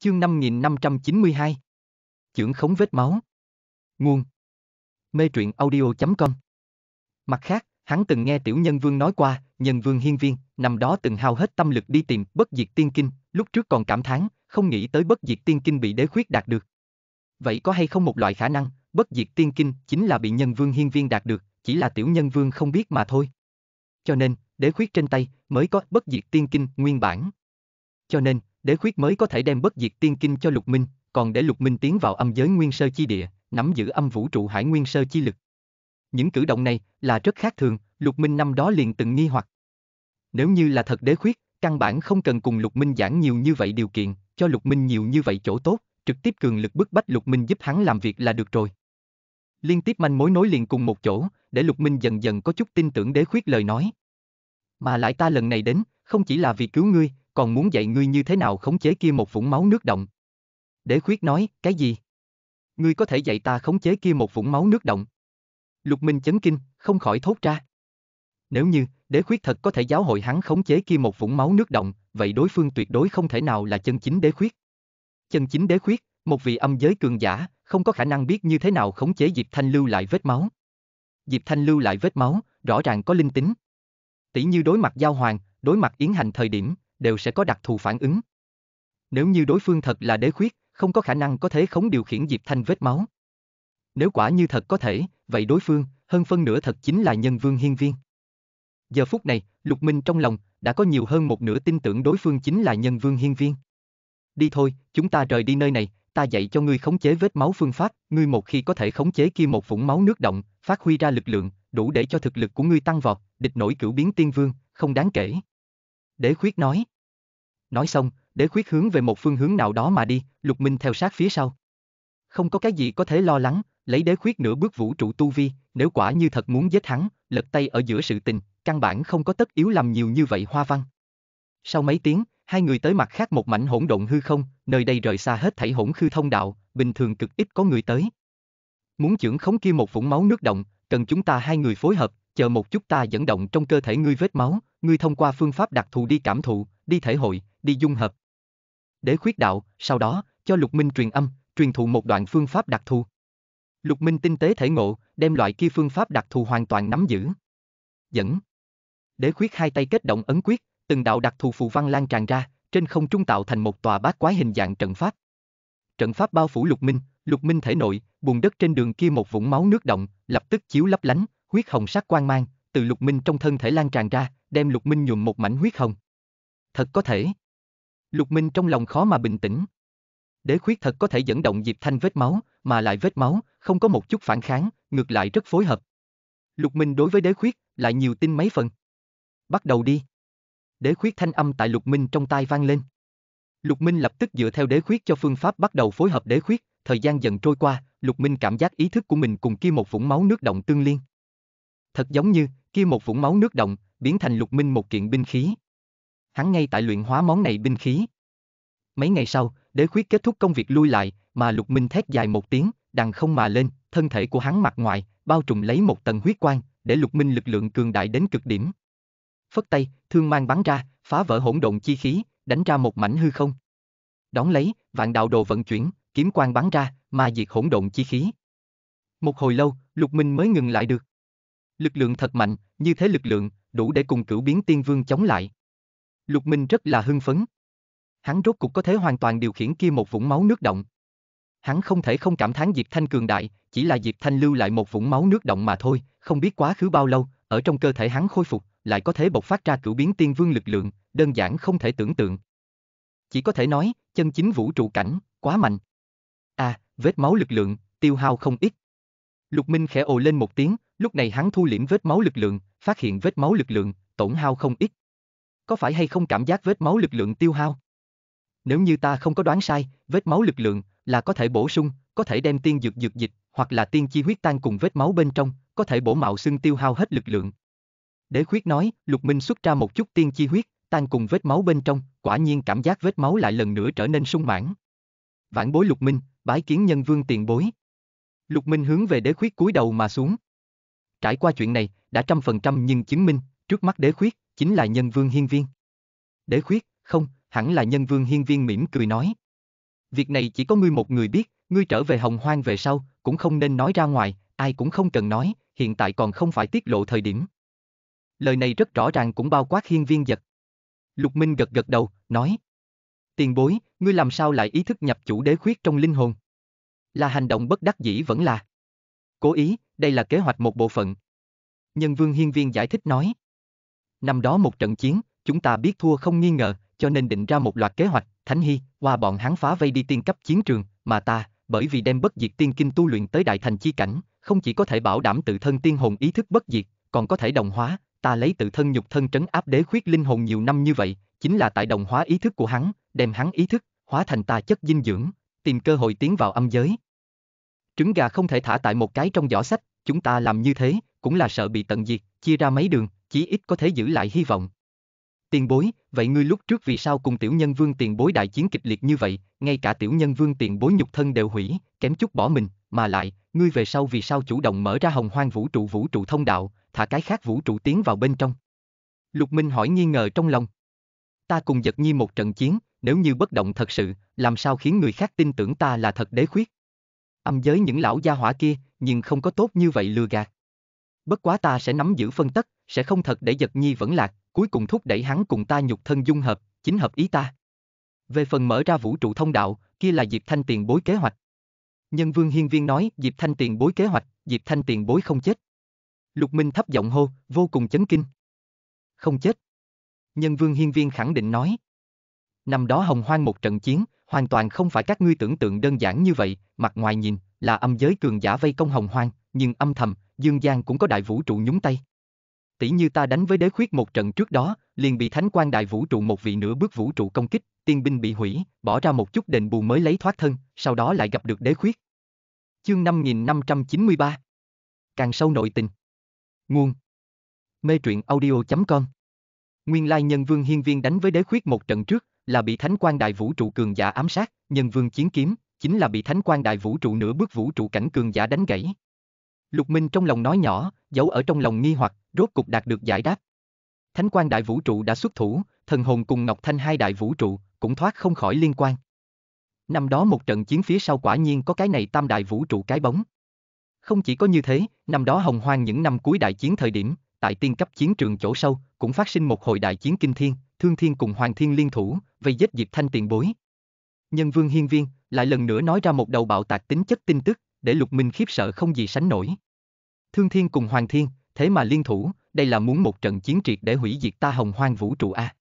Chương 5592 Chưởng khống vết máu Nguồn Mê truyện audio.com Mặt khác, hắn từng nghe tiểu nhân vương nói qua, nhân vương hiên viên, năm đó từng hao hết tâm lực đi tìm bất diệt tiên kinh, lúc trước còn cảm thán, không nghĩ tới bất diệt tiên kinh bị đế khuyết đạt được. Vậy có hay không một loại khả năng, bất diệt tiên kinh chính là bị nhân vương hiên viên đạt được, chỉ là tiểu nhân vương không biết mà thôi. Cho nên, đế khuyết trên tay mới có bất diệt tiên kinh nguyên bản. Cho nên, đế khuyết mới có thể đem bất diệt tiên kinh cho lục minh, còn để lục minh tiến vào âm giới nguyên sơ chi địa, nắm giữ âm vũ trụ hải nguyên sơ chi lực. Những cử động này là rất khác thường, lục minh năm đó liền từng nghi hoặc. Nếu như là thật đế khuyết, căn bản không cần cùng lục minh giảng nhiều như vậy điều kiện, cho lục minh nhiều như vậy chỗ tốt, trực tiếp cường lực bức bách lục minh giúp hắn làm việc là được rồi. Liên tiếp manh mối nối liền cùng một chỗ, để lục minh dần dần có chút tin tưởng đế khuyết lời nói. Mà lại ta lần này đến, không chỉ là vì cứu ngươi, còn muốn dạy ngươi như thế nào khống chế kia một vũng máu nước động. Đế khuyết nói, cái gì? Ngươi có thể dạy ta khống chế kia một vũng máu nước động. Lục Minh chấn kinh, không khỏi thốt ra. Nếu như, đế khuyết thật có thể giáo hội hắn khống chế kia một vũng máu nước động, vậy đối phương tuyệt đối không thể nào là chân chính đế khuyết. Chân chính đế khuyết, một vị âm giới cường giả, không có khả năng biết như thế nào khống chế Diệp Thanh lưu lại vết máu. Diệp Thanh lưu lại vết máu, rõ ràng có linh tính. Tỷ như đối mặt giao hoàng, đối mặt yến hành thời điểm, đều sẽ có đặc thù phản ứng. Nếu như đối phương thật là đế khuyết, không có khả năng có thể khống điều khiển Diệp Thanh vết máu. Nếu quả như thật có thể, vậy đối phương, hơn phân nửa thật chính là nhân vương hiên viên. Giờ phút này, Lục Minh trong lòng, đã có nhiều hơn một nửa tin tưởng đối phương chính là nhân vương hiên viên. Đi thôi, chúng ta rời đi nơi này, ta dạy cho ngươi khống chế vết máu phương pháp, ngươi một khi có thể khống chế kia một vũng máu nước động, phát huy ra lực lượng, đủ để cho thực lực của ngươi tăng vọt, địch nổi cửu biến tiên vương, không đáng kể. Đế khuyết nói. Nói xong, đế khuyết hướng về một phương hướng nào đó mà đi, lục minh theo sát phía sau. Không có cái gì có thể lo lắng, lấy đế khuyết nửa bước vũ trụ tu vi, nếu quả như thật muốn giết hắn, lật tay ở giữa sự tình, căn bản không có tất yếu làm nhiều như vậy hoa văn. Sau mấy tiếng, hai người tới mặt khác một mảnh hỗn độn hư không, nơi đây rời xa hết thảy hỗn khư thông đạo, bình thường cực ít có người tới. Muốn trưởng khống kia một vũng máu nước động, cần chúng ta hai người phối hợp, chờ một chút ta dẫn động trong cơ thể ngươi vết máu, ngươi thông qua phương pháp đặc thù đi cảm thụ, đi thể hội, đi dung hợp. Đế khuyết đạo, sau đó, cho Lục Minh truyền âm, truyền thụ một đoạn phương pháp đặc thù. Lục Minh tinh tế thể ngộ, đem loại kia phương pháp đặc thù hoàn toàn nắm giữ. Dẫn. Đế khuyết hai tay kết động ấn quyết, từng đạo đặc thù phù văn lan tràn ra, trên không trung tạo thành một tòa bát quái hình dạng trận pháp. Trận pháp bao phủ Lục Minh, Lục Minh thể nội, bùn đất trên đường kia một vũng máu nước động, lập tức chiếu lấp lánh, huyết hồng sắc quang mang, từ Lục Minh trong thân thể lan tràn ra, đem Lục Minh nhuộm một mảnh huyết hồng. Thật có thể. Lục Minh trong lòng khó mà bình tĩnh. Đế khuyết thật có thể dẫn động Diệp Thanh vết máu, mà lại vết máu, không có một chút phản kháng, ngược lại rất phối hợp. Lục Minh đối với đế khuyết, lại nhiều tin mấy phần. Bắt đầu đi. Đế khuyết thanh âm tại Lục Minh trong tai vang lên. Lục Minh lập tức dựa theo đế khuyết cho phương pháp bắt đầu phối hợp đế khuyết, thời gian dần trôi qua, Lục Minh cảm giác ý thức của mình cùng kia một vũng máu nước động tương liên. Thật giống như, kia một vũng máu nước động, biến thành Lục Minh một kiện binh khí. Hắn ngay tại luyện hóa món này binh khí. Mấy ngày sau, đế khuyết kết thúc công việc lui lại, mà Lục Minh thét dài một tiếng, đằng không mà lên, thân thể của hắn mặt ngoài, bao trùm lấy một tầng huyết quang, để Lục Minh lực lượng cường đại đến cực điểm. Phất tay, thương mang bắn ra, phá vỡ hỗn độn chi khí, đánh ra một mảnh hư không. Đón lấy, vạn đạo đồ vận chuyển, kiếm quang bắn ra, mà diệt hỗn độn chi khí. Một hồi lâu, Lục Minh mới ngừng lại được. Lực lượng thật mạnh, như thế lực lượng, đủ để cùng cửu biến tiên vương chống lại. Lục Minh rất là hưng phấn. Hắn rốt cục có thể hoàn toàn điều khiển kia một vũng máu nước động. Hắn không thể không cảm thán Diệp Thanh cường đại, chỉ là Diệp Thanh lưu lại một vũng máu nước động mà thôi, không biết quá khứ bao lâu, ở trong cơ thể hắn khôi phục, lại có thể bộc phát ra cửu biến tiên vương lực lượng, đơn giản không thể tưởng tượng. Chỉ có thể nói, chân chính vũ trụ cảnh, quá mạnh. À, vết máu lực lượng, tiêu hao không ít. Lục Minh khẽ ồ lên một tiếng, lúc này hắn thu liễm vết máu lực lượng, phát hiện vết máu lực lượng, tổn hao không ít. Có phải hay không cảm giác vết máu lực lượng tiêu hao? Nếu như ta không có đoán sai, vết máu lực lượng là có thể bổ sung, có thể đem tiên dược dược dịch, hoặc là tiên chi huyết tan cùng vết máu bên trong, có thể bổ mạo xương tiêu hao hết lực lượng. Đế khuyết nói, Lục Minh xuất ra một chút tiên chi huyết, tan cùng vết máu bên trong, quả nhiên cảm giác vết máu lại lần nữa trở nên sung mãn. Vãn bối Lục Minh, bái kiến nhân vương tiền bối. Lục Minh hướng về đế khuyết cúi đầu mà xuống. Trải qua chuyện này, đã trăm phần trăm nhưng chứng minh, trước mắt đế khuyết, chính là nhân vương hiên viên. Đế khuyết, không, hẳn là nhân vương hiên viên mỉm cười nói. Việc này chỉ có ngươi một người biết, ngươi trở về hồng hoang về sau, cũng không nên nói ra ngoài, ai cũng không cần nói, hiện tại còn không phải tiết lộ thời điểm. Lời này rất rõ ràng cũng bao quát hiên viên giật. Lục Minh gật gật đầu, nói. Tiền bối, ngươi làm sao lại ý thức nhập chủ đế khuyết trong linh hồn? Là hành động bất đắc dĩ vẫn là. Cố ý, đây là kế hoạch một bộ phận. Nhân vương hiên viên giải thích nói. Năm đó một trận chiến, chúng ta biết thua không nghi ngờ, cho nên định ra một loạt kế hoạch, Thánh Hy, qua bọn hắn phá vây đi tiên cấp chiến trường, mà ta, bởi vì đem bất diệt tiên kinh tu luyện tới đại thành chi cảnh, không chỉ có thể bảo đảm tự thân tiên hồn ý thức bất diệt, còn có thể đồng hóa, ta lấy tự thân nhục thân trấn áp đế khuyết linh hồn nhiều năm như vậy, chính là tại đồng hóa ý thức của hắn, đem hắn ý thức, hóa thành ta chất dinh dưỡng, tìm cơ hội tiến vào âm giới. Trứng gà không thể thả tại một cái trong giỏ sách, chúng ta làm như thế, cũng là sợ bị tận diệt, chia ra mấy đường, chí ít có thể giữ lại hy vọng. Tiền bối, vậy ngươi lúc trước vì sao cùng tiểu nhân vương tiền bối đại chiến kịch liệt như vậy, ngay cả tiểu nhân vương tiền bối nhục thân đều hủy, kém chút bỏ mình, mà lại, ngươi về sau vì sao chủ động mở ra hồng hoang vũ trụ vũ trụ thông đạo, thả cái khác vũ trụ tiến vào bên trong. Lục Minh hỏi nghi ngờ trong lòng. Ta cùng giật nhi một trận chiến, nếu như bất động thật sự, làm sao khiến người khác tin tưởng ta là thật đế khuyết. Âm giới những lão gia hỏa kia, nhưng không có tốt như vậy lừa gạt. Bất quá ta sẽ nắm giữ phân tất, sẽ không thật để giật nhi vẫn lạc, cuối cùng thúc đẩy hắn cùng ta nhục thân dung hợp, chính hợp ý ta. Về phần mở ra vũ trụ thông đạo, kia là Diệp Thanh tiền bối kế hoạch. Nhân vương hiên viên nói, Diệp Thanh tiền bối kế hoạch, Diệp Thanh tiền bối không chết. Lục Minh thấp giọng hô, vô cùng chấn kinh. Không chết. Nhân vương hiên viên khẳng định nói. Năm đó hồng hoang một trận chiến, hoàn toàn không phải các ngươi tưởng tượng đơn giản như vậy, mặt ngoài nhìn, là âm giới cường giả vây công hồng hoang, nhưng âm thầm, Dương Giang cũng có đại vũ trụ nhúng tay. Tỷ như ta đánh với đế khuyết một trận trước đó, liền bị thánh quan đại vũ trụ một vị nửa bước vũ trụ công kích, tiên binh bị hủy, bỏ ra một chút đền bù mới lấy thoát thân, sau đó lại gặp được đế khuyết. Chương 5593 Càng sâu nội tình. Nguồn. Mê truyện audio.com Nguyên lai nhân vương hiên viên đánh với đế khuyết một trận trước, là bị thánh quan đại vũ trụ cường giả ám sát, nhân vương chiến kiếm, chính là bị thánh quan đại vũ trụ nửa bước vũ trụ cảnh cường giả đánh gãy. Lục Minh trong lòng nói nhỏ, giấu ở trong lòng nghi hoặc, rốt cục đạt được giải đáp. Thánh quan đại vũ trụ đã xuất thủ, thần hồn cùng Ngọc Thanh hai đại vũ trụ, cũng thoát không khỏi liên quan. Năm đó một trận chiến phía sau quả nhiên có cái này tam đại vũ trụ cái bóng. Không chỉ có như thế, năm đó hồng hoang những năm cuối đại chiến thời điểm, tại tiên cấp chiến trường chỗ sâu, cũng phát sinh một hồi đại chiến kinh thiên, thương thiên cùng hoàng thiên liên thủ, vây giết Diệp Thanh tiền bối. Nhân vương hiên viên, lại lần nữa nói ra một đầu bạo tạc tính chất tin tức, để lục minh khiếp sợ không gì sánh nổi. Thương thiên cùng hoàng thiên, thế mà liên thủ, đây là muốn một trận chiến triệt để hủy diệt ta hồng hoang vũ trụ A.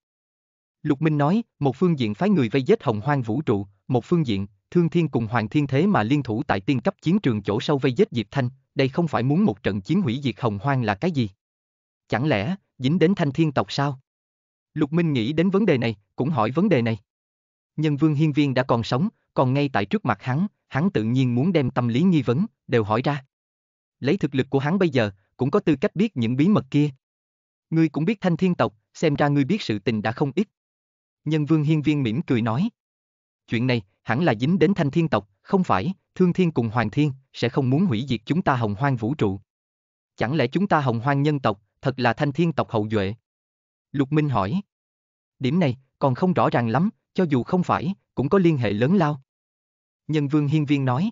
Lục Minh nói, một phương diện phái người vây giết hồng hoang vũ trụ, một phương diện, thương thiên cùng hoàng thiên thế mà liên thủ tại tiên cấp chiến trường chỗ sâu vây giết Diệp Thanh, đây không phải muốn một trận chiến hủy diệt hồng hoang là cái gì? Chẳng lẽ, dính đến thanh thiên tộc sao? Lục Minh nghĩ đến vấn đề này, cũng hỏi vấn đề này. Nhân vương hiên viên đã còn sống, còn ngay tại trước mặt hắn, hắn tự nhiên muốn đem tâm lý nghi vấn, đều hỏi ra. Lấy thực lực của hắn bây giờ, cũng có tư cách biết những bí mật kia. Ngươi cũng biết thanh thiên tộc, xem ra ngươi biết sự tình đã không ít. Nhân vương hiên viên mỉm cười nói. Chuyện này, hẳn là dính đến thanh thiên tộc, không phải, thương thiên cùng hoàng thiên, sẽ không muốn hủy diệt chúng ta hồng hoang vũ trụ. Chẳng lẽ chúng ta hồng hoang nhân tộc, thật là thanh thiên tộc hậu duệ? Lục Minh hỏi. Điểm này, còn không rõ ràng lắm, cho dù không phải, cũng có liên hệ lớn lao. Nhân vương hiên viên nói.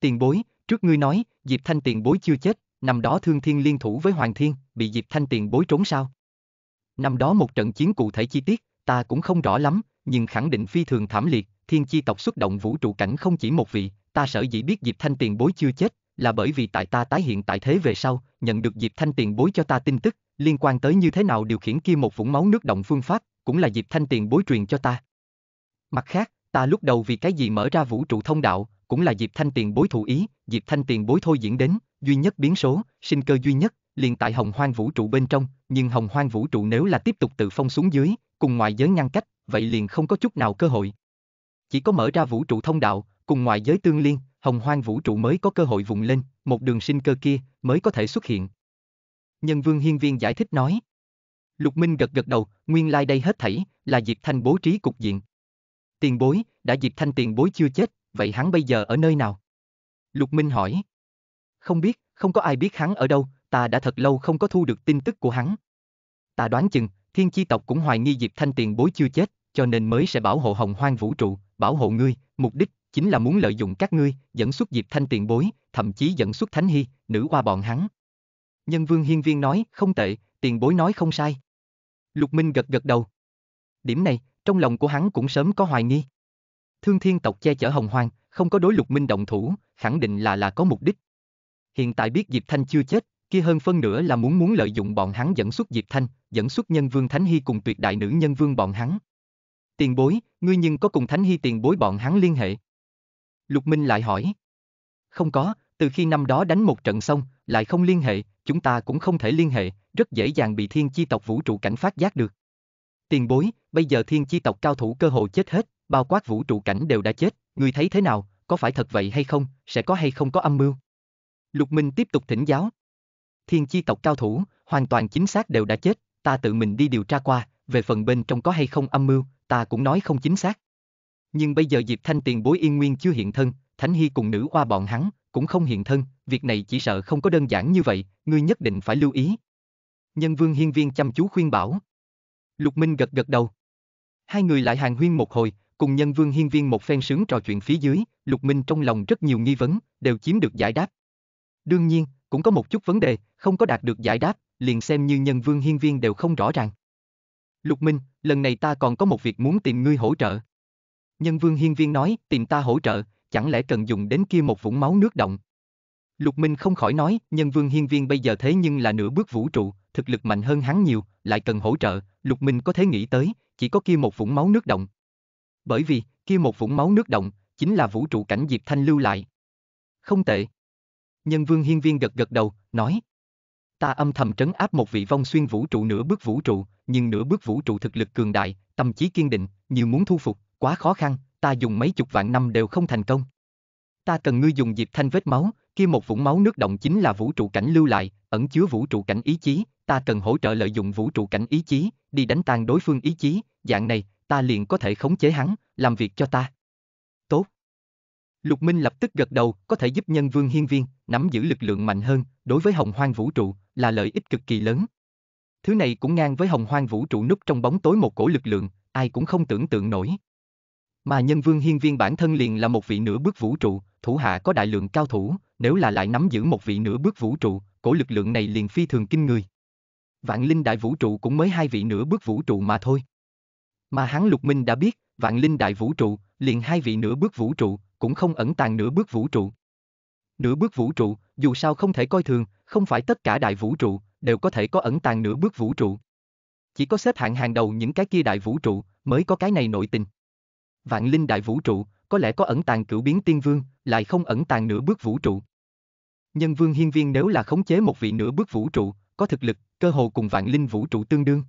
Tiền bối, trước ngươi nói, Diệp Thanh tiền bối chưa chết, năm đó thương thiên liên thủ với Hoàng Thiên, bị Diệp Thanh tiền bối trốn sao? Năm đó một trận chiến cụ thể chi tiết, ta cũng không rõ lắm, nhưng khẳng định phi thường thảm liệt, thiên chi tộc xuất động vũ trụ cảnh không chỉ một vị, ta sở dĩ biết Diệp Thanh tiền bối chưa chết, là bởi vì tại ta tái hiện tại thế về sau, nhận được Diệp Thanh tiền bối cho ta tin tức, liên quan tới như thế nào điều khiển kia một vũng máu nước động phương pháp, cũng là Diệp Thanh tiền bối truyền cho ta. Mặt khác, ta lúc đầu vì cái gì mở ra vũ trụ thông đạo, cũng là Diệp Thanh tiền bối thụ ý, Diệp Thanh tiền bối thôi diễn đến, duy nhất biến số, sinh cơ duy nhất, liền tại hồng hoang vũ trụ bên trong, nhưng hồng hoang vũ trụ nếu là tiếp tục tự phong xuống dưới, cùng ngoại giới ngăn cách, vậy liền không có chút nào cơ hội. Chỉ có mở ra vũ trụ thông đạo, cùng ngoại giới tương liên, hồng hoang vũ trụ mới có cơ hội vùng lên, một đường sinh cơ kia mới có thể xuất hiện. Nhân vương hiên viên giải thích nói. Lục Minh gật gật đầu, nguyên lai like đây hết thảy, là Diệp Thanh bố trí cục diện. Tiền bối, đã Diệp Thanh tiền bối chưa chết, vậy hắn bây giờ ở nơi nào? Lục Minh hỏi. Không biết, không có ai biết hắn ở đâu, ta đã thật lâu không có thu được tin tức của hắn. Ta đoán chừng, thiên chi tộc cũng hoài nghi Diệp Thanh tiền bối chưa chết, cho nên mới sẽ bảo hộ hồng hoang vũ trụ, bảo hộ ngươi, mục đích chính là muốn lợi dụng các ngươi, dẫn xuất Diệp Thanh tiền bối, thậm chí dẫn xuất Thánh Hy, nữ qua bọn hắn. Nhân Vương Hiên Viên nói, không tệ, tiền bối nói không sai. Lục Minh gật gật đầu. Điểm này, trong lòng của hắn cũng sớm có hoài nghi. Thương Thiên tộc che chở Hồng Hoang, không có đối Lục Minh động thủ, khẳng định là là có mục đích. Hiện tại biết Diệp Thanh chưa chết, kia hơn phân nửa là muốn muốn lợi dụng bọn hắn dẫn xuất Diệp Thanh, dẫn xuất nhân vương Thánh Hy cùng tuyệt đại nữ nhân vương bọn hắn. Tiền bối, ngươi nhưng có cùng Thánh Hy tiền bối bọn hắn liên hệ? Lục Minh lại hỏi. Không có, từ khi năm đó đánh một trận xong, lại không liên hệ, chúng ta cũng không thể liên hệ, rất dễ dàng bị thiên chi tộc vũ trụ cảnh phát giác được. Tiền bối, bây giờ thiên chi tộc cao thủ cơ hồ chết hết, bao quát vũ trụ cảnh đều đã chết, người thấy thế nào, có phải thật vậy hay không, sẽ có hay không có âm mưu? Lục Minh tiếp tục thỉnh giáo. Thiên chi tộc cao thủ, hoàn toàn chính xác đều đã chết, ta tự mình đi điều tra qua, về phần bên trong có hay không âm mưu, ta cũng nói không chính xác. Nhưng bây giờ Diệp Thanh tiền bối yên nguyên chưa hiện thân, Thánh Hy cùng nữ oa bọn hắn, cũng không hiện thân, việc này chỉ sợ không có đơn giản như vậy, ngươi nhất định phải lưu ý. Nhân vương hiên viên chăm chú khuyên bảo. Lục Minh gật gật đầu. Hai người lại hàng huyên một hồi, cùng nhân vương hiên viên một phen sướng trò chuyện phía dưới, Lục Minh trong lòng rất nhiều nghi vấn, đều chiếm được giải đáp. Đương nhiên, cũng có một chút vấn đề, không có đạt được giải đáp, liền xem như nhân vương hiên viên đều không rõ ràng. Lục Minh, lần này ta còn có một việc muốn tìm ngươi hỗ trợ. Nhân vương hiên viên nói, tìm ta hỗ trợ, chẳng lẽ cần dùng đến kia một vũng máu nước động. Lục Minh không khỏi nói, nhân vương hiên viên bây giờ thế nhưng là nửa bước vũ trụ, thực lực mạnh hơn hắn nhiều, lại cần hỗ trợ, Lục Minh có thể nghĩ tới, chỉ có kia một vũng máu nước động. Bởi vì, kia một vũng máu nước động, chính là vũ trụ cảnh Diệp Thanh lưu lại. Không tệ. Nhân vương hiên viên gật gật đầu, nói. Ta âm thầm trấn áp một vị vong xuyên vũ trụ nửa bước vũ trụ, nhưng nửa bước vũ trụ thực lực cường đại, tâm trí kiên định, như muốn thu phục, quá khó khăn, ta dùng mấy chục vạn năm đều không thành công. Ta cần ngươi dùng diệp thanh vết máu, kia một vũng máu nước động chính là vũ trụ cảnh lưu lại, ẩn chứa vũ trụ cảnh ý chí, ta cần hỗ trợ lợi dụng vũ trụ cảnh ý chí, đi đánh tan đối phương ý chí, dạng này, ta liền có thể khống chế hắn, làm việc cho ta. Tốt. Lục Minh lập tức gật đầu, có thể giúp nhân vương hiên viên, nắm giữ lực lượng mạnh hơn, đối với hồng hoang vũ trụ, là lợi ích cực kỳ lớn. Thứ này cũng ngang với hồng hoang vũ trụ núp trong bóng tối một cổ lực lượng, ai cũng không tưởng tượng nổi. Mà nhân vương hiên viên bản thân liền là một vị nửa bước vũ trụ, thủ hạ có đại lượng cao thủ, nếu là lại nắm giữ một vị nửa bước vũ trụ, cổ lực lượng này liền phi thường kinh người. Vạn linh đại vũ trụ cũng mới hai vị nửa bước vũ trụ mà thôi. Mà hắn lục minh đã biết, vạn linh đại vũ trụ, liền hai vị nửa bước vũ trụ, cũng không ẩn tàng nửa bước vũ trụ. Nửa bước vũ trụ, dù sao không thể coi thường, không phải tất cả đại vũ trụ, đều có thể có ẩn tàng nửa bước vũ trụ. Chỉ có xếp hạng hàng đầu những cái kia đại vũ trụ, mới có cái này nội tình. Vạn linh đại vũ trụ, có lẽ có ẩn tàng cửu biến tiên vương, lại không ẩn tàng nửa bước vũ trụ. Nhân vương hiên viên nếu là khống chế một vị nửa bước vũ trụ, có thực lực, cơ hồ cùng vạn linh vũ trụ tương đương.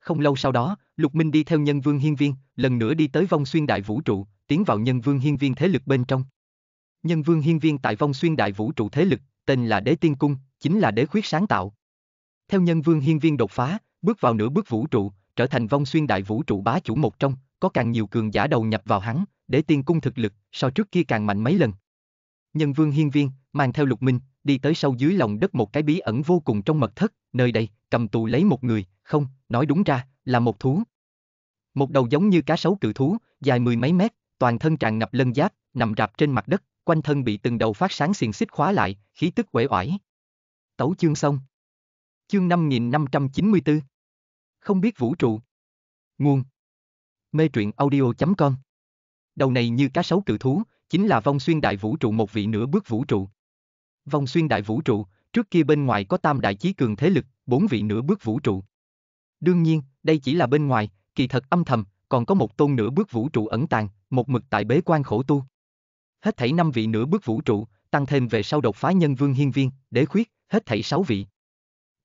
Không lâu sau đó, Lục Minh đi theo nhân vương hiên viên, lần nữa đi tới vong xuyên đại vũ trụ, tiến vào nhân vương hiên viên thế lực bên trong. Nhân vương hiên viên tại vong xuyên đại vũ trụ thế lực, tên là đế tiên cung, chính là đế khuyết sáng tạo. Theo nhân vương hiên viên đột phá, bước vào nửa bước vũ trụ, trở thành vong xuyên đại vũ trụ bá chủ một trong, có càng nhiều cường giả đầu nhập vào hắn, Đế tiên cung thực lực, so trước kia càng mạnh mấy lần. Nhân vương hiên viên, mang theo lục minh, đi tới sâu dưới lòng đất một cái bí ẩn vô cùng trong mật thất, nơi đây, cầm tù lấy một người, không, nói đúng ra, là một thú. Một đầu giống như cá sấu cự thú, dài mười mấy mét, toàn thân tràn ngập lân giáp, nằm rạp trên mặt đất, quanh thân bị từng đầu phát sáng xiềng xích khóa lại, khí tức uể oải. Tấu chương xong. Chương 5594. Không biết vũ trụ. Nguồn. Mê truyện audio.com. Đầu này như cá sấu cự thú, chính là vong xuyên đại vũ trụ một vị nửa bước vũ trụ vòng xuyên đại vũ trụ, trước kia bên ngoài có tam đại chí cường thế lực, bốn vị nửa bước vũ trụ. Đương nhiên, đây chỉ là bên ngoài, kỳ thật âm thầm, còn có một tôn nửa bước vũ trụ ẩn tàng, một mực tại bế quan khổ tu. Hết thảy năm vị nửa bước vũ trụ, tăng thêm về sau đột phá nhân vương hiên viên, đế khuyết, hết thảy sáu vị.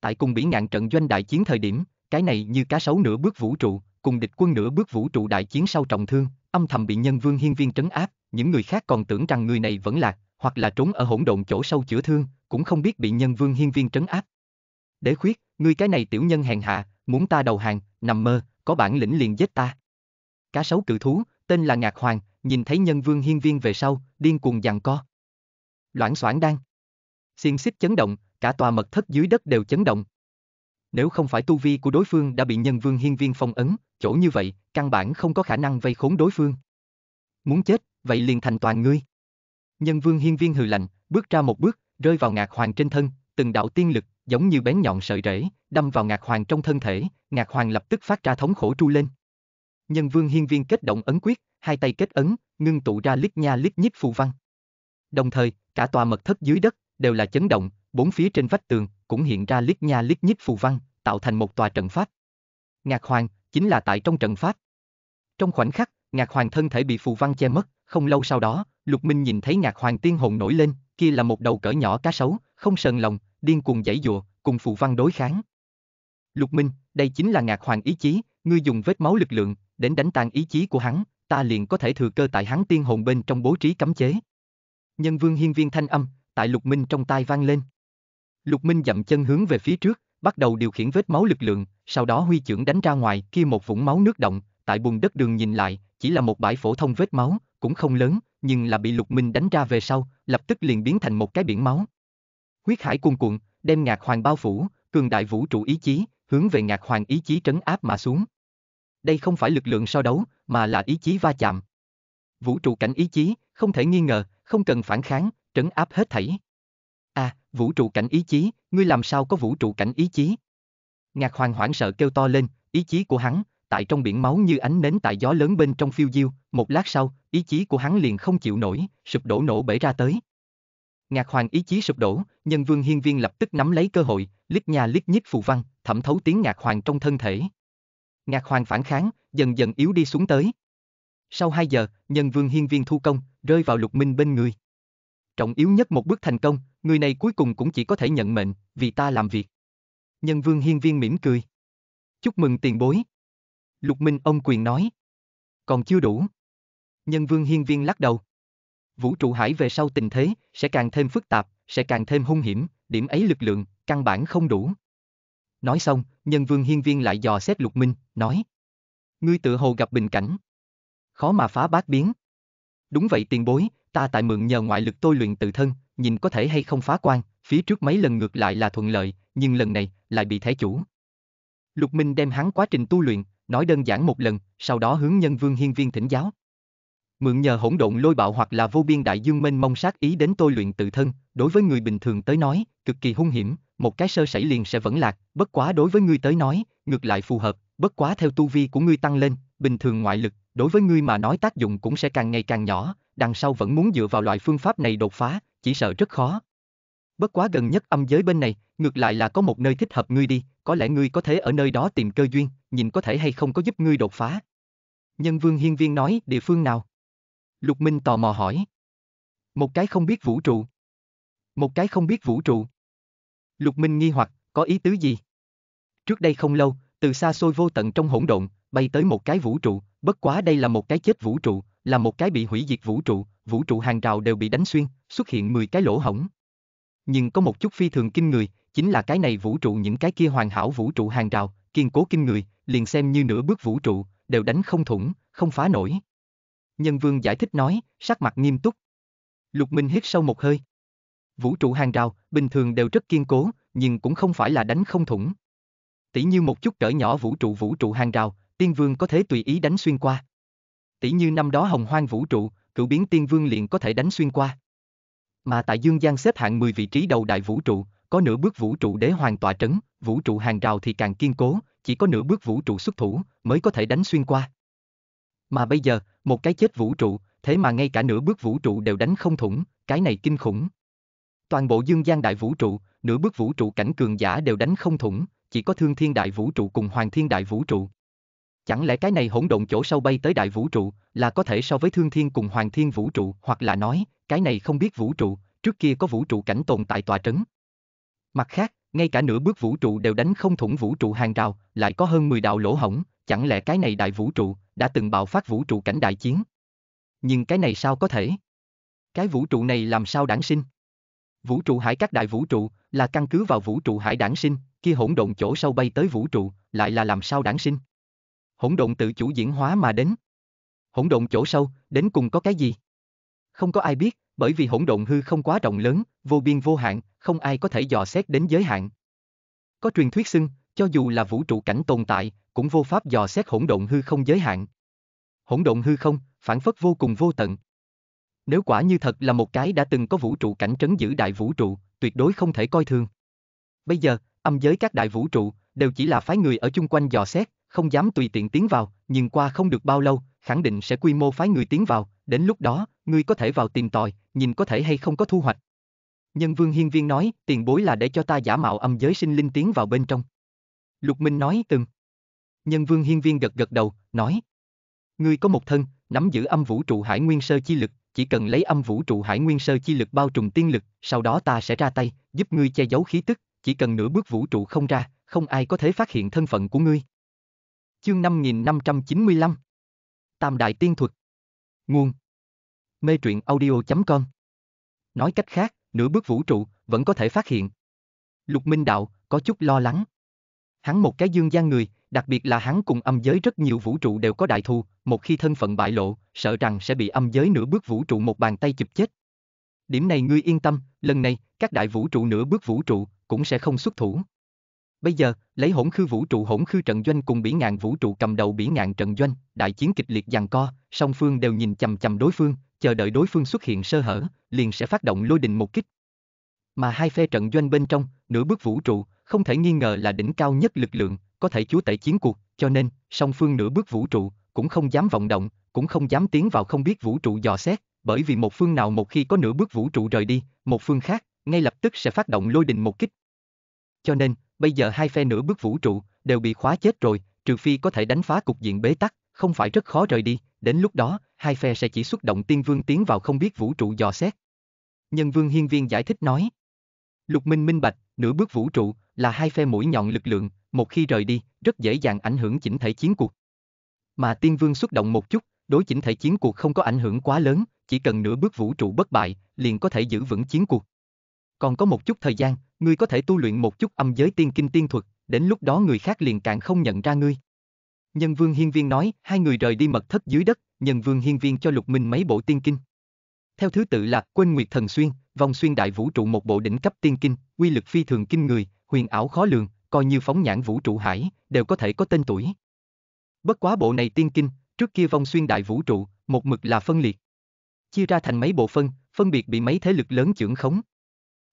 Tại cùng bỉ ngạn trận doanh đại chiến thời điểm, cái này như cá sấu nửa bước vũ trụ, cùng địch quân nửa bước vũ trụ đại chiến sau trọng thương, âm thầm bị nhân vương hiên viên trấn áp, những người khác còn tưởng rằng người này vẫn lạc, hoặc là trốn ở hỗn độn chỗ sâu chữa thương, cũng không biết bị nhân vương hiên viên trấn áp. Đế khuyết, ngươi cái này tiểu nhân hèn hạ, muốn ta đầu hàng, nằm mơ, có bản lĩnh liền giết ta. Cá sấu cự thú, tên là Ngạc Hoàng, nhìn thấy nhân vương hiên viên về sau, điên cuồng giằng co. Loãng xoảng đang. Xiên xích chấn động, cả tòa mật thất dưới đất đều chấn động. Nếu không phải tu vi của đối phương đã bị nhân vương hiên viên phong ấn, chỗ như vậy, căn bản không có khả năng vây khốn đối phương. Muốn chết, vậy liền thành toàn ngươi. Nhân vương hiên viên hừ lạnh, bước ra một bước, rơi vào ngạc hoàng trên thân, từng đạo tiên lực, giống như bén nhọn sợi rễ, đâm vào ngạc hoàng trong thân thể, ngạc hoàng lập tức phát ra thống khổ tru lên. Nhân vương hiên viên kết động ấn quyết, hai tay kết ấn, ngưng tụ ra lít nha lít nhít phù văn. Đồng thời, cả tòa mật thất dưới đất, đều là chấn động, bốn phía trên vách tường, cũng hiện ra lít nha lít nhít phù văn, tạo thành một tòa trận pháp. Ngạc hoàng, chính là tại trong trận pháp. Trong khoảnh khắc, ngạc hoàng thân thể bị phù văn che mất, không lâu sau đó, Lục Minh nhìn thấy ngạc hoàng tiên hồn nổi lên, kia là một đầu cỡ nhỏ cá sấu, không sờn lòng, điên cuồng giãy dụa, cùng phù văn đối kháng. Lục Minh, đây chính là ngạc hoàng ý chí, ngươi dùng vết máu lực lượng, đến đánh tan ý chí của hắn, ta liền có thể thừa cơ tại hắn tiên hồn bên trong bố trí cấm chế. Nhân vương hiên viên thanh âm, tại Lục Minh trong tai vang lên. Lục Minh dậm chân hướng về phía trước, bắt đầu điều khiển vết máu lực lượng, sau đó huy trưởng đánh ra ngoài, kia một vũng máu nước động, tại bùn đất đường nhìn lại, chỉ là một bãi phổ thông vết máu, cũng không lớn, nhưng là bị Lục Minh đánh ra về sau, lập tức liền biến thành một cái biển máu. Huyết hải cuồn cuộn, đem ngạc hoàng bao phủ, cường đại vũ trụ ý chí, hướng về ngạc hoàng ý chí trấn áp mà xuống. Đây không phải lực lượng so đấu, mà là ý chí va chạm. Vũ trụ cảnh ý chí, không thể nghi ngờ, không cần phản kháng, trấn áp hết thảy. À, vũ trụ cảnh ý chí, ngươi làm sao có vũ trụ cảnh ý chí? Ngạc hoàng hoảng sợ kêu to lên, ý chí của hắn, tại trong biển máu như ánh nến tại gió lớn bên trong phiêu diêu, một lát sau, ý chí của hắn liền không chịu nổi, sụp đổ nổ bể ra tới. Ngạc hoàng ý chí sụp đổ, nhân vương hiên viên lập tức nắm lấy cơ hội, lít nha lít nhít phù văn, thẩm thấu tiếng ngạc hoàng trong thân thể. Ngạc hoàng phản kháng, dần dần yếu đi xuống tới. Sau 2 giờ, nhân vương hiên viên thu công, rơi vào lục minh bên người. Trọng yếu nhất một bước thành công, người này cuối cùng cũng chỉ có thể nhận mệnh, vì ta làm việc. Nhân vương hiên viên mỉm cười. Chúc mừng tiền bối. Lục minh ông quyền nói. Còn chưa đủ. Nhân vương hiên viên lắc đầu. Vũ trụ hải về sau tình thế, sẽ càng thêm phức tạp, sẽ càng thêm hung hiểm, điểm ấy lực lượng, căn bản không đủ. Nói xong, nhân vương hiên viên lại dò xét lục minh, nói. Ngươi tự hồ gặp bình cảnh. Khó mà phá bát biến. Đúng vậy tiền bối, ta tại mượn nhờ ngoại lực tôi luyện tự thân, nhìn có thể hay không phá quan, phía trước mấy lần ngược lại là thuận lợi, nhưng lần này, lại bị thế chủ. Lục Minh đem hắn quá trình tu luyện, nói đơn giản một lần, sau đó hướng nhân vương hiên viên thỉnh giáo. Mượn nhờ hỗn độn lôi bạo hoặc là vô biên đại dương mênh mông sát ý đến tôi luyện tự thân, đối với người bình thường tới nói, cực kỳ hung hiểm, một cái sơ sẩy liền sẽ vẫn lạc, bất quá đối với ngươi tới nói, ngược lại phù hợp, bất quá theo tu vi của ngươi tăng lên, bình thường ngoại lực, đối với ngươi mà nói tác dụng cũng sẽ càng ngày càng nhỏ, đằng sau vẫn muốn dựa vào loại phương pháp này đột phá, chỉ sợ rất khó. Bất quá gần nhất âm giới bên này, ngược lại là có một nơi thích hợp ngươi đi, có lẽ ngươi có thể ở nơi đó tìm cơ duyên, nhìn có thể hay không có giúp ngươi đột phá. Nhân vương hiên viên nói, địa phương nào? Lục Minh tò mò hỏi. Một cái không biết vũ trụ. Một cái không biết vũ trụ. Lục Minh nghi hoặc, có ý tứ gì? Trước đây không lâu, từ xa xôi vô tận trong hỗn độn, bay tới một cái vũ trụ, bất quá đây là một cái chết vũ trụ, là một cái bị hủy diệt vũ trụ, vũ trụ hàng rào đều bị đánh xuyên, xuất hiện 10 cái lỗ hổng. Nhưng có một chút phi thường kinh người, chính là cái này vũ trụ những cái kia hoàn hảo vũ trụ hàng rào, kiên cố kinh người, liền xem như nửa bước vũ trụ, đều đánh không thủng, không phá nổi. Nhân vương giải thích nói, sắc mặt nghiêm túc. Lục Minh hít sâu một hơi. Vũ trụ hàng rào, bình thường đều rất kiên cố, nhưng cũng không phải là đánh không thủng. Tỷ như một chút cỡ nhỏ vũ trụ vũ trụ hàng rào, tiên vương có thể tùy ý đánh xuyên qua. Tỷ như năm đó hồng hoang vũ trụ, cửu biến tiên vương liền có thể đánh xuyên qua. Mà tại Dương Giang xếp hạng 10 vị trí đầu đại vũ trụ, có nửa bước vũ trụ đế hoàng tọa trấn, vũ trụ hàng rào thì càng kiên cố, chỉ có nửa bước vũ trụ xuất thủ mới có thể đánh xuyên qua. Mà bây giờ, một cái chết vũ trụ, thế mà ngay cả nửa bước vũ trụ đều đánh không thủng, cái này kinh khủng. Toàn bộ dương gian đại vũ trụ, nửa bước vũ trụ cảnh cường giả đều đánh không thủng, chỉ có thương thiên đại vũ trụ cùng hoàng thiên đại vũ trụ. Chẳng lẽ cái này hỗn độn chỗ sâu bay tới đại vũ trụ, là có thể so với thương thiên cùng hoàng thiên vũ trụ, hoặc là nói, cái này không biết vũ trụ, trước kia có vũ trụ cảnh tồn tại tòa trấn. Mặt khác, ngay cả nửa bước vũ trụ đều đánh không thủng vũ trụ hàng rào, lại có hơn 10 đạo lỗ hổng, chẳng lẽ cái này đại vũ trụ, đã từng bạo phát vũ trụ cảnh đại chiến? Nhưng cái này sao có thể? Cái vũ trụ này làm sao đản sinh? Vũ trụ hải các đại vũ trụ, là căn cứ vào vũ trụ hải đản sinh, kia hỗn độn chỗ sâu bay tới vũ trụ, lại là làm sao đản sinh? Hỗn độn tự chủ diễn hóa mà đến. Hỗn độn chỗ sâu, đến cùng có cái gì? Không có ai biết, bởi vì hỗn độn hư không quá rộng lớn, vô biên vô hạn, không ai có thể dò xét đến giới hạn. Có truyền thuyết xưng, cho dù là vũ trụ cảnh tồn tại, cũng vô pháp dò xét hỗn độn hư không giới hạn. Hỗn độn hư không, phản phất vô cùng vô tận. Nếu quả như thật là một cái đã từng có vũ trụ cảnh trấn giữ đại vũ trụ, tuyệt đối không thể coi thường. Bây giờ, âm giới các đại vũ trụ, đều chỉ là phái người ở chung quanh dò xét, không dám tùy tiện tiến vào, nhưng qua không được bao lâu, khẳng định sẽ quy mô phái người tiến vào, đến lúc đó, ngươi có thể vào tìm tòi, nhìn có thể hay không có thu hoạch. Nhân vương hiên viên nói, tiền bối là để cho ta giả mạo âm giới sinh linh tiến vào bên trong. Lục Minh nói từng. Nhân vương hiên viên gật gật đầu, nói. Ngươi có một thân, nắm giữ âm vũ trụ hải nguyên sơ chi lực, chỉ cần lấy âm vũ trụ hải nguyên sơ chi lực bao trùm tiên lực, sau đó ta sẽ ra tay, giúp ngươi che giấu khí tức, chỉ cần nửa bước vũ trụ không ra, không ai có thể phát hiện thân phận của ngươi. Chương 5595 Tam Đại Tiên Thuật Nguồn Mê truyện audio.com Nói cách khác, nửa bước vũ trụ, vẫn có thể phát hiện. Lục Minh Đạo, có chút lo lắng. Hắn một cái dương gian người, đặc biệt là hắn cùng âm giới rất nhiều vũ trụ đều có đại thù, một khi thân phận bại lộ, sợ rằng sẽ bị âm giới nửa bước vũ trụ một bàn tay chụp chết. Điểm này ngươi yên tâm, lần này, các đại vũ trụ nửa bước vũ trụ, cũng sẽ không xuất thủ. Bây giờ, lấy hỗn khư vũ trụ hỗn khư trận doanh cùng bỉ ngạn vũ trụ cầm đầu bỉ ngạn trận doanh, đại chiến kịch liệt giằng co, song phương đều nhìn chầm chầm đối phương, chờ đợi đối phương xuất hiện sơ hở, liền sẽ phát động lôi đình một kích. Mà hai phe trận doanh bên trong, nửa bước vũ trụ, không thể nghi ngờ là đỉnh cao nhất lực lượng, có thể chúa tể chiến cuộc, cho nên, song phương nửa bước vũ trụ, cũng không dám vọng động, cũng không dám tiến vào không biết vũ trụ dò xét, bởi vì một phương nào một khi có nửa bước vũ trụ rời đi, một phương khác, ngay lập tức sẽ phát động lôi đình một kích. Cho nên, bây giờ hai phe nửa bước vũ trụ, đều bị khóa chết rồi, trừ phi có thể đánh phá cục diện bế tắc, không phải rất khó rời đi, đến lúc đó, hai phe sẽ chỉ xuất động tiên vương tiến vào không biết vũ trụ dò xét. Nhân vương hiên viên giải thích nói. Lục Minh minh bạch, nửa bước vũ trụ, là hai phe mũi nhọn lực lượng, một khi rời đi, rất dễ dàng ảnh hưởng chỉnh thể chiến cuộc. Mà tiên vương xuất động một chút, đối chỉnh thể chiến cuộc không có ảnh hưởng quá lớn, chỉ cần nửa bước vũ trụ bất bại, liền có thể giữ vững chiến cuộc. Còn có một chút thời gian, ngươi có thể tu luyện một chút âm giới tiên kinh tiên thuật, đến lúc đó người khác liền càng không nhận ra ngươi. Nhân vương hiên viên nói, hai người rời đi mật thất dưới đất, nhân vương hiên viên cho lục minh mấy bộ tiên kinh. Theo thứ tự là, quên nguyệt thần xuyên, vòng xuyên đại vũ trụ một bộ đỉnh cấp tiên kinh, quy lực phi thường kinh người, huyền ảo khó lường, coi như phóng nhãn vũ trụ hải, đều có thể có tên tuổi. Bất quá bộ này tiên kinh, trước kia vong xuyên đại vũ trụ, một mực là phân liệt. Chia ra thành mấy bộ phân, phân biệt bị mấy thế lực lớn chưởng khống.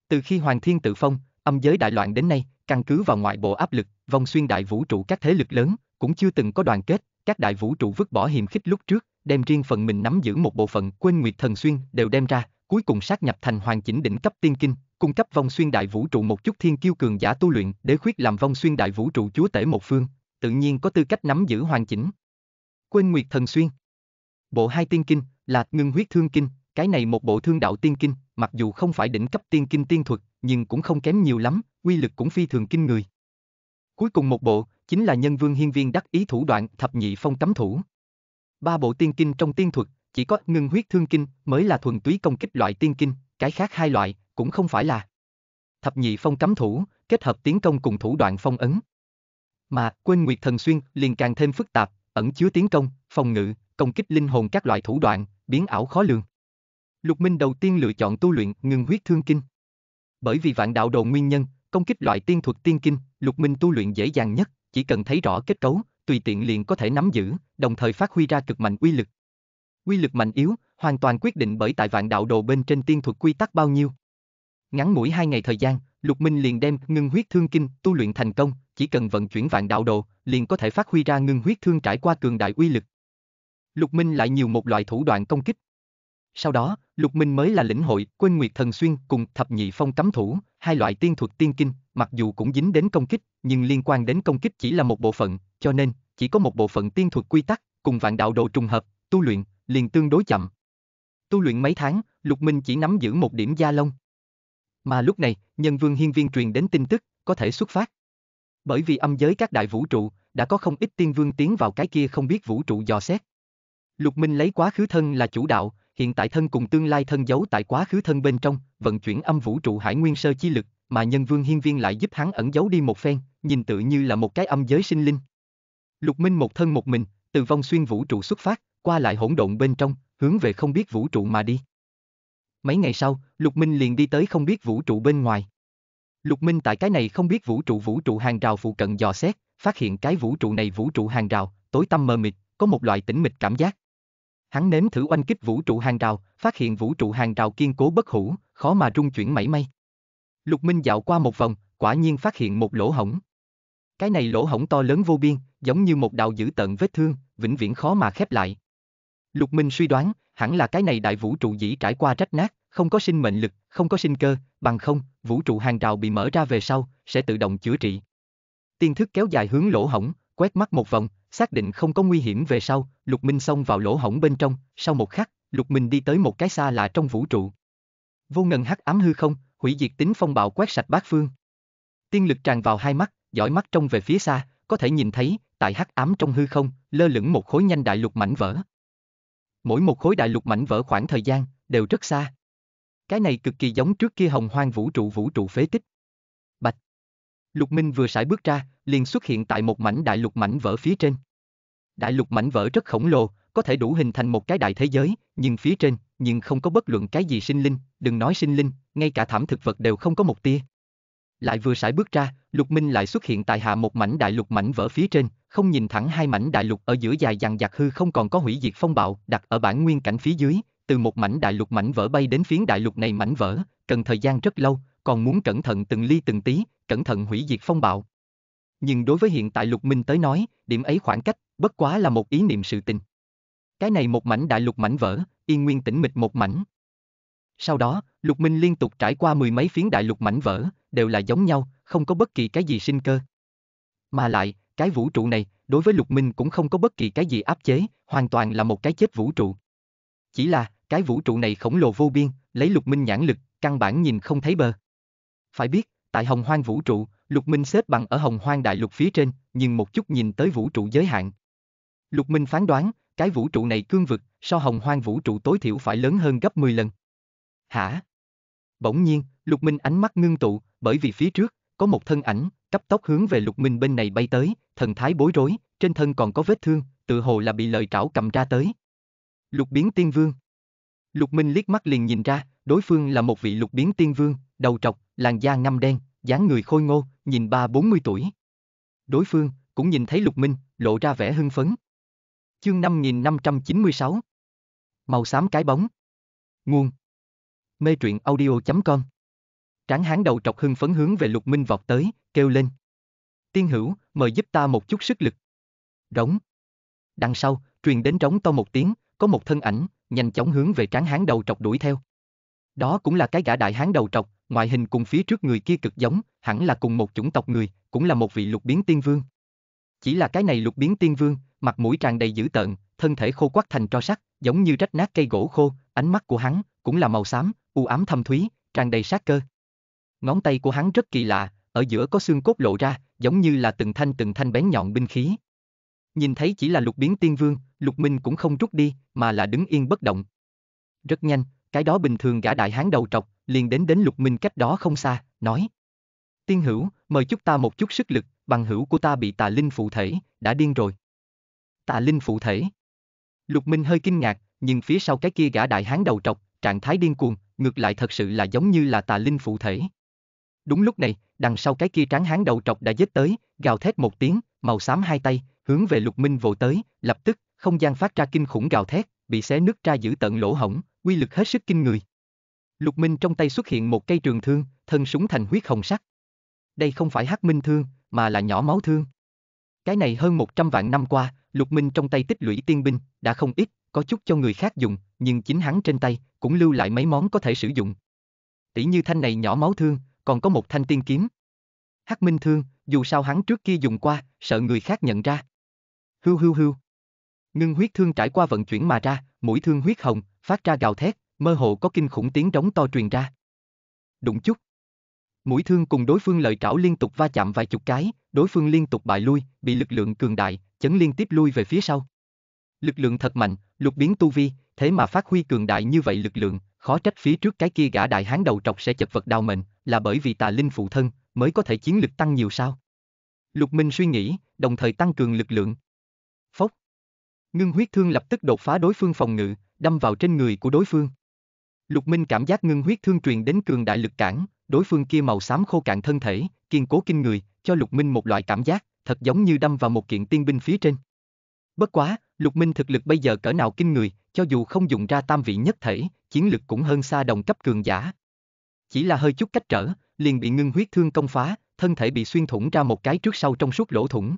Từ khi Hoàng Thiên tự phong, âm giới đại loạn đến nay, căn cứ vào ngoại bộ áp lực, vong xuyên đại vũ trụ các thế lực lớn, cũng chưa từng có đoàn kết, các đại vũ trụ vứt bỏ hiềm khích lúc trước, đem riêng phần mình nắm giữ một bộ phận quên nguyệt thần xuyên đều đem ra, cuối cùng sát nhập thành hoàn chỉnh đỉnh cấp tiên kinh, cung cấp vong xuyên đại vũ trụ một chút thiên kiêu cường giả tu luyện, để khuyết làm vong xuyên đại vũ trụ chúa tể một phương, tự nhiên có tư cách nắm giữ hoàn chỉnh. Quên nguyệt thần xuyên. Bộ hai tiên kinh là ngưng huyết thương kinh, cái này một bộ thương đạo tiên kinh, mặc dù không phải đỉnh cấp tiên kinh tiên thuật, nhưng cũng không kém nhiều lắm, uy lực cũng phi thường kinh người. Cuối cùng một bộ, chính là nhân vương hiên viên đắc ý thủ đoạn thập nhị phong cấm thủ. Ba bộ tiên kinh trong tiên thuật, chỉ có ngưng huyết thương kinh mới là thuần túy công kích loại tiên kinh, cái khác hai loại, cũng không phải là. Thập nhị phong cấm thủ, kết hợp tiến công cùng thủ đoạn phong ấn. Mà, quên nguyệt thần xuyên, liền càng thêm phức tạp, ẩn chứa tiến công, phòng ngự, công kích linh hồn các loại thủ đoạn, biến ảo khó lường. Lục Minh đầu tiên lựa chọn tu luyện ngưng huyết thương kinh. Bởi vì vạn đạo đồ nguyên nhân, công kích loại tiên thuật tiên kinh, Lục Minh tu luyện dễ dàng nhất, chỉ cần thấy rõ kết cấu, tùy tiện liền có thể nắm giữ, đồng thời phát huy ra cực mạnh uy lực. quy lực mạnh yếu, hoàn toàn quyết định bởi tại vạn đạo đồ bên trên tiên thuật quy tắc bao nhiêu. Ngắn mũi hai ngày thời gian, Lục Minh liền đem ngưng huyết thương kinh tu luyện thành công, chỉ cần vận chuyển vạn đạo đồ, liền có thể phát huy ra ngưng huyết thương trải qua cường đại uy lực. Lục Minh lại nhiều một loại thủ đoạn công kích. Sau đó, Lục Minh mới là lĩnh hội, quên nguyệt thần xuyên cùng thập nhị phong cấm thủ, hai loại tiên thuật tiên kinh, mặc dù cũng dính đến công kích, nhưng liên quan đến công kích chỉ là một bộ phận, cho nên, chỉ có một bộ phận tiên thuật quy tắc, cùng vạn đạo đồ trùng hợp, tu luyện, liền tương đối chậm. Tu luyện mấy tháng, Lục Minh chỉ nắm giữ một điểm gia long. Mà lúc này, nhân vương hiên viên truyền đến tin tức, có thể xuất phát. Bởi vì âm giới các đại vũ trụ, đã có không ít tiên vương tiến vào cái kia không biết vũ trụ dò xét. Lục Minh lấy quá khứ thân là chủ đạo, hiện tại thân cùng tương lai thân giấu tại quá khứ thân bên trong, vận chuyển âm vũ trụ hải nguyên sơ chi lực, mà nhân vương hiên viên lại giúp hắn ẩn giấu đi một phen, nhìn tự như là một cái âm giới sinh linh. Lục Minh một thân một mình, từ vong xuyên vũ trụ xuất phát, qua lại hỗn độn bên trong, hướng về không biết vũ trụ mà đi. Mấy ngày sau, Lục Minh liền đi tới không biết vũ trụ bên ngoài. Lục Minh tại cái này không biết vũ trụ vũ trụ hàng rào phụ cận dò xét, phát hiện cái vũ trụ này vũ trụ hàng rào, tối tăm mờ mịt, có một loại tĩnh mịch cảm giác. Hắn nếm thử oanh kích vũ trụ hàng rào, phát hiện vũ trụ hàng rào kiên cố bất hủ, khó mà rung chuyển mảy may. Lục Minh dạo qua một vòng, quả nhiên phát hiện một lỗ hổng. Cái này lỗ hổng to lớn vô biên, giống như một đạo dữ tận vết thương, vĩnh viễn khó mà khép lại. Lục Minh suy đoán, hẳn là cái này đại vũ trụ dĩ trải qua rách nát, không có sinh mệnh lực, không có sinh cơ, bằng không, vũ trụ hàng rào bị mở ra về sau, sẽ tự động chữa trị. Tiên thức kéo dài hướng lỗ hổng, quét mắt một vòng, xác định không có nguy hiểm về sau, Lục Minh xông vào lỗ hổng bên trong, sau một khắc, Lục Minh đi tới một cái xa lạ trong vũ trụ. Vô ngần hắc ám hư không, hủy diệt tính phong bạo quét sạch bát phương. Tiên lực tràn vào hai mắt, dõi mắt trông về phía xa, có thể nhìn thấy, tại hắc ám trong hư không, lơ lửng một khối nhanh đại lục mảnh vỡ. Mỗi một khối đại lục mảnh vỡ khoảng thời gian, đều rất xa. Cái này cực kỳ giống trước kia hồng hoang vũ trụ vũ trụ phế tích. Lục Minh vừa sải bước ra, liền xuất hiện tại một mảnh đại lục mảnh vỡ phía trên. Đại lục mảnh vỡ rất khổng lồ, có thể đủ hình thành một cái đại thế giới, nhưng phía trên, nhưng không có bất luận cái gì sinh linh, đừng nói sinh linh, ngay cả thảm thực vật đều không có một tia. Lại vừa sải bước ra, Lục Minh lại xuất hiện tại hạ một mảnh đại lục mảnh vỡ phía trên, không nhìn thẳng hai mảnh đại lục ở giữa dài dằng dặc hư không còn có hủy diệt phong bạo, đặt ở bản nguyên cảnh phía dưới, từ một mảnh đại lục mảnh vỡ bay đến phiến đại lục này mảnh vỡ, cần thời gian rất lâu, còn muốn cẩn thận từng ly từng tí, cẩn thận hủy diệt phong bạo. Nhưng đối với hiện tại Lục Minh tới nói, điểm ấy khoảng cách, bất quá là một ý niệm sự tình. Cái này một mảnh đại lục mảnh vỡ, yên nguyên tĩnh mịch một mảnh. Sau đó, Lục Minh liên tục trải qua mười mấy phiến đại lục mảnh vỡ, đều là giống nhau, không có bất kỳ cái gì sinh cơ. Mà lại, cái vũ trụ này, đối với Lục Minh cũng không có bất kỳ cái gì áp chế, hoàn toàn là một cái chết vũ trụ. Chỉ là, cái vũ trụ này khổng lồ vô biên, lấy Lục Minh nhãn lực, căn bản nhìn không thấy bờ. Phải biết, tại hồng hoang vũ trụ, Lục Minh xếp bằng ở hồng hoang đại lục phía trên, nhưng một chút nhìn tới vũ trụ giới hạn. Lục Minh phán đoán, cái vũ trụ này cương vực, so hồng hoang vũ trụ tối thiểu phải lớn hơn gấp 10 lần. Hả? Bỗng nhiên, Lục Minh ánh mắt ngưng tụ, bởi vì phía trước, có một thân ảnh, cấp tốc hướng về Lục Minh bên này bay tới, thần thái bối rối, trên thân còn có vết thương, tự hồ là bị lời trảo cầm ra tới. Lục biến tiên vương. Lục Minh liếc mắt liền nhìn ra, đối phương là một vị lục biến tiên vương, đầu trọc, làn da ngăm đen, dáng người khôi ngô, nhìn ba bốn mươi tuổi. Đối phương, cũng nhìn thấy Lục Minh, lộ ra vẻ hưng phấn. Chương 5596 Màu xám cái bóng Nguồn Mê truyện audio.com Tráng hán đầu trọc hưng phấn hướng về Lục Minh vọt tới, kêu lên. Tiên hữu, mời giúp ta một chút sức lực. Rống. Đằng sau, truyền đến rống to một tiếng, có một thân ảnh, nhanh chóng hướng về tráng hán đầu trọc đuổi theo. Đó cũng là cái gã đại hán đầu trọc, ngoại hình cùng phía trước người kia cực giống, hẳn là cùng một chủng tộc người, cũng là một vị lục biến tiên vương. Chỉ là cái này lục biến tiên vương, mặt mũi tràn đầy dữ tợn, thân thể khô quắc thành tro sắt, giống như rách nát cây gỗ khô, ánh mắt của hắn cũng là màu xám, u ám thâm thúy, tràn đầy sát cơ. Ngón tay của hắn rất kỳ lạ, ở giữa có xương cốt lộ ra, giống như là từng thanh từng thanh bén nhọn binh khí. Nhìn thấy chỉ là lục biến tiên vương, lục minh cũng không rút đi, mà là đứng yên bất động. Rất nhanh, cái đó bình thường gã đại hán đầu trọc, liền đến đến lục minh cách đó không xa, nói. Tiên hữu, mời chúc ta một chút sức lực, bằng hữu của ta bị tà linh phụ thể, đã điên rồi. Tà linh phụ thể. Lục minh hơi kinh ngạc, nhưng phía sau cái kia gã đại hán đầu trọc, trạng thái điên cuồng, ngược lại thật sự là giống như là tà linh phụ thể. Đúng lúc này, đằng sau cái kia tráng hán đầu trọc đã giết tới, gào thét một tiếng, màu xám hai tay, hướng về Lục Minh vồ tới, lập tức, không gian phát ra kinh khủng gào thét, bị xé nứt ra giữ tận lỗ hổng, quy lực hết sức kinh người. Lục Minh trong tay xuất hiện một cây trường thương, thân súng thành huyết hồng sắc. Đây không phải hắc minh thương, mà là nhỏ máu thương. Cái này hơn 100 vạn năm qua, Lục Minh trong tay tích lũy tiên binh, đã không ít, có chút cho người khác dùng, nhưng chính hắn trên tay, cũng lưu lại mấy món có thể sử dụng. Tỷ như thanh này nhỏ máu thương, còn có một thanh tiên kiếm. Hắc Minh Thương, dù sao hắn trước kia dùng qua, sợ người khác nhận ra. Hưu hưu hưu. Ngưng huyết thương trải qua vận chuyển mà ra, mũi thương huyết hồng, phát ra gào thét, mơ hồ có kinh khủng tiếng trống to truyền ra. Đụng chút. Mũi thương cùng đối phương lợi trảo liên tục va chạm vài chục cái, đối phương liên tục bại lui, bị lực lượng cường đại, chấn liên tiếp lui về phía sau. Lực lượng thật mạnh, lục biến tu vi, thế mà phát huy cường đại như vậy lực lượng, khó trách phía trước cái kia gã đại hán đầu trọc sẽ chật vật đau mệnh, là bởi vì tà linh phụ thân, mới có thể chiến lực tăng nhiều sao. Lục Minh suy nghĩ, đồng thời tăng cường lực lượng. Phốc. Ngưng huyết thương lập tức đột phá đối phương phòng ngự, đâm vào trên người của đối phương. Lục Minh cảm giác ngưng huyết thương truyền đến cường đại lực cản, đối phương kia màu xám khô cạn thân thể, kiên cố kinh người, cho Lục Minh một loại cảm giác, thật giống như đâm vào một kiện tiên binh phía trên. Bất quá, Lục Minh thực lực bây giờ cỡ nào kinh người, cho dù không dùng ra tam vị nhất thể, chiến lực cũng hơn xa đồng cấp cường giả. Chỉ là hơi chút cách trở, liền bị ngưng huyết thương công phá, thân thể bị xuyên thủng ra một cái trước sau trong suốt lỗ thủng.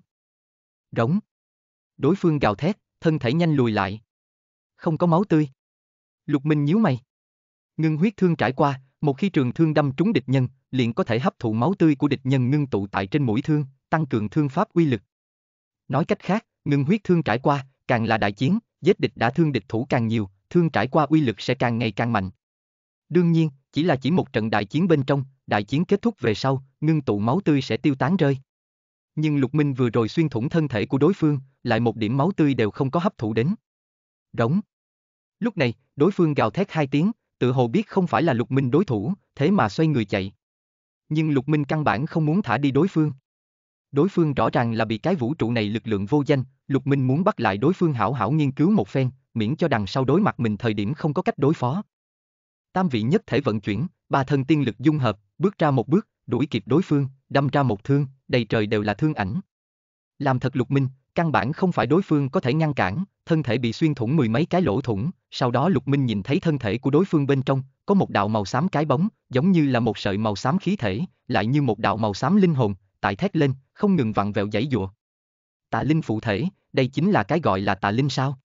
Rống. Đối phương gào thét, thân thể nhanh lùi lại. Không có máu tươi. Lục Minh nhíu mày. Ngưng huyết thương trải qua, một khi trường thương đâm trúng địch nhân, liền có thể hấp thụ máu tươi của địch nhân ngưng tụ tại trên mũi thương, tăng cường thương pháp uy lực. Nói cách khác, ngưng huyết thương trải qua, càng là đại chiến, giết địch đã thương địch thủ càng nhiều, thương trải qua uy lực sẽ càng ngày càng mạnh. Đương nhiên, chỉ là chỉ một trận đại chiến bên trong, đại chiến kết thúc về sau, ngưng tụ máu tươi sẽ tiêu tán rơi. Nhưng Lục Minh vừa rồi xuyên thủng thân thể của đối phương, lại một điểm máu tươi đều không có hấp thụ đến. Rống. Lúc này, đối phương gào thét hai tiếng, tự hồ biết không phải là Lục Minh đối thủ, thế mà xoay người chạy. Nhưng Lục Minh căn bản không muốn thả đi đối phương. Đối phương rõ ràng là bị cái vũ trụ này lực lượng vô danh, Lục Minh muốn bắt lại đối phương hảo hảo nghiên cứu một phen, miễn cho đằng sau đối mặt mình thời điểm không có cách đối phó. Tam vị nhất thể vận chuyển, ba thân tiên lực dung hợp, bước ra một bước, đuổi kịp đối phương, đâm ra một thương, đầy trời đều là thương ảnh. Làm thật Lục Minh, căn bản không phải đối phương có thể ngăn cản, thân thể bị xuyên thủng mười mấy cái lỗ thủng, sau đó Lục Minh nhìn thấy thân thể của đối phương bên trong, có một đạo màu xám cái bóng, giống như là một sợi màu xám khí thể, lại như một đạo màu xám linh hồn, tại thét lên, không ngừng vặn vẹo giãy giụa. Tà linh phụ thể, đây chính là cái gọi là tà linh sao?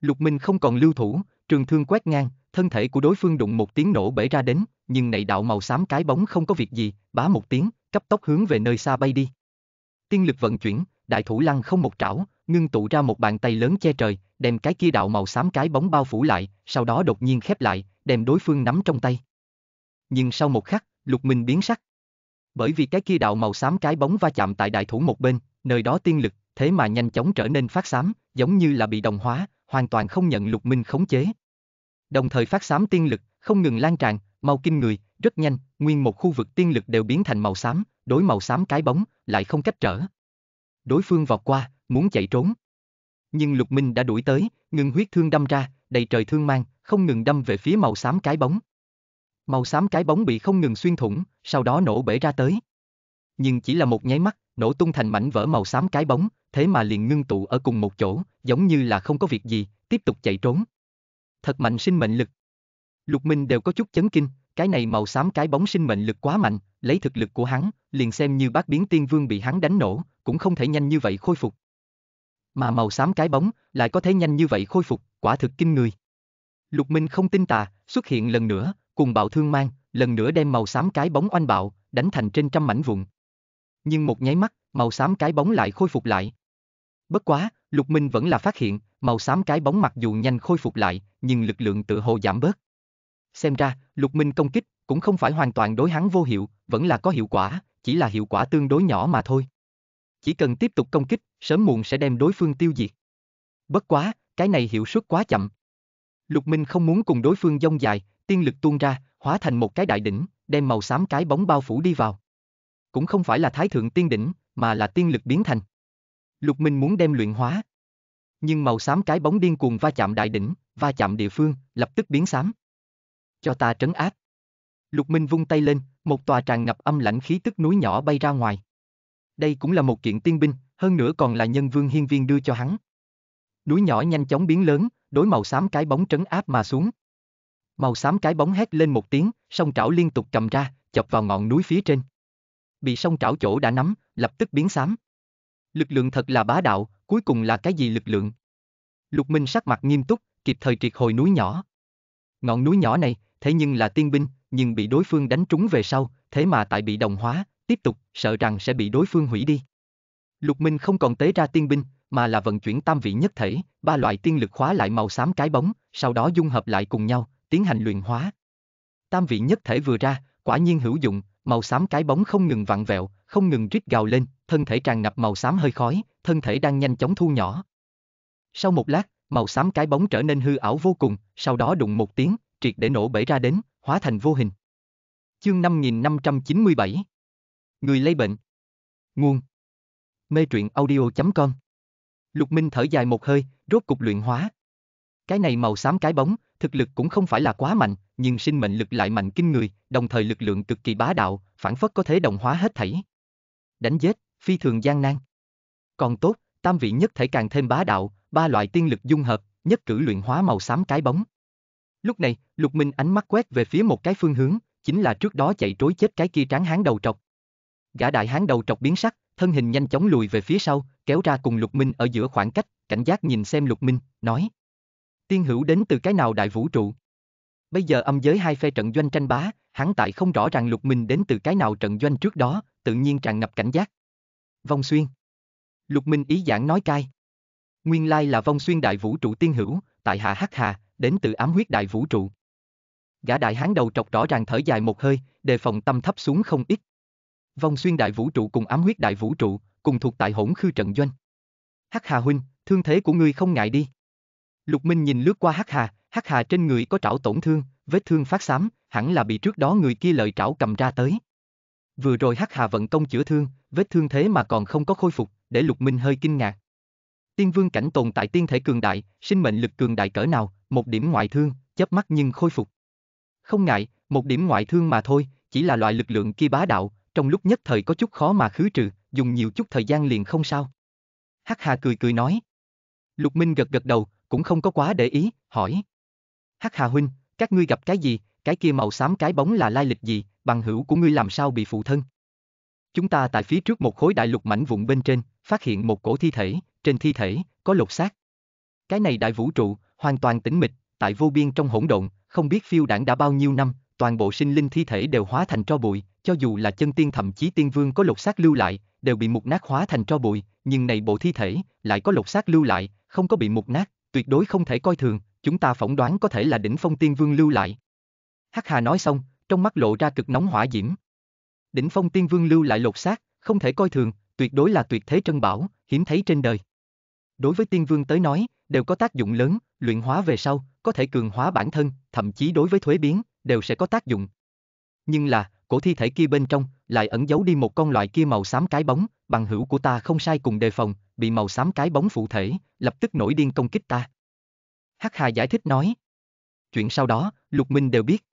Lục Minh không còn lưu thủ, trường thương quét ngang, thân thể của đối phương đụng một tiếng nổ bể ra đến, nhưng này đạo màu xám cái bóng không có việc gì, bá một tiếng, cấp tốc hướng về nơi xa bay đi. Tiên lực vận chuyển, đại thủ lăng không một trảo, ngưng tụ ra một bàn tay lớn che trời, đem cái kia đạo màu xám cái bóng bao phủ lại, sau đó đột nhiên khép lại, đem đối phương nắm trong tay. Nhưng sau một khắc, Lục Minh biến sắc. Bởi vì cái kia đạo màu xám cái bóng va chạm tại đại thủ một bên, nơi đó tiên lực, thế mà nhanh chóng trở nên phát xám, giống như là bị đồng hóa, hoàn toàn không nhận Lục Minh khống chế. Đồng thời phát xám tiên lực, không ngừng lan tràn, mau kinh người, rất nhanh, nguyên một khu vực tiên lực đều biến thành màu xám, đối màu xám cái bóng, lại không cách trở. Đối phương vọt qua, muốn chạy trốn. Nhưng Lục Minh đã đuổi tới, ngừng huyết thương đâm ra, đầy trời thương mang, không ngừng đâm về phía màu xám cái bóng. Màu xám cái bóng bị không ngừng xuyên thủng, sau đó nổ bể ra tới. Nhưng chỉ là một nháy mắt, nổ tung thành mảnh vỡ màu xám cái bóng, thế mà liền ngưng tụ ở cùng một chỗ, giống như là không có việc gì, tiếp tục chạy trốn. Thật mạnh sinh mệnh lực. Lục Minh đều có chút chấn kinh, cái này màu xám cái bóng sinh mệnh lực quá mạnh, lấy thực lực của hắn, liền xem như bát biến tiên vương bị hắn đánh nổ, cũng không thể nhanh như vậy khôi phục. Mà màu xám cái bóng, lại có thể nhanh như vậy khôi phục, quả thực kinh người. Lục Minh không tin tà, xuất hiện lần nữa, cùng bạo thương mang, lần nữa đem màu xám cái bóng oanh bạo, đánh thành trên trăm mảnh vụn. Nhưng một nháy mắt, màu xám cái bóng lại khôi phục lại. Bất quá, Lục Minh vẫn là phát hiện, màu xám cái bóng mặc dù nhanh khôi phục lại, nhưng lực lượng tự hồ giảm bớt. Xem ra, Lục Minh công kích, cũng không phải hoàn toàn đối hắn vô hiệu, vẫn là có hiệu quả, chỉ là hiệu quả tương đối nhỏ mà thôi. Chỉ cần tiếp tục công kích, sớm muộn sẽ đem đối phương tiêu diệt. Bất quá, cái này hiệu suất quá chậm. Lục Minh không muốn cùng đối phương dông dài, tiên lực tuôn ra, hóa thành một cái đại đỉnh, đem màu xám cái bóng bao phủ đi vào. Cũng không phải là thái thượng tiên đỉnh, mà là tiên lực biến thành. Lục Minh muốn đem luyện hóa. Nhưng màu xám cái bóng điên cuồng va chạm đại đỉnh, va chạm địa phương, lập tức biến xám. Cho ta trấn áp. Lục Minh vung tay lên, một tòa tràn ngập âm lãnh khí tức núi nhỏ bay ra ngoài. Đây cũng là một kiện tiên binh, hơn nữa còn là nhân vương hiên viên đưa cho hắn. Núi nhỏ nhanh chóng biến lớn, đối màu xám cái bóng trấn áp mà xuống. Màu xám cái bóng hét lên một tiếng, song trảo liên tục cầm ra, chọc vào ngọn núi phía trên. Bị song trảo chỗ đã nắm, lập tức biến xám. Lực lượng thật là bá đạo, cuối cùng là cái gì lực lượng? Lục Minh sắc mặt nghiêm túc, kịp thời triệt hồi núi nhỏ. Ngọn núi nhỏ này, thế nhưng là tiên binh, nhưng bị đối phương đánh trúng về sau, thế mà tại bị đồng hóa, tiếp tục, sợ rằng sẽ bị đối phương hủy đi. Lục Minh không còn tế ra tiên binh, mà là vận chuyển tam vị nhất thể, ba loại tiên lực khóa lại màu xám cái bóng, sau đó dung hợp lại cùng nhau, tiến hành luyện hóa. Tam vị nhất thể vừa ra, quả nhiên hữu dụng, màu xám cái bóng không ngừng vặn vẹo, không ngừng rít gào lên, thân thể tràn ngập màu xám hơi khói, thân thể đang nhanh chóng thu nhỏ. Sau một lát, màu xám cái bóng trở nên hư ảo vô cùng, sau đó đụng một tiếng, triệt để nổ bể ra đến, hóa thành vô hình. Chương 5597 Người lây bệnh Nguồn Mê truyện audio.com Lục Minh thở dài một hơi, rốt cục luyện hóa. Cái này màu xám cái bóng, thực lực cũng không phải là quá mạnh, nhưng sinh mệnh lực lại mạnh kinh người, đồng thời lực lượng cực kỳ bá đạo, phản phất có thể đồng hóa hết thảy. Đánh giết, phi thường gian nan. Còn tốt, tam vị nhất thể càng thêm bá đạo, ba loại tiên lực dung hợp, nhất cử luyện hóa màu xám cái bóng. Lúc này, Lục Minh ánh mắt quét về phía một cái phương hướng, chính là trước đó chạy trối chết cái kia tráng hán đầu trọc. Gã đại hán đầu trọc biến sắc, thân hình nhanh chóng lùi về phía sau, kéo ra cùng Lục Minh ở giữa khoảng cách, cảnh giác nhìn xem Lục Minh, nói. Tiên hữu đến từ cái nào đại vũ trụ? Bây giờ âm giới hai phe trận doanh tranh bá, hắn tại không rõ ràng Lục Minh đến từ cái nào trận doanh trước đó, tự nhiên tràn ngập cảnh giác. Vong xuyên. Lục Minh ý giảng nói cai. Nguyên lai là vong xuyên đại vũ trụ tiên hữu, tại hạ hắc hà, đến từ ám huyết đại vũ trụ. Gã đại hán đầu trọc rõ ràng thở dài một hơi, đề phòng tâm thấp xuống không ít. Vong xuyên đại vũ trụ cùng ám huyết đại vũ trụ, cùng thuộc tại hỗn khư trận doanh. Hắc Hà huynh, thương thế của ngươi không ngại đi. Lục Minh nhìn lướt qua Hắc Hà, Hắc Hà trên người có trảo tổn thương, vết thương phát xám, hẳn là bị trước đó người kia lợi trảo cầm ra tới. Vừa rồi Hắc Hà vận công chữa thương, vết thương thế mà còn không có khôi phục, để Lục Minh hơi kinh ngạc. Tiên vương cảnh tồn tại tiên thể cường đại, sinh mệnh lực cường đại cỡ nào, một điểm ngoại thương, chớp mắt nhưng khôi phục. Không ngại, một điểm ngoại thương mà thôi, chỉ là loại lực lượng kia bá đạo, trong lúc nhất thời có chút khó mà khứ trừ, dùng nhiều chút thời gian liền không sao. Hắc Hà cười cười nói. Lục Minh gật gật đầu, cũng không có quá để ý, hỏi. Hắc Hà huynh, các ngươi gặp cái gì, cái kia màu xám cái bóng là lai lịch gì, bằng hữu của ngươi làm sao bị phụ thân? Chúng ta tại phía trước một khối đại lục mảnh vụn bên trên, phát hiện một cổ thi thể, trên thi thể, có lột xác. Cái này đại vũ trụ, hoàn toàn tĩnh mịch, tại vô biên trong hỗn độn, không biết phiêu đảng đã bao nhiêu năm, toàn bộ sinh linh thi thể đều hóa thành tro bụi, cho dù là chân tiên thậm chí tiên vương có lột xác lưu lại, đều bị mục nát hóa thành tro bụi, nhưng này bộ thi thể, lại có lột xác lưu lại, không có bị mục nát, tuyệt đối không thể coi thường, chúng ta phỏng đoán có thể là đỉnh phong tiên vương lưu lại. Hắc Hà nói xong, trong mắt lộ ra cực nóng hỏa diễm. Đỉnh phong tiên vương lưu lại lột xác, không thể coi thường, tuyệt đối là tuyệt thế trân bảo, hiếm thấy trên đời. Đối với tiên vương tới nói, đều có tác dụng lớn, luyện hóa về sau, có thể cường hóa bản thân, thậm chí đối với thuế biến, đều sẽ có tác dụng. Nhưng là, cổ thi thể kia bên trong, lại ẩn giấu đi một con loại kia màu xám cái bóng, bằng hữu của ta không sai cùng đề phòng, bị màu xám cái bóng phụ thể, lập tức nổi điên công kích ta. Hắc Hà giải thích nói. Chuyện sau đó, Lục Minh đều biết.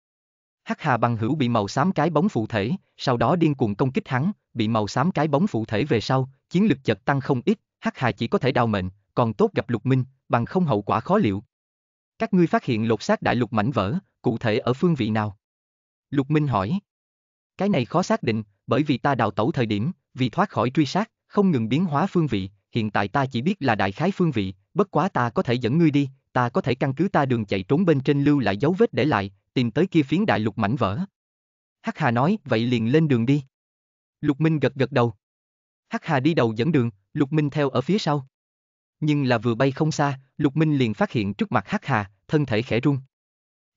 Hắc Hà bằng hữu bị màu xám cái bóng phụ thể, sau đó điên cuồng công kích hắn, bị màu xám cái bóng phụ thể về sau, chiến lực chợt tăng không ít, Hắc Hà chỉ có thể đào mệnh, còn tốt gặp Lục Minh, bằng không hậu quả khó liệu. Các ngươi phát hiện lột xác đại lục mảnh vỡ, cụ thể ở phương vị nào? Lục Minh hỏi. Cái này khó xác định, bởi vì ta đào tẩu thời điểm, vì thoát khỏi truy sát, không ngừng biến hóa phương vị, hiện tại ta chỉ biết là đại khái phương vị, bất quá ta có thể dẫn ngươi đi, ta có thể căn cứ ta đường chạy trốn bên trên lưu lại dấu vết để lại, tìm tới kia phiến đại lục mảnh vỡ. Hắc Hà nói, vậy liền lên đường đi. Lục Minh gật gật đầu. Hắc Hà đi đầu dẫn đường, Lục Minh theo ở phía sau. Nhưng là vừa bay không xa, Lục Minh liền phát hiện trước mặt Hắc Hà, thân thể khẽ run.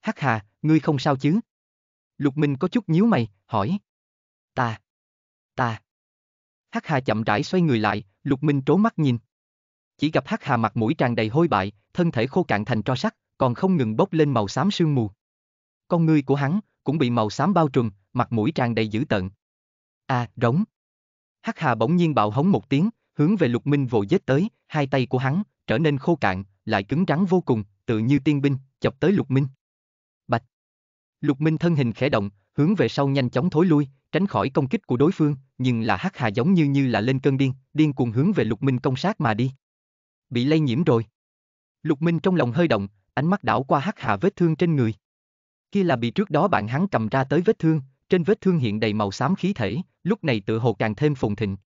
Hắc Hà, ngươi không sao chứ? Lục Minh có chút nhíu mày, hỏi. Ta. Ta. Hắc Hà chậm rãi xoay người lại, Lục Minh trố mắt nhìn. Chỉ gặp Hắc Hà mặt mũi tràn đầy hôi bại, thân thể khô cạn thành tro sắt, còn không ngừng bốc lên màu xám sương mù. Con ngươi của hắn cũng bị màu xám bao trùm, mặt mũi tràn đầy dữ tợn. À, rống. Hắc Hà bỗng nhiên bạo hống một tiếng, hướng về Lục Minh vồ giết tới, hai tay của hắn trở nên khô cạn, lại cứng rắn vô cùng, tự như tiên binh, chọc tới Lục Minh. Lục Minh thân hình khẽ động, hướng về sau nhanh chóng thối lui, tránh khỏi công kích của đối phương, nhưng là Hắc Hà giống như như là lên cơn điên, điên cuồng hướng về Lục Minh công sát mà đi. Bị lây nhiễm rồi. Lục Minh trong lòng hơi động, ánh mắt đảo qua Hắc Hà vết thương trên người. Kia là bị trước đó bạn hắn cầm ra tới vết thương, trên vết thương hiện đầy màu xám khí thể, lúc này tự hồ càng thêm phồn thịnh.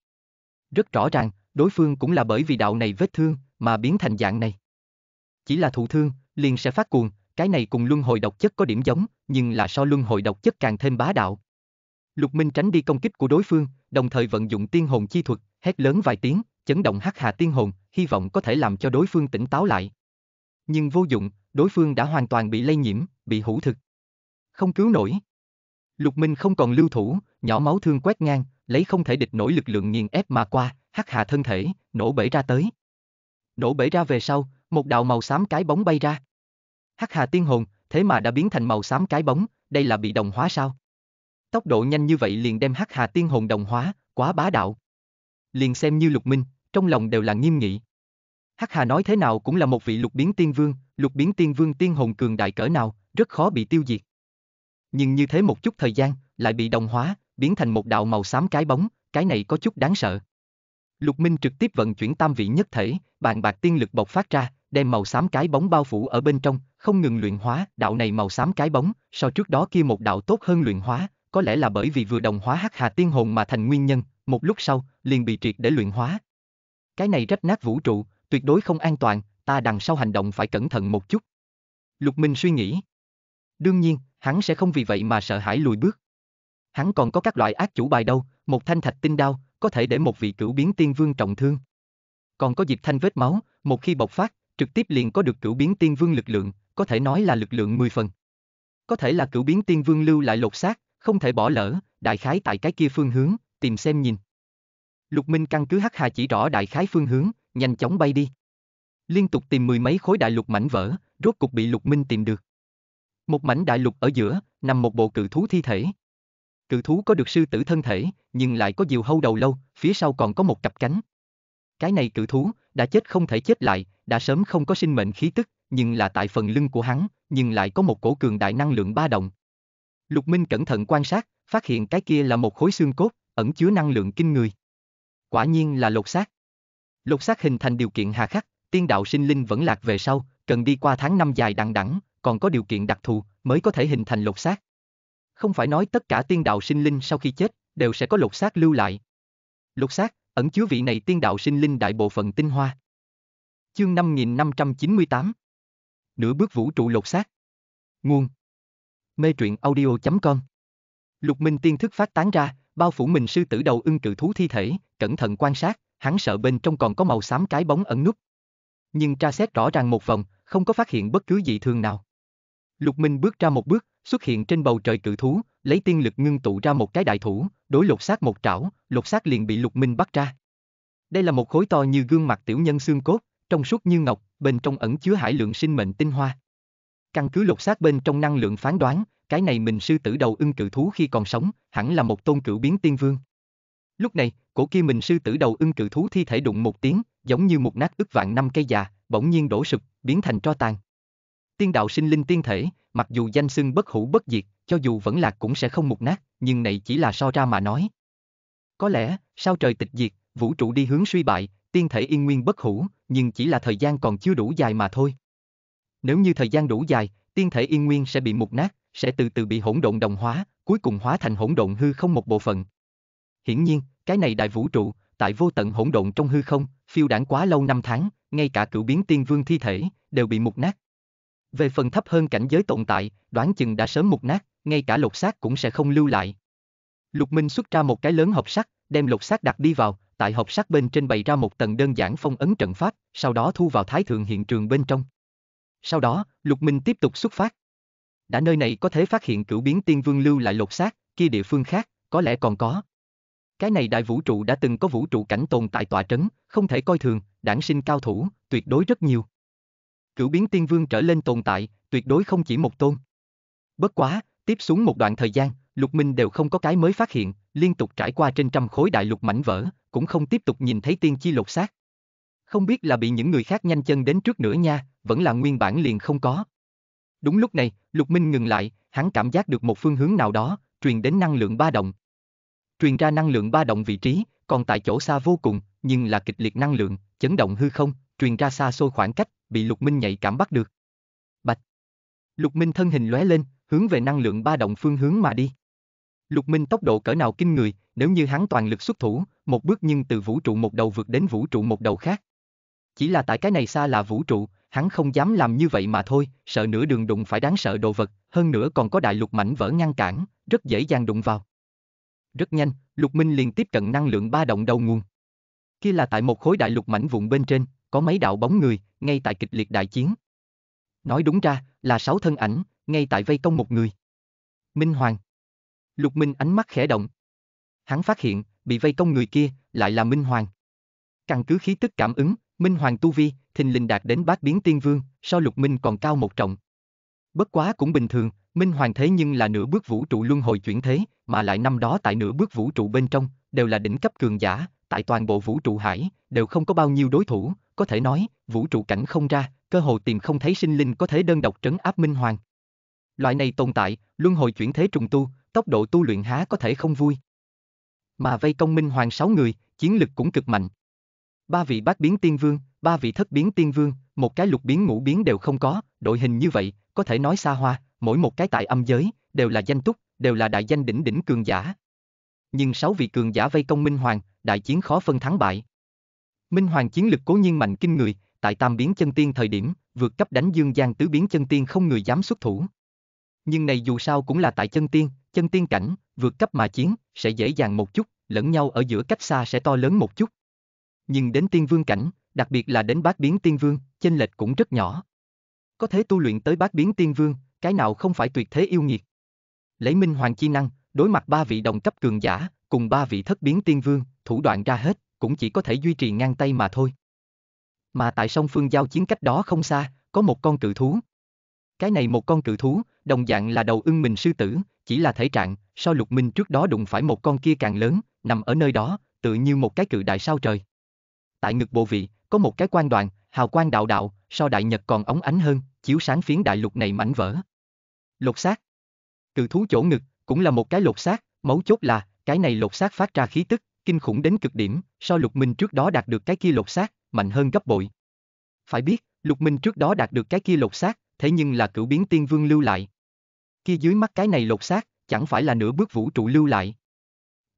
Rất rõ ràng, đối phương cũng là bởi vì đạo này vết thương, mà biến thành dạng này. Chỉ là thụ thương, liền sẽ phát cuồng, cái này cùng luân hồi độc chất có điểm giống, nhưng là so luân hồi độc chất càng thêm bá đạo. Lục Minh tránh đi công kích của đối phương, đồng thời vận dụng tiên hồn chi thuật, hét lớn vài tiếng, chấn động hắc hà tiên hồn, hy vọng có thể làm cho đối phương tỉnh táo lại. Nhưng vô dụng, đối phương đã hoàn toàn bị lây nhiễm, bị hữu thực. Không cứu nổi. Lục Minh không còn lưu thủ, nhỏ máu thương quét ngang, lấy không thể địch nổi lực lượng nghiền ép mà qua, hắc hà thân thể, nổ bể ra tới. Nổ bể ra về sau, một đạo màu xám cái bóng bay ra. Hắc hà tiên hồn, thế mà đã biến thành màu xám cái bóng, đây là bị đồng hóa sao? Tốc độ nhanh như vậy liền đem hắc hà tiên hồn đồng hóa, quá bá đạo. Liền xem như lục minh, trong lòng đều là nghiêm nghị. Hắc hà nói thế nào cũng là một vị lục biến tiên vương, lục biến tiên vương tiên hồn cường đại cỡ nào, rất khó bị tiêu diệt. Nhưng như thế một chút thời gian, lại bị đồng hóa, biến thành một đạo màu xám cái bóng, cái này có chút đáng sợ. Lục Minh trực tiếp vận chuyển tam vị nhất thể, bàn bạc tiên lực bộc phát ra, đem màu xám cái bóng bao phủ ở bên trong, không ngừng luyện hóa, đạo này màu xám cái bóng, so trước đó kia một đạo tốt hơn luyện hóa, có lẽ là bởi vì vừa đồng hóa hắc hà tiên hồn mà thành nguyên nhân, một lúc sau, liền bị triệt để luyện hóa. Cái này rách nát vũ trụ, tuyệt đối không an toàn, ta đằng sau hành động phải cẩn thận một chút. Lục Minh suy nghĩ. Đương nhiên, hắn sẽ không vì vậy mà sợ hãi lùi bước. Hắn còn có các loại ác chủ bài đâu, một thanh thạch tinh đao, có thể để một vị cửu biến tiên vương trọng thương. Còn có diệt thanh vết máu, một khi bộc phát, trực tiếp liền có được cửu biến tiên vương lực lượng, có thể nói là lực lượng 10 phần. Có thể là cửu biến tiên vương lưu lại lột xác, không thể bỏ lỡ, đại khái tại cái kia phương hướng, tìm xem nhìn. Lục Minh căn cứ hắc hà chỉ rõ đại khái phương hướng, nhanh chóng bay đi. Liên tục tìm mười mấy khối đại lục mảnh vỡ, rốt cục bị Lục Minh tìm được. Một mảnh đại lục ở giữa, nằm một bộ cự thú thi thể. Cự thú có được sư tử thân thể, nhưng lại có diều hâu đầu lâu, phía sau còn có một cặp cánh. Cái này cự thú, đã chết không thể chết lại, đã sớm không có sinh mệnh khí tức, nhưng là tại phần lưng của hắn, nhưng lại có một cổ cường đại năng lượng ba động. Lục Minh cẩn thận quan sát, phát hiện cái kia là một khối xương cốt, ẩn chứa năng lượng kinh người. Quả nhiên là lột xác. Lột xác hình thành điều kiện hà khắc, tiên đạo sinh linh vẫn lạc về sau, cần đi qua tháng năm dài đằng đẵng, còn có điều kiện đặc thù mới có thể hình thành lột xác. Không phải nói tất cả tiên đạo sinh linh sau khi chết đều sẽ có lột xác lưu lại. Lột xác ẩn chứa vị này tiên đạo sinh linh đại bộ phận tinh hoa. Chương 5598 Nửa bước vũ trụ lột xác Nguồn Mê truyện audio.com Lục Minh tiên thức phát tán ra, bao phủ mình sư tử đầu ưng cự thú thi thể, cẩn thận quan sát, hắn sợ bên trong còn có màu xám cái bóng ẩn nút. Nhưng tra xét rõ ràng một vòng, không có phát hiện bất cứ dị thường nào. Lục Minh bước ra một bước, xuất hiện trên bầu trời cự thú, lấy tiên lực ngưng tụ ra một cái đại thủ, đối lột xác một trảo, lột xác liền bị Lục Minh bắt ra. Đây là một khối to như gương mặt tiểu nhân xương cốt, trong suốt như ngọc, bên trong ẩn chứa hải lượng sinh mệnh tinh hoa. Căn cứ lột xác bên trong năng lượng phán đoán, cái này mình sư tử đầu ưng cự thú khi còn sống, hẳn là một tôn cửu biến tiên vương. Lúc này, cổ kia mình sư tử đầu ưng cự thú thi thể đụng một tiếng, giống như một nát ức vạn năm cây già, bỗng nhiên đổ sụp, biến thành tro tàn. Tiên đạo sinh linh tiên thể, mặc dù danh xưng bất hủ bất diệt, cho dù vẫn lạc cũng sẽ không mục nát, nhưng này chỉ là so ra mà nói. Có lẽ, sao trời tịch diệt, vũ trụ đi hướng suy bại, tiên thể yên nguyên bất hủ, nhưng chỉ là thời gian còn chưa đủ dài mà thôi. Nếu như thời gian đủ dài, tiên thể yên nguyên sẽ bị mục nát, sẽ từ từ bị hỗn độn đồng hóa, cuối cùng hóa thành hỗn độn hư không một bộ phận. Hiển nhiên, cái này đại vũ trụ, tại vô tận hỗn độn trong hư không, phiêu đảng quá lâu năm tháng, ngay cả cửu biến tiên vương thi thể, đều bị mục nát. Về phần thấp hơn cảnh giới tồn tại, đoán chừng đã sớm mục nát, ngay cả lột xác cũng sẽ không lưu lại. Lục Minh xuất ra một cái lớn hộp sắt, đem lột xác đặt đi vào, tại hộp sắt bên trên bày ra một tầng đơn giản phong ấn trận pháp, sau đó thu vào thái thượng hiện trường bên trong. Sau đó, Lục Minh tiếp tục xuất phát. Đã nơi này có thể phát hiện cửu biến tiên vương lưu lại lột xác, kia địa phương khác, có lẽ còn có. Cái này đại vũ trụ đã từng có vũ trụ cảnh tồn tại tòa trấn, không thể coi thường, đảng sinh cao thủ, tuyệt đối rất nhiều. Cửu biến tiên vương trở lên tồn tại, tuyệt đối không chỉ một tôn. Bất quá, tiếp xuống một đoạn thời gian, Lục Minh đều không có cái mới phát hiện, liên tục trải qua trên trăm khối đại lục mảnh vỡ, cũng không tiếp tục nhìn thấy tiên chi lột xác. Không biết là bị những người khác nhanh chân đến trước nữa nha, vẫn là nguyên bản liền không có. Đúng lúc này, Lục Minh ngừng lại, hắn cảm giác được một phương hướng nào đó, truyền đến năng lượng ba động. Truyền ra năng lượng ba động vị trí, còn tại chỗ xa vô cùng, nhưng là kịch liệt năng lượng, chấn động hư không, truyền ra xa xôi khoảng cách, bị Lục Minh nhạy cảm bắt được. Bạch. Lục Minh thân hình lóe lên, hướng về năng lượng ba động phương hướng mà đi. Lục Minh tốc độ cỡ nào kinh người, nếu như hắn toàn lực xuất thủ, một bước nhưng từ vũ trụ một đầu vượt đến vũ trụ một đầu khác. Chỉ là tại cái này xa là vũ trụ, hắn không dám làm như vậy mà thôi, sợ nửa đường đụng phải đáng sợ đồ vật, hơn nữa còn có đại lục mảnh vỡ ngăn cản, rất dễ dàng đụng vào. Rất nhanh, Lục Minh liền tiếp cận năng lượng ba động đầu nguồn. Kia là tại một khối đại lục mảnh vụn bên trên, có mấy đạo bóng người, ngay tại kịch liệt đại chiến. Nói đúng ra, là sáu thân ảnh, ngay tại vây công một người. Minh Hoàng. Lục Minh ánh mắt khẽ động. Hắn phát hiện, bị vây công người kia, lại là Minh Hoàng. Căn cứ khí tức cảm ứng, Minh Hoàng tu vi, thình lình đạt đến bát biến tiên vương, so Lục Minh còn cao một trọng. Bất quá cũng bình thường, Minh Hoàng thế nhưng là nửa bước vũ trụ luân hồi chuyển thế, mà lại năm đó tại nửa bước vũ trụ bên trong, đều là đỉnh cấp cường giả, tại toàn bộ vũ trụ hải, đều không có bao nhiêu đối thủ, có thể nói, vũ trụ cảnh không ra, cơ hồ tìm không thấy sinh linh có thể đơn độc trấn áp Minh Hoàng. Loại này tồn tại, luân hồi chuyển thế trùng tu, tốc độ tu luyện há có thể không vui. Mà vây công Minh Hoàng sáu người, chiến lực cũng cực mạnh. Ba vị bát biến tiên vương, ba vị thất biến tiên vương, một cái lục biến ngũ biến đều không có, đội hình như vậy, có thể nói xa hoa, mỗi một cái tại âm giới, đều là danh túc, đều là đại danh đỉnh đỉnh cường giả. Nhưng sáu vị cường giả vây công Minh Hoàng, đại chiến khó phân thắng bại. Minh Hoàng chiến lực cố nhiên mạnh kinh người, tại tam biến chân tiên thời điểm, vượt cấp đánh dương gian tứ biến chân tiên không người dám xuất thủ. Nhưng này dù sao cũng là tại chân tiên, chân tiên cảnh, vượt cấp mà chiến, sẽ dễ dàng một chút, lẫn nhau ở giữa cách xa sẽ to lớn một chút. Nhưng đến tiên vương cảnh, đặc biệt là đến bát biến tiên vương, chênh lệch cũng rất nhỏ. Có thể tu luyện tới bát biến tiên vương, cái nào không phải tuyệt thế yêu nghiệt. Lấy minh hoàng chi năng, đối mặt ba vị đồng cấp cường giả, cùng ba vị thất biến tiên vương, thủ đoạn ra hết, cũng chỉ có thể duy trì ngang tay mà thôi. Mà tại song phương giao chiến cách đó không xa, có một con cự thú. Cái này một con cự thú, đồng dạng là đầu ưng mình sư tử, chỉ là thể trạng, so lục minh trước đó đụng phải một con kia càng lớn, nằm ở nơi đó, tự như một cái cự đại sao trời. Tại ngực bộ vị, có một cái quan đoàn, hào quang đạo đạo, so đại nhật còn ống ánh hơn, chiếu sáng phiến đại lục này mảnh vỡ. Lột xác. Cự thú chỗ ngực, cũng là một cái lột xác, mấu chốt là, cái này lột xác phát ra khí tức, kinh khủng đến cực điểm, so lục minh trước đó đạt được cái kia lột xác, mạnh hơn gấp bội. Phải biết, lục minh trước đó đạt được cái kia lột xác, thế nhưng là cửu biến tiên vương lưu lại. Kia dưới mắt cái này lột xác, chẳng phải là nửa bước vũ trụ lưu lại.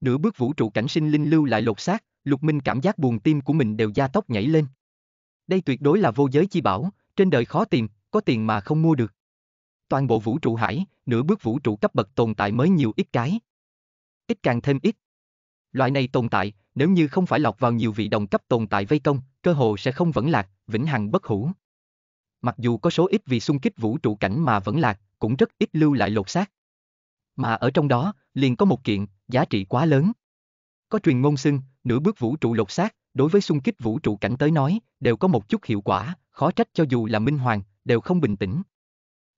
Nửa bước vũ trụ cảnh sinh linh lưu lại lột xác, lục minh cảm giác buồn tim của mình đều gia tốc nhảy lên. Đây tuyệt đối là vô giới chi bảo, trên đời khó tìm, có tiền mà không mua được. Toàn bộ vũ trụ hải, nửa bước vũ trụ cấp bậc tồn tại mới nhiều ít cái. Ít càng thêm ít. Loại này tồn tại, nếu như không phải lọt vào nhiều vị đồng cấp tồn tại vây công, cơ hồ sẽ không vẫn lạc, vĩnh hằng bất hủ. Mặc dù có số ít vì xung kích vũ trụ cảnh mà vẫn lạc, cũng rất ít lưu lại lột xác. Mà ở trong đó, liền có một kiện, giá trị quá lớn. Có truyền ngôn xưng, nửa bước vũ trụ lột xác, đối với xung kích vũ trụ cảnh tới nói, đều có một chút hiệu quả, khó trách cho dù là Minh Hoàng, đều không bình tĩnh.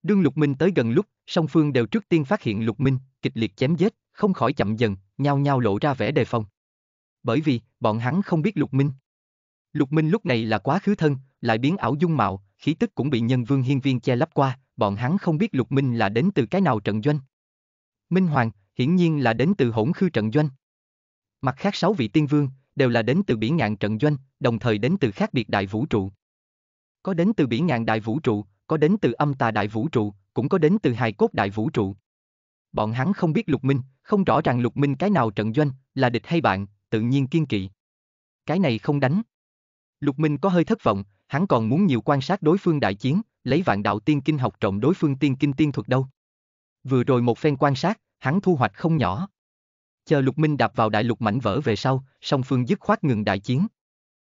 Đương Lục Minh tới gần lúc, song phương đều trước tiên phát hiện Lục Minh, kịch liệt chém giết, không khỏi chậm dần, nhao nhao lộ ra vẻ đề phòng. Bởi vì, bọn hắn không biết Lục Minh. Lục Minh lúc này là quá khứ thân, lại biến ảo dung mạo, khí tức cũng bị nhân vương hiên viên che lấp qua, bọn hắn không biết Lục Minh là đến từ cái nào trận doanh. Minh Hoàng, hiển nhiên là đến từ hỗn khư trận doanh. Mặt khác sáu vị tiên vương, đều là đến từ biển ngạn trận doanh, đồng thời đến từ khác biệt đại vũ trụ. Có đến từ biển ngạn đại vũ trụ, có đến từ âm tà đại vũ trụ, cũng có đến từ hài cốt đại vũ trụ. Bọn hắn không biết Lục Minh, không rõ ràng Lục Minh cái nào trận doanh, là địch hay bạn, tự nhiên kiên kỵ. Cái này không đánh. Lục Minh có hơi thất vọng, hắn còn muốn nhiều quan sát đối phương đại chiến, lấy vạn đạo tiên kinh học trộm đối phương tiên kinh tiên thuật đâu. Vừa rồi một phen quan sát, hắn thu hoạch không nhỏ. Chờ Lục Minh đạp vào đại lục mảnh vỡ về sau, song phương dứt khoát ngừng đại chiến.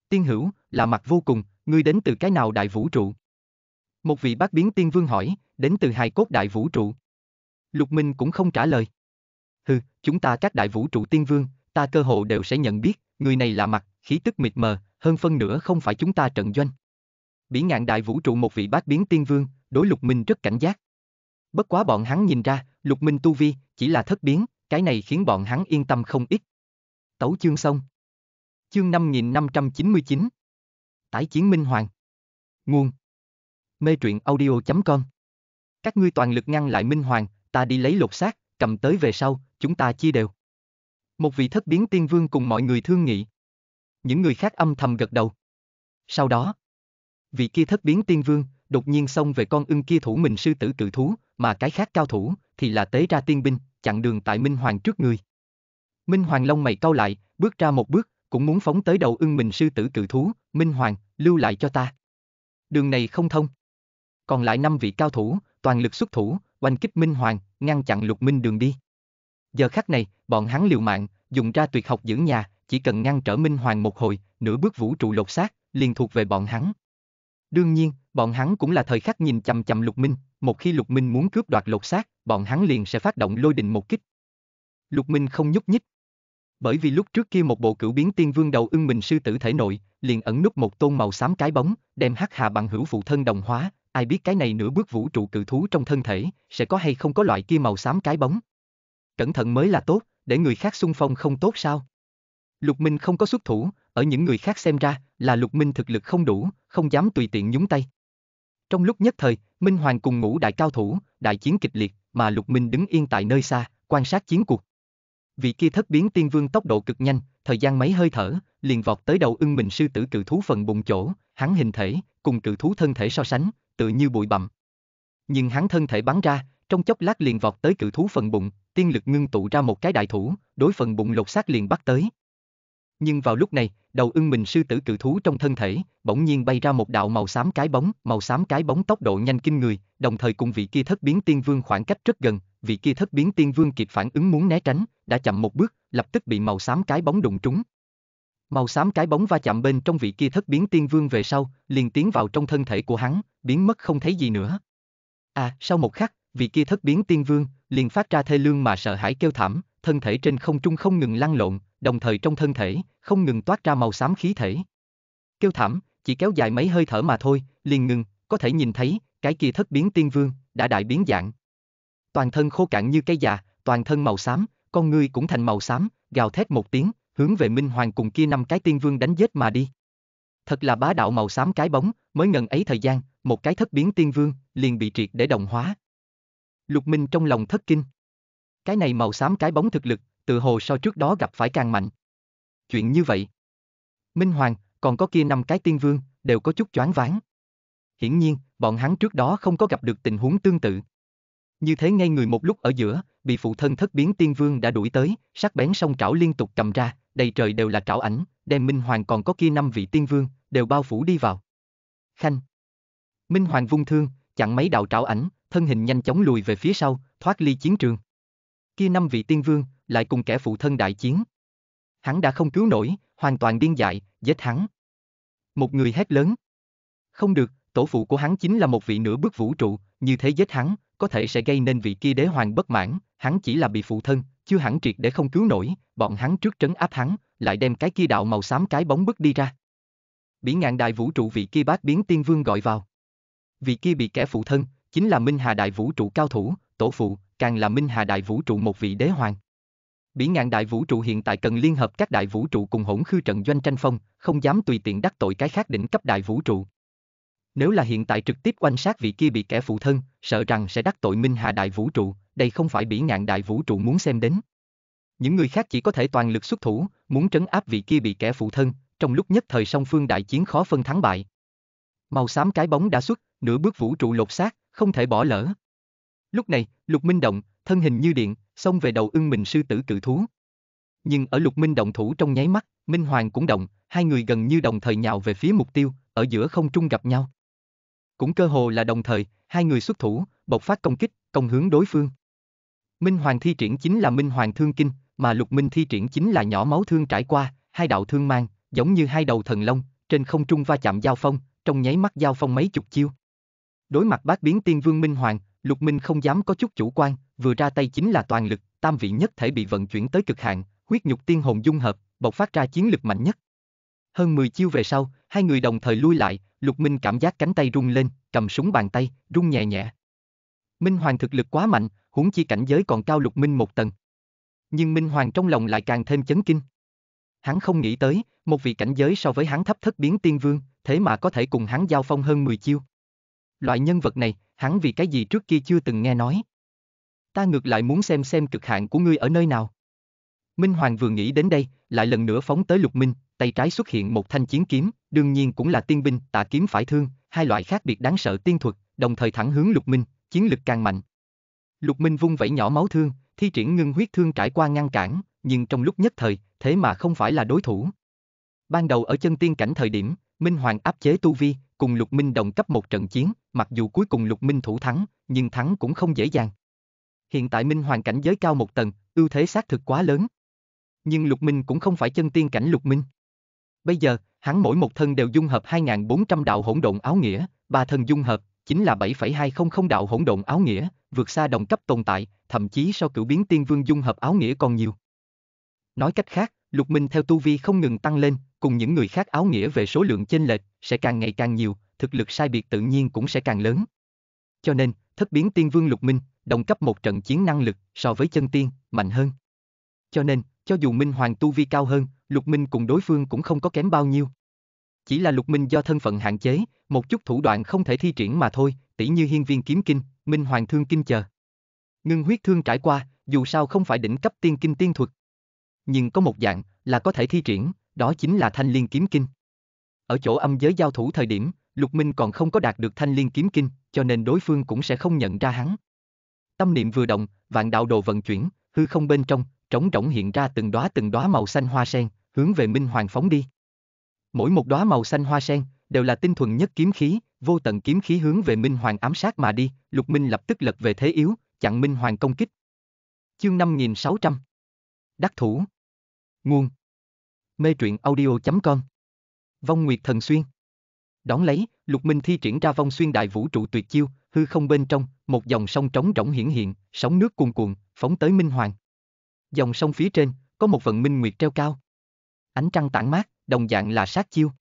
Tiên hữu, là mặt vô cùng, ngươi đến từ cái nào đại vũ trụ? Một vị bác biến tiên vương hỏi, đến từ hai cốt đại vũ trụ. Lục Minh cũng không trả lời. Hừ, chúng ta các đại vũ trụ tiên vương, ta cơ hộ đều sẽ nhận biết, người này là mặt, khí tức mịt mờ, hơn phân nửa không phải chúng ta trận doanh. Bỉ ngạn đại vũ trụ một vị bác biến tiên vương, đối Lục Minh rất cảnh giác. Bất quá bọn hắn nhìn ra, Lục Minh tu vi, chỉ là thất biến, cái này khiến bọn hắn yên tâm không ít. Tấu chương xong. Chương 5599. Tái chiến Minh Hoàng. Nguồn. Mê truyện audio.com. Các ngươi toàn lực ngăn lại Minh Hoàng, ta đi lấy lột xác, cầm tới về sau, chúng ta chia đều. Một vị thất biến tiên vương cùng mọi người thương nghị. Những người khác âm thầm gật đầu. Sau đó, vị kia thất biến tiên vương, đột nhiên xông về con ưng kia thủ mình sư tử cự thú, mà cái khác cao thủ, thì là tế ra tiên binh, chặn đường tại Minh Hoàng trước người. Minh Hoàng lông mày cau lại, bước ra một bước, cũng muốn phóng tới đầu ưng mình sư tử cự thú, Minh Hoàng, lưu lại cho ta. Đường này không thông. Còn lại năm vị cao thủ, toàn lực xuất thủ, oanh kích Minh Hoàng, ngăn chặn lục minh đường đi. Giờ khắc này, bọn hắn liều mạng, dùng ra tuyệt học giữ nhà, chỉ cần ngăn trở Minh Hoàng một hồi, nửa bước vũ trụ lột xác, liền thuộc về bọn hắn. Đương nhiên, bọn hắn cũng là thời khắc nhìn chằm chằm Lục Minh, một khi Lục Minh muốn cướp đoạt lột xác, bọn hắn liền sẽ phát động lôi đình một kích. Lục Minh không nhúc nhích. Bởi vì lúc trước kia một bộ cửu biến tiên vương đầu ưng mình sư tử thể nội, liền ẩn núp một tôn màu xám cái bóng, đem hắc hà bằng hữu phụ thân đồng hóa, ai biết cái này nửa bước vũ trụ cự thú trong thân thể, sẽ có hay không có loại kia màu xám cái bóng. Cẩn thận mới là tốt, để người khác xung phong không tốt sao? Lục Minh không có xuất thủ, ở những người khác xem ra, là Lục Minh thực lực không đủ, không dám tùy tiện nhúng tay. Trong lúc nhất thời, Minh Hoàng cùng ngũ đại cao thủ, đại chiến kịch liệt, mà Lục Minh đứng yên tại nơi xa, quan sát chiến cuộc. Vị kia thất biến tiên vương tốc độ cực nhanh, thời gian mấy hơi thở, liền vọt tới đầu ưng mình sư tử cự thú phần bụng chỗ, hắn hình thể, cùng cự thú thân thể so sánh, tự như bụi bặm. Nhưng hắn thân thể bắn ra, trong chốc lát liền vọt tới cự thú phần bụng, tiên lực ngưng tụ ra một cái đại thủ, đối phần bụng lột xác liền bắt tới. Nhưng vào lúc này, đầu ưng mình sư tử cự thú trong thân thể, bỗng nhiên bay ra một đạo màu xám cái bóng, màu xám cái bóng tốc độ nhanh kinh người, đồng thời cùng vị kia thất biến tiên vương khoảng cách rất gần, vị kia thất biến tiên vương kịp phản ứng muốn né tránh, đã chậm một bước, lập tức bị màu xám cái bóng đụng trúng. Màu xám cái bóng va chạm bên trong vị kia thất biến tiên vương về sau, liền tiến vào trong thân thể của hắn, biến mất không thấy gì nữa. À, sau một khắc, vị kia thất biến tiên vương, liền phát ra thê lương mà sợ hãi kêu thảm, thân thể trên không trung không ngừng lăn lộn, đồng thời trong thân thể, không ngừng toát ra màu xám khí thể. Kêu thảm, chỉ kéo dài mấy hơi thở mà thôi, liền ngừng, có thể nhìn thấy, cái kia thất biến tiên vương, đã đại biến dạng. Toàn thân khô cạn như cây già, toàn thân màu xám, con ngươi cũng thành màu xám, gào thét một tiếng, hướng về Minh Hoàng cùng kia năm cái tiên vương đánh giết mà đi. Thật là bá đạo màu xám cái bóng, mới ngần ấy thời gian, một cái thất biến tiên vương, liền bị triệt để đồng hóa. Lục Minh trong lòng thất kinh. Cái này màu xám cái bóng thực lực, tự hồ so trước đó gặp phải càng mạnh. Chuyện như vậy. Minh Hoàng, còn có kia năm cái tiên vương, đều có chút choáng váng. Hiển nhiên, bọn hắn trước đó không có gặp được tình huống tương tự. Như thế ngay người một lúc ở giữa, bị phụ thân thất biến tiên vương đã đuổi tới, sắc bén song trảo liên tục cầm ra, đầy trời đều là trảo ảnh, đem Minh Hoàng còn có kia năm vị tiên vương, đều bao phủ đi vào. Khanh. Minh Hoàng vung thương, chặn mấy đạo trảo ảnh, thân hình nhanh chóng lùi về phía sau, thoát ly chiến trường. Kia năm vị tiên vương, lại cùng kẻ phụ thân đại chiến. Hắn đã không cứu nổi, hoàn toàn điên dại, giết hắn. Một người hét lớn. Không được, tổ phụ của hắn chính là một vị nửa bước vũ trụ, như thế giết hắn, có thể sẽ gây nên vị kia đế hoàng bất mãn, hắn chỉ là bị phụ thân, chưa hẳn triệt để không cứu nổi, bọn hắn trước trấn áp hắn, lại đem cái kia đạo màu xám cái bóng bức đi ra. Bỉ ngạn đại vũ trụ vị kia bát biến tiên vương gọi vào. Vị kia bị kẻ phụ thân, chính là Minh Hà đại vũ trụ cao thủ, tổ phụ, càng là Minh Hà đại vũ trụ một vị đế hoàng. Bỉ ngạn đại vũ trụ hiện tại cần liên hợp các đại vũ trụ cùng hỗn khư trận doanh tranh phong, không dám tùy tiện đắc tội cái khác đỉnh cấp đại vũ trụ. Nếu là hiện tại trực tiếp quan sát vị kia bị kẻ phụ thân, sợ rằng sẽ đắc tội Minh Hà đại vũ trụ, đây không phải bỉ ngạn đại vũ trụ muốn xem đến. Những người khác chỉ có thể toàn lực xuất thủ, muốn trấn áp vị kia bị kẻ phụ thân, trong lúc nhất thời song phương đại chiến khó phân thắng bại. Màu xám cái bóng đã xuất, nửa bước vũ trụ lột xác, không thể bỏ lỡ. Lúc này, Lục Minh động, thân hình như điện, xông về đầu ưng mình sư tử cự thú. Nhưng ở Lục Minh động thủ trong nháy mắt, Minh Hoàng cũng động, hai người gần như đồng thời nhào về phía mục tiêu, ở giữa không trung gặp nhau. Cũng cơ hồ là đồng thời, hai người xuất thủ, bộc phát công kích, công hướng đối phương. Minh Hoàng thi triển chính là Minh Hoàng Thương Kinh, mà Lục Minh thi triển chính là nhỏ máu thương trải qua, hai đạo thương mang, giống như hai đầu thần long, trên không trung va chạm giao phong, trong nháy mắt giao phong mấy chục chiêu. Đối mặt bát biến tiên vương Minh Hoàng, Lục Minh không dám có chút chủ quan, vừa ra tay chính là toàn lực, tam vị nhất thể bị vận chuyển tới cực hạn, huyết nhục tiên hồn dung hợp, bộc phát ra chiến lực mạnh nhất. Hơn 10 chiêu về sau, hai người đồng thời lui lại, Lục Minh cảm giác cánh tay rung lên, cầm súng bàn tay, rung nhẹ nhẹ. Minh Hoàng thực lực quá mạnh, huống chi cảnh giới còn cao Lục Minh một tầng. Nhưng Minh Hoàng trong lòng lại càng thêm chấn kinh. Hắn không nghĩ tới, một vị cảnh giới so với hắn thấp thất biến tiên vương, thế mà có thể cùng hắn giao phong hơn 10 chiêu. Loại nhân vật này, hắn vì cái gì trước kia chưa từng nghe nói. Ta ngược lại muốn xem xem cực hạn của ngươi ở nơi nào. Minh Hoàng vừa nghĩ đến đây, lại lần nữa phóng tới Lục Minh, tay trái xuất hiện một thanh chiến kiếm, đương nhiên cũng là tiên binh, tạ kiếm phải thương, hai loại khác biệt đáng sợ tiên thuật, đồng thời thẳng hướng Lục Minh, chiến lực càng mạnh. Lục Minh vung vẩy nhỏ máu thương, thi triển ngưng huyết thương trải qua ngăn cản, nhưng trong lúc nhất thời, thế mà không phải là đối thủ. Ban đầu ở chân tiên cảnh thời điểm, Minh Hoàng áp chế tu vi, cùng Lục Minh đồng cấp một trận chiến, mặc dù cuối cùng Lục Minh thủ thắng, nhưng thắng cũng không dễ dàng. Hiện tại Minh Hoàng cảnh giới cao một tầng, ưu thế xác thực quá lớn. Nhưng Lục Minh cũng không phải chân tiên cảnh Lục Minh. Bây giờ, hắn mỗi một thân đều dung hợp 2.400 đạo hỗn độn áo nghĩa, ba thân dung hợp, chính là 7,200 đạo hỗn độn áo nghĩa, vượt xa đồng cấp tồn tại, thậm chí so cửu biến tiên vương dung hợp áo nghĩa còn nhiều. Nói cách khác, Lục Minh theo tu vi không ngừng tăng lên, cùng những người khác áo nghĩa về số lượng chênh lệch sẽ càng ngày càng nhiều, thực lực sai biệt tự nhiên cũng sẽ càng lớn. Cho nên, thất biến tiên vương Lục Minh, đồng cấp một trận chiến năng lực so với chân tiên, mạnh hơn. Cho nên, cho dù Minh Hoàng tu vi cao hơn, Lục Minh cùng đối phương cũng không có kém bao nhiêu. Chỉ là Lục Minh do thân phận hạn chế, một chút thủ đoạn không thể thi triển mà thôi, tỉ như hiên viên kiếm kinh, Minh Hoàng thương kinh chờ. Ngưng huyết thương trải qua, dù sao không phải đỉnh cấp tiên kinh tiên thuật. nhưng có một dạng là có thể thi triển, đó chính là thanh liên kiếm kinh. Ở chỗ âm giới giao thủ thời điểm, Lục Minh còn không có đạt được thanh liên kiếm kinh, cho nên đối phương cũng sẽ không nhận ra hắn. Tâm niệm vừa động, vạn đạo đồ vận chuyển, hư không bên trong, trống rỗng hiện ra từng đóa từng đóa màu xanh hoa sen, hướng về Minh Hoàng phóng đi. Mỗi một đóa màu xanh hoa sen đều là tinh thuần nhất kiếm khí, vô tận kiếm khí hướng về Minh Hoàng ám sát mà đi, Lục Minh lập tức lật về thế yếu, chặn Minh Hoàng công kích. Chương 5600 Đắc thủ Nguồn Mê truyện audio.com Vong Nguyệt Thần Xuyên Đón lấy, Lục Minh thi triển ra vong xuyên đại vũ trụ tuyệt chiêu, hư không bên trong, một dòng sông trống rỗng hiển hiện, sóng nước cuồn cuộn, phóng tới Minh Hoàng. Dòng sông phía trên, có một vận minh nguyệt treo cao. Ánh trăng tản mát, đồng dạng là sát chiêu.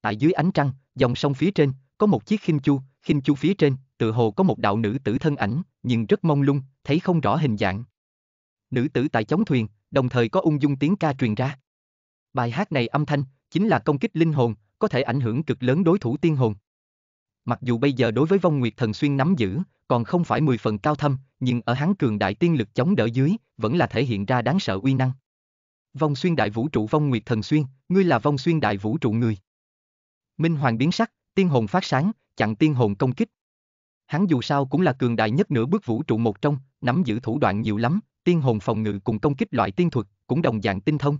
Tại dưới ánh trăng, dòng sông phía trên, có một chiếc khinh chu, khinh chu phía trên, tự hồ có một đạo nữ tử thân ảnh, nhưng rất mông lung, thấy không rõ hình dạng. Nữ tử tại chống thuyền, đồng thời có ung dung tiếng ca truyền ra. Bài hát này âm thanh, chính là công kích linh hồn, có thể ảnh hưởng cực lớn đối thủ tiên hồn. Mặc dù bây giờ đối với vong nguyệt thần xuyên nắm giữ, còn không phải 10 phần cao thâm, nhưng ở hắn cường đại tiên lực chống đỡ dưới, vẫn là thể hiện ra đáng sợ uy năng. Vong xuyên đại vũ trụ vong nguyệt thần xuyên, ngươi là vong xuyên đại vũ trụ người. Minh Hoàng biến sắc, tiên hồn phát sáng, chặn tiên hồn công kích. Hắn dù sao cũng là cường đại nhất nửa bước vũ trụ một trong, nắm giữ thủ đoạn nhiều lắm, tiên hồn phòng ngự cùng công kích loại tiên thuật, cũng đồng dạng tinh thông.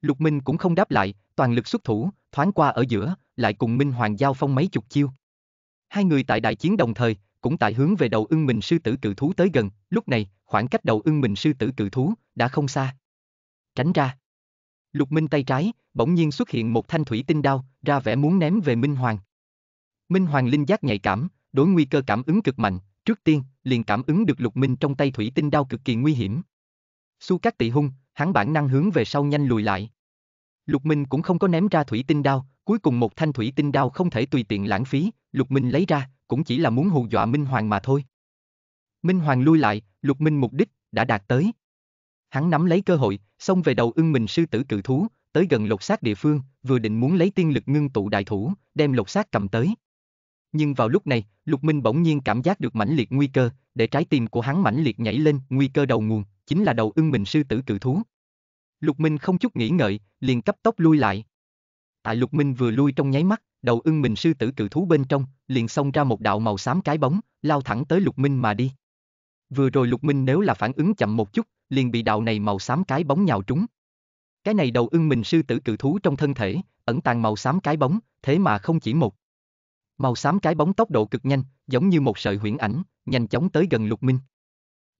Lục Minh cũng không đáp lại, toàn lực xuất thủ, thoáng qua ở giữa, lại cùng Minh Hoàng giao phong mấy chục chiêu. Hai người tại đại chiến đồng thời, cũng tại hướng về đầu ưng mình sư tử cự thú tới gần, lúc này, khoảng cách đầu ưng mình sư tử cự thú, đã không xa. Tránh ra. Lục Minh tay trái, bỗng nhiên xuất hiện một thanh thủy tinh đao, ra vẻ muốn ném về Minh Hoàng. Minh Hoàng linh giác nhạy cảm, đối nguy cơ cảm ứng cực mạnh, trước tiên, liền cảm ứng được Lục Minh trong tay thủy tinh đao cực kỳ nguy hiểm. Su các Tị hung, hắn bản năng hướng về sau nhanh lùi lại. Lục Minh cũng không có ném ra thủy tinh đao, cuối cùng một thanh thủy tinh đao không thể tùy tiện lãng phí, Lục Minh lấy ra, cũng chỉ là muốn hù dọa Minh Hoàng mà thôi. Minh Hoàng lui lại, Lục Minh mục đích, đã đạt tới. Hắn nắm lấy cơ hội, xông về đầu ưng mình sư tử cự thú, tới gần lột xác địa phương, vừa định muốn lấy tiên lực ngưng tụ đại thủ, đem lột xác cầm tới. Nhưng vào lúc này, Lục Minh bỗng nhiên cảm giác được mãnh liệt nguy cơ, để trái tim của hắn mãnh liệt nhảy lên, nguy cơ đầu nguồn, chính là đầu ưng mình sư tử cự thú. Lục Minh không chút nghĩ ngợi, liền cấp tốc lui lại. Tại Lục Minh vừa lui trong nháy mắt, đầu ưng mình sư tử cự thú bên trong, liền xông ra một đạo màu xám cái bóng, lao thẳng tới Lục Minh mà đi. Vừa rồi Lục Minh nếu là phản ứng chậm một chút, liền bị đạo này màu xám cái bóng nhào trúng. Cái này đầu ưng mình sư tử cự thú trong thân thể, ẩn tàng màu xám cái bóng, thế mà không chỉ một. Màu xám cái bóng tốc độ cực nhanh, giống như một sợi huyễn ảnh, nhanh chóng tới gần Lục Minh.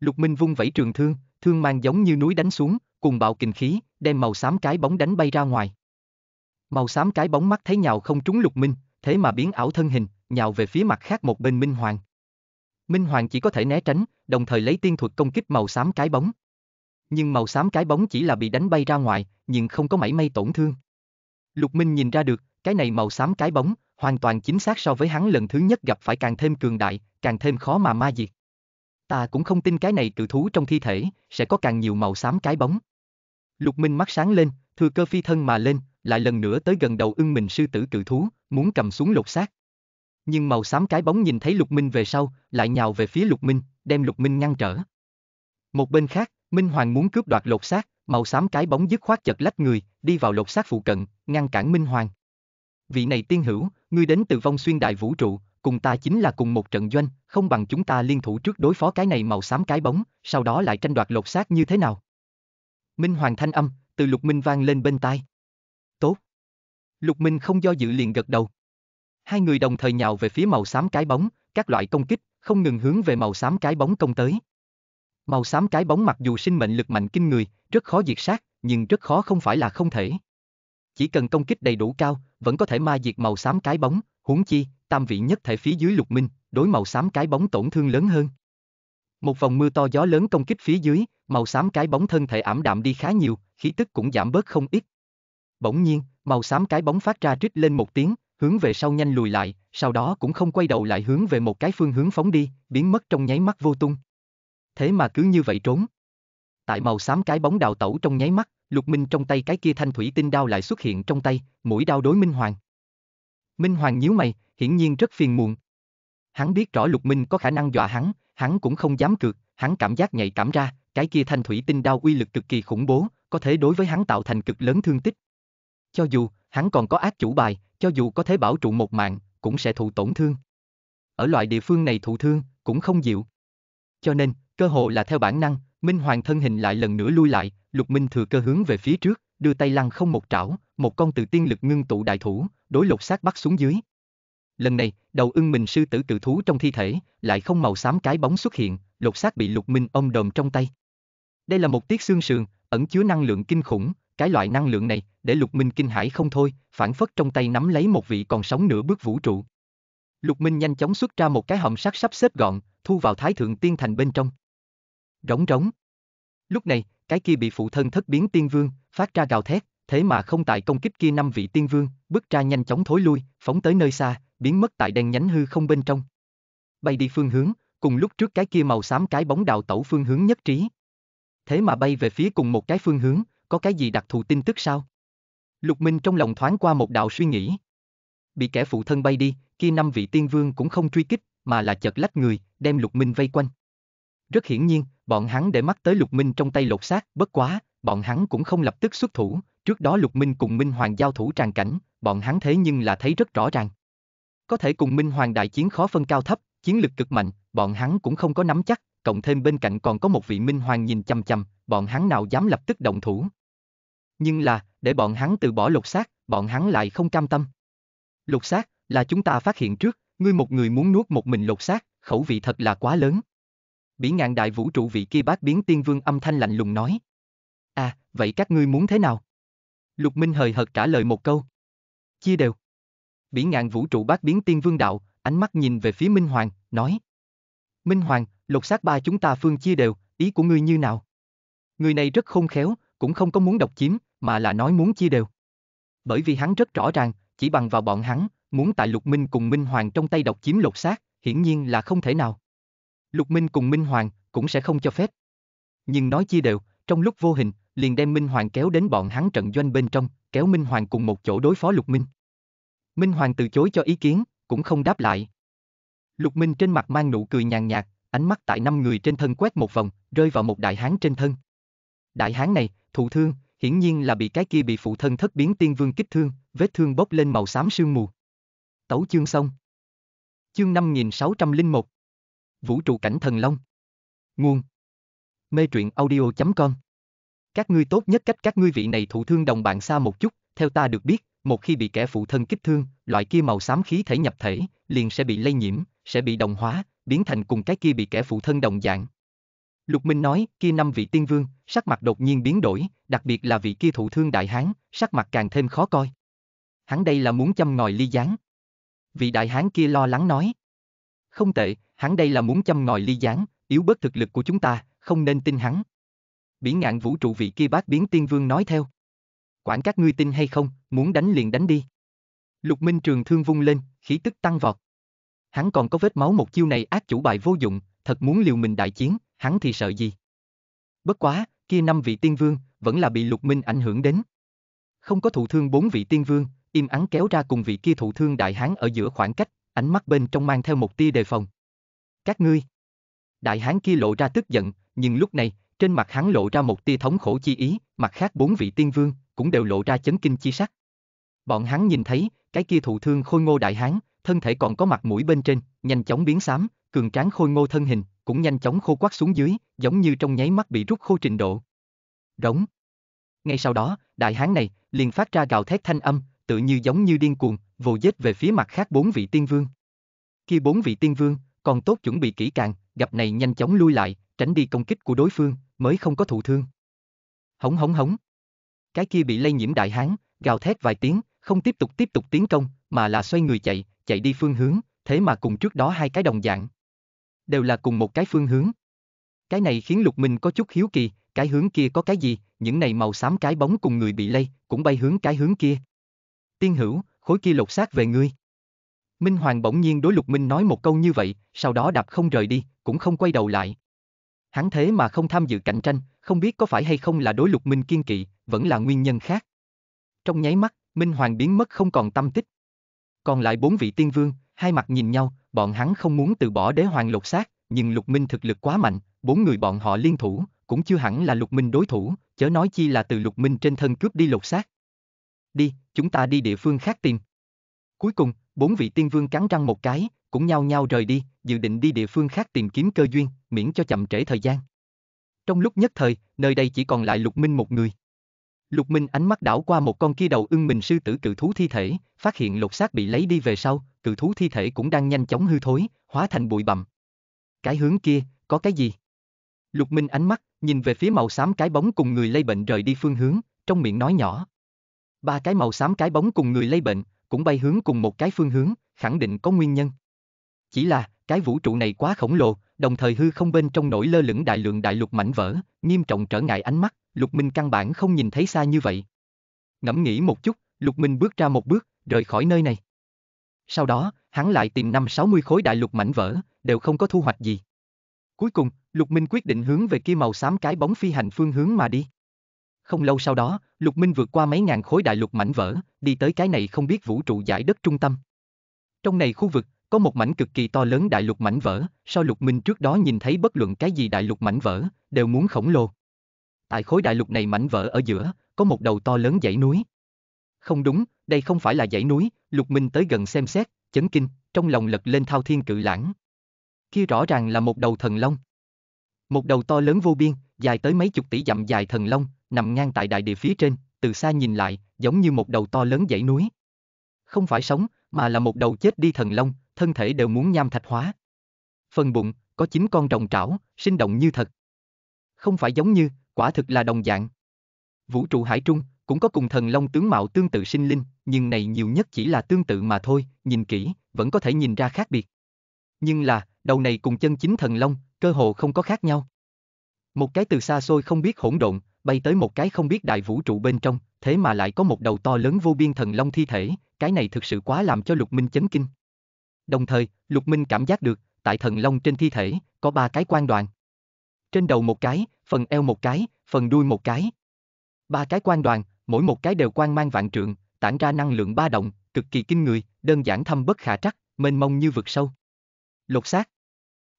Lục Minh vung vẩy trường thương, thương mang giống như núi đánh xuống, cùng bạo kình khí, đem màu xám cái bóng đánh bay ra ngoài. Màu xám cái bóng mắt thấy nhào không trúng Lục Minh, thế mà biến ảo thân hình, nhào về phía mặt khác một bên Minh Hoàng. Minh Hoàng chỉ có thể né tránh, đồng thời lấy tiên thuật công kích màu xám cái bóng. Nhưng màu xám cái bóng chỉ là bị đánh bay ra ngoài, nhưng không có mảy may tổn thương. Lục Minh nhìn ra được, cái này màu xám cái bóng, hoàn toàn chính xác so với hắn lần thứ nhất gặp phải càng thêm cường đại, càng thêm khó mà ma diệt. Ta cũng không tin cái này cự thú trong thi thể, sẽ có càng nhiều màu xám cái bóng. Lục Minh mắt sáng lên, thừa cơ phi thân mà lên, lại lần nữa tới gần đầu ưng mình sư tử cự thú, muốn cầm xuống lột xác. Nhưng màu xám cái bóng nhìn thấy Lục Minh về sau, lại nhào về phía Lục Minh, đem Lục Minh ngăn trở. Một bên khác, Minh Hoàng muốn cướp đoạt lột xác, màu xám cái bóng dứt khoát chật lách người, đi vào lột xác phụ cận, ngăn cản Minh Hoàng. Vị này tiên hữu, ngươi đến từ vong xuyên đại vũ trụ, cùng ta chính là cùng một trận doanh, không bằng chúng ta liên thủ trước đối phó cái này màu xám cái bóng, sau đó lại tranh đoạt lột xác như thế nào? Minh Hoàng thanh âm, từ Lục Minh vang lên bên tai. Tốt. Lục Minh không do dự liền gật đầu. Hai người đồng thời nhào về phía màu xám cái bóng, các loại công kích, không ngừng hướng về màu xám cái bóng công tới. Màu xám cái bóng mặc dù sinh mệnh lực mạnh kinh người, rất khó diệt sát, nhưng rất khó không phải là không thể. Chỉ cần công kích đầy đủ cao, vẫn có thể ma diệt màu xám cái bóng, huống chi, tam vị nhất thể phía dưới lục minh, đối màu xám cái bóng tổn thương lớn hơn. Một vòng mưa to gió lớn công kích phía dưới, màu xám cái bóng thân thể ảm đạm đi khá nhiều, khí tức cũng giảm bớt không ít. Bỗng nhiên, màu xám cái bóng phát ra trích lên một tiếng, hướng về sau nhanh lùi lại, sau đó cũng không quay đầu lại hướng về một cái phương hướng phóng đi, biến mất trong nháy mắt vô tung. Thế mà cứ như vậy trốn. Tại màu xám cái bóng đào tẩu trong nháy mắt, Lục Minh trong tay cái kia thanh thủy tinh đao lại xuất hiện trong tay, mũi đao đối Minh Hoàng. Minh Hoàng nhíu mày, hiển nhiên rất phiền muộn. Hắn biết rõ Lục Minh có khả năng dọa hắn, hắn cũng không dám cược, hắn cảm giác nhạy cảm ra, cái kia thanh thủy tinh đao uy lực cực kỳ khủng bố, có thể đối với hắn tạo thành cực lớn thương tích. Cho dù, hắn còn có ác chủ bài, cho dù có thể bảo trụ một mạng, cũng sẽ thụ tổn thương. Ở loại địa phương này thụ thương, cũng không dịu. Cho nên, cơ hồ là theo bản năng, Minh Hoàng thân hình lại lần nữa lui lại, Lục Minh thừa cơ hướng về phía trước, đưa tay lăng không một trảo, một con từ tiên lực ngưng tụ đại thủ, đối lục sát bắt xuống dưới. Lần này, đầu ưng mình sư tử cự thú trong thi thể, lại không màu xám cái bóng xuất hiện, lục sát bị lục minh ôm đồm trong tay. Đây là một tiết xương sườn, ẩn chứa năng lượng kinh khủng, cái loại năng lượng này, để lục minh kinh hãi không thôi, phản phất trong tay nắm lấy một vị còn sống nửa bước vũ trụ. Lục minh nhanh chóng xuất ra một cái hòm sắt sắp xếp gọn, thu vào thái thượng tiên thành bên trong. Rống rống. Lúc này, cái kia bị phụ thân thất biến tiên vương, phát ra gào thét, thế mà không tại công kích kia năm vị tiên vương, bước ra nhanh chóng thối lui, phóng tới nơi xa, biến mất tại đen nhánh hư không bên trong. Bay đi phương hướng, cùng lúc trước cái kia màu xám cái bóng đào tẩu phương hướng nhất trí. Thế mà bay về phía cùng một cái phương hướng, có cái gì đặc thù tin tức sao? Lục Minh trong lòng thoáng qua một đạo suy nghĩ. Bị kẻ phụ thân bay đi, kia năm vị tiên vương cũng không truy kích, mà là chật lách người, đem Lục Minh vây quanh. Rất hiển nhiên, bọn hắn để mắt tới Lục Minh trong tay lột xác, bất quá, bọn hắn cũng không lập tức xuất thủ, trước đó Lục Minh cùng Minh Hoàng giao thủ tràn cảnh, bọn hắn thế nhưng là thấy rất rõ ràng. Có thể cùng Minh Hoàng đại chiến khó phân cao thấp, chiến lực cực mạnh, bọn hắn cũng không có nắm chắc, cộng thêm bên cạnh còn có một vị Minh Hoàng nhìn chăm chăm, bọn hắn nào dám lập tức động thủ. Nhưng là, để bọn hắn từ bỏ lục xác, bọn hắn lại không cam tâm. Lục xác, là chúng ta phát hiện trước, ngươi một người muốn nuốt một mình lục xác, khẩu vị thật là quá lớn. Bỉ ngạn đại vũ trụ vị kia bác biến tiên vương âm thanh lạnh lùng nói. À, vậy các ngươi muốn thế nào? Lục Minh hời hợt trả lời một câu. Chia đều. Bỉ ngạn vũ trụ bát biến tiên vương đạo, ánh mắt nhìn về phía Minh Hoàng, nói. Minh Hoàng, lục sát ba chúng ta phương chia đều, ý của ngươi như nào? Người này rất khôn khéo, cũng không có muốn độc chiếm, mà là nói muốn chia đều. Bởi vì hắn rất rõ ràng, chỉ bằng vào bọn hắn, muốn tại Lục Minh cùng Minh Hoàng trong tay độc chiếm lột xác, hiển nhiên là không thể nào. Lục Minh cùng Minh Hoàng cũng sẽ không cho phép. Nhưng nói chia đều, trong lúc vô hình, liền đem Minh Hoàng kéo đến bọn hắn trận doanh bên trong, kéo Minh Hoàng cùng một chỗ đối phó Lục Minh. Minh Hoàng từ chối cho ý kiến, cũng không đáp lại. Lục Minh trên mặt mang nụ cười nhàn nhạt, ánh mắt tại năm người trên thân quét một vòng, rơi vào một đại hán trên thân. Đại hán này, thụ thương, hiển nhiên là bị cái kia bị phụ thân thất biến tiên vương kích thương, vết thương bốc lên màu xám sương mù. Tấu chương xong. Chương 5601. Vũ trụ cảnh thần long. Nguồn. Mê truyện audio.com. Các ngươi tốt nhất cách các ngươi vị này thụ thương đồng bạn xa một chút, theo ta được biết, một khi bị kẻ phụ thân kích thương, loại kia màu xám khí thể nhập thể, liền sẽ bị lây nhiễm, sẽ bị đồng hóa, biến thành cùng cái kia bị kẻ phụ thân đồng dạng. Lục Minh nói, kia năm vị tiên vương, sắc mặt đột nhiên biến đổi, đặc biệt là vị kia thụ thương đại hán, sắc mặt càng thêm khó coi. Hắn đây là muốn châm ngòi ly gián. Vị đại hán kia lo lắng nói. Không tệ, hắn đây là muốn châm ngòi ly gián, yếu bớt thực lực của chúng ta, không nên tin hắn. Bỉ ngạn vũ trụ vị kia bác biến tiên vương nói theo. Quản các ngươi tin hay không, muốn đánh liền đánh đi. Lục Minh trường thương vung lên, khí tức tăng vọt. Hắn còn có vết máu một chiêu này ác chủ bài vô dụng, thật muốn liều mình đại chiến, hắn thì sợ gì? Bất quá, kia năm vị tiên vương, vẫn là bị lục minh ảnh hưởng đến. Không có thụ thương bốn vị tiên vương, im ắng kéo ra cùng vị kia thụ thương đại hán ở giữa khoảng cách, ánh mắt bên trong mang theo một tia đề phòng. Các ngươi. Đại hán kia lộ ra tức giận, nhưng lúc này, trên mặt hắn lộ ra một tia thống khổ chi ý, mặt khác bốn vị tiên vương, cũng đều lộ ra chấn kinh chi sắc. Bọn hắn nhìn thấy, cái kia thụ thương khôi ngô đại hán, thân thể còn có mặt mũi bên trên, nhanh chóng biến xám, cường tráng khôi ngô thân hình, cũng nhanh chóng khô quắt xuống dưới, giống như trong nháy mắt bị rút khô trình độ. Rống. Ngay sau đó, đại hán này liền phát ra gào thét thanh âm, tự như giống như điên cuồng, vồ giết về phía mặt khác bốn vị tiên vương. Khi bốn vị tiên vương còn tốt chuẩn bị kỹ càng, gặp này nhanh chóng lui lại, tránh đi công kích của đối phương, mới không có thụ thương. Hống hống hống. Cái kia bị lây nhiễm đại hán, gào thét vài tiếng, không tiếp tục tiếp tục tiến công, mà là xoay người chạy, chạy đi phương hướng, thế mà cùng trước đó hai cái đồng dạng. Đều là cùng một cái phương hướng. Cái này khiến Lục Minh có chút hiếu kỳ, cái hướng kia có cái gì, những này màu xám cái bóng cùng người bị lây, cũng bay hướng cái hướng kia. Tiên hữu, khối kia lột xác về ngươi. Minh Hoàng bỗng nhiên đối Lục Minh nói một câu như vậy, sau đó đạp không rời đi, cũng không quay đầu lại. Hắn thế mà không tham dự cạnh tranh, không biết có phải hay không là đối Lục Minh kiên kỵ, vẫn là nguyên nhân khác. Trong nháy mắt, Minh Hoàng biến mất không còn tâm tích. Còn lại bốn vị tiên vương, hai mặt nhìn nhau, bọn hắn không muốn từ bỏ đế hoàng lột xác, nhưng Lục Minh thực lực quá mạnh, bốn người bọn họ liên thủ, cũng chưa hẳn là Lục Minh đối thủ, chớ nói chi là từ lục minh trên thân cướp đi lột xác. Đi, chúng ta đi địa phương khác tìm. Cuối cùng, bốn vị tiên vương cắn răng một cái, cũng nhau nhau rời đi, dự định đi địa phương khác tìm kiếm cơ duyên, miễn cho chậm trễ thời gian. Trong lúc nhất thời, nơi đây chỉ còn lại Lục Minh một người. Lục Minh ánh mắt đảo qua một con kia đầu ưng mình sư tử cự thú thi thể, phát hiện lột xác bị lấy đi về sau, cự thú thi thể cũng đang nhanh chóng hư thối, hóa thành bụi bặm. Cái hướng kia, có cái gì? Lục Minh ánh mắt, nhìn về phía màu xám cái bóng cùng người lây bệnh rời đi phương hướng, trong miệng nói nhỏ. Ba cái màu xám cái bóng cùng người lây bệnh, cũng bay hướng cùng một cái phương hướng, khẳng định có nguyên nhân. Chỉ là, cái vũ trụ này quá khổng lồ, đồng thời hư không bên trong nổi lơ lửng đại lượng đại lục mảnh vỡ, nghiêm trọng trở ngại ánh mắt, Lục Minh căn bản không nhìn thấy xa như vậy. Ngẫm nghĩ một chút, Lục Minh bước ra một bước, rời khỏi nơi này. Sau đó, hắn lại tìm năm 60 khối đại lục mảnh vỡ, đều không có thu hoạch gì. Cuối cùng, Lục Minh quyết định hướng về kia màu xám cái bóng phi hành phương hướng mà đi. Không lâu sau đó, Lục Minh vượt qua mấy ngàn khối đại lục mảnh vỡ, đi tới cái này không biết vũ trụ giải đất trung tâm. Trong này khu vực, có một mảnh cực kỳ to lớn đại lục mảnh vỡ, so Lục Minh trước đó nhìn thấy bất luận cái gì đại lục mảnh vỡ, đều muốn khổng lồ. Tại khối đại lục này mảnh vỡ ở giữa, có một đầu to lớn dãy núi. Không đúng, đây không phải là dãy núi, Lục Minh tới gần xem xét, chấn kinh, trong lòng lật lên thao thiên cự lãng. Kia rõ ràng là một đầu thần long. Một đầu to lớn vô biên, dài tới mấy chục tỷ dặm dài thần long, nằm ngang tại đại địa phía trên, từ xa nhìn lại, giống như một đầu to lớn dãy núi. Không phải sống, mà là một đầu chết đi thần long, thân thể đều muốn nham thạch hóa. Phần bụng, có chín con rồng trảo, sinh động như thật. Không phải giống như, quả thực là đồng dạng. Vũ trụ hải trung, cũng có cùng thần long tướng mạo tương tự sinh linh, nhưng này nhiều nhất chỉ là tương tự mà thôi, nhìn kỹ, vẫn có thể nhìn ra khác biệt. Nhưng là, đầu này cùng chân chính thần long, cơ hồ không có khác nhau. Một cái từ xa xôi không biết hỗn độn, bay tới một cái không biết đại vũ trụ bên trong, thế mà lại có một đầu to lớn vô biên thần long thi thể, cái này thực sự quá làm cho Lục Minh chấn kinh. Đồng thời, Lục Minh cảm giác được, tại thần long trên thi thể, có ba cái quan đoàn. Trên đầu một cái, phần eo một cái, phần đuôi một cái. Ba cái quan đoàn, mỗi một cái đều quan mang vạn trượng, tản ra năng lượng ba động, cực kỳ kinh người, đơn giản thâm bất khả trắc, mênh mông như vực sâu. Lột xác.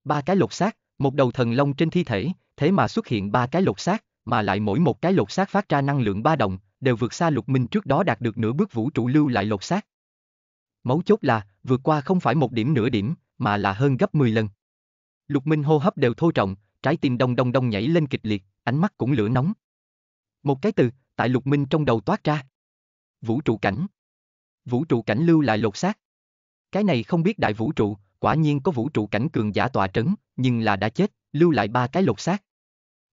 Ba cái lột xác, một đầu thần long trên thi thể, thế mà xuất hiện ba cái lột xác, mà lại mỗi một cái lột xác phát ra năng lượng ba động, đều vượt xa lục minh trước đó đạt được nửa bước vũ trụ lưu lại lột xác. Mấu chốt là, vượt qua không phải một điểm nửa điểm, mà là hơn gấp 10 lần. Lục minh hô hấp đều thô trọng, trái tim đông đông đông nhảy lên kịch liệt, ánh mắt cũng lửa nóng. Một cái từ, tại lục minh trong đầu toát ra. Vũ trụ cảnh. Vũ trụ cảnh lưu lại lột xác. Cái này không biết đại vũ trụ, quả nhiên có vũ trụ cảnh cường giả tòa trấn, nhưng là đã chết, lưu lại ba cái lột xác.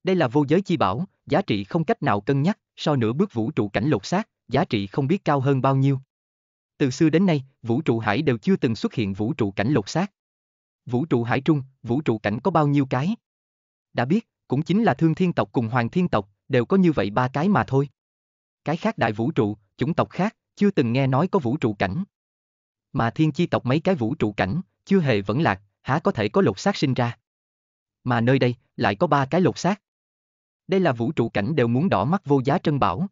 Đây là vô giới chi bảo, giá trị không cách nào cân nhắc, so nửa bước vũ trụ cảnh lột xác, giá trị không biết cao hơn bao nhiêu. Từ xưa đến nay, vũ trụ hải đều chưa từng xuất hiện vũ trụ cảnh lột xác. Vũ trụ hải trung, vũ trụ cảnh có bao nhiêu cái? Đã biết, cũng chính là thương thiên tộc cùng hoàng thiên tộc, đều có như vậy ba cái mà thôi. Cái khác đại vũ trụ, chủng tộc khác, chưa từng nghe nói có vũ trụ cảnh. Mà thiên chi tộc mấy cái vũ trụ cảnh, chưa hề vẫn lạc, há có thể có lột xác sinh ra. Mà nơi đây, lại có ba cái lột xác. Đây là vũ trụ cảnh đều muốn đỏ mắt vô giá trân bảo.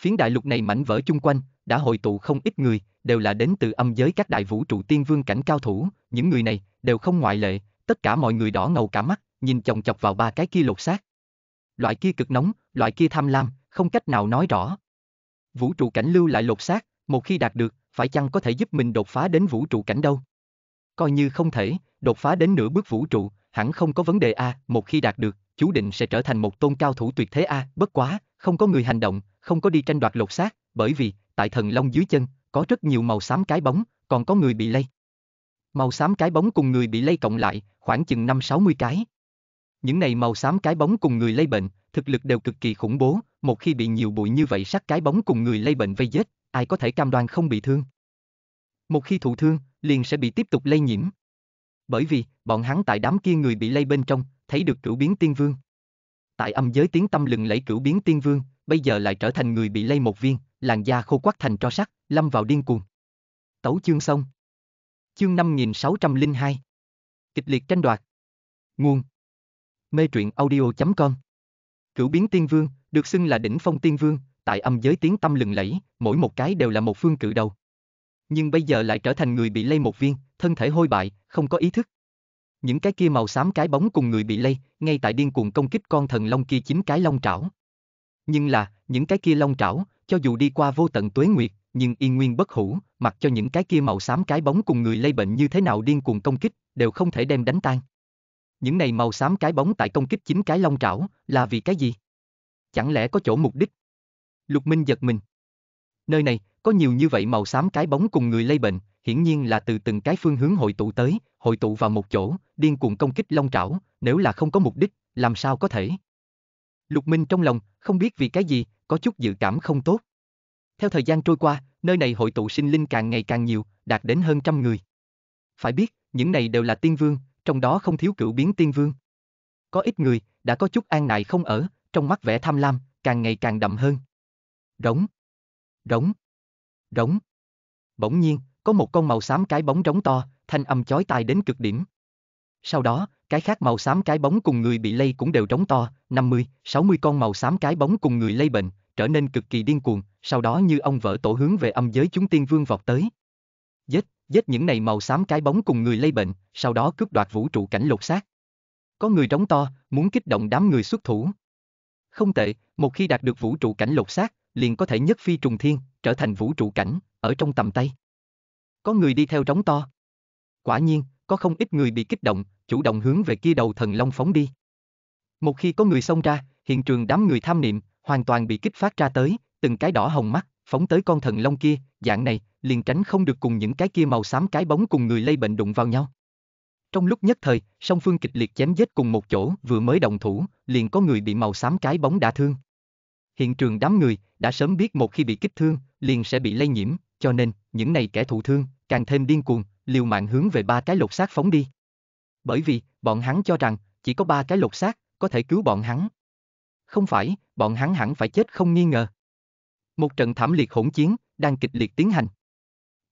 Phiến đại lục này mảnh vỡ chung quanh, đã hội tụ không ít người, đều là đến từ âm giới các đại vũ trụ tiên vương cảnh cao thủ, những người này, đều không ngoại lệ, tất cả mọi người đỏ ngầu cả mắt, nhìn chồng chọc vào ba cái kia lột xác. Loại kia cực nóng, loại kia tham lam, không cách nào nói rõ. Vũ trụ cảnh lưu lại lột xác, một khi đạt được, phải chăng có thể giúp mình đột phá đến vũ trụ cảnh đâu? Coi như không thể, đột phá đến nửa bước vũ trụ, hẳn không có vấn đề A, một khi đạt được, chú định sẽ trở thành một tôn cao thủ tuyệt thế A, bất quá, không có người hành động, không có đi tranh đoạt lột xác, bởi vì, tại thần long dưới chân, có rất nhiều màu xám cái bóng, còn có người bị lây. Màu xám cái bóng cùng người bị lây cộng lại, khoảng chừng 5-60 cái. Những này màu xám cái bóng cùng người lây bệnh, thực lực đều cực kỳ khủng bố, một khi bị nhiều bụi như vậy sắc cái bóng cùng người lây bệnh vây giết, ai có thể cam đoan không bị thương. Một khi thụ thương, liền sẽ bị tiếp tục lây nhiễm. Bởi vì, bọn hắn tại đám kia người bị lây bên trong, thấy được cửu biến tiên vương. Tại âm giới tiếng tâm lừng lẫy cửu biến tiên vương, bây giờ lại trở thành người bị lây một viên, làn da khô quắt thành tro sắt, lâm vào điên cuồng. Tấu chương xong. Chương 5602. Kịch liệt tranh đoạt. Nguồn. Mê truyện audio.com. Cửu biến tiên vương, được xưng là đỉnh phong tiên vương, tại âm giới tiếng tâm lừng lẫy, mỗi một cái đều là một phương cự đầu. Nhưng bây giờ lại trở thành người bị lây một viên, thân thể hôi bại, không có ý thức. Những cái kia màu xám cái bóng cùng người bị lây, ngay tại điên cuồng công kích con thần long kia chín cái long trảo. Nhưng là, những cái kia long trảo, cho dù đi qua vô tận tuế nguyệt, nhưng yên nguyên bất hủ, mặc cho những cái kia màu xám cái bóng cùng người lây bệnh như thế nào điên cuồng công kích, đều không thể đem đánh tan. Những này màu xám cái bóng tại công kích chín cái long trảo, là vì cái gì? Chẳng lẽ có chỗ mục đích? Lục Minh giật mình. Nơi này, có nhiều như vậy màu xám cái bóng cùng người lây bệnh, hiển nhiên là từ từng cái phương hướng hội tụ tới, hội tụ vào một chỗ, điên cuồng công kích long trảo, nếu là không có mục đích, làm sao có thể? Lục Minh trong lòng, không biết vì cái gì, có chút dự cảm không tốt. Theo thời gian trôi qua, nơi này hội tụ sinh linh càng ngày càng nhiều, đạt đến hơn trăm người. Phải biết, những này đều là tiên vương, trong đó không thiếu cửu biến tiên vương. Có ít người, đã có chút an nại không ở, trong mắt vẻ tham lam, càng ngày càng đậm hơn. Rống, rống, rống. Bỗng nhiên, có một con màu xám cái bóng rống to, thanh âm chói tai đến cực điểm. Sau đó, cái khác màu xám cái bóng cùng người bị lây cũng đều trống to, 50, 60 con màu xám cái bóng cùng người lây bệnh, trở nên cực kỳ điên cuồng, sau đó như ông vỡ tổ hướng về âm giới chúng tiên vương vọt tới. Giết, giết những này màu xám cái bóng cùng người lây bệnh, sau đó cướp đoạt vũ trụ cảnh lột xác. Có người trống to, muốn kích động đám người xuất thủ. Không tệ, một khi đạt được vũ trụ cảnh lột xác, liền có thể nhất phi trùng thiên, trở thành vũ trụ cảnh, ở trong tầm tay. Có người đi theo trống to. Quả nhiên, có không ít người bị kích động, chủ động hướng về kia đầu thần long phóng đi. Một khi có người xông ra, hiện trường đám người tham niệm, hoàn toàn bị kích phát ra tới, từng cái đỏ hồng mắt, phóng tới con thần long kia, dạng này, liền tránh không được cùng những cái kia màu xám cái bóng cùng người lây bệnh đụng vào nhau. Trong lúc nhất thời, song phương kịch liệt chém giết cùng một chỗ, vừa mới đồng thủ, liền có người bị màu xám cái bóng đả thương. Hiện trường đám người, đã sớm biết một khi bị kích thương, liền sẽ bị lây nhiễm, cho nên, những này kẻ thụ thương, càng thêm điên cuồng, liều mạng hướng về ba cái lột xác phóng đi. Bởi vì, bọn hắn cho rằng, chỉ có ba cái lột xác, có thể cứu bọn hắn. Không phải, bọn hắn hẳn phải chết không nghi ngờ. Một trận thảm liệt hỗn chiến, đang kịch liệt tiến hành.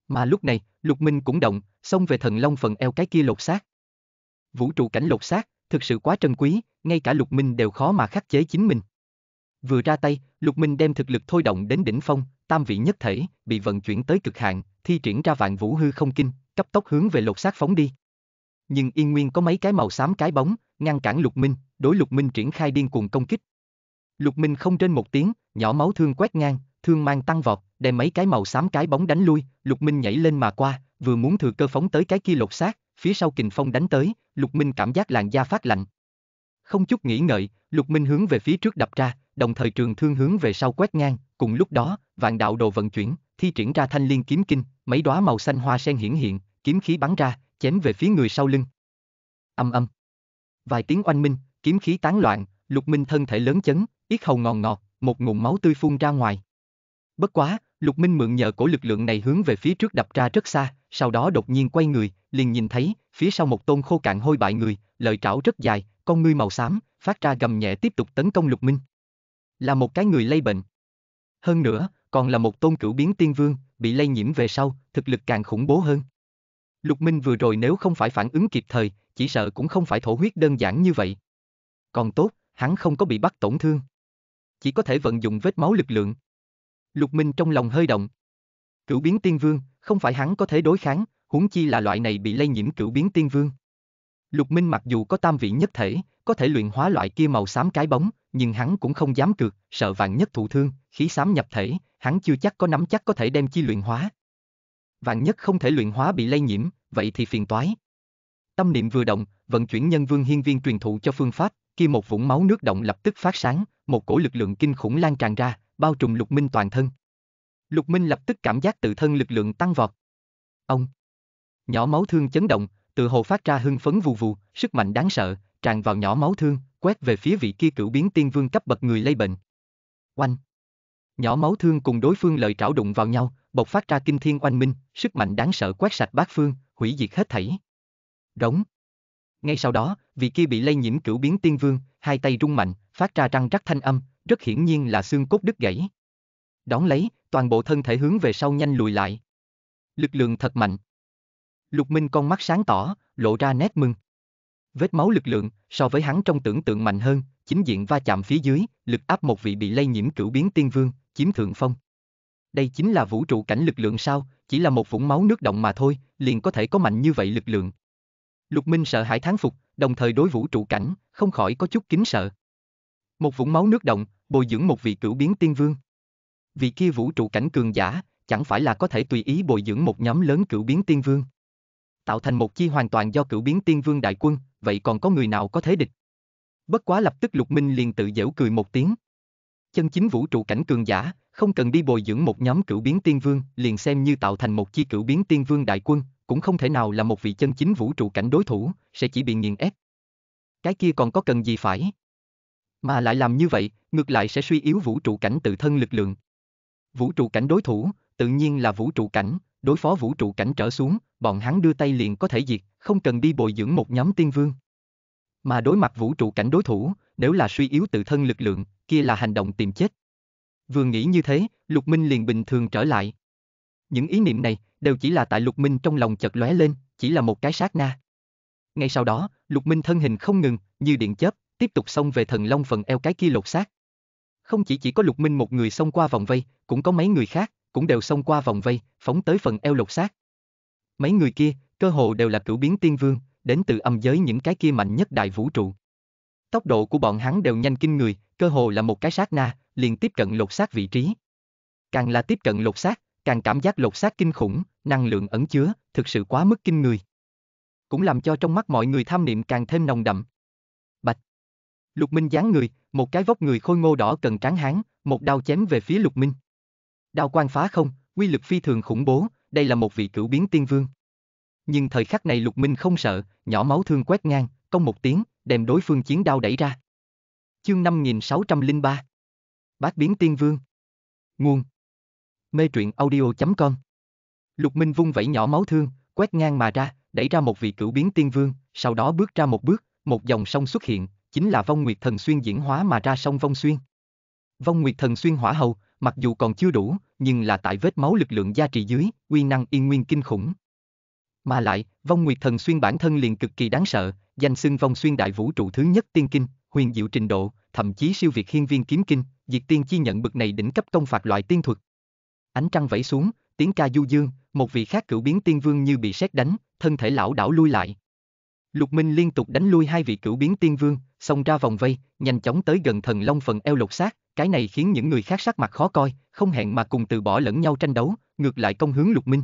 Mà lúc này, Lục Minh cũng động, xông về thần long phần eo cái kia lột xác. Vũ trụ cảnh lột xác, thực sự quá trân quý, ngay cả Lục Minh đều khó mà khắc chế chính mình. Vừa ra tay, Lục Minh đem thực lực thôi động đến đỉnh phong, tam vị nhất thể, bị vận chuyển tới cực hạn, thi triển ra vạn vũ hư không kinh, cấp tốc hướng về lột xác phóng đi. Nhưng Yên Nguyên có mấy cái màu xám cái bóng, ngăn cản Lục Minh, đối Lục Minh triển khai điên cuồng công kích. Lục Minh không trên một tiếng, nhỏ máu thương quét ngang, thương mang tăng vọt, đem mấy cái màu xám cái bóng đánh lui, Lục Minh nhảy lên mà qua, vừa muốn thừa cơ phóng tới cái kia lột xác, phía sau kình phong đánh tới, Lục Minh cảm giác làn da phát lạnh. Không chút nghĩ ngợi, Lục Minh hướng về phía trước đập ra, đồng thời trường thương hướng về sau quét ngang, cùng lúc đó, vạn đạo đồ vận chuyển, thi triển ra thanh liên kiếm kinh, mấy đóa màu xanh hoa sen hiển hiện, kiếm khí bắn ra, chém về phía người sau lưng. Âm âm. Vài tiếng oanh minh, kiếm khí tán loạn, Lục Minh thân thể lớn chấn, yết hầu ngòn ngọt, một ngụm máu tươi phun ra ngoài. Bất quá, Lục Minh mượn nhờ cổ lực lượng này hướng về phía trước đập ra rất xa, sau đó đột nhiên quay người, liền nhìn thấy, phía sau một tôn khô cạn hôi bại người, lợi trảo rất dài, con ngươi màu xám, phát ra gầm nhẹ tiếp tục tấn công Lục Minh. Là một cái người lây bệnh. Hơn nữa, còn là một tôn cửu biến tiên vương, bị lây nhiễm về sau, thực lực càng khủng bố hơn. Lục Minh vừa rồi nếu không phải phản ứng kịp thời, chỉ sợ cũng không phải thổ huyết đơn giản như vậy. Còn tốt, hắn không có bị bắt tổn thương. Chỉ có thể vận dụng vết máu lực lượng. Lục Minh trong lòng hơi động. Cửu biến tiên vương, không phải hắn có thể đối kháng, huống chi là loại này bị lây nhiễm cửu biến tiên vương. Lục Minh mặc dù có tam vị nhất thể, có thể luyện hóa loại kia màu xám cái bóng, nhưng hắn cũng không dám cược, sợ vạn nhất thụ thương, khí xám nhập thể, hắn chưa chắc có nắm chắc có thể đem chi luyện hóa. Vạn nhất không thể luyện hóa bị lây nhiễm, vậy thì phiền toái. Tâm niệm vừa động, vận chuyển nhân vương hiên viên truyền thụ cho phương pháp, kia một vũng máu nước động lập tức phát sáng, một cổ lực lượng kinh khủng lan tràn ra, bao trùm Lục Minh toàn thân. Lục Minh lập tức cảm giác tự thân lực lượng tăng vọt. Ông Nhỏ máu thương chấn động, tự hồ phát ra hưng phấn vù vù, sức mạnh đáng sợ, tràn vào nhỏ máu thương, quét về phía vị kia cửu biến tiên vương cấp bậc người lây bệnh. Oanh! Nhỏ máu thương cùng đối phương lợi trảo đụng vào nhau, bộc phát ra kinh thiên oanh minh, sức mạnh đáng sợ quét sạch bát phương, hủy diệt hết thảy. Rống! Ngay sau đó, vị kia bị lây nhiễm cửu biến tiên vương, hai tay rung mạnh, phát ra răng rắc thanh âm, rất hiển nhiên là xương cốt đứt gãy. Đón lấy, toàn bộ thân thể hướng về sau nhanh lùi lại. Lực lượng thật mạnh. Lục Minh con mắt sáng tỏ, lộ ra nét mừng. Vết máu lực lượng, so với hắn trong tưởng tượng mạnh hơn, chính diện va chạm phía dưới, lực áp một vị bị lây nhiễm cửu biến tiên vương, chiếm thượng phong. Đây chính là vũ trụ cảnh lực lượng sao, chỉ là một vũng máu nước động mà thôi, liền có thể có mạnh như vậy lực lượng. Lục Minh sợ hãi thán phục, đồng thời đối vũ trụ cảnh, không khỏi có chút kính sợ. Một vũng máu nước động, bồi dưỡng một vị cửu biến tiên vương. Vị kia vũ trụ cảnh cường giả, chẳng phải là có thể tùy ý bồi dưỡng một nhóm lớn cửu biến tiên vương. Tạo thành một chi hoàn toàn do cửu biến tiên vương đại quân, vậy còn có người nào có thế địch? Bất quá lập tức Lục Minh liền tự giễu cười một tiếng. Chân chính vũ trụ cảnh cường giả, không cần đi bồi dưỡng một nhóm cửu biến tiên vương, liền xem như tạo thành một chi cửu biến tiên vương đại quân, cũng không thể nào là một vị chân chính vũ trụ cảnh đối thủ, sẽ chỉ bị nghiền ép. Cái kia còn có cần gì phải? Mà lại làm như vậy, ngược lại sẽ suy yếu vũ trụ cảnh tự thân lực lượng. Vũ trụ cảnh đối thủ, tự nhiên là vũ trụ cảnh, đối phó vũ trụ cảnh trở xuống, bọn hắn đưa tay liền có thể diệt, không cần đi bồi dưỡng một nhóm tiên vương. Mà đối mặt vũ trụ cảnh đối thủ, nếu là suy yếu tự thân lực lượng, kia là hành động tìm chết. Vừa nghĩ như thế, Lục Minh liền bình thường trở lại. Những ý niệm này, đều chỉ là tại Lục Minh trong lòng chợt lóe lên, chỉ là một cái sát na. Ngay sau đó, Lục Minh thân hình không ngừng, như điện chớp, tiếp tục xông về thần long phần eo cái kia lột xác. Không chỉ chỉ có Lục Minh một người xông qua vòng vây, cũng có mấy người khác, cũng đều xông qua vòng vây, phóng tới phần eo lục xác. Mấy người kia, cơ hồ đều là cửu biến tiên vương, đến từ âm giới những cái kia mạnh nhất đại vũ trụ. Tốc độ của bọn hắn đều nhanh kinh người, cơ hồ là một cái sát na, liền tiếp cận lột xác vị trí. Càng là tiếp cận lột xác, càng cảm giác lột xác kinh khủng, năng lượng ẩn chứa, thực sự quá mức kinh người. Cũng làm cho trong mắt mọi người tham niệm càng thêm nồng đậm. Bạch. Lục Minh dáng người, một cái vóc người khôi ngô đỏ cần tráng hán, một đao chém về phía Lục Minh. Đao quang phá không, quy lực phi thường khủng bố, đây là một vị cửu biến tiên vương. Nhưng thời khắc này Lục Minh không sợ, nhỏ máu thương quét ngang, công một tiếng, đem đối phương chiến đao đẩy ra. Chương 5603 Bát biến tiên vương Nguồn Mê truyện audio.com Lục Minh vung vẩy nhỏ máu thương, quét ngang mà ra, đẩy ra một vị cửu biến tiên vương, sau đó bước ra một bước, một dòng sông xuất hiện, chính là vong nguyệt thần xuyên diễn hóa mà ra sông vong xuyên. Vong nguyệt thần xuyên hỏa hầu, mặc dù còn chưa đủ, nhưng là tại vết máu lực lượng gia trì dưới, uy năng yên nguyên kinh khủng. Mà lại, vong nguyệt thần xuyên bản thân liền cực kỳ đáng sợ, danh xưng vong xuyên đại vũ trụ thứ nhất tiên kinh, huyền diệu trình độ, thậm chí siêu việt hiên viên kiếm kinh, diệt tiên chi nhận bực này đỉnh cấp công phạt loại tiên thuật. Ánh trăng vẫy xuống, tiếng ca du dương, một vị khác cửu biến tiên vương như bị sét đánh, thân thể lão đảo lui lại. Lục Minh liên tục đánh lui hai vị cửu biến tiên vương, xông ra vòng vây, nhanh chóng tới gần thần long phần eo lột xác, cái này khiến những người khác sắc mặt khó coi, không hẹn mà cùng từ bỏ lẫn nhau tranh đấu, ngược lại công hướng Lục Minh.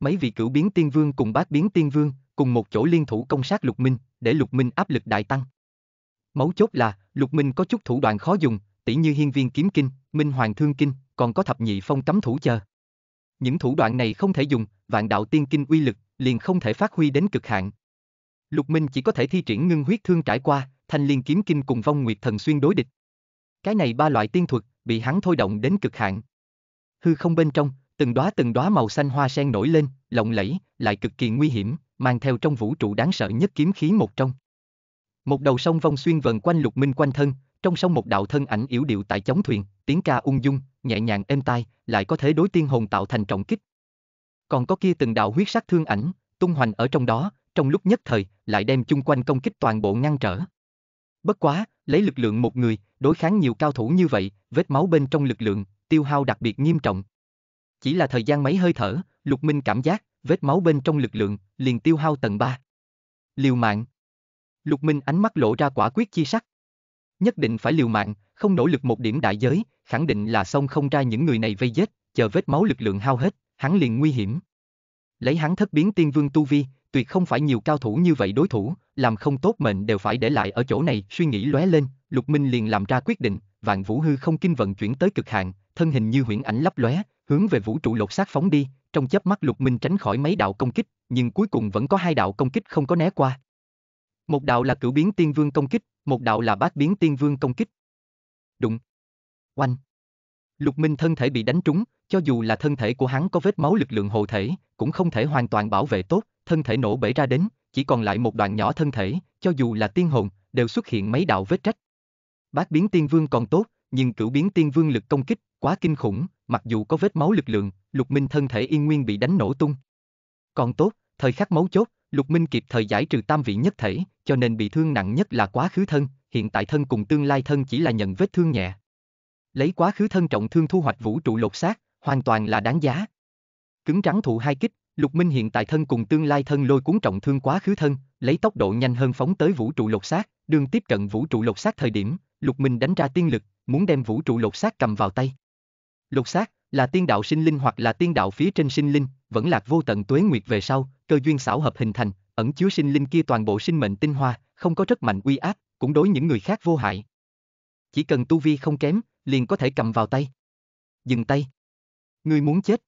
Mấy vị cửu biến tiên vương cùng bát biến tiên vương, cùng một chỗ liên thủ công sát Lục Minh, để Lục Minh áp lực đại tăng. Mấu chốt là, Lục Minh có chút thủ đoạn khó dùng, tỉ như hiên viên kiếm kinh, minh hoàng thương kinh, còn có thập nhị phong cấm thủ chờ. Những thủ đoạn này không thể dùng, vạn đạo tiên kinh uy lực, liền không thể phát huy đến cực hạn. Lục Minh chỉ có thể thi triển ngưng huyết thương trải qua, thanh liên kiếm kinh cùng vong nguyệt thần xuyên đối địch. Cái này ba loại tiên thuật, bị hắn thôi động đến cực hạn. Hư không bên trong, từng đóa từng đóa màu xanh hoa sen nổi lên, lộng lẫy, lại cực kỳ nguy hiểm, mang theo trong vũ trụ đáng sợ nhất kiếm khí một trong. Một đầu sông vong xuyên vần quanh Lục Minh quanh thân, trong sông một đạo thân ảnh yếu điệu tại chống thuyền, tiếng ca ung dung, nhẹ nhàng êm tai, lại có thể đối tiên hồn tạo thành trọng kích. Còn có kia từng đạo huyết sắc thương ảnh, tung hoành ở trong đó, trong lúc nhất thời, lại đem chung quanh công kích toàn bộ ngăn trở. Bất quá, lấy lực lượng một người, đối kháng nhiều cao thủ như vậy, vết máu bên trong lực lượng, tiêu hao đặc biệt nghiêm trọng. Chỉ là thời gian mấy hơi thở, Lục Minh cảm giác, vết máu bên trong lực lượng, liền tiêu hao tầng 3. Liều mạng. Lục Minh ánh mắt lộ ra quả quyết chi sắc. Nhất định phải liều mạng, không nỗ lực một điểm đại giới, khẳng định là xong không ra những người này vây giết, chờ vết máu lực lượng hao hết, hắn liền nguy hiểm. Lấy hắn thất biến tiên vương tu vi, tuyệt không phải nhiều cao thủ như vậy đối thủ, làm không tốt mệnh đều phải để lại ở chỗ này, suy nghĩ lóe lên, Lục Minh liền làm ra quyết định, vạn vũ hư không kinh vận chuyển tới cực hạn, thân hình như huyễn ảnh lấp lóe, hướng về vũ trụ lột xác phóng đi, trong chớp mắt Lục Minh tránh khỏi mấy đạo công kích, nhưng cuối cùng vẫn có hai đạo công kích không có né qua. Một đạo là cửu biến tiên vương công kích, một đạo là bát biến tiên vương công kích. Đụng. Oanh. Lục Minh thân thể bị đánh trúng, cho dù là thân thể của hắn có vết máu lực lượng hộ thể, cũng không thể hoàn toàn bảo vệ tốt, thân thể nổ bể ra đến, chỉ còn lại một đoạn nhỏ thân thể, cho dù là tiên hồn, đều xuất hiện mấy đạo vết trách. Bát biến tiên vương còn tốt, nhưng cửu biến tiên vương lực công kích, quá kinh khủng, mặc dù có vết máu lực lượng, Lục Minh thân thể yên nguyên bị đánh nổ tung. Còn tốt, thời khắc máu chốt, Lục Minh kịp thời giải trừ tam vị nhất thể, cho nên bị thương nặng nhất là quá khứ thân, hiện tại thân cùng tương lai thân chỉ là nhận vết thương nhẹ. Lấy quá khứ thân trọng thương thu hoạch vũ trụ lột xác, hoàn toàn là đáng giá. Cứng rắn thụ hai kích, Lục Minh hiện tại thân cùng tương lai thân lôi cuốn trọng thương quá khứ thân, lấy tốc độ nhanh hơn phóng tới vũ trụ lột xác, đường tiếp cận vũ trụ lột xác thời điểm, Lục Minh đánh ra tiên lực, muốn đem vũ trụ lột xác cầm vào tay. Lột xác là tiên đạo sinh linh hoặc là tiên đạo phía trên sinh linh, vẫn lạc vô tận tuế nguyệt về sau, cơ duyên xảo hợp hình thành, ẩn chứa sinh linh kia toàn bộ sinh mệnh tinh hoa, không có rất mạnh uy áp, cũng đối những người khác vô hại. Chỉ cần tu vi không kém, liền có thể cầm vào tay. Dừng tay. Ngươi muốn chết.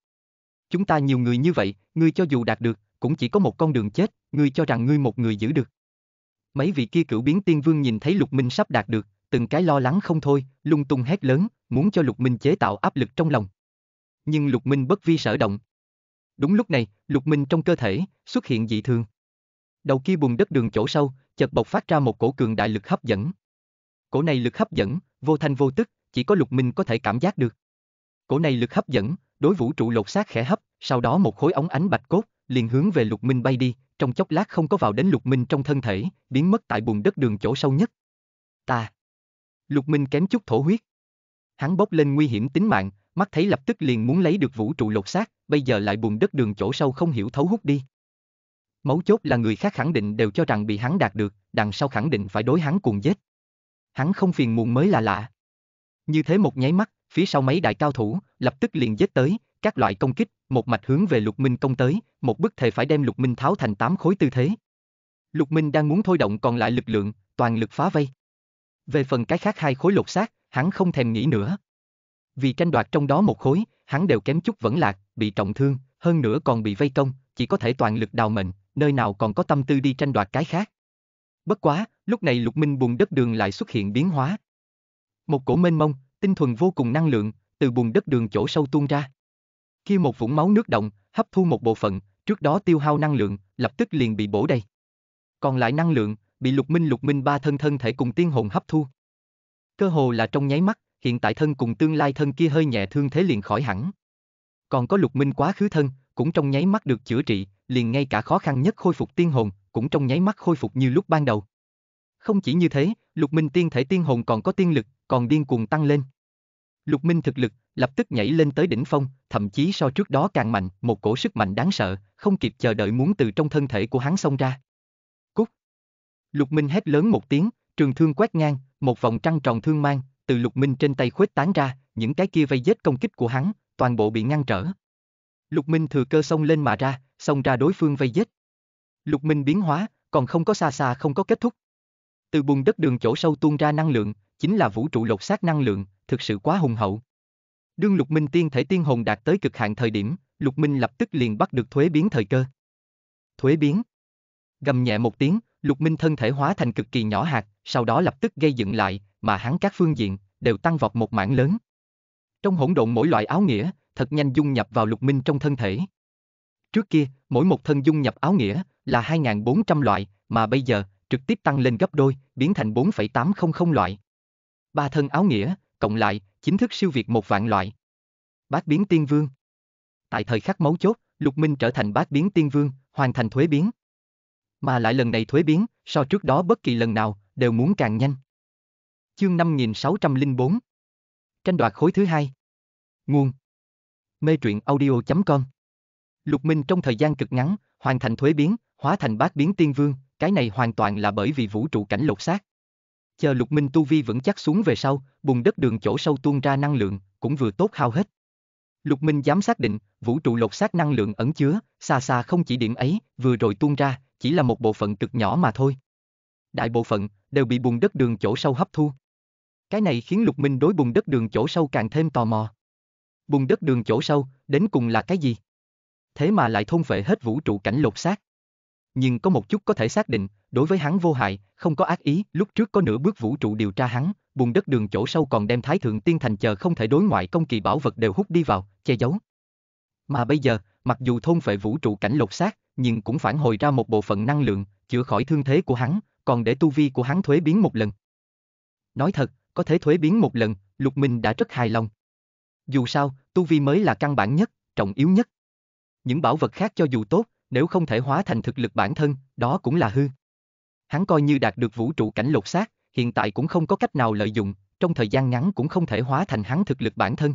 Chúng ta nhiều người như vậy, ngươi cho dù đạt được, cũng chỉ có một con đường chết, ngươi cho rằng ngươi một người giữ được. Mấy vị kia cửu biến tiên vương nhìn thấy lục minh sắp đạt được, từng cái lo lắng không thôi, lung tung hét lớn, muốn cho lục minh chế tạo áp lực trong lòng. Nhưng lục minh bất vi sở động. Đúng lúc này, lục minh trong cơ thể, xuất hiện dị thường. Đầu kia bùn đất đường chỗ sâu, chợt bộc phát ra một cổ cường đại lực hấp dẫn. Cổ này lực hấp dẫn, vô thanh vô tức, chỉ có lục minh có thể cảm giác được. Cổ này lực hấp dẫn, đối vũ trụ lột xác khẽ hấp, sau đó một khối ống ánh bạch cốt, liền hướng về lục minh bay đi, trong chốc lát không có vào đến lục minh trong thân thể, biến mất tại bùn đất đường chỗ sâu nhất. Ta. Lục minh kém chút thổ huyết. Hắn bốc lên nguy hiểm tính mạng, mắt thấy lập tức liền muốn lấy được vũ trụ lột xác, bây giờ lại bùn đất đường chỗ sâu không hiểu thấu hút đi. Mấu chốt là người khác khẳng định đều cho rằng bị hắn đạt được, đằng sau khẳng định phải đối hắn cùng giết. Hắn không phiền muộn mới là lạ. Như thế một nháy mắt, phía sau mấy đại cao thủ, lập tức liền giết tới, các loại công kích, một mạch hướng về Lục Minh công tới, một bức thề phải đem Lục Minh tháo thành tám khối tư thế. Lục Minh đang muốn thôi động còn lại lực lượng, toàn lực phá vây. Về phần cái khác hai khối lột xác, hắn không thèm nghĩ nữa. Vì tranh đoạt trong đó một khối, hắn đều kém chút vẫn lạc, bị trọng thương, hơn nữa còn bị vây công, chỉ có thể toàn lực đào mệnh, nơi nào còn có tâm tư đi tranh đoạt cái khác. Bất quá, lúc này lục minh bùn đất đường lại xuất hiện biến hóa. Một cổ mênh mông, tinh thuần vô cùng năng lượng, từ bùn đất đường chỗ sâu tuôn ra. Khi một vũng máu nước động, hấp thu một bộ phận, trước đó tiêu hao năng lượng, lập tức liền bị bổ đầy. Còn lại năng lượng, bị lục minh lục minh ba thân thân thể cùng tiên hồn hấp thu. Cơ hồ là trong nháy mắt, hiện tại thân cùng tương lai thân kia hơi nhẹ thương thế liền khỏi hẳn. Còn có lục minh quá khứ thân, cũng trong nháy mắt được chữa trị, liền ngay cả khó khăn nhất khôi phục tiên hồn, cũng trong nháy mắt khôi phục như lúc ban đầu. Không chỉ như thế, lục minh tiên thể tiên hồn còn có tiên lực, còn điên cuồng tăng lên. Lục minh thực lực, lập tức nhảy lên tới đỉnh phong, thậm chí so trước đó càng mạnh, một cổ sức mạnh đáng sợ, không kịp chờ đợi muốn từ trong thân thể của hắn xông ra. Cút! Lục minh hét lớn một tiếng, trường thương quét ngang, một vòng trăng tròn thương mang, từ lục minh trên tay khuếch tán ra, những cái kia vây giết công kích của hắn, toàn bộ bị ngăn trở. Lục minh thừa cơ xông lên mà ra, xông ra đối phương vây giết. Lục minh biến hóa, còn không có xa xa không có kết thúc. Từ bùn đất đường chỗ sâu tuôn ra năng lượng, chính là vũ trụ lột xác năng lượng, thực sự quá hùng hậu. Đương Lục Minh tiên thể tiên hồn đạt tới cực hạn thời điểm, Lục Minh lập tức liền bắt được thuế biến thời cơ. Thuế biến. Gầm nhẹ một tiếng, Lục Minh thân thể hóa thành cực kỳ nhỏ hạt, sau đó lập tức gây dựng lại, mà hắn các phương diện đều tăng vọt một mảng lớn. Trong hỗn độn mỗi loại áo nghĩa, thật nhanh dung nhập vào Lục Minh trong thân thể. Trước kia, mỗi một thân dung nhập áo nghĩa là 2400 loại, mà bây giờ trực tiếp tăng lên gấp đôi, biến thành 4,800 loại. Ba thân áo nghĩa, cộng lại, chính thức siêu việt một vạn loại. Bát biến tiên vương. Tại thời khắc mấu chốt, Lục Minh trở thành bát biến tiên vương, hoàn thành thuế biến. Mà lại lần này thuế biến, so trước đó bất kỳ lần nào, đều muốn càng nhanh. Chương 5604 Tranh đoạt khối thứ hai Nguồn Mê truyện audio.com Lục Minh trong thời gian cực ngắn, hoàn thành thuế biến, hóa thành bát biến tiên vương, cái này hoàn toàn là bởi vì vũ trụ cảnh lột xác. Chờ Lục Minh tu vi vững chắc xuống về sau, bùn đất đường chỗ sâu tuôn ra năng lượng, cũng vừa tốt hao hết. Lục Minh dám xác định, vũ trụ lột xác năng lượng ẩn chứa, xa xa không chỉ điểm ấy, vừa rồi tuôn ra, chỉ là một bộ phận cực nhỏ mà thôi. Đại bộ phận, đều bị bùn đất đường chỗ sâu hấp thu. Cái này khiến Lục Minh đối bùn đất đường chỗ sâu càng thêm tò mò. Bùn đất đường chỗ sâu, đến cùng là cái gì? Thế mà lại thôn phệ hết vũ trụ cảnh lột xác. Nhưng có một chút có thể xác định, đối với hắn vô hại, không có ác ý, lúc trước có nửa bước vũ trụ điều tra hắn, bùn đất đường chỗ sâu còn đem thái thượng tiên thành chờ không thể đối ngoại công kỳ bảo vật đều hút đi vào, che giấu. Mà bây giờ, mặc dù thôn phệ vũ trụ cảnh lột xác, nhưng cũng phản hồi ra một bộ phận năng lượng, chữa khỏi thương thế của hắn, còn để tu vi của hắn thuế biến một lần. Nói thật, có thể thuế biến một lần, Lục Minh đã rất hài lòng. Dù sao, tu vi mới là căn bản nhất, trọng yếu nhất. Những bảo vật khác cho dù tốt, nếu không thể hóa thành thực lực bản thân, đó cũng là hư. Hắn coi như đạt được vũ trụ cảnh lột xác, hiện tại cũng không có cách nào lợi dụng, trong thời gian ngắn cũng không thể hóa thành hắn thực lực bản thân.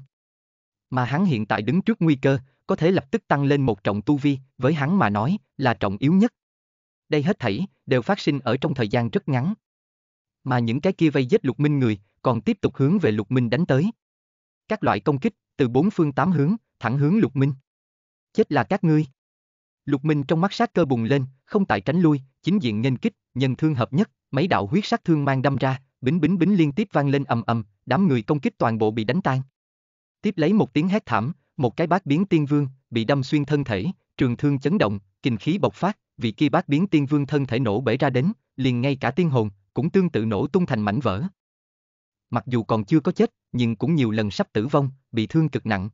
Mà hắn hiện tại đứng trước nguy cơ, có thể lập tức tăng lên một trọng tu vi, với hắn mà nói, là trọng yếu nhất. Đây hết thảy, đều phát sinh ở trong thời gian rất ngắn. Mà những cái kia vây giết lục minh người, còn tiếp tục hướng về Lục Minh đánh tới. Các loại công kích, từ bốn phương tám hướng, thẳng hướng Lục Minh. Chết là các ngươi. Lục Minh trong mắt sát cơ bùng lên, không tại tránh lui, chính diện nghênh kích, nhân thương hợp nhất, mấy đạo huyết sắc thương mang đâm ra, bính bính bính liên tiếp vang lên ầm ầm, đám người công kích toàn bộ bị đánh tan. Tiếp lấy một tiếng hét thảm, một cái bát biến tiên vương bị đâm xuyên thân thể, trường thương chấn động, kinh khí bộc phát, vị kia bát biến tiên vương thân thể nổ bể ra đến, liền ngay cả tiên hồn cũng tương tự nổ tung thành mảnh vỡ. Mặc dù còn chưa có chết, nhưng cũng nhiều lần sắp tử vong, bị thương cực nặng.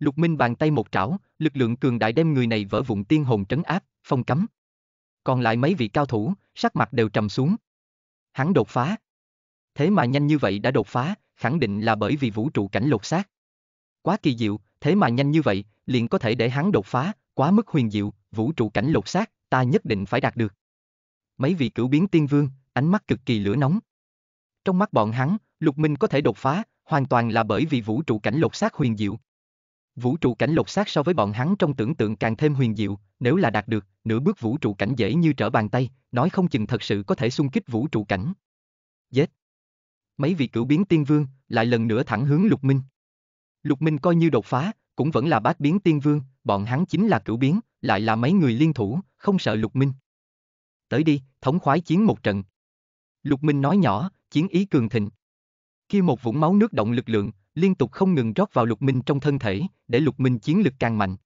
Lục Minh bàn tay một trảo, lực lượng cường đại đem người này vỡ vụn tiên hồn trấn áp, phong cấm. Còn lại mấy vị cao thủ, sắc mặt đều trầm xuống. Hắn đột phá. Thế mà nhanh như vậy đã đột phá, khẳng định là bởi vì vũ trụ cảnh lột xác. Quá kỳ diệu, thế mà nhanh như vậy, liền có thể để hắn đột phá, quá mức huyền diệu, vũ trụ cảnh lột xác, ta nhất định phải đạt được. Mấy vị cửu biến tiên vương, ánh mắt cực kỳ lửa nóng. Trong mắt bọn hắn, Lục Minh có thể đột phá, hoàn toàn là bởi vì vũ trụ cảnh lột xác huyền diệu. Vũ trụ cảnh lột xác so với bọn hắn trong tưởng tượng càng thêm huyền diệu, nếu là đạt được, nửa bước vũ trụ cảnh dễ như trở bàn tay, nói không chừng thật sự có thể xung kích vũ trụ cảnh. Dết. Mấy vị cửu biến tiên vương, lại lần nữa thẳng hướng Lục Minh. Lục Minh coi như đột phá, cũng vẫn là bát biến tiên vương, bọn hắn chính là cửu biến, lại là mấy người liên thủ, không sợ Lục Minh. Tới đi, thống khoái chiến một trận. Lục Minh nói nhỏ, chiến ý cường thịnh. Khi một vũng máu nước động lực lượng, liên tục không ngừng rót vào Lục Minh trong thân thể, để Lục Minh chiến lực càng mạnh.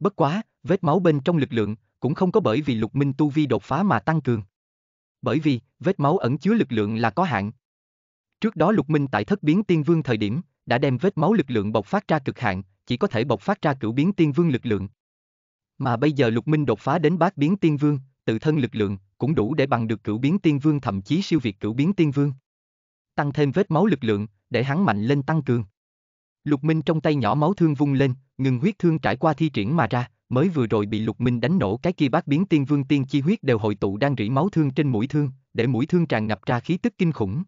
Bất quá, vết máu bên trong lực lượng, cũng không có bởi vì Lục Minh tu vi đột phá mà tăng cường. Bởi vì, vết máu ẩn chứa lực lượng là có hạn. Trước đó Lục Minh tại thất biến tiên vương thời điểm, đã đem vết máu lực lượng bộc phát ra cực hạn, chỉ có thể bộc phát ra cửu biến tiên vương lực lượng. Mà bây giờ Lục Minh đột phá đến bát biến tiên vương, tự thân lực lượng cũng đủ để bằng được cửu biến tiên vương thậm chí siêu việt cửu biến tiên vương. Tăng thêm vết máu lực lượng, để hắn mạnh lên tăng cường. Lục Minh trong tay nhỏ máu thương vung lên, ngừng huyết thương trải qua thi triển mà ra, mới vừa rồi bị Lục Minh đánh nổ cái kia bát biến tiên vương tiên chi huyết đều hội tụ đang rỉ máu thương trên mũi thương, để mũi thương tràn ngập ra khí tức kinh khủng.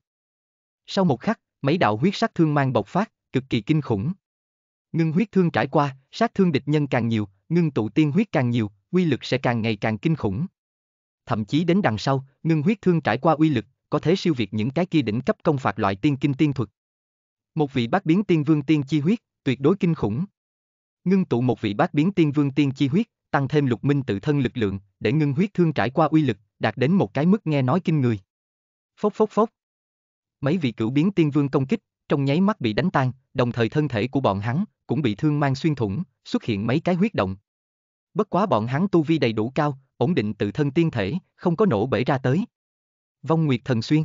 Sau một khắc, mấy đạo huyết sắc thương mang bộc phát, cực kỳ kinh khủng. Ngưng huyết thương trải qua, sát thương địch nhân càng nhiều, ngưng tụ tiên huyết càng nhiều, uy lực sẽ càng ngày càng kinh khủng. Thậm chí đến đằng sau, ngưng huyết thương trải qua uy lực, có thể siêu việt những cái kia đỉnh cấp công phạt loại tiên kinh tiên thuật. Một vị bát biến tiên vương tiên chi huyết, tuyệt đối kinh khủng. Ngưng tụ một vị bát biến tiên vương tiên chi huyết, tăng thêm lục minh tự thân lực lượng, để ngưng huyết thương trải qua uy lực, đạt đến một cái mức nghe nói kinh người. Phốc phốc phốc. Mấy vị cửu biến tiên vương công kích, trong nháy mắt bị đánh tan, đồng thời thân thể của bọn hắn cũng bị thương mang xuyên thủng, xuất hiện mấy cái huyết động. Bất quá bọn hắn tu vi đầy đủ cao, ổn định tự thân tiên thể, không có nổ bể ra tới. Vong Nguyệt Thần Xuyên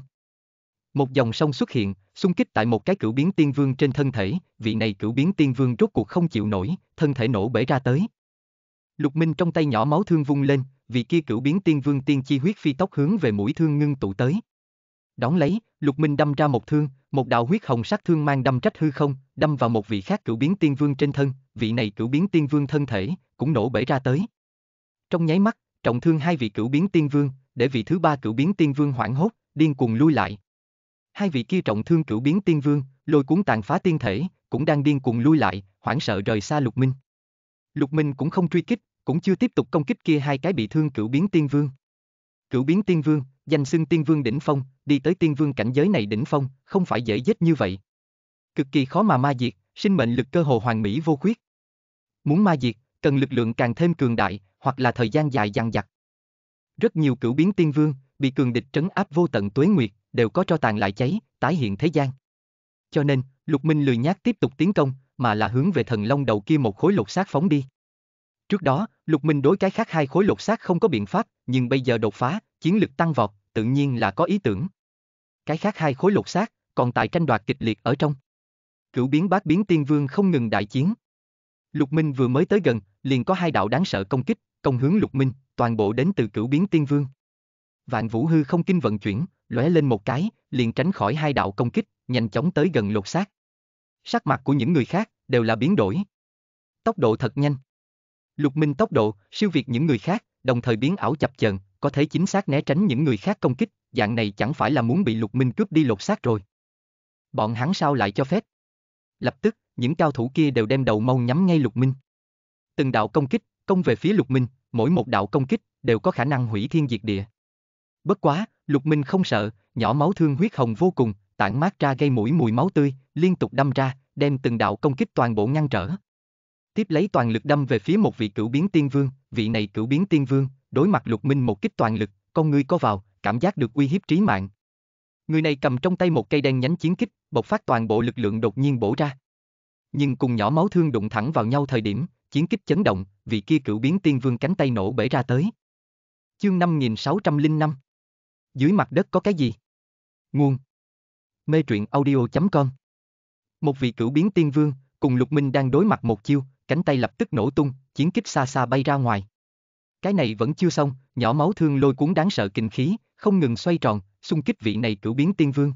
một dòng sông xuất hiện, xung kích tại một cái cửu biến tiên vương trên thân thể, vị này cửu biến tiên vương rốt cuộc không chịu nổi, thân thể nổ bể ra tới. Lục Minh trong tay nhỏ máu thương vung lên, vị kia cửu biến tiên vương tiên chi huyết phi tốc hướng về mũi thương ngưng tụ tới. Đón lấy, Lục Minh đâm ra một thương, một đạo huyết hồng sắc thương mang đâm trách hư không, đâm vào một vị khác cửu biến tiên vương trên thân, vị này cửu biến tiên vương thân thể, cũng nổ bể ra tới. Trong nháy mắt, trọng thương hai vị cửu biến tiên vương, để vị thứ ba cửu biến tiên vương hoảng hốt, điên cuồng lui lại. Hai vị kia trọng thương cửu biến tiên vương, lôi cuốn tàn phá tiên thể, cũng đang điên cuồng lui lại, hoảng sợ rời xa Lục Minh. Lục Minh cũng không truy kích, cũng chưa tiếp tục công kích kia hai cái bị thương cửu biến tiên vương. Cửu biến tiên vương, danh xưng tiên vương đỉnh phong, đi tới tiên vương cảnh giới này đỉnh phong, không phải dễ giết như vậy. Cực kỳ khó mà ma diệt, sinh mệnh lực cơ hồ hoàn mỹ vô khuyết. Muốn ma diệt, cần lực lượng càng thêm cường đại, hoặc là thời gian dài dằng dặc. Rất nhiều cửu biến tiên vương, bị cường địch trấn áp vô tận tuế nguyệt, đều có cho tàn lại cháy, tái hiện thế gian. Cho nên, Lục Minh lười nhác tiếp tục tiến công, mà là hướng về thần long đầu kia một khối lột xác phóng đi. Trước đó, Lục Minh đối cái khác hai khối lột xác không có biện pháp, nhưng bây giờ đột phá, chiến lực tăng vọt, tự nhiên là có ý tưởng. Cái khác hai khối lột xác, còn tại tranh đoạt kịch liệt ở trong. Cửu biến bát biến tiên vương không ngừng đại chiến. Lục Minh vừa mới tới gần, liền có hai đạo đáng sợ công kích, công hướng Lục Minh, toàn bộ đến từ cửu biến tiên vương. Vạn Vũ hư không kinh vận chuyển, lóe lên một cái, liền tránh khỏi hai đạo công kích, nhanh chóng tới gần lột xác. Sắc mặt của những người khác đều là biến đổi. Tốc độ thật nhanh. Lục Minh tốc độ siêu việt những người khác, đồng thời biến ảo chập chờn, có thể chính xác né tránh những người khác công kích, dạng này chẳng phải là muốn bị Lục Minh cướp đi lột xác rồi. Bọn hắn sao lại cho phép? Lập tức, những cao thủ kia đều đem đầu mâu nhắm ngay Lục Minh. Từng đạo công kích, công về phía Lục Minh, mỗi một đạo công kích đều có khả năng hủy thiên diệt địa. Bất quá, Lục Minh không sợ, nhỏ máu thương huyết hồng vô cùng, tản mát ra gây mũi mùi máu tươi, liên tục đâm ra, đem từng đạo công kích toàn bộ ngăn trở. Tiếp lấy toàn lực đâm về phía một vị cửu biến tiên vương, vị này cửu biến tiên vương, đối mặt lục minh một kích toàn lực, con ngươi có vào, cảm giác được uy hiếp trí mạng. Người này cầm trong tay một cây đen nhánh chiến kích, bộc phát toàn bộ lực lượng đột nhiên bổ ra. Nhưng cùng nhỏ máu thương đụng thẳng vào nhau thời điểm, chiến kích chấn động, vị kia cửu biến tiên vương cánh tay nổ bể ra tới. Chương 5605 dưới mặt đất có cái gì? Nguồn Mê truyện audio.com Một vị cửu biến tiên vương, cùng lục minh đang đối mặt một chiêu, cánh tay lập tức nổ tung, chiến kích xa xa bay ra ngoài. Cái này vẫn chưa xong, nhỏ máu thương lôi cuốn đáng sợ kinh khí, không ngừng xoay tròn, xung kích vị này cửu biến tiên vương.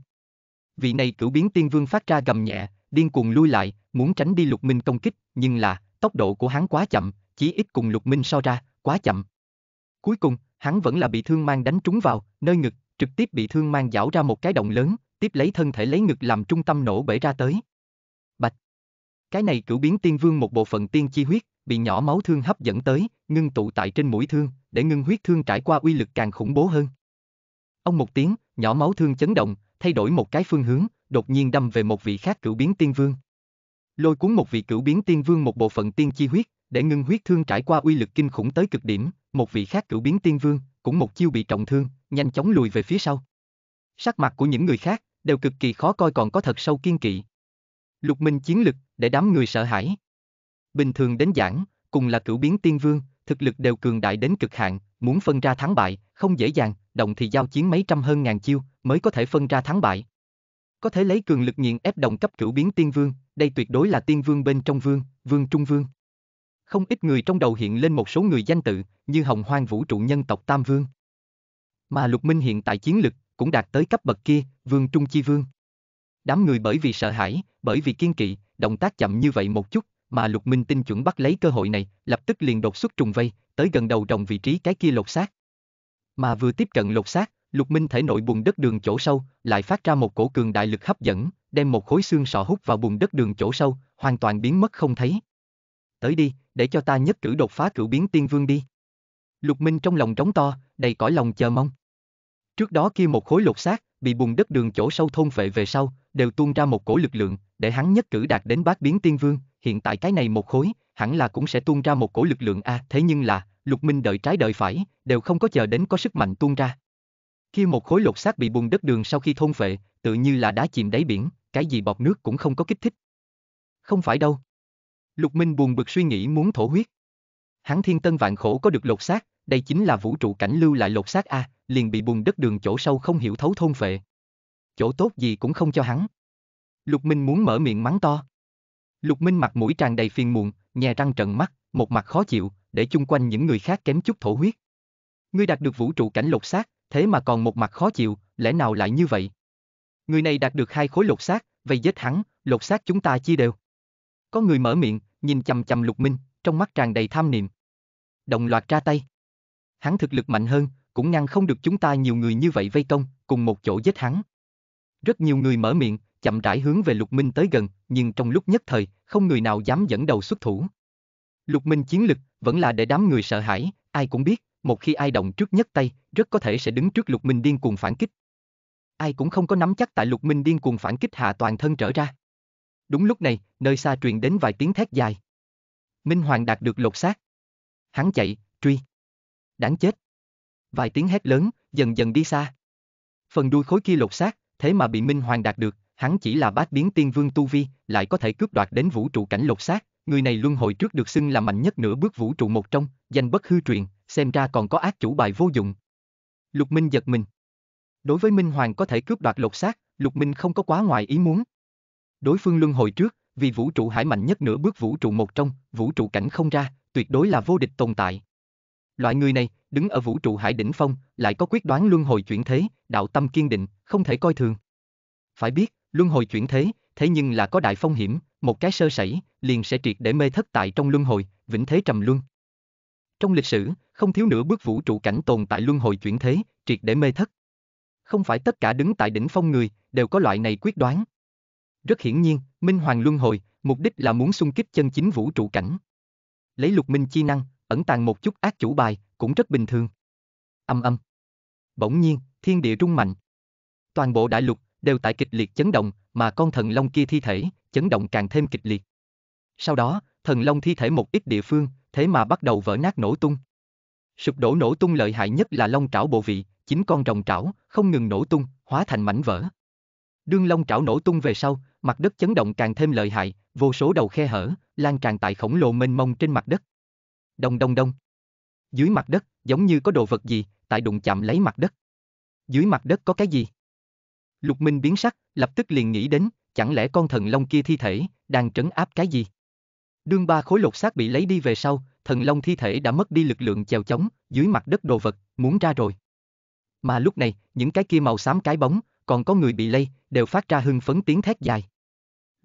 Vị này cửu biến tiên vương phát ra gầm nhẹ, điên cuồng lui lại, muốn tránh đi lục minh công kích, nhưng là, tốc độ của hắn quá chậm, chỉ ít cùng lục minh so ra, quá chậm. Cuối cùng, hắn vẫn là bị thương mang đánh trúng vào, nơi ngực, trực tiếp bị thương mang giảo ra một cái động lớn, tiếp lấy thân thể lấy ngực làm trung tâm nổ bể ra tới. Bạch! Cái này cửu biến tiên vương một bộ phận tiên chi huyết, bị nhỏ máu thương hấp dẫn tới, ngưng tụ tại trên mũi thương, để ngưng huyết thương trải qua uy lực càng khủng bố hơn. Ông một tiếng, nhỏ máu thương chấn động, thay đổi một cái phương hướng, đột nhiên đâm về một vị khác cửu biến tiên vương. Lôi cuốn một vị cửu biến tiên vương một bộ phận tiên chi huyết, để ngưng huyết thương trải qua uy lực kinh khủng tới cực điểm, một vị khác cửu biến tiên vương, cũng một chiêu bị trọng thương, nhanh chóng lùi về phía sau. Sắc mặt của những người khác, đều cực kỳ khó coi còn có thật sâu kiên kỵ. Lục minh chiến lực, để đám người sợ hãi. Bình thường đến giảng, cùng là cửu biến tiên vương, thực lực đều cường đại đến cực hạn, muốn phân ra thắng bại, không dễ dàng, động thì giao chiến mấy trăm hơn ngàn chiêu, mới có thể phân ra thắng bại. Có thể lấy cường lực nghiền ép đồng cấp cửu biến tiên vương, đây tuyệt đối là tiên vương bên trong vương, vương trung vương. Không ít người trong đầu hiện lên một số người danh tự, như hồng hoang vũ trụ nhân tộc Tam Vương. Mà Lục Minh hiện tại chiến lực, cũng đạt tới cấp bậc kia, vương trung chi vương. Đám người bởi vì sợ hãi, bởi vì kiên kỵ, động tác chậm như vậy một chút, mà Lục Minh tinh chuẩn bắt lấy cơ hội này, lập tức liền đột xuất trùng vây, tới gần đầu rồng vị trí cái kia lột xác. Mà vừa tiếp cận lột xác, Lục Minh thể nội bùn đất đường chỗ sâu, lại phát ra một cổ cường đại lực hấp dẫn, đem một khối xương sọ hút vào bùn đất đường chỗ sâu, hoàn toàn biến mất không thấy. Tới đi, để cho ta nhất cử đột phá cửu biến tiên vương đi. Lục Minh trong lòng trống to, đầy cõi lòng chờ mong. Trước đó kia một khối lột xác, bị bùn đất đường chỗ sâu thôn phệ về sau, đều tuôn ra một cổ lực lượng, để hắn nhất cử đạt đến bát biến tiên vương, hiện tại cái này một khối, hẳn là cũng sẽ tuôn ra một cổ lực lượng a, thế nhưng là, Lục Minh đợi trái đợi phải, đều không có chờ đến có sức mạnh tuôn ra. Khi một khối lột xác bị bùn đất đường sau khi thôn phệ, tự như là đá chìm đáy biển, cái gì bọt nước cũng không có kích thích. Không phải đâu. Lục Minh buồn bực suy nghĩ muốn thổ huyết. Hắn thiên tân vạn khổ có được lột xác, đây chính là vũ trụ cảnh lưu lại lột xác A, liền bị bùn đất đường chỗ sâu không hiểu thấu thôn phệ. Chỗ tốt gì cũng không cho hắn. Lục Minh muốn mở miệng mắng to. Lục Minh mặt mũi tràn đầy phiền muộn, nhè răng trận mắt, một mặt khó chịu, để chung quanh những người khác kém chút thổ huyết. Ngươi đạt được vũ trụ cảnh lột xác, thế mà còn một mặt khó chịu, lẽ nào lại như vậy? Người này đạt được hai khối lột xác, vậy giết hắn, lột xác chúng ta chia đều. Có người mở miệng, nhìn chầm chầm Lục Minh, trong mắt tràn đầy tham niệm. Đồng loạt ra tay. Hắn thực lực mạnh hơn, cũng ngăn không được chúng ta nhiều người như vậy vây công, cùng một chỗ giết hắn. Rất nhiều người mở miệng, chậm rãi hướng về Lục Minh tới gần, nhưng trong lúc nhất thời, không người nào dám dẫn đầu xuất thủ. Lục Minh chiến lực, vẫn là để đám người sợ hãi, ai cũng biết, một khi ai động trước nhất tay, rất có thể sẽ đứng trước Lục Minh điên cuồng phản kích. Ai cũng không có nắm chắc tại Lục Minh điên cuồng phản kích hạ toàn thân trở ra. Đúng lúc này, nơi xa truyền đến vài tiếng thét dài. Minh Hoàng đạt được lột xác. Hắn chạy, truy. Đáng chết. Vài tiếng hét lớn, dần dần đi xa. Phần đuôi khối kia lột xác, thế mà bị Minh Hoàng đạt được, hắn chỉ là bát biến tiên vương tu vi, lại có thể cướp đoạt đến vũ trụ cảnh lột xác, người này luân hồi trước được xưng là mạnh nhất nửa bước vũ trụ một trong, danh bất hư truyền, xem ra còn có ác chủ bài vô dụng. Lục Minh giật mình. Đối với Minh Hoàng có thể cướp đoạt lột xác, Lục Minh không có quá ngoài ý muốn. Đối phương luân hồi trước, vì vũ trụ hải mạnh nhất nửa bước vũ trụ một trong, vũ trụ cảnh không ra, tuyệt đối là vô địch tồn tại. Loại người này, đứng ở vũ trụ hải đỉnh phong, lại có quyết đoán luân hồi chuyển thế, đạo tâm kiên định, không thể coi thường. Phải biết, luân hồi chuyển thế, thế nhưng là có đại phong hiểm, một cái sơ sẩy, liền sẽ triệt để mê thất tại trong luân hồi, vĩnh thế trầm luân. Trong lịch sử, không thiếu nửa bước vũ trụ cảnh tồn tại luân hồi chuyển thế, triệt để mê thất. Không phải tất cả đứng tại đỉnh phong người, đều có loại này quyết đoán. Rất hiển nhiên, Minh Hoàng Luân Hồi, mục đích là muốn xung kích chân chính vũ trụ cảnh. Lấy lục minh chi năng, ẩn tàng một chút ác chủ bài, cũng rất bình thường. Âm âm. Bỗng nhiên, thiên địa rung mạnh. Toàn bộ đại lục, đều tại kịch liệt chấn động, mà con thần long kia thi thể, chấn động càng thêm kịch liệt. Sau đó, thần long thi thể một ít địa phương, thế mà bắt đầu vỡ nát nổ tung. Sụp đổ nổ tung lợi hại nhất là long trảo bộ vị, chính con rồng trảo, không ngừng nổ tung, hóa thành mảnh vỡ. Đương long trảo nổ tung về sau, mặt đất chấn động càng thêm lợi hại, vô số đầu khe hở, lan tràn tại khổng lồ mênh mông trên mặt đất. Đông đông đông. Dưới mặt đất, giống như có đồ vật gì, tại đụng chạm lấy mặt đất. Dưới mặt đất có cái gì? Lục Minh biến sắc, lập tức liền nghĩ đến, chẳng lẽ con thần long kia thi thể, đang trấn áp cái gì? Đương ba khối lột xác bị lấy đi về sau, thần long thi thể đã mất đi lực lượng chèo chống, dưới mặt đất đồ vật, muốn ra rồi. Mà lúc này, những cái kia màu xám cái bóng, còn có người bị lây, đều phát ra hưng phấn tiếng thét dài.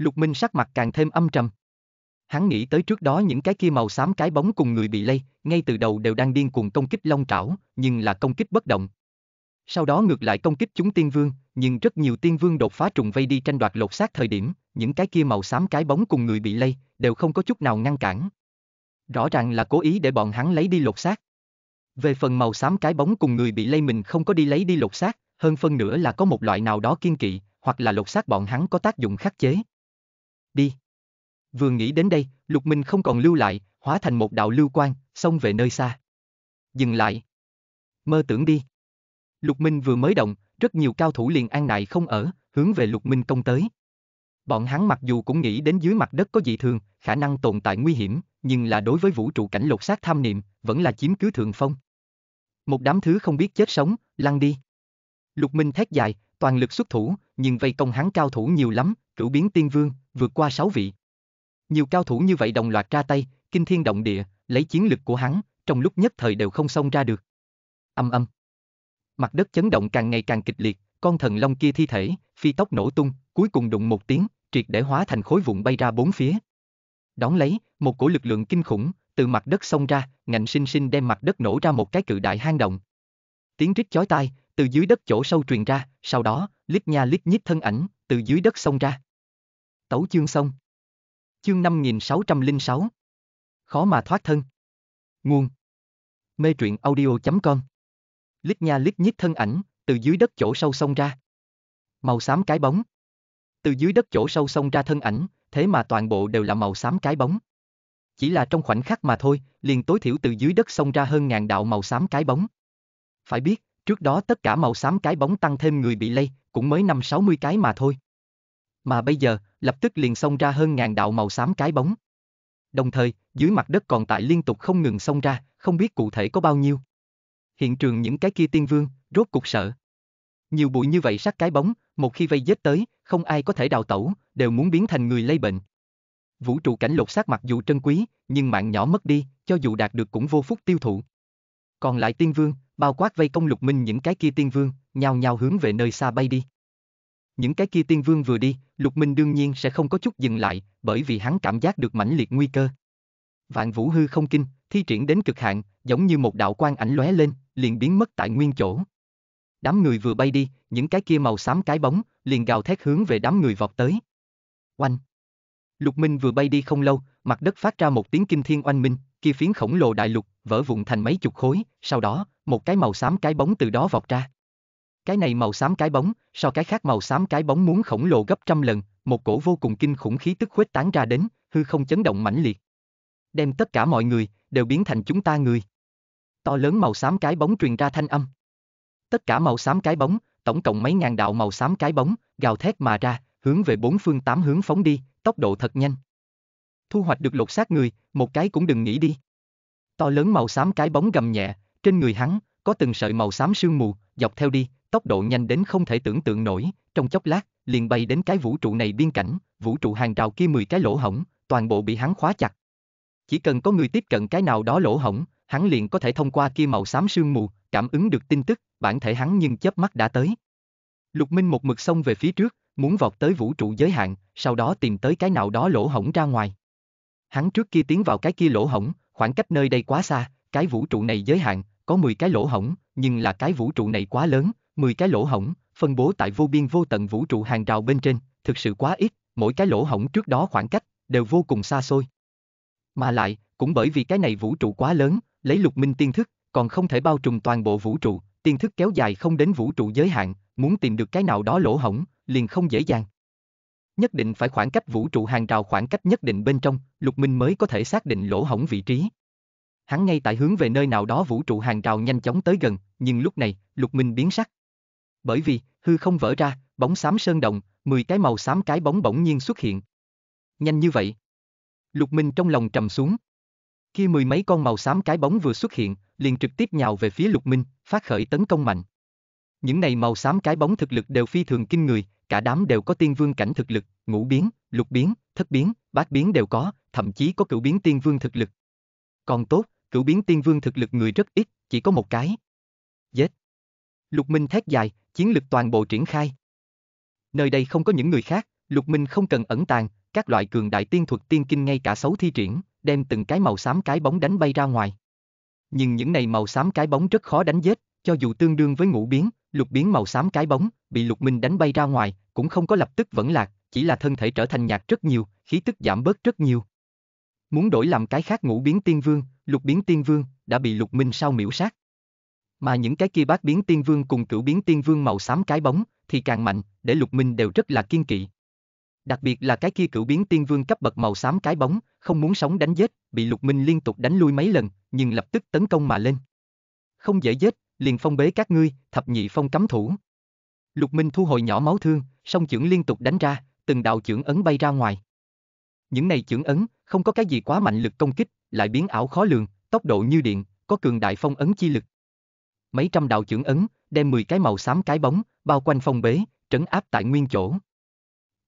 Lục Minh sắc mặt càng thêm âm trầm. Hắn nghĩ tới trước đó những cái kia màu xám cái bóng cùng người bị lây, ngay từ đầu đều đang điên cuồng công kích long trảo, nhưng là công kích bất động. Sau đó ngược lại công kích chúng tiên vương, nhưng rất nhiều tiên vương đột phá trùng vây đi tranh đoạt lột xác thời điểm, những cái kia màu xám cái bóng cùng người bị lây, đều không có chút nào ngăn cản. Rõ ràng là cố ý để bọn hắn lấy đi lột xác. Về phần màu xám cái bóng cùng người bị lây mình không có đi lấy đi lột xác, hơn phân nữa là có một loại nào đó kiên kỵ, hoặc là lột xác bọn hắn có tác dụng khắc chế. Đi. Vừa nghĩ đến đây, Lục Minh không còn lưu lại, hóa thành một đạo lưu quang, xông về nơi xa. Dừng lại. Mơ tưởng đi. Lục Minh vừa mới động, rất nhiều cao thủ liền an nại không ở, hướng về Lục Minh công tới. Bọn hắn mặc dù cũng nghĩ đến dưới mặt đất có dị thường, khả năng tồn tại nguy hiểm, nhưng là đối với vũ trụ cảnh lột xác tham niệm, vẫn là chiếm cứ thượng phong. Một đám thứ không biết chết sống, lăn đi. Lục Minh thét dài, toàn lực xuất thủ, nhưng vây công hắn cao thủ nhiều lắm, cửu biến tiên vương, vượt qua sáu vị. Nhiều cao thủ như vậy đồng loạt ra tay, kinh thiên động địa, lấy chiến lực của hắn, trong lúc nhất thời đều không xông ra được. Âm âm. Mặt đất chấn động càng ngày càng kịch liệt, con thần long kia thi thể, phi tốc nổ tung, cuối cùng đụng một tiếng, triệt để hóa thành khối vụn bay ra bốn phía. Đón lấy, một cổ lực lượng kinh khủng, từ mặt đất xông ra, ngạnh sinh sinh đem mặt đất nổ ra một cái cự đại hang động. Tiếng rít chói tai, từ dưới đất chỗ sâu truyền ra, sau đó, lít nha lít nhít thân ảnh, từ dưới đất xông ra. Tấu chương xong. Chương 5606. Khó mà thoát thân. Nguồn. Mê truyện audio.com. Lít nha lít nhít thân ảnh, từ dưới đất chỗ sâu sông ra. Màu xám cái bóng. Từ dưới đất chỗ sâu sông ra thân ảnh, thế mà toàn bộ đều là màu xám cái bóng. Chỉ là trong khoảnh khắc mà thôi, liền tối thiểu từ dưới đất xông ra hơn ngàn đạo màu xám cái bóng. Phải biết, trước đó tất cả màu xám cái bóng tăng thêm người bị lây, cũng mới năm sáu mươi cái mà thôi. Mà bây giờ, lập tức liền xông ra hơn ngàn đạo màu xám cái bóng. Đồng thời, dưới mặt đất còn tại liên tục không ngừng xông ra, không biết cụ thể có bao nhiêu. Hiện trường những cái kia tiên vương, rốt cục sợ. Nhiều bụi như vậy sát cái bóng, một khi vây giết tới, không ai có thể đào tẩu, đều muốn biến thành người lây bệnh. Vũ trụ cảnh lột xác mặc dù trân quý, nhưng mạng nhỏ mất đi, cho dù đạt được cũng vô phúc tiêu thụ. Còn lại tiên vương, bao quát vây công lục minh những cái kia tiên vương, nhào nhào hướng về nơi xa bay đi. Những cái kia tiên vương vừa đi, lục minh đương nhiên sẽ không có chút dừng lại, bởi vì hắn cảm giác được mãnh liệt nguy cơ. Vạn vũ hư không kinh, thi triển đến cực hạn, giống như một đạo quang ảnh lóe lên, liền biến mất tại nguyên chỗ. Đám người vừa bay đi, những cái kia màu xám cái bóng, liền gào thét hướng về đám người vọt tới. Oanh! Lục Minh vừa bay đi không lâu, mặt đất phát ra một tiếng kinh thiên oanh minh, kia phiến khổng lồ đại lục, vỡ vụn thành mấy chục khối, sau đó, một cái màu xám cái bóng từ đó vọt ra. Cái này màu xám cái bóng, so cái khác màu xám cái bóng muốn khổng lồ gấp trăm lần, một cổ vô cùng kinh khủng khí tức khuếch tán ra đến, hư không chấn động mãnh liệt. Đem tất cả mọi người, đều biến thành chúng ta người. To lớn màu xám cái bóng truyền ra thanh âm. Tất cả màu xám cái bóng, tổng cộng mấy ngàn đạo màu xám cái bóng, gào thét mà ra, hướng về bốn phương tám hướng phóng đi, tốc độ thật nhanh. Thu hoạch được lột xác người, một cái cũng đừng nghĩ đi. To lớn màu xám cái bóng gầm nhẹ, trên người hắn, có từng sợi màu xám sương mù, dọc theo đi, tốc độ nhanh đến không thể tưởng tượng nổi, trong chốc lát, liền bay đến cái vũ trụ này biên cảnh, vũ trụ hàng rào kia 10 cái lỗ hổng, toàn bộ bị hắn khóa chặt. Chỉ cần có người tiếp cận cái nào đó lỗ hổng, hắn liền có thể thông qua kia màu xám sương mù, cảm ứng được tin tức, bản thể hắn nhưng chớp mắt đã tới. Lục Minh một mực xông về phía trước, muốn vọt tới vũ trụ giới hạn, sau đó tìm tới cái nào đó lỗ hổng ra ngoài. Hắn trước kia tiến vào cái kia lỗ hổng, khoảng cách nơi đây quá xa, cái vũ trụ này giới hạn, có 10 cái lỗ hổng, nhưng là cái vũ trụ này quá lớn, 10 cái lỗ hổng, phân bố tại vô biên vô tận vũ trụ hàng rào bên trên, thực sự quá ít, mỗi cái lỗ hổng trước đó khoảng cách, đều vô cùng xa xôi. Mà lại, cũng bởi vì cái này vũ trụ quá lớn, lấy lục minh tiên thức, còn không thể bao trùm toàn bộ vũ trụ, tiên thức kéo dài không đến vũ trụ giới hạn, muốn tìm được cái nào đó lỗ hổng, liền không dễ dàng. Nhất định phải khoảng cách vũ trụ hàng rào khoảng cách nhất định bên trong, Lục Minh mới có thể xác định lỗ hổng vị trí. Hắn ngay tại hướng về nơi nào đó vũ trụ hàng rào nhanh chóng tới gần, nhưng lúc này, Lục Minh biến sắc. Bởi vì, hư không vỡ ra, bóng xám sơn động, 10 cái màu xám cái bóng bỗng nhiên xuất hiện. Nhanh như vậy. Lục Minh trong lòng trầm xuống. Khi mười mấy con màu xám cái bóng vừa xuất hiện, liền trực tiếp nhào về phía Lục Minh, phát khởi tấn công mạnh. Những này màu xám cái bóng thực lực đều phi thường kinh người, cả đám đều có tiên vương cảnh thực lực, ngũ biến, lục biến, thất biến, bát biến đều có, thậm chí có cửu biến tiên vương thực lực. Còn tốt, cửu biến tiên vương thực lực người rất ít, chỉ có một cái. Giết. Lục Minh thét dài, chiến lực toàn bộ triển khai. Nơi đây không có những người khác, Lục Minh không cần ẩn tàng, các loại cường đại tiên thuật tiên kinh ngay cả xấu thi triển, đem từng cái màu xám cái bóng đánh bay ra ngoài. Nhưng những này màu xám cái bóng rất khó đánh giết, cho dù tương đương với ngũ biến, lục biến màu xám cái bóng, bị Lục Minh đánh bay ra ngoài, cũng không có lập tức vẫn lạc, chỉ là thân thể trở thành nhạt rất nhiều, khí tức giảm bớt rất nhiều. Muốn đổi làm cái khác ngũ biến tiên vương, lục biến tiên vương, đã bị Lục Minh sao miễu sát. Mà những cái kia bát biến tiên vương cùng cửu biến tiên vương màu xám cái bóng, thì càng mạnh, để Lục Minh đều rất là kiên kỵ. Đặc biệt là cái kia cửu biến tiên vương cấp bậc màu xám cái bóng, không muốn sống đánh giết, bị Lục Minh liên tục đánh lui mấy lần, nhưng lập tức tấn công mà lên. Không dễ giết, liền phong bế các ngươi, thập nhị phong cấm thủ. Lục Minh thu hồi nhỏ máu thương, song chưởng liên tục đánh ra, từng đạo chưởng ấn bay ra ngoài. Những này chưởng ấn, không có cái gì quá mạnh lực công kích, lại biến ảo khó lường, tốc độ như điện, có cường đại phong ấn chi lực. Mấy trăm đạo chưởng ấn, đem 10 cái màu xám cái bóng, bao quanh phong bế, trấn áp tại nguyên chỗ.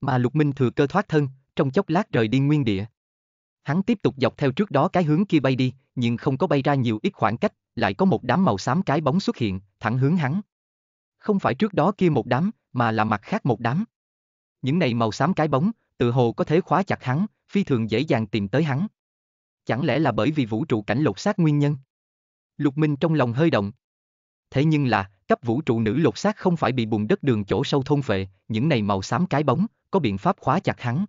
Mà Lục Minh thừa cơ thoát thân, trong chốc lát rời đi nguyên địa. Hắn tiếp tục dọc theo trước đó cái hướng kia bay đi, nhưng không có bay ra nhiều ít khoảng cách, lại có một đám màu xám cái bóng xuất hiện, thẳng hướng hắn. Không phải trước đó kia một đám, mà là mặt khác một đám. Những này màu xám cái bóng, tự hồ có thể khóa chặt hắn, phi thường dễ dàng tìm tới hắn. Chẳng lẽ là bởi vì vũ trụ cảnh lột xác nguyên nhân? Lục Minh trong lòng hơi động. Thế nhưng là, cấp vũ trụ nữ lột xác không phải bị bùn đất đường chỗ sâu thôn phệ, những này màu xám cái bóng, có biện pháp khóa chặt hắn.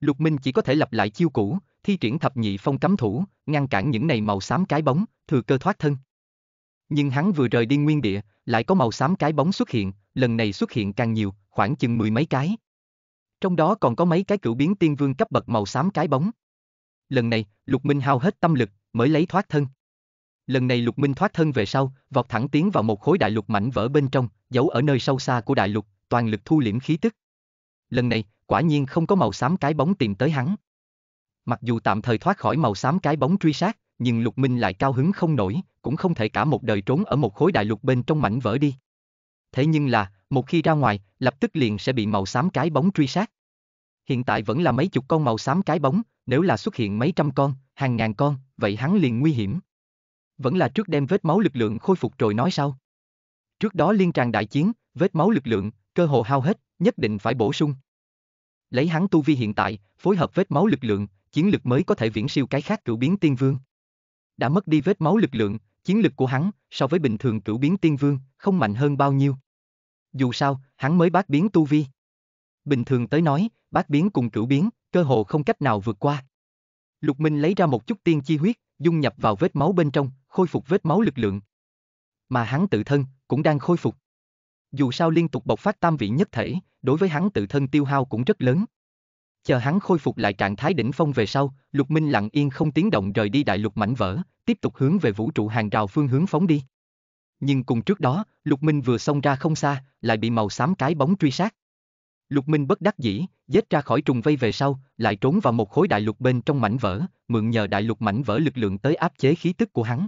Lục Minh chỉ có thể lặp lại chiêu cũ, thi triển thập nhị phong cấm thủ, ngăn cản những này màu xám cái bóng, thừa cơ thoát thân. Nhưng hắn vừa rời đi nguyên địa, lại có màu xám cái bóng xuất hiện, lần này xuất hiện càng nhiều, khoảng chừng mười mấy cái. Trong đó còn có mấy cái cửu biến tiên vương cấp bậc màu xám cái bóng. Lần này, Lục Minh hao hết tâm lực, mới lấy thoát thân. Lần này Lục Minh thoát thân về sau, vọt thẳng tiến vào một khối đại lục mảnh vỡ bên trong, giấu ở nơi sâu xa của đại lục, toàn lực thu liễm khí tức. Lần này, quả nhiên không có màu xám cái bóng tìm tới hắn. Mặc dù tạm thời thoát khỏi màu xám cái bóng truy sát, nhưng Lục Minh lại cao hứng không nổi, cũng không thể cả một đời trốn ở một khối đại lục bên trong mảnh vỡ đi. Thế nhưng là, một khi ra ngoài, lập tức liền sẽ bị màu xám cái bóng truy sát. Hiện tại vẫn là mấy chục con màu xám cái bóng, nếu là xuất hiện mấy trăm con, hàng ngàn con, vậy hắn liền nguy hiểm. Vẫn là trước đem vết máu lực lượng khôi phục rồi nói sau. Trước đó liên tràng đại chiến, vết máu lực lượng, cơ hồ hao hết, nhất định phải bổ sung. Lấy hắn tu vi hiện tại, phối hợp vết máu lực lượng, chiến lực mới có thể viễn siêu cái khác cửu biến tiên vương. Đã mất đi vết máu lực lượng, chiến lực của hắn, so với bình thường cửu biến tiên vương, không mạnh hơn bao nhiêu. Dù sao, hắn mới bát biến tu vi. Bình thường tới nói, bát biến cùng cửu biến, cơ hồ không cách nào vượt qua. Lục Minh lấy ra một chút tiên chi huyết, dung nhập vào vết máu bên trong, khôi phục vết máu lực lượng. Mà hắn tự thân, cũng đang khôi phục. Dù sao liên tục bộc phát tam vị nhất thể, đối với hắn tự thân tiêu hao cũng rất lớn. Chờ hắn khôi phục lại trạng thái đỉnh phong về sau, Lục Minh lặng yên không tiếng động rời đi đại lục mảnh vỡ, tiếp tục hướng về vũ trụ hàng rào phương hướng phóng đi. Nhưng cùng trước đó, Lục Minh vừa xông ra không xa, lại bị màu xám cái bóng truy sát. Lục Minh bất đắc dĩ, dết ra khỏi trùng vây về sau, lại trốn vào một khối đại lục bên trong mảnh vỡ, mượn nhờ đại lục mảnh vỡ lực lượng tới áp chế khí tức của hắn.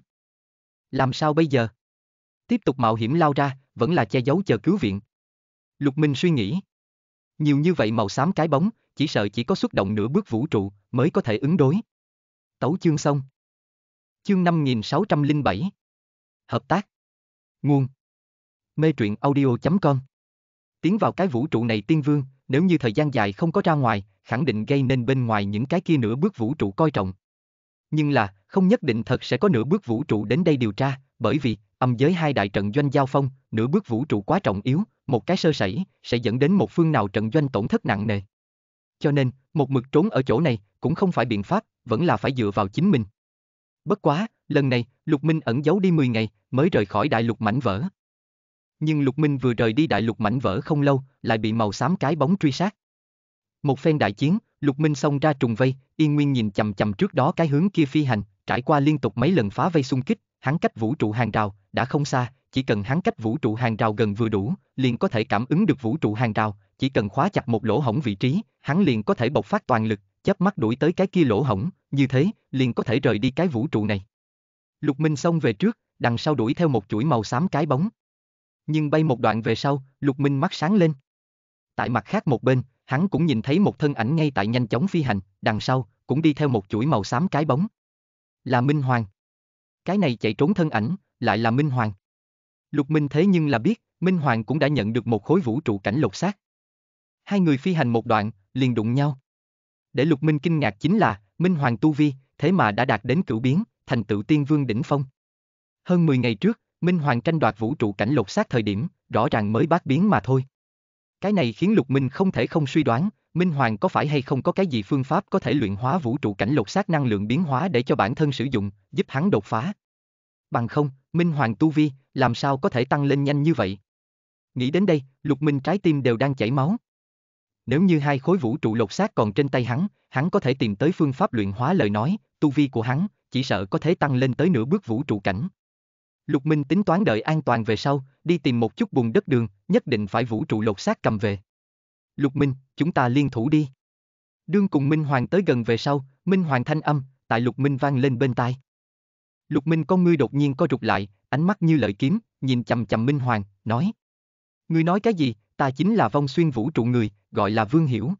Làm sao bây giờ? Tiếp tục mạo hiểm lao ra, vẫn là che giấu chờ cứu viện. Lục Minh suy nghĩ. Nhiều như vậy màu xám cái bóng, chỉ sợ chỉ có xuất động nửa bước vũ trụ, mới có thể ứng đối. Tấu chương xong. Chương 5607. Hợp tác. Nguồn. Mê truyện audio.com Tiến vào cái vũ trụ này tiên vương, nếu như thời gian dài không có ra ngoài, khẳng định gây nên bên ngoài những cái kia nửa bước vũ trụ coi trọng. Nhưng là, không nhất định thật sẽ có nửa bước vũ trụ đến đây điều tra, bởi vì, âm giới hai đại trận doanh giao phong, nửa bước vũ trụ quá trọng yếu, một cái sơ sẩy, sẽ dẫn đến một phương nào trận doanh tổn thất nặng nề. Cho nên, một mực trốn ở chỗ này, cũng không phải biện pháp, vẫn là phải dựa vào chính mình. Bất quá, lần này, Lục Minh ẩn giấu đi 10 ngày, mới rời khỏi đại lục mảnh vỡ. Nhưng Lục Minh vừa rời đi đại lục mảnh vỡ không lâu, lại bị màu xám cái bóng truy sát. Một phen đại chiến, Lục Minh xông ra trùng vây, Yên Nguyên nhìn chầm chầm trước đó cái hướng kia phi hành, trải qua liên tục mấy lần phá vây xung kích, hắn cách vũ trụ hàng rào, đã không xa, chỉ cần hắn cách vũ trụ hàng rào gần vừa đủ, liền có thể cảm ứng được vũ trụ hàng rào, chỉ cần khóa chặt một lỗ hổng vị trí, hắn liền có thể bộc phát toàn lực, chớp mắt đuổi tới cái kia lỗ hổng, như thế, liền có thể rời đi cái vũ trụ này. Lục Minh xông về trước, đằng sau đuổi theo một chuỗi màu xám cái bóng. Nhưng bay một đoạn về sau, Lục Minh mắt sáng lên. Tại mặt khác một bên, hắn cũng nhìn thấy một thân ảnh ngay tại nhanh chóng phi hành, đằng sau, cũng đi theo một chuỗi màu xám cái bóng. Là Minh Hoàng. Cái này chạy trốn thân ảnh, lại là Minh Hoàng. Lục Minh thế nhưng là biết, Minh Hoàng cũng đã nhận được một khối vũ trụ cảnh lột xác. Hai người phi hành một đoạn, liền đụng nhau. Để Lục Minh kinh ngạc chính là, Minh Hoàng Tu Vi, thế mà đã đạt đến cửu biến, thành tựu tiên vương đỉnh phong. Hơn 10 ngày trước, Minh Hoàng tranh đoạt vũ trụ cảnh lột xác thời điểm, rõ ràng mới bát biến mà thôi. Cái này khiến Lục Minh không thể không suy đoán, Minh Hoàng có phải hay không có cái gì phương pháp có thể luyện hóa vũ trụ cảnh lột xác năng lượng biến hóa để cho bản thân sử dụng, giúp hắn đột phá. Bằng không, Minh Hoàng Tu Vi, làm sao có thể tăng lên nhanh như vậy? Nghĩ đến đây, Lục Minh trái tim đều đang chảy máu. Nếu như hai khối vũ trụ lột xác còn trên tay hắn, hắn có thể tìm tới phương pháp luyện hóa lời nói, tu vi của hắn, chỉ sợ có thể tăng lên tới nửa bước vũ trụ cảnh. Lục Minh tính toán đợi an toàn về sau, đi tìm một chút bùn đất đường, nhất định phải vũ trụ lột xác cầm về. Lục Minh, chúng ta liên thủ đi. Đương cùng Minh Hoàng tới gần về sau, Minh Hoàng thanh âm, tại Lục Minh vang lên bên tai. Lục Minh con ngươi đột nhiên co rụt lại, ánh mắt như lợi kiếm, nhìn chầm chầm Minh Hoàng, nói. Ngươi nói cái gì, ta chính là vong xuyên vũ trụ người, gọi là Vương Hiểu.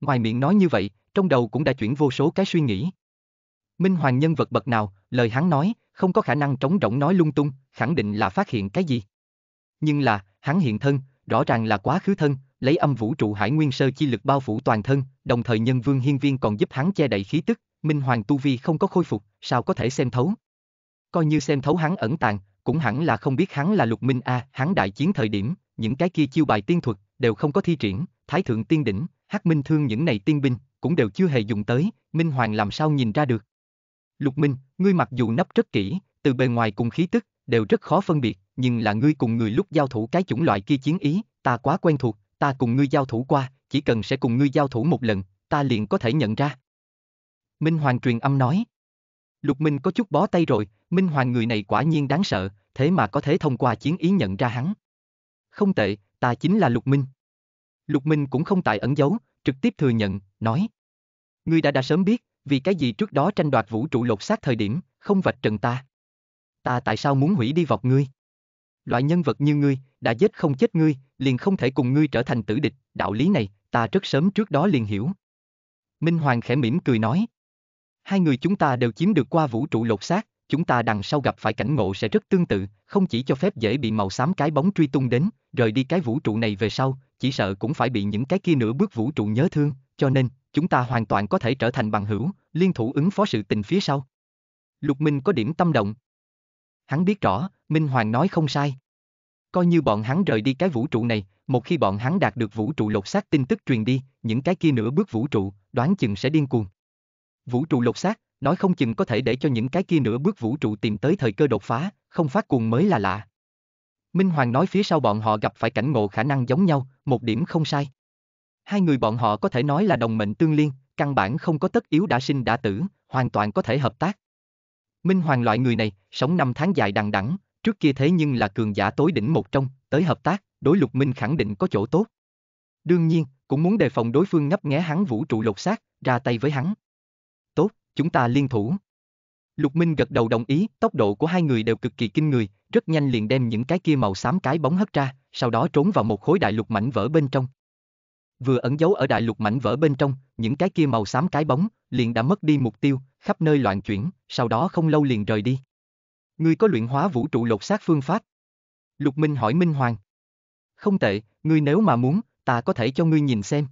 Ngoài miệng nói như vậy, trong đầu cũng đã chuyển vô số cái suy nghĩ. Minh Hoàng nhân vật bậc nào, lời hắn nói, không có khả năng trống rỗng nói lung tung, khẳng định là phát hiện cái gì. Nhưng là, hắn hiện thân, rõ ràng là quá khứ thân, lấy âm vũ trụ hải nguyên sơ chi lực bao phủ toàn thân, đồng thời nhân vương hiên viên còn giúp hắn che đậy khí tức, Minh Hoàng Tu Vi không có khôi phục, sao có thể xem thấu. Coi như xem thấu hắn ẩn tàng, cũng hẳn là không biết hắn là lục minh A, hắn đại chiến thời điểm, những cái kia chiêu bài tiên thuật, đều không có thi triển, thái thượng tiên đỉnh, hắc minh thương những này tiên binh, cũng đều chưa hề dùng tới, Minh Hoàng làm sao nhìn ra được. Lục Minh, ngươi mặc dù nấp rất kỹ, từ bề ngoài cùng khí tức, đều rất khó phân biệt, nhưng là ngươi cùng người lúc giao thủ cái chủng loại kia chiến ý, ta quá quen thuộc, ta cùng ngươi giao thủ qua, chỉ cần sẽ cùng ngươi giao thủ một lần, ta liền có thể nhận ra. Minh Hoàng truyền âm nói. Lục Minh có chút bó tay rồi, Minh Hoàng người này quả nhiên đáng sợ, thế mà có thể thông qua chiến ý nhận ra hắn. Không tệ, ta chính là Lục Minh. Lục Minh cũng không tại ẩn giấu, trực tiếp thừa nhận, nói. Ngươi đã đã sớm biết, vì cái gì trước đó tranh đoạt vũ trụ lột xác thời điểm, không vạch trần ta. Ta tại sao muốn hủy đi vọc ngươi? Loại nhân vật như ngươi, đã giết không chết ngươi, liền không thể cùng ngươi trở thành tử địch, đạo lý này, ta rất sớm trước đó liền hiểu. Minh Hoàng khẽ mỉm cười nói. Hai người chúng ta đều chiếm được qua vũ trụ lột xác, chúng ta đằng sau gặp phải cảnh ngộ sẽ rất tương tự, không chỉ cho phép dễ bị màu xám cái bóng truy tung đến, rời đi cái vũ trụ này về sau, chỉ sợ cũng phải bị những cái kia nửa bước vũ trụ nhớ thương, cho nên, chúng ta hoàn toàn có thể trở thành bằng hữu, liên thủ ứng phó sự tình phía sau. Lục Minh có điểm tâm động. Hắn biết rõ, Minh Hoàng nói không sai. Coi như bọn hắn rời đi cái vũ trụ này, một khi bọn hắn đạt được vũ trụ lột xác tin tức truyền đi, những cái kia nửa bước vũ trụ, đoán chừng sẽ điên cuồng. Vũ trụ lột xác, nói không chừng có thể để cho những cái kia nửa bước vũ trụ tìm tới thời cơ đột phá, không phát cuồng mới là lạ. Minh Hoàng nói phía sau bọn họ gặp phải cảnh ngộ khả năng giống nhau, một điểm không sai. Hai người bọn họ có thể nói là đồng mệnh tương liên, căn bản không có tất yếu đã sinh đã tử, hoàn toàn có thể hợp tác. Minh Hoàng loại người này, sống năm tháng dài đằng đẵng, trước kia thế nhưng là cường giả tối đỉnh một trong, tới hợp tác, đối lục minh khẳng định có chỗ tốt. Đương nhiên, cũng muốn đề phòng đối phương ngấp nghé hắn vũ trụ lột xác, ra tay với hắn. Tốt, chúng ta liên thủ. Lục Minh gật đầu đồng ý, tốc độ của hai người đều cực kỳ kinh người, rất nhanh liền đem những cái kia màu xám cái bóng hất ra, sau đó trốn vào một khối đại lục mảnh vỡ bên trong. Vừa ẩn giấu ở đại lục mảnh vỡ bên trong, những cái kia màu xám cái bóng, liền đã mất đi mục tiêu, khắp nơi loạn chuyển, sau đó không lâu liền rời đi. Ngươi có luyện hóa vũ trụ lột xác phương pháp? Lục Minh hỏi Minh Hoàng. Không tệ, ngươi nếu mà muốn, ta có thể cho ngươi nhìn xem.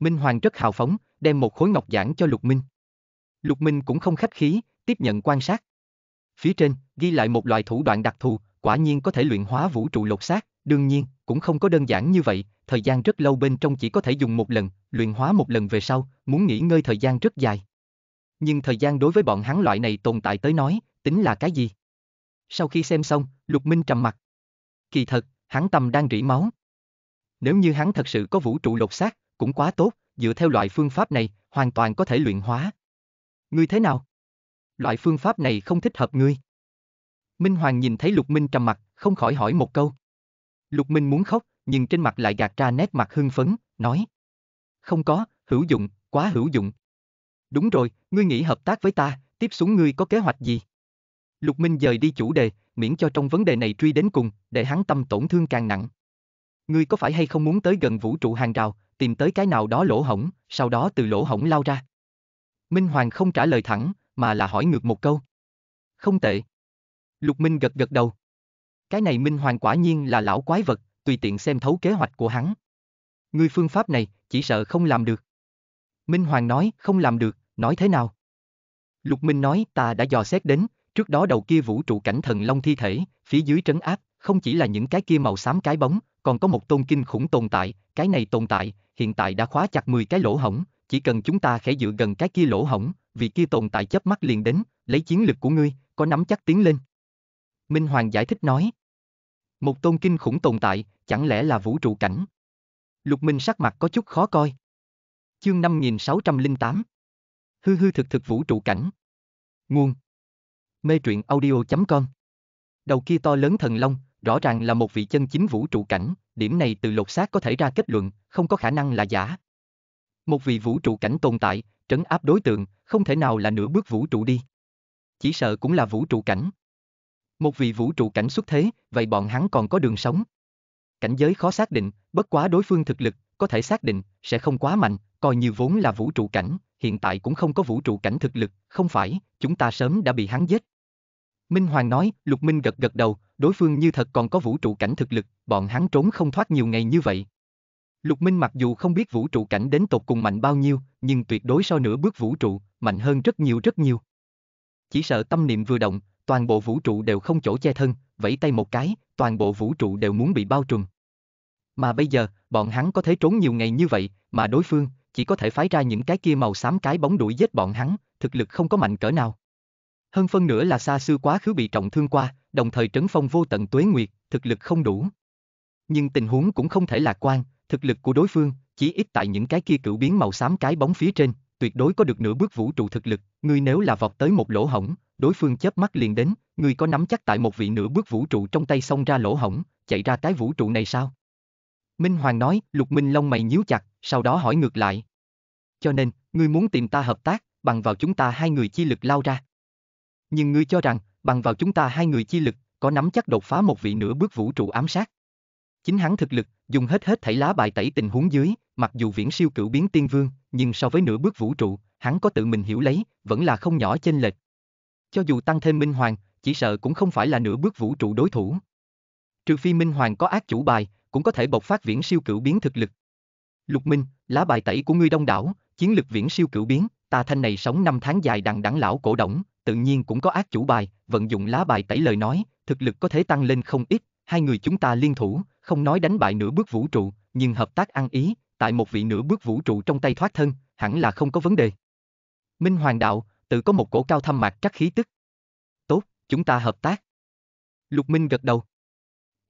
Minh Hoàng rất hào phóng, đem một khối ngọc giản cho Lục Minh. Lục Minh cũng không khách khí, tiếp nhận quan sát. Phía trên, ghi lại một loại thủ đoạn đặc thù, quả nhiên có thể luyện hóa vũ trụ lột xác, đương nhiên, cũng không có đơn giản như vậy, thời gian rất lâu bên trong chỉ có thể dùng một lần, luyện hóa một lần về sau, muốn nghỉ ngơi thời gian rất dài. Nhưng thời gian đối với bọn hắn loại này tồn tại tới nói, tính là cái gì? Sau khi xem xong, Lục Minh trầm mặt. Kỳ thật, hắn tâm đang rỉ máu. Nếu như hắn thật sự có vũ trụ lột xác, cũng quá tốt, dựa theo loại phương pháp này, hoàn toàn có thể luyện hóa. Ngươi thế nào? Loại phương pháp này không thích hợp ngươi. Minh Hoàng nhìn thấy Lục Minh trầm mặt, không khỏi hỏi một câu. Lục Minh muốn khóc, nhưng trên mặt lại gạt ra nét mặt hưng phấn, nói. Không có, hữu dụng, quá hữu dụng. Đúng rồi, ngươi nghĩ hợp tác với ta, tiếp xuống ngươi có kế hoạch gì? Lục Minh dời đi chủ đề, miễn cho trong vấn đề này truy đến cùng, để hắn tâm tổn thương càng nặng. Ngươi có phải hay không muốn tới gần vũ trụ hàng rào, tìm tới cái nào đó lỗ hổng, sau đó từ lỗ hổng lao ra? Minh Hoàng không trả lời thẳng, mà là hỏi ngược một câu. Không tệ. Lục Minh gật gật đầu. Cái này Minh Hoàng quả nhiên là lão quái vật, tùy tiện xem thấu kế hoạch của hắn. Ngươi phương pháp này, chỉ sợ không làm được. Minh Hoàng nói, không làm được, nói thế nào? Lục Minh nói, ta đã dò xét đến, trước đó đầu kia vũ trụ cảnh thần long thi thể, phía dưới trấn áp, không chỉ là những cái kia màu xám cái bóng, còn có một tôn kinh khủng tồn tại, cái này tồn tại, hiện tại đã khóa chặt 10 cái lỗ hổng, chỉ cần chúng ta khẽ dựa gần cái kia lỗ hổng, vì kia tồn tại chớp mắt liền đến, lấy chiến lực của ngươi, có nắm chắc tiến lên. Minh Hoàng giải thích nói. Một tôn kinh khủng tồn tại, chẳng lẽ là vũ trụ cảnh? Lục Minh sắc mặt có chút khó coi. Chương 5608 Hư hư thực thực vũ trụ cảnh Nguồn Mê truyện audio.com Đầu kia to lớn thần long, rõ ràng là một vị chân chính vũ trụ cảnh, điểm này từ lột xác có thể ra kết luận, không có khả năng là giả. Một vị vũ trụ cảnh tồn tại, trấn áp đối tượng, không thể nào là nửa bước vũ trụ đi. Chỉ sợ cũng là vũ trụ cảnh. Một vị vũ trụ cảnh xuất thế, vậy bọn hắn còn có đường sống. Cảnh giới khó xác định, bất quá đối phương thực lực, có thể xác định, sẽ không quá mạnh, coi như vốn là vũ trụ cảnh, hiện tại cũng không có vũ trụ cảnh thực lực, không phải, chúng ta sớm đã bị hắn giết. Minh Hoàng nói, Lục Minh gật gật đầu, đối phương như thật còn có vũ trụ cảnh thực lực, bọn hắn trốn không thoát nhiều ngày như vậy. Lục Minh mặc dù không biết vũ trụ cảnh đến tột cùng mạnh bao nhiêu, nhưng tuyệt đối so nửa bước vũ trụ, mạnh hơn rất nhiều rất nhiều. Chỉ sợ tâm niệm vừa động, toàn bộ vũ trụ đều không chỗ che thân, vẫy tay một cái, toàn bộ vũ trụ đều muốn bị bao trùm. Mà bây giờ, bọn hắn có thể trốn nhiều ngày như vậy, mà đối phương, chỉ có thể phái ra những cái kia màu xám cái bóng đuổi giết bọn hắn, thực lực không có mạnh cỡ nào. Hơn phân nữa là xa xưa quá khứ bị trọng thương qua, đồng thời trấn phong vô tận tuế nguyệt, thực lực không đủ. Nhưng tình huống cũng không thể lạc quan, thực lực của đối phương, chỉ ít tại những cái kia cửu biến màu xám cái bóng phía trên, tuyệt đối có được nửa bước vũ trụ thực lực, ngươi nếu là vọt tới một lỗ hổng, đối phương chớp mắt liền đến, ngươi có nắm chắc tại một vị nửa bước vũ trụ trong tay xông ra lỗ hổng, chạy ra cái vũ trụ này sao? Minh Hoàng nói, Lục Minh Long mày nhíu chặt, sau đó hỏi ngược lại. Cho nên, ngươi muốn tìm ta hợp tác, bằng vào chúng ta hai người chi lực lao ra. Nhưng ngươi cho rằng, bằng vào chúng ta hai người chi lực, có nắm chắc đột phá một vị nửa bước vũ trụ ám sát. Chính hắn thực lực, dùng hết hết thảy lá bài tẩy tình huống dưới, mặc dù viễn siêu cửu biến tiên vương, nhưng so với nửa bước vũ trụ, hắn có tự mình hiểu lấy, vẫn là không nhỏ chênh lệch. Cho dù tăng thêm Minh Hoàng, chỉ sợ cũng không phải là nửa bước vũ trụ đối thủ. Trừ phi Minh Hoàng có ác chủ bài, cũng có thể bộc phát viễn siêu cửu biến thực lực. Lục Minh, lá bài tẩy của ngươi đông đảo, chiến lực viễn siêu cửu biến, ta thanh này sống năm tháng dài đằng đẵng lão cổ động, tự nhiên cũng có ác chủ bài, vận dụng lá bài tẩy lời nói, thực lực có thể tăng lên không ít, hai người chúng ta liên thủ, không nói đánh bại nửa bước vũ trụ, nhưng hợp tác ăn ý, tại một vị nửa bước vũ trụ trong tay thoát thân, hẳn là không có vấn đề. Minh Hoàng đạo, tự có một cổ cao thâm mạc trắc khí tức. Tốt, chúng ta hợp tác. Lục Minh gật đầu.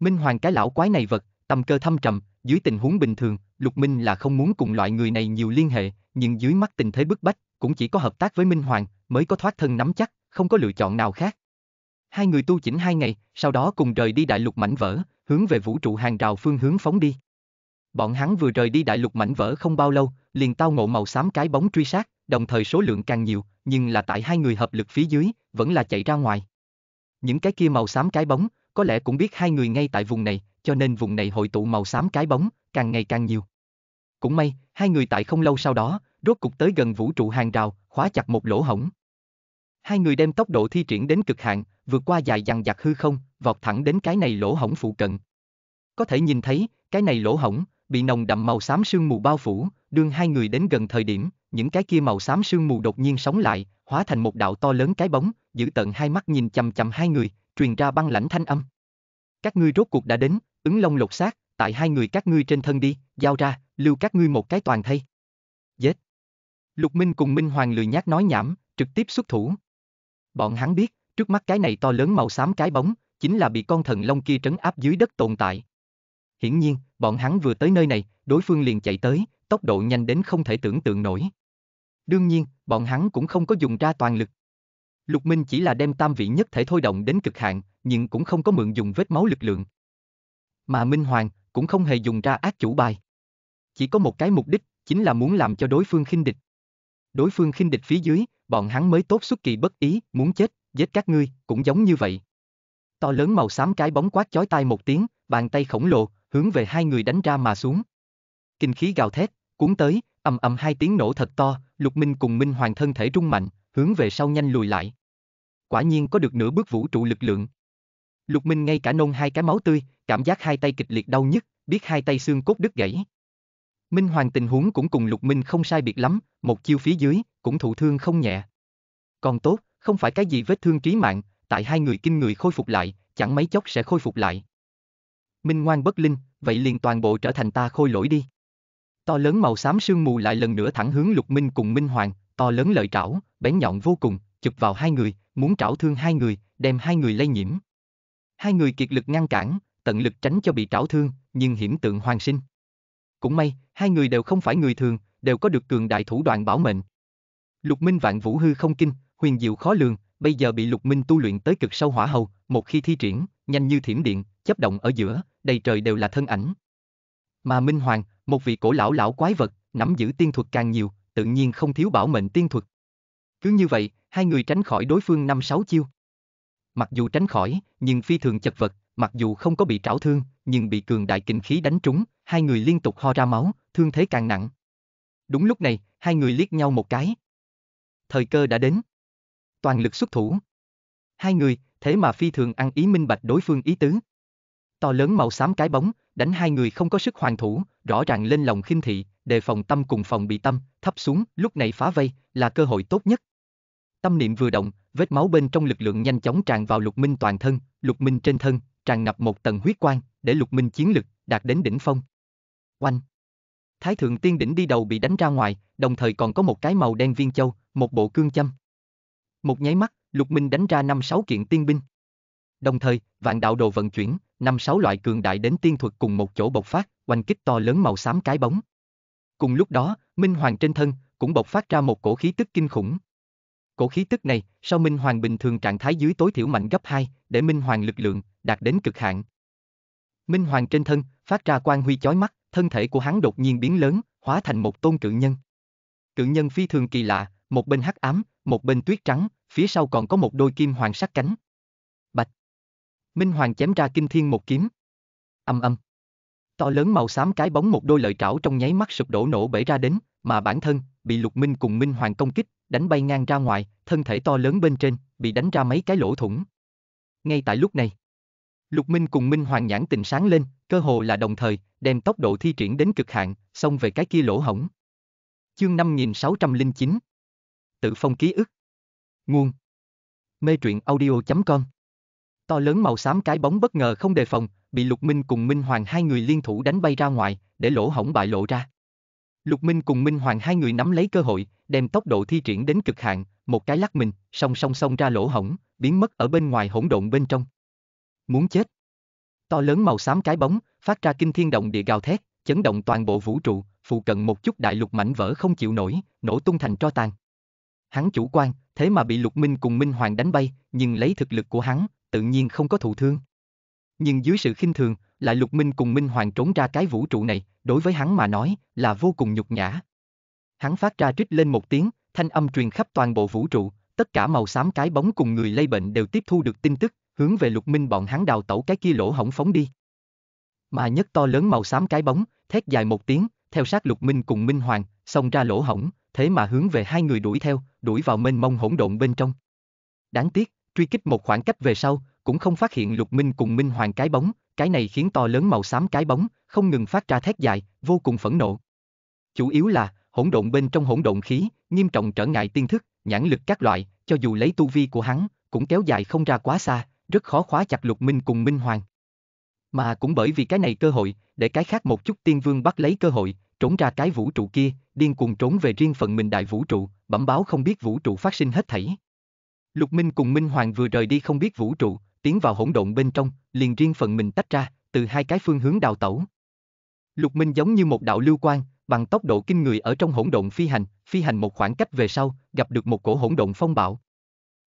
Minh Hoàng cái lão quái này vật, tâm cơ thâm trầm, dưới tình huống bình thường, Lục Minh là không muốn cùng loại người này nhiều liên hệ, nhưng dưới mắt tình thế bức bách, cũng chỉ có hợp tác với Minh Hoàng, mới có thoát thân nắm chắc, không có lựa chọn nào khác. Hai người tu chỉnh hai ngày, sau đó cùng rời đi đại lục mảnh vỡ, hướng về vũ trụ hàng rào phương hướng phóng đi. Bọn hắn vừa rời đi đại lục mảnh vỡ không bao lâu, liền tao ngộ màu xám cái bóng truy sát, đồng thời số lượng càng nhiều, nhưng là tại hai người hợp lực phía dưới, vẫn là chạy ra ngoài. Những cái kia màu xám cái bóng, có lẽ cũng biết hai người ngay tại vùng này, cho nên vùng này hội tụ màu xám cái bóng, càng ngày càng nhiều. Cũng may, hai người tại không lâu sau đó, rốt cục tới gần vũ trụ hàng rào, khóa chặt một lỗ hổng. Hai người đem tốc độ thi triển đến cực hạn, vượt qua dài dằng dặc hư không, vọt thẳng đến cái này lỗ hổng phụ cận. Có thể nhìn thấy, cái này lỗ hổng, bị nồng đậm màu xám sương mù bao phủ, đương hai người đến gần thời điểm, những cái kia màu xám sương mù đột nhiên sống lại, hóa thành một đạo to lớn cái bóng, giữ tận hai mắt nhìn chằm chằm hai người, truyền ra băng lãnh thanh âm. Các ngươi rốt cuộc đã đến, ứng long lột xác, tại hai người các ngươi trên thân đi, giao ra, lưu các ngươi một cái toàn thây. Giết. Lục Minh cùng Minh Hoàng lười nhác nói nhảm, trực tiếp xuất thủ. Bọn hắn biết, trước mắt cái này to lớn màu xám cái bóng, chính là bị con thần long kia trấn áp dưới đất tồn tại. Hiển nhiên, bọn hắn vừa tới nơi này, đối phương liền chạy tới, tốc độ nhanh đến không thể tưởng tượng nổi. Đương nhiên, bọn hắn cũng không có dùng ra toàn lực. Lục Minh chỉ là đem tam vị nhất thể thôi động đến cực hạn, nhưng cũng không có mượn dùng vết máu lực lượng. Mà Minh Hoàng cũng không hề dùng ra ác chủ bài. Chỉ có một cái mục đích, chính là muốn làm cho đối phương khinh địch. Đối phương khinh địch phía dưới, bọn hắn mới tốt xuất kỳ bất ý, muốn chết, giết các ngươi, cũng giống như vậy. To lớn màu xám cái bóng quát chói tai một tiếng, bàn tay khổng lồ, hướng về hai người đánh ra mà xuống. Kinh khí gào thét, cuốn tới, ầm ầm hai tiếng nổ thật to, Lục Minh cùng Minh Hoàng thân thể rung mạnh, hướng về sau nhanh lùi lại. Quả nhiên có được nửa bước vũ trụ lực lượng. Lục Minh ngay cả nôn hai cái máu tươi, cảm giác hai tay kịch liệt đau nhức, biết hai tay xương cốt đứt gãy. Minh Hoàng tình huống cũng cùng Lục Minh không sai biệt lắm, một chiêu phía dưới, cũng thụ thương không nhẹ. Còn tốt, không phải cái gì vết thương trí mạng, tại hai người kinh người khôi phục lại, chẳng mấy chốc sẽ khôi phục lại. Minh ngoan bất linh, vậy liền toàn bộ trở thành ta khôi lỗi đi. To lớn màu xám sương mù lại lần nữa thẳng hướng Lục Minh cùng Minh Hoàng, to lớn lợi trảo, bén nhọn vô cùng, chụp vào hai người, muốn trảo thương hai người, đem hai người lây nhiễm. Hai người kiệt lực ngăn cản, tận lực tránh cho bị trảo thương, nhưng hiểm tượng hoàn sinh. Cũng may, hai người đều không phải người thường, đều có được cường đại thủ đoạn bảo mệnh. Lục Minh vạn vũ hư không kinh, huyền diệu khó lường, bây giờ bị Lục Minh tu luyện tới cực sâu hỏa hầu, một khi thi triển, nhanh như thiểm điện, chấp động ở giữa, đầy trời đều là thân ảnh. Mà Minh Hoàng, một vị cổ lão lão quái vật, nắm giữ tiên thuật càng nhiều, tự nhiên không thiếu bảo mệnh tiên thuật. Cứ như vậy, hai người tránh khỏi đối phương năm sáu chiêu. Mặc dù tránh khỏi, nhưng phi thường chật vật, mặc dù không có bị trảo thương, nhưng bị cường đại kinh khí đánh trúng, hai người liên tục ho ra máu, thương thế càng nặng. Đúng lúc này, hai người liếc nhau một cái. Thời cơ đã đến. Toàn lực xuất thủ. Hai người, thế mà phi thường ăn ý minh bạch đối phương ý tứ. To lớn màu xám cái bóng, đánh hai người không có sức hoàn thủ, rõ ràng lên lòng khinh thị, đề phòng tâm cùng phòng bị tâm, thấp xuống, lúc này phá vây, là cơ hội tốt nhất. Tâm niệm vừa động, vết máu bên trong lực lượng nhanh chóng tràn vào lục minh toàn thân, lục minh trên thân, tràn ngập một tầng huyết quang, để lục minh chiến lực, đạt đến đỉnh phong. Oanh! Thái thượng tiên đỉnh đi đầu bị đánh ra ngoài, đồng thời còn có một cái màu đen viên châu, một bộ cương châm. Một nháy mắt, lục minh đánh ra năm sáu kiện tiên binh. Đồng thời, vạn đạo đồ vận chuyển, năm sáu loại cường đại đến tiên thuật cùng một chỗ bộc phát, oanh kích to lớn màu xám cái bóng. Cùng lúc đó, Minh Hoàng trên thân cũng bộc phát ra một cổ khí tức kinh khủng. Cổ khí tức này, sau Minh Hoàng bình thường trạng thái dưới tối thiểu mạnh gấp 2, để Minh Hoàng lực lượng đạt đến cực hạn. Minh Hoàng trên thân phát ra quang huy chói mắt, thân thể của hắn đột nhiên biến lớn, hóa thành một tôn cự nhân. Cự nhân phi thường kỳ lạ, một bên hắc ám, một bên tuyết trắng, phía sau còn có một đôi kim hoàng sắc cánh. Bạch. Minh Hoàng chém ra kinh thiên một kiếm. Âm âm. To lớn màu xám cái bóng một đôi lợi trảo trong nháy mắt sụp đổ nổ bể ra đến, mà bản thân bị Lục Minh cùng Minh Hoàng công kích, đánh bay ngang ra ngoài, thân thể to lớn bên trên bị đánh ra mấy cái lỗ thủng. Ngay tại lúc này, Lục Minh cùng Minh Hoàng nhãn tình sáng lên, cơ hồ là đồng thời, đem tốc độ thi triển đến cực hạn, xông về cái kia lỗ hổng. Chương 5609 Tự phong ký ức Nguồn Mê truyện audio.com To lớn màu xám cái bóng bất ngờ không đề phòng, bị Lục Minh cùng Minh Hoàng hai người liên thủ đánh bay ra ngoài, để lỗ hổng bại lộ ra. Lục Minh cùng Minh Hoàng hai người nắm lấy cơ hội, đem tốc độ thi triển đến cực hạn, một cái lắc mình, song song song ra lỗ hổng, biến mất ở bên ngoài hỗn độn bên trong. Muốn chết. To lớn màu xám cái bóng, phát ra kinh thiên động địa gào thét, chấn động toàn bộ vũ trụ, phụ cận một chút đại lục mảnh vỡ không chịu nổi, nổ tung thành tro tàn. Hắn chủ quan, thế mà bị Lục Minh cùng Minh Hoàng đánh bay, nhưng lấy thực lực của hắn, tự nhiên không có thụ thương. Nhưng dưới sự khinh thường, lại Lục Minh cùng Minh Hoàng trốn ra cái vũ trụ này, đối với hắn mà nói, là vô cùng nhục nhã. Hắn phát ra trích lên một tiếng, thanh âm truyền khắp toàn bộ vũ trụ, tất cả màu xám cái bóng cùng người lây bệnh đều tiếp thu được tin tức, hướng về Lục Minh bọn hắn đào tẩu cái kia lỗ hổng phóng đi. Mà nhất to lớn màu xám cái bóng, thét dài một tiếng, theo sát Lục Minh cùng Minh Hoàng, xông ra lỗ hổng, thế mà hướng về hai người đuổi theo, đuổi vào mênh mông hỗn độn bên trong. Đáng tiếc, truy kích một khoảng cách về sau, cũng không phát hiện Lục Minh cùng Minh Hoàng cái bóng, cái này khiến to lớn màu xám cái bóng, không ngừng phát ra thét dài, vô cùng phẫn nộ. Chủ yếu là, hỗn độn bên trong hỗn độn khí, nghiêm trọng trở ngại tiên thức, nhãn lực các loại, cho dù lấy tu vi của hắn, cũng kéo dài không ra quá xa, rất khó khóa chặt Lục Minh cùng Minh Hoàng. Mà cũng bởi vì cái này cơ hội, để cái khác một chút tiên vương bắt lấy cơ hội, trốn ra cái vũ trụ kia, điên cuồng trốn về riêng phận mình đại vũ trụ, bẩm báo không biết vũ trụ phát sinh hết thảy. Lục Minh cùng Minh Hoàng vừa rời đi không biết vũ trụ, tiến vào hỗn độn bên trong, liền riêng phần mình tách ra, từ hai cái phương hướng đào tẩu. Lục Minh giống như một đạo lưu quang, bằng tốc độ kinh người ở trong hỗn độn phi hành, phi hành một khoảng cách về sau, gặp được một cổ hỗn độn phong bạo.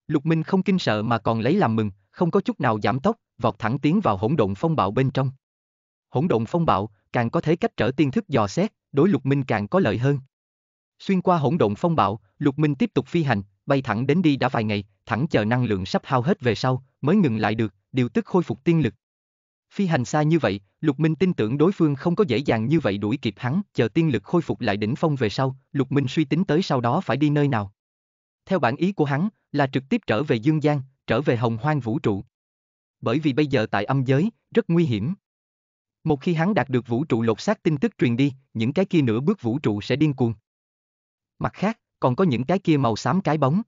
Lục Minh không kinh sợ mà còn lấy làm mừng, không có chút nào giảm tốc, vọt thẳng tiến vào hỗn độn phong bạo bên trong. Hỗn độn phong bạo, càng có thể cách trở tiên thức dò xét, đối Lục Minh càng có lợi hơn. Xuyên qua hỗn độn phong bạo, Lục Minh tiếp tục phi hành, bay thẳng đến đi đã vài ngày, thẳng chờ năng lượng sắp hao hết về sau, mới ngừng lại được, điều tức khôi phục tiên lực. Phi hành xa như vậy, Lục Minh tin tưởng đối phương không có dễ dàng như vậy đuổi kịp hắn, chờ tiên lực khôi phục lại đỉnh phong về sau, Lục Minh suy tính tới sau đó phải đi nơi nào. Theo bản ý của hắn, là trực tiếp trở về Dương Giang, trở về hồng hoang vũ trụ. Bởi vì bây giờ tại âm giới, rất nguy hiểm. Một khi hắn đạt được vũ trụ lột xác tin tức truyền đi, những cái kia nửa bước vũ trụ sẽ điên cuồng. Mặt khác, còn có những cái kia màu xám cái bóng.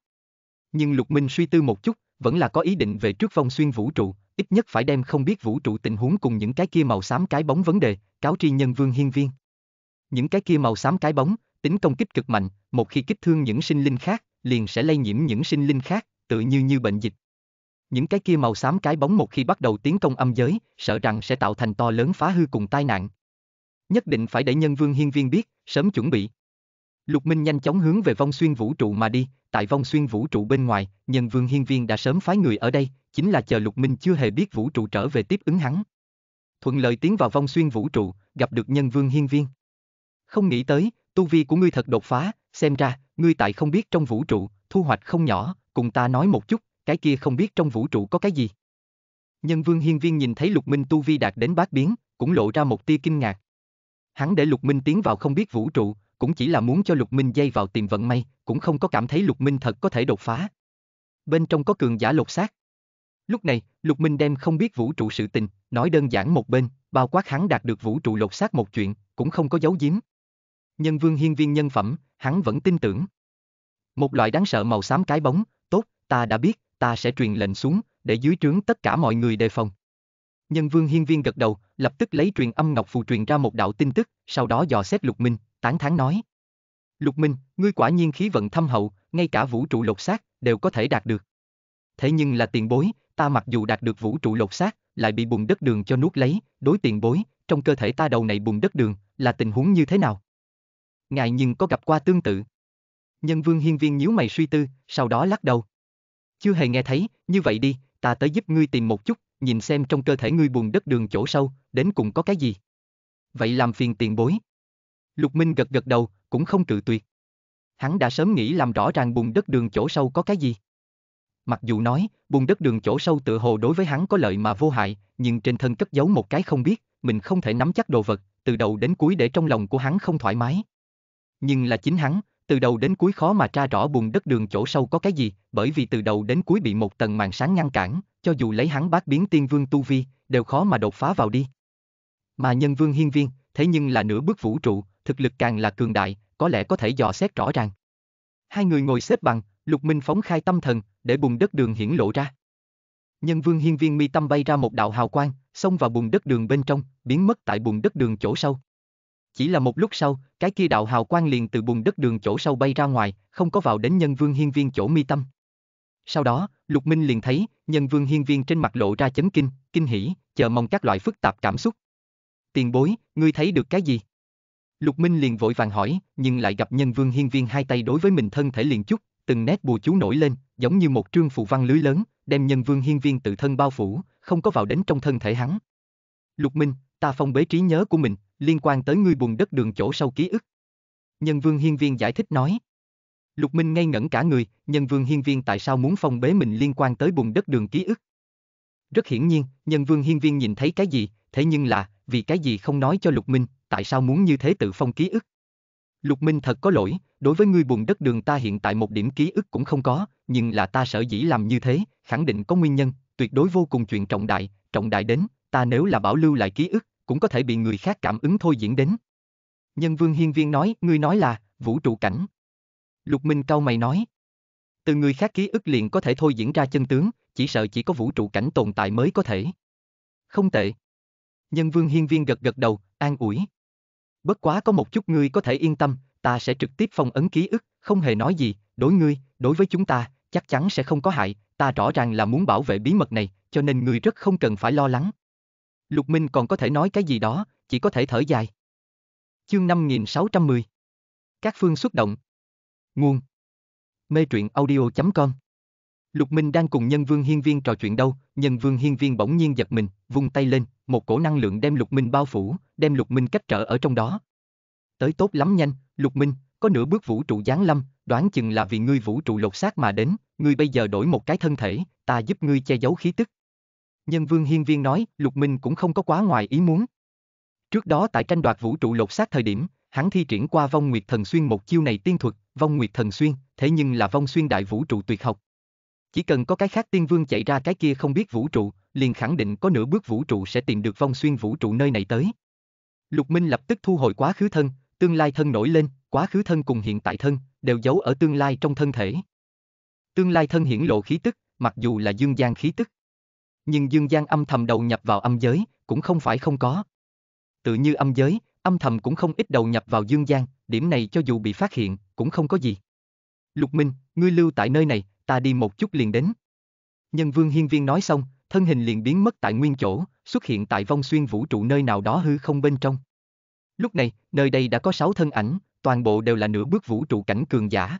Nhưng Lục Minh suy tư một chút, vẫn là có ý định về trước vong xuyên vũ trụ, ít nhất phải đem không biết vũ trụ tình huống cùng những cái kia màu xám cái bóng vấn đề, cáo tri nhân vương hiên viên. Những cái kia màu xám cái bóng, tính công kích cực mạnh, một khi kích thương những sinh linh khác, liền sẽ lây nhiễm những sinh linh khác, tự như như bệnh dịch. Những cái kia màu xám cái bóng một khi bắt đầu tiến công âm giới, sợ rằng sẽ tạo thành to lớn phá hư cùng tai nạn. Nhất định phải để nhân vương hiên viên biết, sớm chuẩn bị. Lục Minh nhanh chóng hướng về vong xuyên vũ trụ mà đi, tại vong xuyên vũ trụ bên ngoài, nhân vương hiên viên đã sớm phái người ở đây, chính là chờ Lục Minh chưa hề biết vũ trụ trở về tiếp ứng hắn. Thuận lợi tiến vào vong xuyên vũ trụ, gặp được nhân vương hiên viên. Không nghĩ tới, tu vi của ngươi thật đột phá, xem ra, ngươi tại không biết trong vũ trụ, thu hoạch không nhỏ, cùng ta nói một chút, cái kia không biết trong vũ trụ có cái gì. Nhân vương hiên viên nhìn thấy lục minh tu vi đạt đến bát biến, cũng lộ ra một tia kinh ngạc. Hắn để lục minh tiến vào không biết vũ trụ, cũng chỉ là muốn cho lục minh dây vào tìm vận may, cũng không có cảm thấy lục minh thật có thể đột phá. Bên trong có cường giả lột xác. Lúc này, lục minh đem không biết vũ trụ sự tình, nói đơn giản một bên, bao quát hắn đạt được vũ trụ lột xác một chuyện, cũng không có giấu giếm. Nhân vương hiên viên nhân phẩm, hắn vẫn tin tưởng. Một loại đáng sợ màu xám cái bóng, tốt, ta đã biết, ta sẽ truyền lệnh xuống, để dưới trướng tất cả mọi người đề phòng. Nhân vương hiên viên gật đầu, lập tức lấy truyền âm ngọc phù truyền ra một đạo tin tức, sau đó dò xét Lục Minh, tán thán nói. Lục Minh, ngươi quả nhiên khí vận thâm hậu, ngay cả vũ trụ lột xác, đều có thể đạt được. Thế nhưng là tiền bối, ta mặc dù đạt được vũ trụ lột xác, lại bị bùn đất đường cho nuốt lấy, đối tiền bối, trong cơ thể ta đầu này bùn đất đường, là tình huống như thế nào? Ngài nhưng có gặp qua tương tự. Nhân vương hiên viên nhíu mày suy tư, sau đó lắc đầu. Chưa hề nghe thấy, như vậy đi, ta tới giúp ngươi tìm một chút, nhìn xem trong cơ thể ngươi buồn đất đường chỗ sâu, đến cùng có cái gì. Vậy làm phiền tiền bối. Lục Minh gật gật đầu, cũng không cự tuyệt. Hắn đã sớm nghĩ làm rõ ràng bùn đất đường chỗ sâu có cái gì. Mặc dù nói, bùn đất đường chỗ sâu tự hồ đối với hắn có lợi mà vô hại, nhưng trên thân cất giấu một cái không biết, mình không thể nắm chắc đồ vật, từ đầu đến cuối để trong lòng của hắn không thoải mái. Nhưng là chính hắn, từ đầu đến cuối khó mà tra rõ bùn đất đường chỗ sâu có cái gì, bởi vì từ đầu đến cuối bị một tầng màn sáng ngăn cản, cho dù lấy hắn bát biến tiên vương tu vi, đều khó mà đột phá vào đi. Mà nhân vương hiên viên, thế nhưng là nửa bước vũ trụ, thực lực càng là cường đại, có lẽ có thể dò xét rõ ràng. Hai người ngồi xếp bằng, lục minh phóng khai tâm thần, để bùn đất đường hiển lộ ra. Nhân vương hiên viên mi tâm bay ra một đạo hào quang, xông vào bùn đất đường bên trong, biến mất tại bùn đất đường chỗ sâu. Chỉ là một lúc sau, cái kia đạo hào quang liền từ bùn đất đường chỗ sâu bay ra ngoài, không có vào đến nhân vương hiên viên chỗ mi tâm. Sau đó, Lục Minh liền thấy, nhân vương hiên viên trên mặt lộ ra chấn kinh, kinh hỉ, chờ mong các loại phức tạp cảm xúc. Tiền bối, ngươi thấy được cái gì? Lục Minh liền vội vàng hỏi, nhưng lại gặp nhân vương hiên viên hai tay đối với mình thân thể liền chút, từng nét bùa chú nổi lên, giống như một trương phù văn lưới lớn, đem nhân vương hiên viên tự thân bao phủ, không có vào đến trong thân thể hắn. Lục Minh, ta phong bế trí nhớ của mình, liên quan tới ngươi buồn đất đường chỗ sâu ký ức. Nhân vương hiên viên giải thích nói. Lục Minh ngây ngẩn cả người, nhân vương hiên viên tại sao muốn phong bế mình liên quan tới buồn đất đường ký ức. Rất hiển nhiên, nhân vương hiên viên nhìn thấy cái gì, thế nhưng là, vì cái gì không nói cho Lục Minh, tại sao muốn như thế tự phong ký ức. Lục Minh thật có lỗi, đối với ngươi buồn đất đường ta hiện tại một điểm ký ức cũng không có, nhưng là ta sợ dĩ làm như thế, khẳng định có nguyên nhân, tuyệt đối vô cùng chuyện trọng đại, trọng đại đến, ta nếu là bảo lưu lại ký ức, cũng có thể bị người khác cảm ứng thôi diễn đến. Nhân vương hiên viên nói, ngươi nói là, vũ trụ cảnh. Lục Minh cau mày nói. Từ người khác ký ức liền có thể thôi diễn ra chân tướng, chỉ sợ chỉ có vũ trụ cảnh tồn tại mới có thể. Không tệ. Nhân vương hiên viên gật gật đầu, an ủi. Bất quá có một chút ngươi có thể yên tâm, ta sẽ trực tiếp phong ấn ký ức, không hề nói gì, đối ngươi, đối với chúng ta, chắc chắn sẽ không có hại, ta rõ ràng là muốn bảo vệ bí mật này, cho nên ngươi rất không cần phải lo lắng. Lục Minh còn có thể nói cái gì đó, chỉ có thể thở dài. Chương 5610 Các phương xuất động Nguồn Mê truyện audio.com Lục Minh đang cùng nhân vương hiên viên trò chuyện đâu, nhân vương hiên viên bỗng nhiên giật mình, vung tay lên, một cổ năng lượng đem Lục Minh bao phủ, đem Lục Minh cách trở ở trong đó. Tới tốt lắm nhanh, Lục Minh, có nửa bước vũ trụ giáng lâm, đoán chừng là vì ngươi vũ trụ lột xác mà đến, ngươi bây giờ đổi một cái thân thể, ta giúp ngươi che giấu khí tức. Nhân vương hiên viên nói, Lục Minh cũng không có quá ngoài ý muốn. Trước đó tại tranh đoạt vũ trụ lột xác thời điểm, hắn thi triển qua vong nguyệt thần xuyên một chiêu này tiên thuật, vong nguyệt thần xuyên, thế nhưng là vong xuyên đại vũ trụ tuyệt học. Chỉ cần có cái khác tiên vương chạy ra cái kia không biết vũ trụ, liền khẳng định có nửa bước vũ trụ sẽ tìm được vong xuyên vũ trụ nơi này tới. Lục Minh lập tức thu hồi quá khứ thân, tương lai thân nổi lên, quá khứ thân cùng hiện tại thân, đều giấu ở tương lai trong thân thể. Tương lai thân hiển lộ khí tức, mặc dù là dương gian khí tức. Nhưng dương gian âm thầm đầu nhập vào âm giới, cũng không phải không có. Tự như âm giới, âm thầm cũng không ít đầu nhập vào dương gian, điểm này cho dù bị phát hiện, cũng không có gì. Lục Minh, ngươi lưu tại nơi này, ta đi một chút liền đến. Nhân vương hiên viên nói xong, thân hình liền biến mất tại nguyên chỗ, xuất hiện tại vong xuyên vũ trụ nơi nào đó hư không bên trong. Lúc này, nơi đây đã có sáu thân ảnh, toàn bộ đều là nửa bước vũ trụ cảnh cường giả.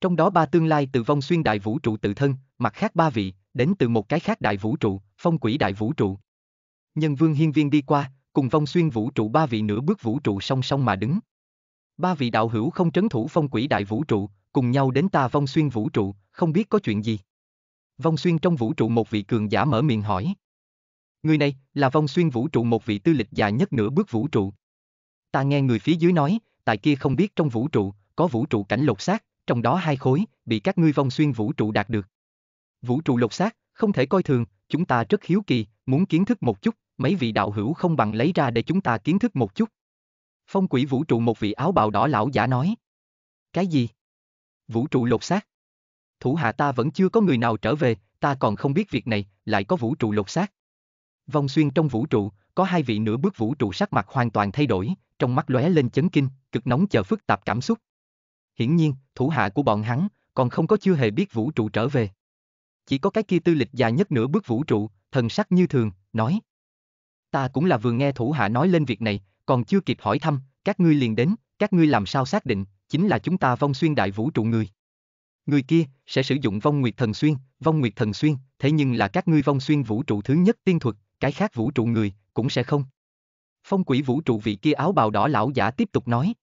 Trong đó ba tương lai từ vong xuyên đại vũ trụ tự thân, mặt khác ba vị, đến từ một cái khác đại vũ trụ, phong quỷ đại vũ trụ. Nhân vương hiên viên đi qua, cùng vong xuyên vũ trụ ba vị nửa bước vũ trụ song song mà đứng. Ba vị đạo hữu không trấn thủ phong quỷ đại vũ trụ, cùng nhau đến ta vong xuyên vũ trụ, không biết có chuyện gì. Vong xuyên trong vũ trụ một vị cường giả mở miệng hỏi. Người này, là vong xuyên vũ trụ một vị tư lịch già nhất nửa bước vũ trụ. Ta nghe người phía dưới nói, tại kia không biết trong vũ trụ, có vũ trụ cảnh lột xác, trong đó hai khối, bị các ngươi vong xuyên vũ trụ đạt được. Vũ trụ lột xác, không thể coi thường, chúng ta rất hiếu kỳ, muốn kiến thức một chút, mấy vị đạo hữu không bằng lấy ra để chúng ta kiến thức một chút. Phong quỷ vũ trụ một vị áo bào đỏ lão giả nói. Cái gì? Vũ trụ lột xác. Thủ hạ ta vẫn chưa có người nào trở về, ta còn không biết việc này, lại có vũ trụ lột xác. Vong xuyên trong vũ trụ, có hai vị nửa bước vũ trụ sắc mặt hoàn toàn thay đổi, trong mắt lóe lên chấn kinh, cực nóng chờ phức tạp cảm xúc. Hiển nhiên, thủ hạ của bọn hắn, còn không có chưa hề biết vũ trụ trở về. Chỉ có cái kia tư lịch dài nhất nửa bước vũ trụ, thần sắc như thường, nói. Ta cũng là vừa nghe thủ hạ nói lên việc này, còn chưa kịp hỏi thăm, các ngươi liền đến, các ngươi làm sao xác định, chính là chúng ta vong xuyên đại vũ trụ người. Người kia, sẽ sử dụng vong nguyệt thần xuyên, vong nguyệt thần xuyên, thế nhưng là các ngươi vong xuyên vũ trụ thứ nhất tiên thuật, cái khác vũ trụ người, cũng sẽ không. Phong quỷ vũ trụ vị kia áo bào đỏ lão giả tiếp tục nói.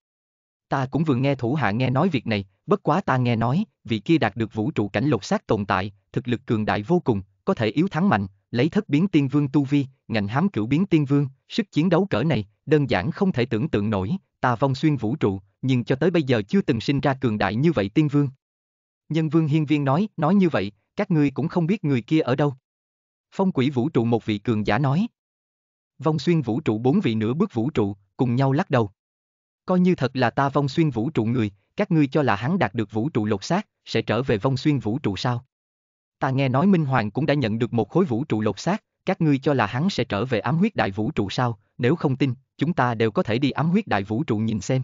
Ta cũng vừa nghe thủ hạ nghe nói việc này, bất quá ta nghe nói, vị kia đạt được vũ trụ cảnh lột xác tồn tại, thực lực cường đại vô cùng, có thể yếu thắng mạnh, lấy thất biến tiên vương tu vi, ngành hám cửu biến tiên vương, sức chiến đấu cỡ này, đơn giản không thể tưởng tượng nổi, ta vong xuyên vũ trụ, nhưng cho tới bây giờ chưa từng sinh ra cường đại như vậy tiên vương. Nhân vương hiên viên nói, nói như vậy, các ngươi cũng không biết người kia ở đâu. Phong quỷ vũ trụ một vị cường giả nói. Vong xuyên vũ trụ bốn vị nửa bước vũ trụ, cùng nhau lắc đầu. Coi như thật là ta vong xuyên vũ trụ người, các ngươi cho là hắn đạt được vũ trụ lột xác, sẽ trở về vong xuyên vũ trụ sao? Ta nghe nói Minh Hoàng cũng đã nhận được một khối vũ trụ lột xác, các ngươi cho là hắn sẽ trở về ám huyết đại vũ trụ sao? Nếu không tin, chúng ta đều có thể đi ám huyết đại vũ trụ nhìn xem.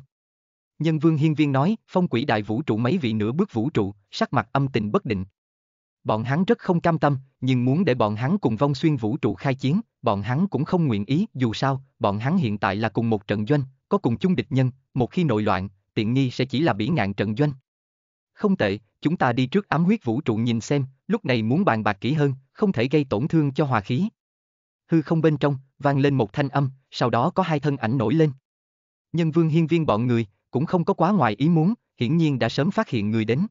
Nhân vương hiên viên nói, phong quỷ đại vũ trụ mấy vị nửa bước vũ trụ, sắc mặt âm tình bất định. Bọn hắn rất không cam tâm, nhưng muốn để bọn hắn cùng vong xuyên vũ trụ khai chiến, bọn hắn cũng không nguyện ý, dù sao, bọn hắn hiện tại là cùng một trận doanh, có cùng chung địch nhân, một khi nội loạn, tiện nghi sẽ chỉ là bỉ ngạn trận doanh. Không tệ, chúng ta đi trước ám huyết vũ trụ nhìn xem, lúc này muốn bàn bạc kỹ hơn, không thể gây tổn thương cho hòa khí. Hư không bên trong, vang lên một thanh âm, sau đó có hai thân ảnh nổi lên. Nhân vương hiên viên bọn người, cũng không có quá ngoài ý muốn, hiển nhiên đã sớm phát hiện người đến.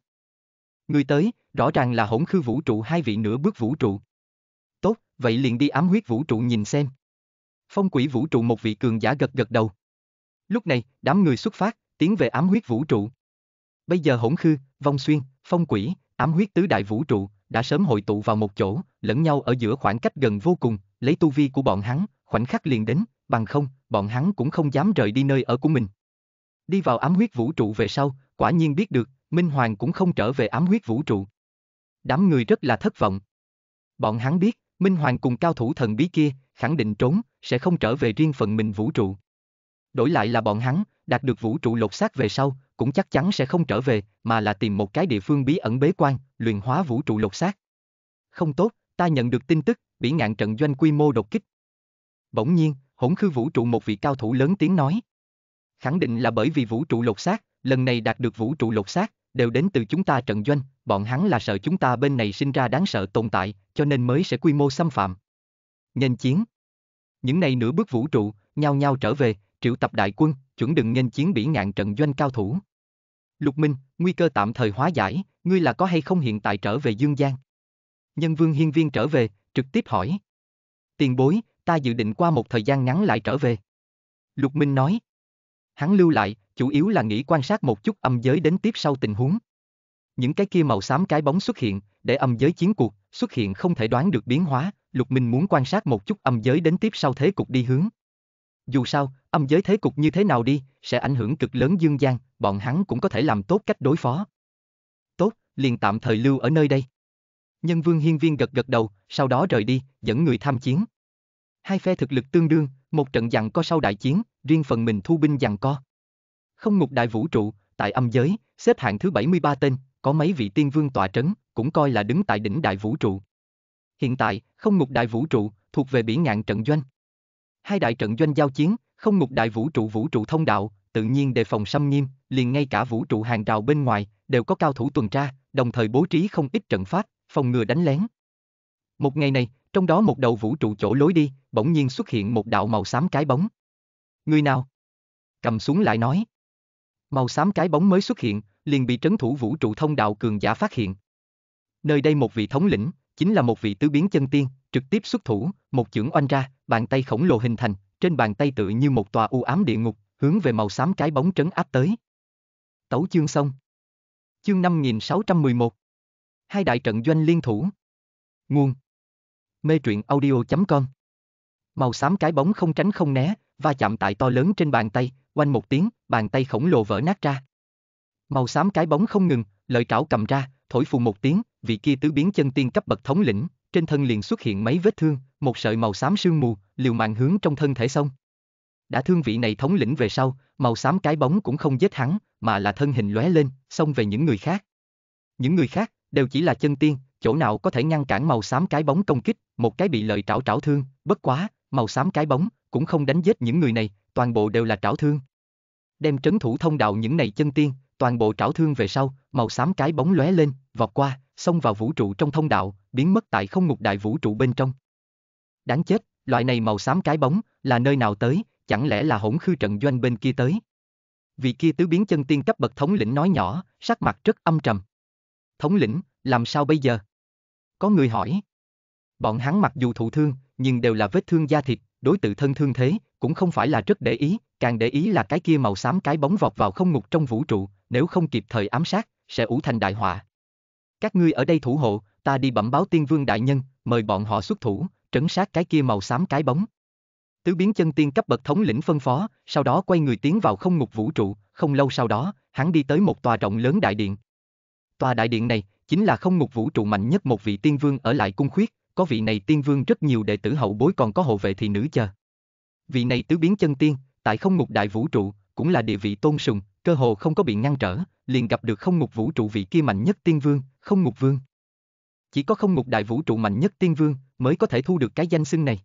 Người tới, rõ ràng là hỗn khư vũ trụ hai vị nửa bước vũ trụ. Tốt, vậy liền đi ám huyết vũ trụ nhìn xem. Phong quỷ vũ trụ một vị cường giả gật gật đầu. Lúc này, đám người xuất phát, tiến về ám huyết vũ trụ. Bây giờ hỗn khư, vong xuyên, phong quỷ, ám huyết tứ đại vũ trụ, đã sớm hội tụ vào một chỗ, lẫn nhau ở giữa khoảng cách gần vô cùng, lấy tu vi của bọn hắn, khoảnh khắc liền đến, bằng không, bọn hắn cũng không dám rời đi nơi ở của mình. Đi vào ám huyết vũ trụ về sau, quả nhiên biết được, Minh Hoàng cũng không trở về ám huyết vũ trụ. Đám người rất là thất vọng. Bọn hắn biết, Minh Hoàng cùng cao thủ thần bí kia, khẳng định trốn, sẽ không trở về riêng phần mình vũ trụ. Đổi lại là bọn hắn, đạt được vũ trụ lột xác về sau, cũng chắc chắn sẽ không trở về, mà là tìm một cái địa phương bí ẩn bế quan, luyện hóa vũ trụ lột xác. Không tốt, ta nhận được tin tức, bị ngạn trận doanh quy mô đột kích. Bỗng nhiên, hỗn khư vũ trụ một vị cao thủ lớn tiếng nói. Khẳng định là bởi vì vũ trụ lột xác, lần này đạt được vũ trụ lột xác, đều đến từ chúng ta trận doanh, bọn hắn là sợ chúng ta bên này sinh ra đáng sợ tồn tại, cho nên mới sẽ quy mô xâm phạm. Nhân chiến. Những này nửa bước vũ trụ, nhau nhau trở về, triệu tập đại quân, chuẩn đừng nhân chiến bỉ ngạn trận doanh cao thủ. Lục Minh, nguy cơ tạm thời hóa giải, ngươi là có hay không hiện tại trở về Dương Giang? Nhân vương hiên viên trở về, trực tiếp hỏi. Tiền bối, ta dự định qua một thời gian ngắn lại trở về. Lục Minh nói. Hắn lưu lại, chủ yếu là nghĩ quan sát một chút âm giới đến tiếp sau tình huống. Những cái kia màu xám cái bóng xuất hiện, để âm giới chiến cuộc, xuất hiện không thể đoán được biến hóa, Lục Minh muốn quan sát một chút âm giới đến tiếp sau thế cục đi hướng. Dù sao, âm giới thế cục như thế nào đi, sẽ ảnh hưởng cực lớn dương gian, bọn hắn cũng có thể làm tốt cách đối phó. Tốt, liền tạm thời lưu ở nơi đây. Nhân vương hiên viên gật gật đầu, sau đó rời đi, dẫn người tham chiến. Hai phe thực lực tương đương, một trận dặn co sau đại chiến, riêng phần mình thu binh dặn co. Không ngục đại vũ trụ, tại âm giới, xếp hạng thứ 73 tên, có mấy vị tiên vương tọa trấn, cũng coi là đứng tại đỉnh đại vũ trụ. Hiện tại, không ngục đại vũ trụ, thuộc về bỉ ngạn trận doanh. Hai đại trận doanh giao chiến, không ngục đại vũ trụ vũ trụ thông đạo, tự nhiên đề phòng xâm nghiêm, liền ngay cả vũ trụ hàng rào bên ngoài, đều có cao thủ tuần tra, đồng thời bố trí không ít trận pháp, phòng ngừa đánh lén. Một ngày này, trong đó một đầu vũ trụ chỗ lối đi, bỗng nhiên xuất hiện một đạo màu xám cái bóng. Người nào? Cầm xuống lại nói. Màu xám cái bóng mới xuất hiện, liền bị trấn thủ vũ trụ thông đạo cường giả phát hiện. Nơi đây một vị thống lĩnh, chính là một vị tứ biến chân tiên, trực tiếp xuất thủ, một chưởng oanh ra, bàn tay khổng lồ hình thành, trên bàn tay tự như một tòa u ám địa ngục, hướng về màu xám cái bóng trấn áp tới. Tấu chương xong. Chương 5611. Hai đại trận doanh liên thủ. Nguồn. Mê truyện audio.com. Màu xám cái bóng không tránh không né, va chạm tại to lớn trên bàn tay, quanh một tiếng, bàn tay khổng lồ vỡ nát ra. Màu xám cái bóng không ngừng, lợi trảo cầm ra, thổi phù một tiếng, vị kia tứ biến chân tiên cấp bậc thống lĩnh, trên thân liền xuất hiện mấy vết thương, một sợi màu xám sương mù, liều mạng hướng trong thân thể xông. Đã thương vị này thống lĩnh về sau, màu xám cái bóng cũng không giết hắn, mà là thân hình lóe lên, xông về những người khác. Những người khác, đều chỉ là chân tiên, chỗ nào có thể ngăn cản màu xám cái bóng công kích, một cái bị lợi trảo trảo thương, bất quá, màu xám cái bóng, cũng không đánh giết những người này, toàn bộ đều là trảo thương. Đem trấn thủ thông đạo những này chân tiên, toàn bộ trảo thương về sau, màu xám cái bóng lóe lên, vọt qua, xông vào vũ trụ trong thông đạo, biến mất tại không ngục đại vũ trụ bên trong. Đáng chết, loại này màu xám cái bóng, là nơi nào tới, chẳng lẽ là hỗn khư trận doanh bên kia tới? Vị kia tứ biến chân tiên cấp bậc thống lĩnh nói nhỏ, sắc mặt rất âm trầm. Thống lĩnh, làm sao bây giờ? Có người hỏi. Bọn hắn mặc dù thụ thương, nhưng đều là vết thương da thịt, đối tự thân thương thế, cũng không phải là rất để ý, càng để ý là cái kia màu xám cái bóng vọt vào không ngục trong vũ trụ, nếu không kịp thời ám sát, sẽ ủ thành đại họa. Các ngươi ở đây thủ hộ, ta đi bẩm báo tiên vương đại nhân, mời bọn họ xuất thủ, trấn sát cái kia màu xám cái bóng. Tứ biến chân tiên cấp bậc thống lĩnh phân phó, sau đó quay người tiến vào không ngục vũ trụ, không lâu sau đó, hắn đi tới một tòa rộng lớn đại điện. Tòa đại điện này, chính là không ngục vũ trụ mạnh nhất một vị tiên vương ở lại cung khuyết, có vị này tiên vương rất nhiều đệ tử hậu bối còn có hộ vệ thị nữ chờ. Vị này tứ biến chân tiên, tại không ngục đại vũ trụ, cũng là địa vị tôn sùng, cơ hồ không có bị ngăn trở, liền gặp được không ngục vũ trụ vị kia mạnh nhất tiên vương, không ngục vương. Chỉ có không ngục đại vũ trụ mạnh nhất tiên vương mới có thể thu được cái danh xưng này.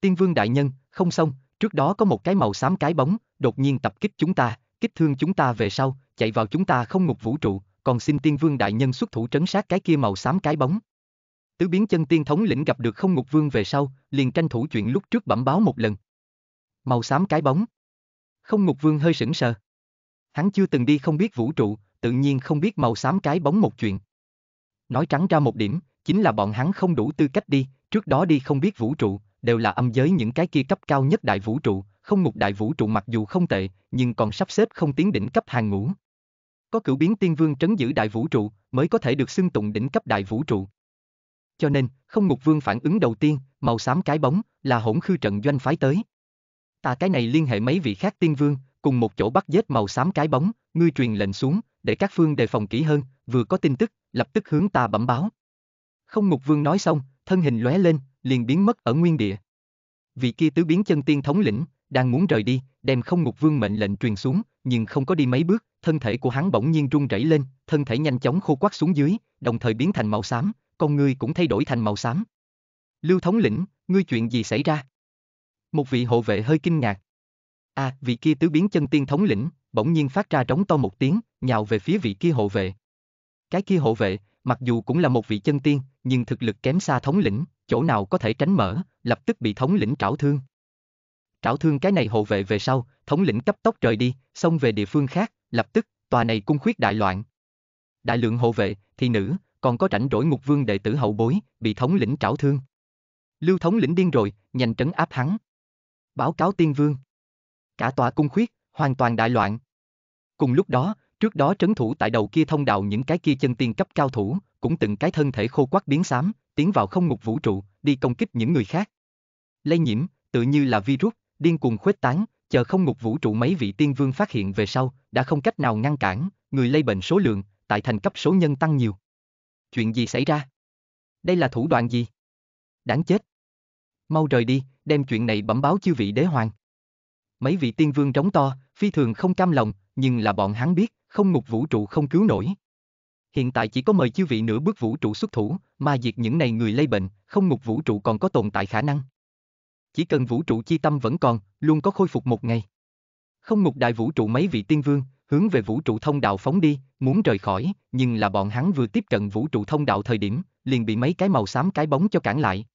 Tiên vương đại nhân, không xong, trước đó có một cái màu xám cái bóng, đột nhiên tập kích chúng ta, kích thương chúng ta về sau, chạy vào chúng ta không ngục vũ trụ, còn xin tiên vương đại nhân xuất thủ trấn sát cái kia màu xám cái bóng. Tứ biến chân tiên thống lĩnh gặp được không ngục vương về sau, liền tranh thủ chuyện lúc trước bẩm báo một lần. Màu xám cái bóng. Không ngục vương hơi sững sờ. Hắn chưa từng đi không biết vũ trụ, tự nhiên không biết màu xám cái bóng một chuyện. Nói trắng ra một điểm, chính là bọn hắn không đủ tư cách đi, trước đó đi không biết vũ trụ, đều là âm giới những cái kia cấp cao nhất đại vũ trụ, không ngục đại vũ trụ mặc dù không tệ, nhưng còn sắp xếp không tiến đỉnh cấp hàng ngũ. Có cửu biến tiên vương trấn giữ đại vũ trụ, mới có thể được xưng tụng đỉnh cấp đại vũ trụ. Cho nên, không ngục vương phản ứng đầu tiên, màu xám cái bóng, là hỗn khư trận doanh phái tới. Ta cái này liên hệ mấy vị khác tiên vương, cùng một chỗ bắt giết màu xám cái bóng, ngươi truyền lệnh xuống, để các phương đề phòng kỹ hơn, vừa có tin tức, lập tức hướng ta bẩm báo. Không ngục vương nói xong, thân hình lóe lên, liền biến mất ở nguyên địa. Vị kia tứ biến chân tiên thống lĩnh, đang muốn rời đi, đem không ngục vương mệnh lệnh truyền xuống, nhưng không có đi mấy bước, thân thể của hắn bỗng nhiên run rẩy lên, thân thể nhanh chóng khô quắt xuống dưới, đồng thời biến thành màu xám, con ngươi cũng thay đổi thành màu xám. Lưu thống lĩnh, ngươi chuyện gì xảy ra? Một vị hộ vệ hơi kinh ngạc. À, vị kia tứ biến chân tiên thống lĩnh, bỗng nhiên phát ra trống to một tiếng, nhào về phía vị kia hộ vệ. Cái kia hộ vệ, mặc dù cũng là một vị chân tiên, nhưng thực lực kém xa thống lĩnh, chỗ nào có thể tránh mở, lập tức bị thống lĩnh trảo thương. Trảo thương cái này hộ vệ về sau, thống lĩnh cấp tốc rời đi, xông về địa phương khác, lập tức, tòa này cung khuyết đại loạn. Đại lượng hộ vệ, thì nữ, còn có rảnh rỗi ngục vương đệ tử hậu bối, bị thống lĩnh trảo thương. Lưu thống lĩnh điên rồi, nhanh trấn áp hắn. Báo cáo tiên vương. Cả tòa cung khuyết, hoàn toàn đại loạn. Cùng lúc đó, trước đó trấn thủ tại đầu kia thông đạo những cái kia chân tiên cấp cao thủ, cũng từng cái thân thể khô quắc biến xám, tiến vào không ngục vũ trụ, đi công kích những người khác. Lây nhiễm, tự như là virus, điên cuồng khuếch tán, chờ không ngục vũ trụ mấy vị tiên vương phát hiện về sau, đã không cách nào ngăn cản, người lây bệnh số lượng, tại thành cấp số nhân tăng nhiều. Chuyện gì xảy ra? Đây là thủ đoạn gì? Đáng chết. Mau rời đi, đem chuyện này bẩm báo chư vị đế hoàng. Mấy vị tiên vương trống to, phi thường không cam lòng, nhưng là bọn hắn biết, không ngục vũ trụ không cứu nổi. Hiện tại chỉ có mời chư vị nửa bước vũ trụ xuất thủ, mà diệt những này người lây bệnh, không ngục vũ trụ còn có tồn tại khả năng. Chỉ cần vũ trụ chi tâm vẫn còn, luôn có khôi phục một ngày. Không ngục đại vũ trụ mấy vị tiên vương, hướng về vũ trụ thông đạo phóng đi, muốn rời khỏi, nhưng là bọn hắn vừa tiếp cận vũ trụ thông đạo thời điểm, liền bị mấy cái màu xám cái bóng cho cản lại.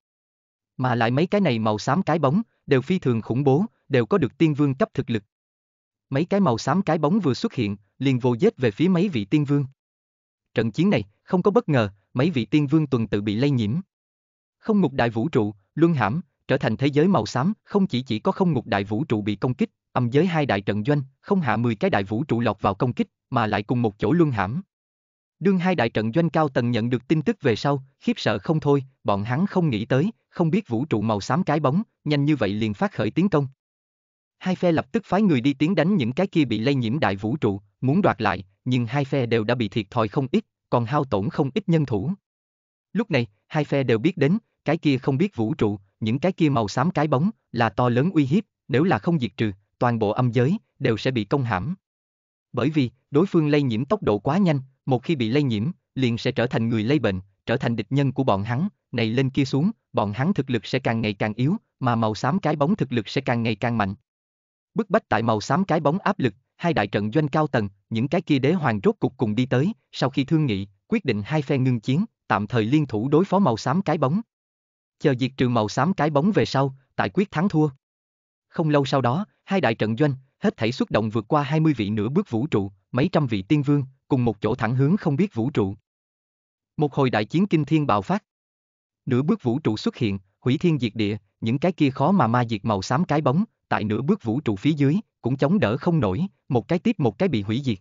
Mà lại mấy cái này màu xám cái bóng, đều phi thường khủng bố, đều có được tiên vương cấp thực lực. Mấy cái màu xám cái bóng vừa xuất hiện, liền vô giết về phía mấy vị tiên vương. Trận chiến này, không có bất ngờ, mấy vị tiên vương tuần tự bị lây nhiễm. Không ngục đại vũ trụ, luân hãm, trở thành thế giới màu xám, không chỉ chỉ có không ngục đại vũ trụ bị công kích, âm giới hai đại trận doanh, không hạ 10 cái đại vũ trụ lọt vào công kích, mà lại cùng một chỗ luân hãm. Đương hai đại trận doanh cao tầng nhận được tin tức về sau, khiếp sợ không thôi, bọn hắn không nghĩ tới, không biết vũ trụ màu xám cái bóng, nhanh như vậy liền phát khởi tiến công. Hai phe lập tức phái người đi tiến đánh những cái kia bị lây nhiễm đại vũ trụ, muốn đoạt lại, nhưng hai phe đều đã bị thiệt thòi không ít, còn hao tổn không ít nhân thủ. Lúc này, hai phe đều biết đến, cái kia không biết vũ trụ, những cái kia màu xám cái bóng, là to lớn uy hiếp, nếu là không diệt trừ, toàn bộ âm giới, đều sẽ bị công hãm. Bởi vì, đối phương lây nhiễm tốc độ quá nhanh, một khi bị lây nhiễm, liền sẽ trở thành người lây bệnh, trở thành địch nhân của bọn hắn, này lên kia xuống, bọn hắn thực lực sẽ càng ngày càng yếu, mà màu xám cái bóng thực lực sẽ càng ngày càng mạnh. Bức bách tại màu xám cái bóng áp lực, hai đại trận doanh cao tầng, những cái kia đế hoàng rốt cục cùng đi tới, sau khi thương nghị, quyết định hai phe ngưng chiến, tạm thời liên thủ đối phó màu xám cái bóng. Chờ diệt trừ màu xám cái bóng về sau, tại quyết thắng thua. Không lâu sau đó, hai đại trận doanh, hết thảy xuất động vượt qua 20 vị nửa bước vũ trụ, mấy trăm vị tiên vương, cùng một chỗ thẳng hướng không biết vũ trụ. Một hồi đại chiến kinh thiên bạo phát. Nửa bước vũ trụ xuất hiện, hủy thiên diệt địa, những cái kia khó mà ma diệt màu xám cái bóng, tại nửa bước vũ trụ phía dưới, cũng chống đỡ không nổi, một cái tiếp một cái bị hủy diệt.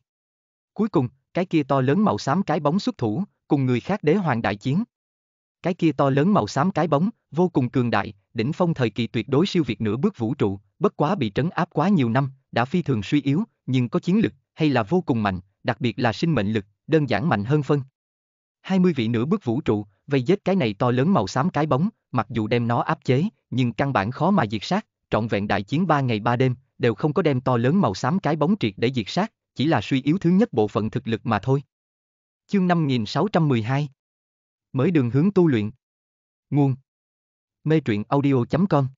Cuối cùng, cái kia to lớn màu xám cái bóng xuất thủ, cùng người khác đế hoàng đại chiến. Cái kia to lớn màu xám cái bóng, vô cùng cường đại, đỉnh phong thời kỳ tuyệt đối siêu việt nửa bước vũ trụ, bất quá bị trấn áp quá nhiều năm, đã phi thường suy yếu, nhưng có chiến lực, hay là vô cùng mạnh, đặc biệt là sinh mệnh lực, đơn giản mạnh hơn phân. 20 vị nửa bước vũ trụ, vây giết cái này to lớn màu xám cái bóng, mặc dù đem nó áp chế, nhưng căn bản khó mà diệt sát, trọn vẹn đại chiến 3 ngày 3 đêm, đều không có đem to lớn màu xám cái bóng triệt để diệt sát, chỉ là suy yếu thứ nhất bộ phận thực lực mà thôi. Chương 5612 Mới đường hướng tu luyện Nguồn Mê truyện audio.com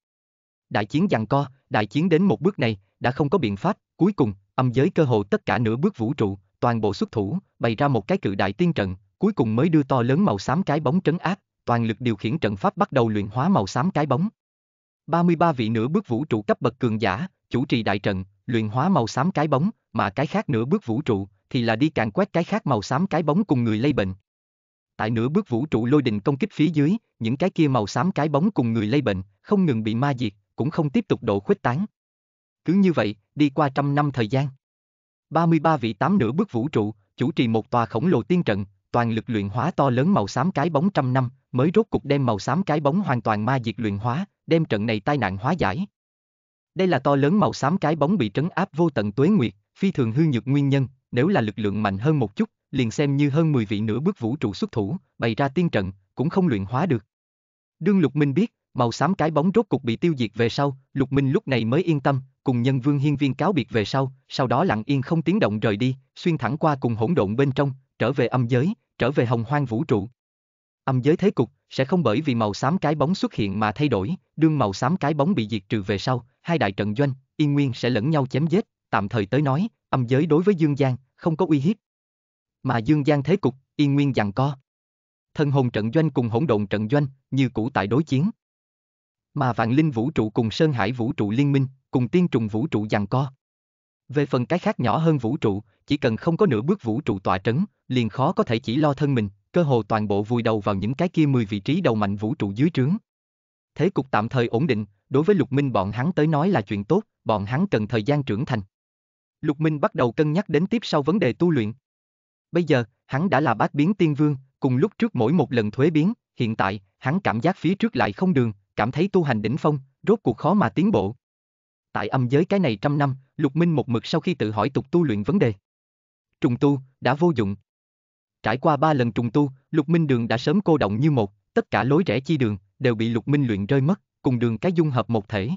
Đại chiến giằng co, đại chiến đến một bước này, đã không có biện pháp, cuối cùng, âm giới cơ hồ tất cả nửa bước vũ trụ, toàn bộ xuất thủ, bày ra một cái cự đại tiên trận, cuối cùng mới đưa to lớn màu xám cái bóng trấn áp, toàn lực điều khiển trận pháp bắt đầu luyện hóa màu xám cái bóng. 33 vị nửa bước vũ trụ cấp bậc cường giả, chủ trì đại trận, luyện hóa màu xám cái bóng, mà cái khác nửa bước vũ trụ thì là đi càn quét cái khác màu xám cái bóng cùng người lây bệnh. Tại nửa bước vũ trụ lôi đình công kích phía dưới, những cái kia màu xám cái bóng cùng người lây bệnh, không ngừng bị ma diệt, cũng không tiếp tục độ khuếch tán. Cứ như vậy, đi qua trăm năm thời gian. 33 vị tám nửa bước vũ trụ, chủ trì một tòa khổng lồ tiên trận, toàn lực luyện hóa to lớn màu xám cái bóng trăm năm, mới rốt cục đem màu xám cái bóng hoàn toàn ma diệt luyện hóa, đem trận này tai nạn hóa giải. Đây là to lớn màu xám cái bóng bị trấn áp vô tận tuế nguyệt, phi thường hư nhược nguyên nhân, nếu là lực lượng mạnh hơn một chút, liền xem như hơn 10 vị nửa bước vũ trụ xuất thủ, bày ra tiên trận, cũng không luyện hóa được. Đương Lục Minh biết, màu xám cái bóng rốt cục bị tiêu diệt về sau, Lục Minh lúc này mới yên tâm, cùng nhân vương hiên viên cáo biệt về sau, sau đó lặng yên không tiếng động rời đi, xuyên thẳng qua cùng hỗn độn bên trong, trở về âm giới, trở về hồng hoang vũ trụ. Âm giới thế cục sẽ không bởi vì màu xám cái bóng xuất hiện mà thay đổi, đương màu xám cái bóng bị diệt trừ về sau, hai đại trận doanh, yên nguyên sẽ lẫn nhau chém giết, tạm thời tới nói, âm giới đối với Dương gian, không có uy hiếp. Mà Dương gian thế cục, yên nguyên giằng co. thân hồn trận doanh cùng hỗn độn trận doanh, như cũ tại đối chiến. Mà vạn linh vũ trụ cùng Sơn Hải vũ trụ liên minh, cùng tiên trùng vũ trụ giằng co. Về phần cái khác nhỏ hơn vũ trụ, chỉ cần không có nửa bước vũ trụ tọa trấn, liền khó có thể chỉ lo thân mình, cơ hồ toàn bộ vùi đầu vào những cái kia 10 vị trí đầu mạnh vũ trụ dưới trướng. Thế cục tạm thời ổn định, đối với Lục Minh bọn hắn tới nói là chuyện tốt, bọn hắn cần thời gian trưởng thành. Lục Minh bắt đầu cân nhắc đến tiếp sau vấn đề tu luyện. Bây giờ, hắn đã là bát biến tiên vương, cùng lúc trước mỗi một lần thuế biến, hiện tại, hắn cảm giác phía trước lại không đường, cảm thấy tu hành đỉnh phong, rốt cuộc khó mà tiến bộ. Tại âm giới cái này trăm năm, Lục Minh một mực sau khi tự hỏi tục tu luyện vấn đề. Trùng tu, đã vô dụng. Trải qua ba lần trùng tu, Lục Minh đường đã sớm cô động như một, tất cả lối rẽ chi đường, đều bị Lục Minh luyện rơi mất, cùng đường cái dung hợp một thể.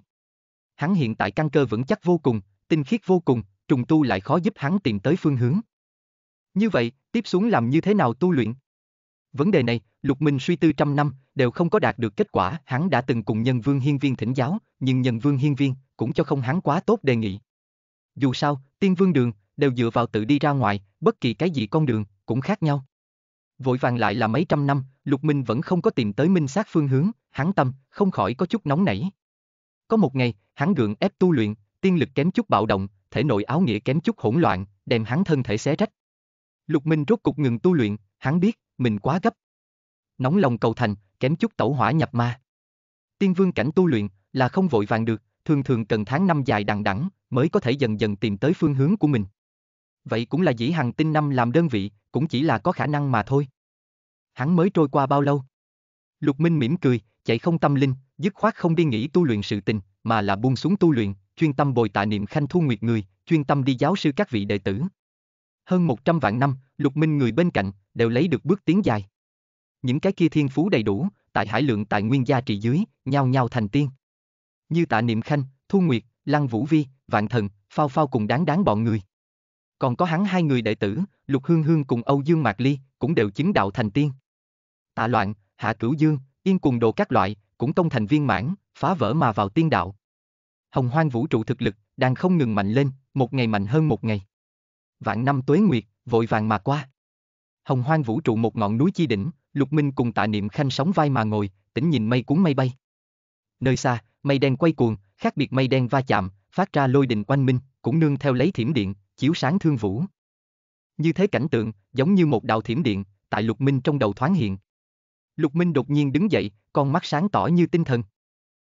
Hắn hiện tại căn cơ vững chắc vô cùng, tinh khiết vô cùng, trùng tu lại khó giúp hắn tìm tới phương hướng. Như vậy, tiếp xuống làm như thế nào tu luyện? Vấn đề này, Lục Minh suy tư trăm năm, đều không có đạt được kết quả, hắn đã từng cùng nhân vương hiên viên thỉnh giáo, nhưng nhân vương hiên viên, cũng cho không hắn quá tốt đề nghị. Dù sao, tiên vương đường, đều dựa vào tự đi ra ngoài, bất kỳ cái gì con đường, cũng khác nhau. Vội vàng lại là mấy trăm năm, Lục Minh vẫn không có tìm tới minh sát phương hướng, hắn tâm, không khỏi có chút nóng nảy. Có một ngày, hắn gượng ép tu luyện, tiên lực kém chút bạo động, thể nội áo nghĩa kém chút hỗn loạn, đem hắn thân thể xé rách. Lục Minh rốt cục ngừng tu luyện, hắn biết, mình quá gấp. Nóng lòng cầu thành, kém chút tẩu hỏa nhập ma. Tiên vương cảnh tu luyện, là không vội vàng được, thường thường cần tháng năm dài đằng đẵng mới có thể dần dần tìm tới phương hướng của mình. Vậy cũng là dĩ hằng tinh năm làm đơn vị, cũng chỉ là có khả năng mà thôi. Hắn mới trôi qua bao lâu? Lục Minh mỉm cười, chạy không tâm linh, dứt khoát không đi nghĩ tu luyện sự tình, mà là buông xuống tu luyện, chuyên tâm bồi tạ niệm khanh thu nguyệt người, chuyên tâm đi giáo sư các vị đệ tử. Hơn 100 vạn năm, Lục Minh người bên cạnh, đều lấy được bước tiến dài. Những cái kia thiên phú đầy đủ, tại hải lượng tài nguyên gia trị dưới, nhao nhao thành tiên. Như tạ niệm khanh, thu nguyệt, lăng vũ vi, vạn thần, phao phao cùng đáng đáng bọn người. Còn có hắn hai người đệ tử, Lục Hương Hương cùng Âu Dương Mạc Ly, cũng đều chứng đạo thành tiên. Tạ loạn, Hạ Cửu Dương, Yên cùng đồ các loại, cũng công thành viên mãn, phá vỡ mà vào tiên đạo. Hồng hoang vũ trụ thực lực, đang không ngừng mạnh lên, một ngày mạnh hơn một ngày. Vạn năm tuế nguyệt, vội vàng mà qua. Hồng hoang vũ trụ một ngọn núi chi đỉnh, Lục Minh cùng tạ niệm khanh sóng vai mà ngồi, tỉnh nhìn mây cuốn mây bay. Nơi xa, mây đen quay cuồng, khác biệt mây đen va chạm, phát ra lôi đình oanh minh, cũng nương theo lấy thiểm điện, chiếu sáng thương vũ. Như thế cảnh tượng, giống như một đạo thiểm điện, tại Lục Minh trong đầu thoáng hiện. Lục Minh đột nhiên đứng dậy, con mắt sáng tỏ như tinh thần.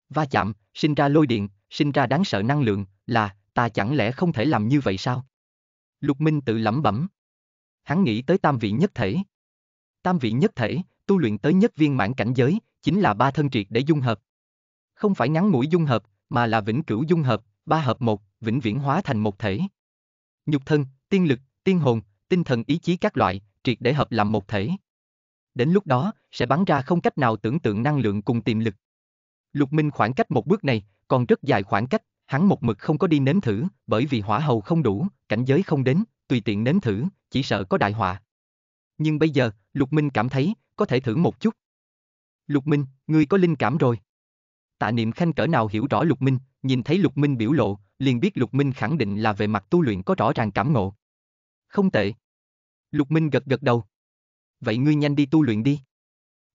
Va chạm, sinh ra lôi điện, sinh ra đáng sợ năng lượng, là, ta chẳng lẽ không thể làm như vậy sao? Lục Minh tự lẩm bẩm. Hắn nghĩ tới tam vị nhất thể. Tam vị nhất thể, tu luyện tới nhất viên mãn cảnh giới, chính là ba thân triệt để dung hợp. Không phải ngắn mũi dung hợp, mà là vĩnh cửu dung hợp, ba hợp một, vĩnh viễn hóa thành một thể. Nhục thân, tiên lực, tiên hồn, tinh thần ý chí các loại, triệt để hợp làm một thể. Đến lúc đó, sẽ bắn ra không cách nào tưởng tượng năng lượng cùng tiềm lực. Lục Minh khoảng cách một bước này, còn rất dài khoảng cách, hắn một mực không có đi nếm thử, bởi vì hỏa hầu không đủ, cảnh giới không đến, tùy tiện nếm thử, chỉ sợ có đại họa. Nhưng bây giờ, Lục Minh cảm thấy, có thể thử một chút. Lục Minh, ngươi có linh cảm rồi. Tạ Niệm Khanh cỡ nào hiểu rõ Lục Minh, nhìn thấy Lục Minh biểu lộ, liền biết Lục Minh khẳng định là về mặt tu luyện có rõ ràng cảm ngộ. Không tệ. Lục Minh gật gật đầu. Vậy ngươi nhanh đi tu luyện đi.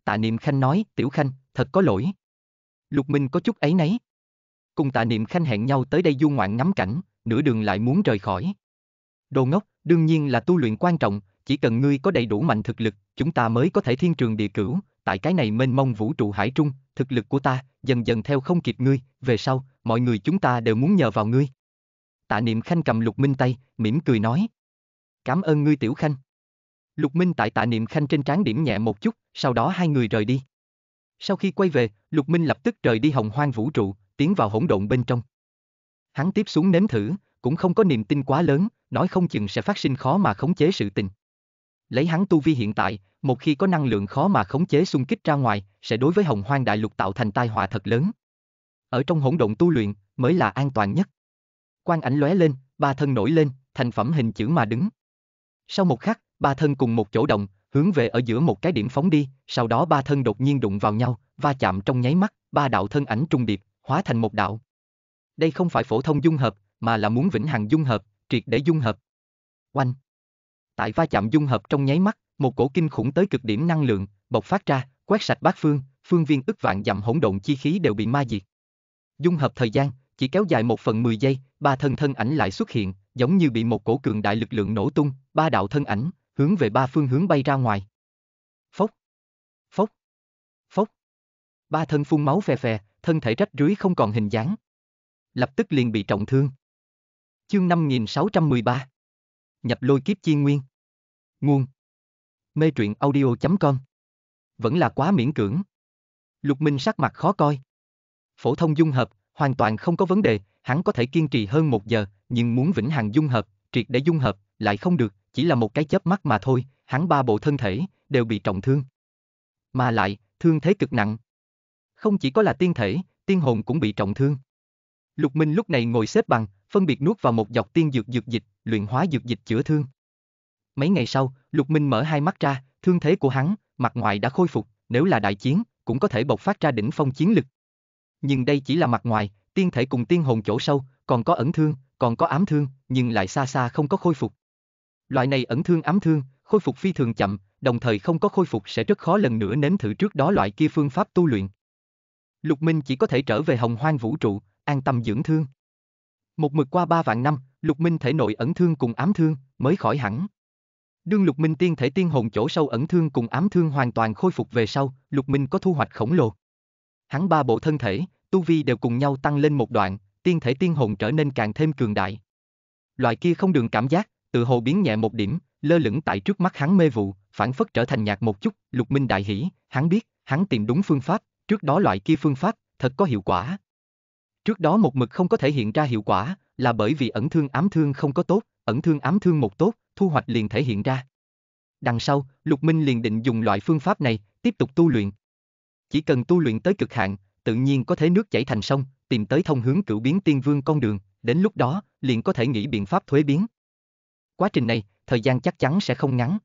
Tạ Niệm Khanh nói, Tiểu Khanh, thật có lỗi. Lục Minh có chút ấy nấy. Cùng Tạ Niệm Khanh hẹn nhau tới đây du ngoạn ngắm cảnh, nửa đường lại muốn rời khỏi. Đồ ngốc, đương nhiên là tu luyện quan trọng, chỉ cần ngươi có đầy đủ mạnh thực lực, chúng ta mới có thể thiên trường địa cửu, tại cái này mênh mông vũ trụ hải trung, thực lực của ta, dần dần theo không kịp ngươi, về sau, mọi người chúng ta đều muốn nhờ vào ngươi. Tạ Niệm Khanh cầm Lục Minh tay, mỉm cười nói. Cảm ơn ngươi Tiểu Khanh. Lục Minh tại Tạ Niệm Khanh trên trán điểm nhẹ một chút, sau đó hai người rời đi. Sau khi quay về, Lục Minh lập tức rời đi hồng hoang vũ trụ, tiến vào hỗn độn bên trong. Hắn tiếp xuống nếm thử, cũng không có niềm tin quá lớn, nói không chừng sẽ phát sinh khó mà khống chế sự tình. Lấy hắn tu vi hiện tại, một khi có năng lượng khó mà khống chế xung kích ra ngoài, sẽ đối với hồng hoang đại lục tạo thành tai họa thật lớn. Ở trong hỗn độn tu luyện, mới là an toàn nhất. Quang ảnh lóe lên, ba thân nổi lên, thành phẩm hình chữ mà đứng. Sau một khắc, ba thân cùng một chỗ động, hướng về ở giữa một cái điểm phóng đi, sau đó ba thân đột nhiên đụng vào nhau, va chạm trong nháy mắt, ba đạo thân ảnh trung điệp, hóa thành một đạo. Đây không phải phổ thông dung hợp, mà là muốn vĩnh hằng dung hợp, triệt để dung hợp. Oanh! Tại va chạm dung hợp trong nháy mắt, một cổ kinh khủng tới cực điểm năng lượng, bộc phát ra, quét sạch bát phương, phương viên ức vạn dặm hỗn độn chi khí đều bị ma diệt. Dung hợp thời gian, chỉ kéo dài một phần 10 giây, ba thân thân ảnh lại xuất hiện, giống như bị một cổ cường đại lực lượng nổ tung, ba đạo thân ảnh, hướng về ba phương hướng bay ra ngoài. Phốc, phốc, phốc. Ba thân phun máu phè phè, thân thể rách rưới không còn hình dáng. Lập tức liền bị trọng thương. Chương 5613 Nhập lôi kiếp chi nguyên Nguồn Mê truyện audio.com Vẫn là quá miễn cưỡng. Lục Minh sắc mặt khó coi. Phổ thông dung hợp, hoàn toàn không có vấn đề, hắn có thể kiên trì hơn một giờ, nhưng muốn vĩnh hằng dung hợp, triệt để dung hợp, lại không được, chỉ là một cái chớp mắt mà thôi, hắn ba bộ thân thể, đều bị trọng thương. Mà lại, thương thế cực nặng. Không chỉ có là tiên thể, tiên hồn cũng bị trọng thương. Lục Minh lúc này ngồi xếp bằng, phân biệt nuốt vào một giọt tiên dược dược dịch, luyện hóa dược dịch chữa thương. Mấy ngày sau, Lục Minh mở hai mắt ra, thương thế của hắn, mặt ngoài đã khôi phục, nếu là đại chiến, cũng có thể bộc phát ra đỉnh phong chiến lực. Nhưng đây chỉ là mặt ngoài, tiên thể cùng tiên hồn chỗ sâu, còn có ẩn thương, còn có ám thương, nhưng lại xa xa không có khôi phục. Loại này ẩn thương ám thương, khôi phục phi thường chậm, đồng thời không có khôi phục sẽ rất khó lần nữa nếm thử trước đó loại kia phương pháp tu luyện. Lục Minh chỉ có thể trở về hồng hoang vũ trụ, an tâm dưỡng thương. Một mực qua ba vạn năm, Lục Minh thể nội ẩn thương cùng ám thương, mới khỏi hẳn. Đương Lục Minh tiên thể tiên hồn chỗ sâu ẩn thương cùng ám thương hoàn toàn khôi phục về sau, Lục Minh có thu hoạch khổng lồ. Hắn ba bộ thân thể, tu vi đều cùng nhau tăng lên một đoạn, tiên thể tiên hồn trở nên càng thêm cường đại. Loại kia không đường cảm giác, tự hồ biến nhẹ một điểm, lơ lửng tại trước mắt hắn mê vụ, phản phất trở thành nhạt một chút, Lục Minh đại hỉ, hắn biết, hắn tìm đúng phương pháp, trước đó loại kia phương pháp, thật có hiệu quả. Trước đó một mực không có thể hiện ra hiệu quả, là bởi vì ẩn thương ám thương không có tốt, ẩn thương ám thương một tốt, thu hoạch liền thể hiện ra. Đằng sau, Lục Minh liền định dùng loại phương pháp này, tiếp tục tu luyện. Chỉ cần tu luyện tới cực hạn, tự nhiên có thể nước chảy thành sông, tìm tới thông hướng cửu biến tiên vương con đường, đến lúc đó, liền có thể nghĩ biện pháp thuế biến. Quá trình này, thời gian chắc chắn sẽ không ngắn.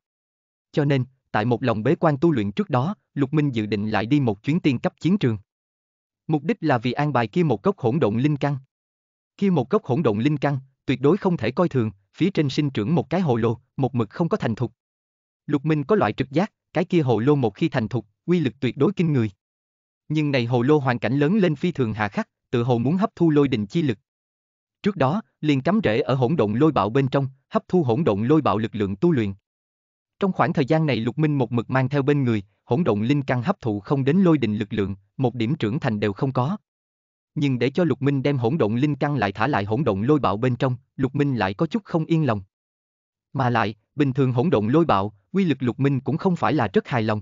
Cho nên, tại một lòng bế quan tu luyện trước đó, Lục Minh dự định lại đi một chuyến tiên cấp chiến trường. Mục đích là vì an bài kia một cốc hỗn độn linh căn. Kia một cốc hỗn độn linh căn, tuyệt đối không thể coi thường, phía trên sinh trưởng một cái hồ lô, một mực không có thành thục. Lục Minh có loại trực giác, cái kia hồ lô một khi thành thục, quy lực tuyệt đối kinh người. Nhưng này hồ lô hoàn cảnh lớn lên phi thường hà khắc, tự hồ muốn hấp thu lôi đình chi lực. Trước đó, liền cắm rễ ở hỗn độn lôi bạo bên trong, hấp thu hỗn độn lôi bạo lực lượng tu luyện. Trong khoảng thời gian này Lục Minh một mực mang theo bên người, hỗn độn linh căn hấp thụ không đến lôi đình lực lượng, một điểm trưởng thành đều không có. Nhưng để cho Lục Minh đem hỗn độn linh căn lại thả lại hỗn độn lôi bạo bên trong, Lục Minh lại có chút không yên lòng. Mà lại, bình thường hỗn độn lôi bạo, quy lực Lục Minh cũng không phải là rất hài lòng.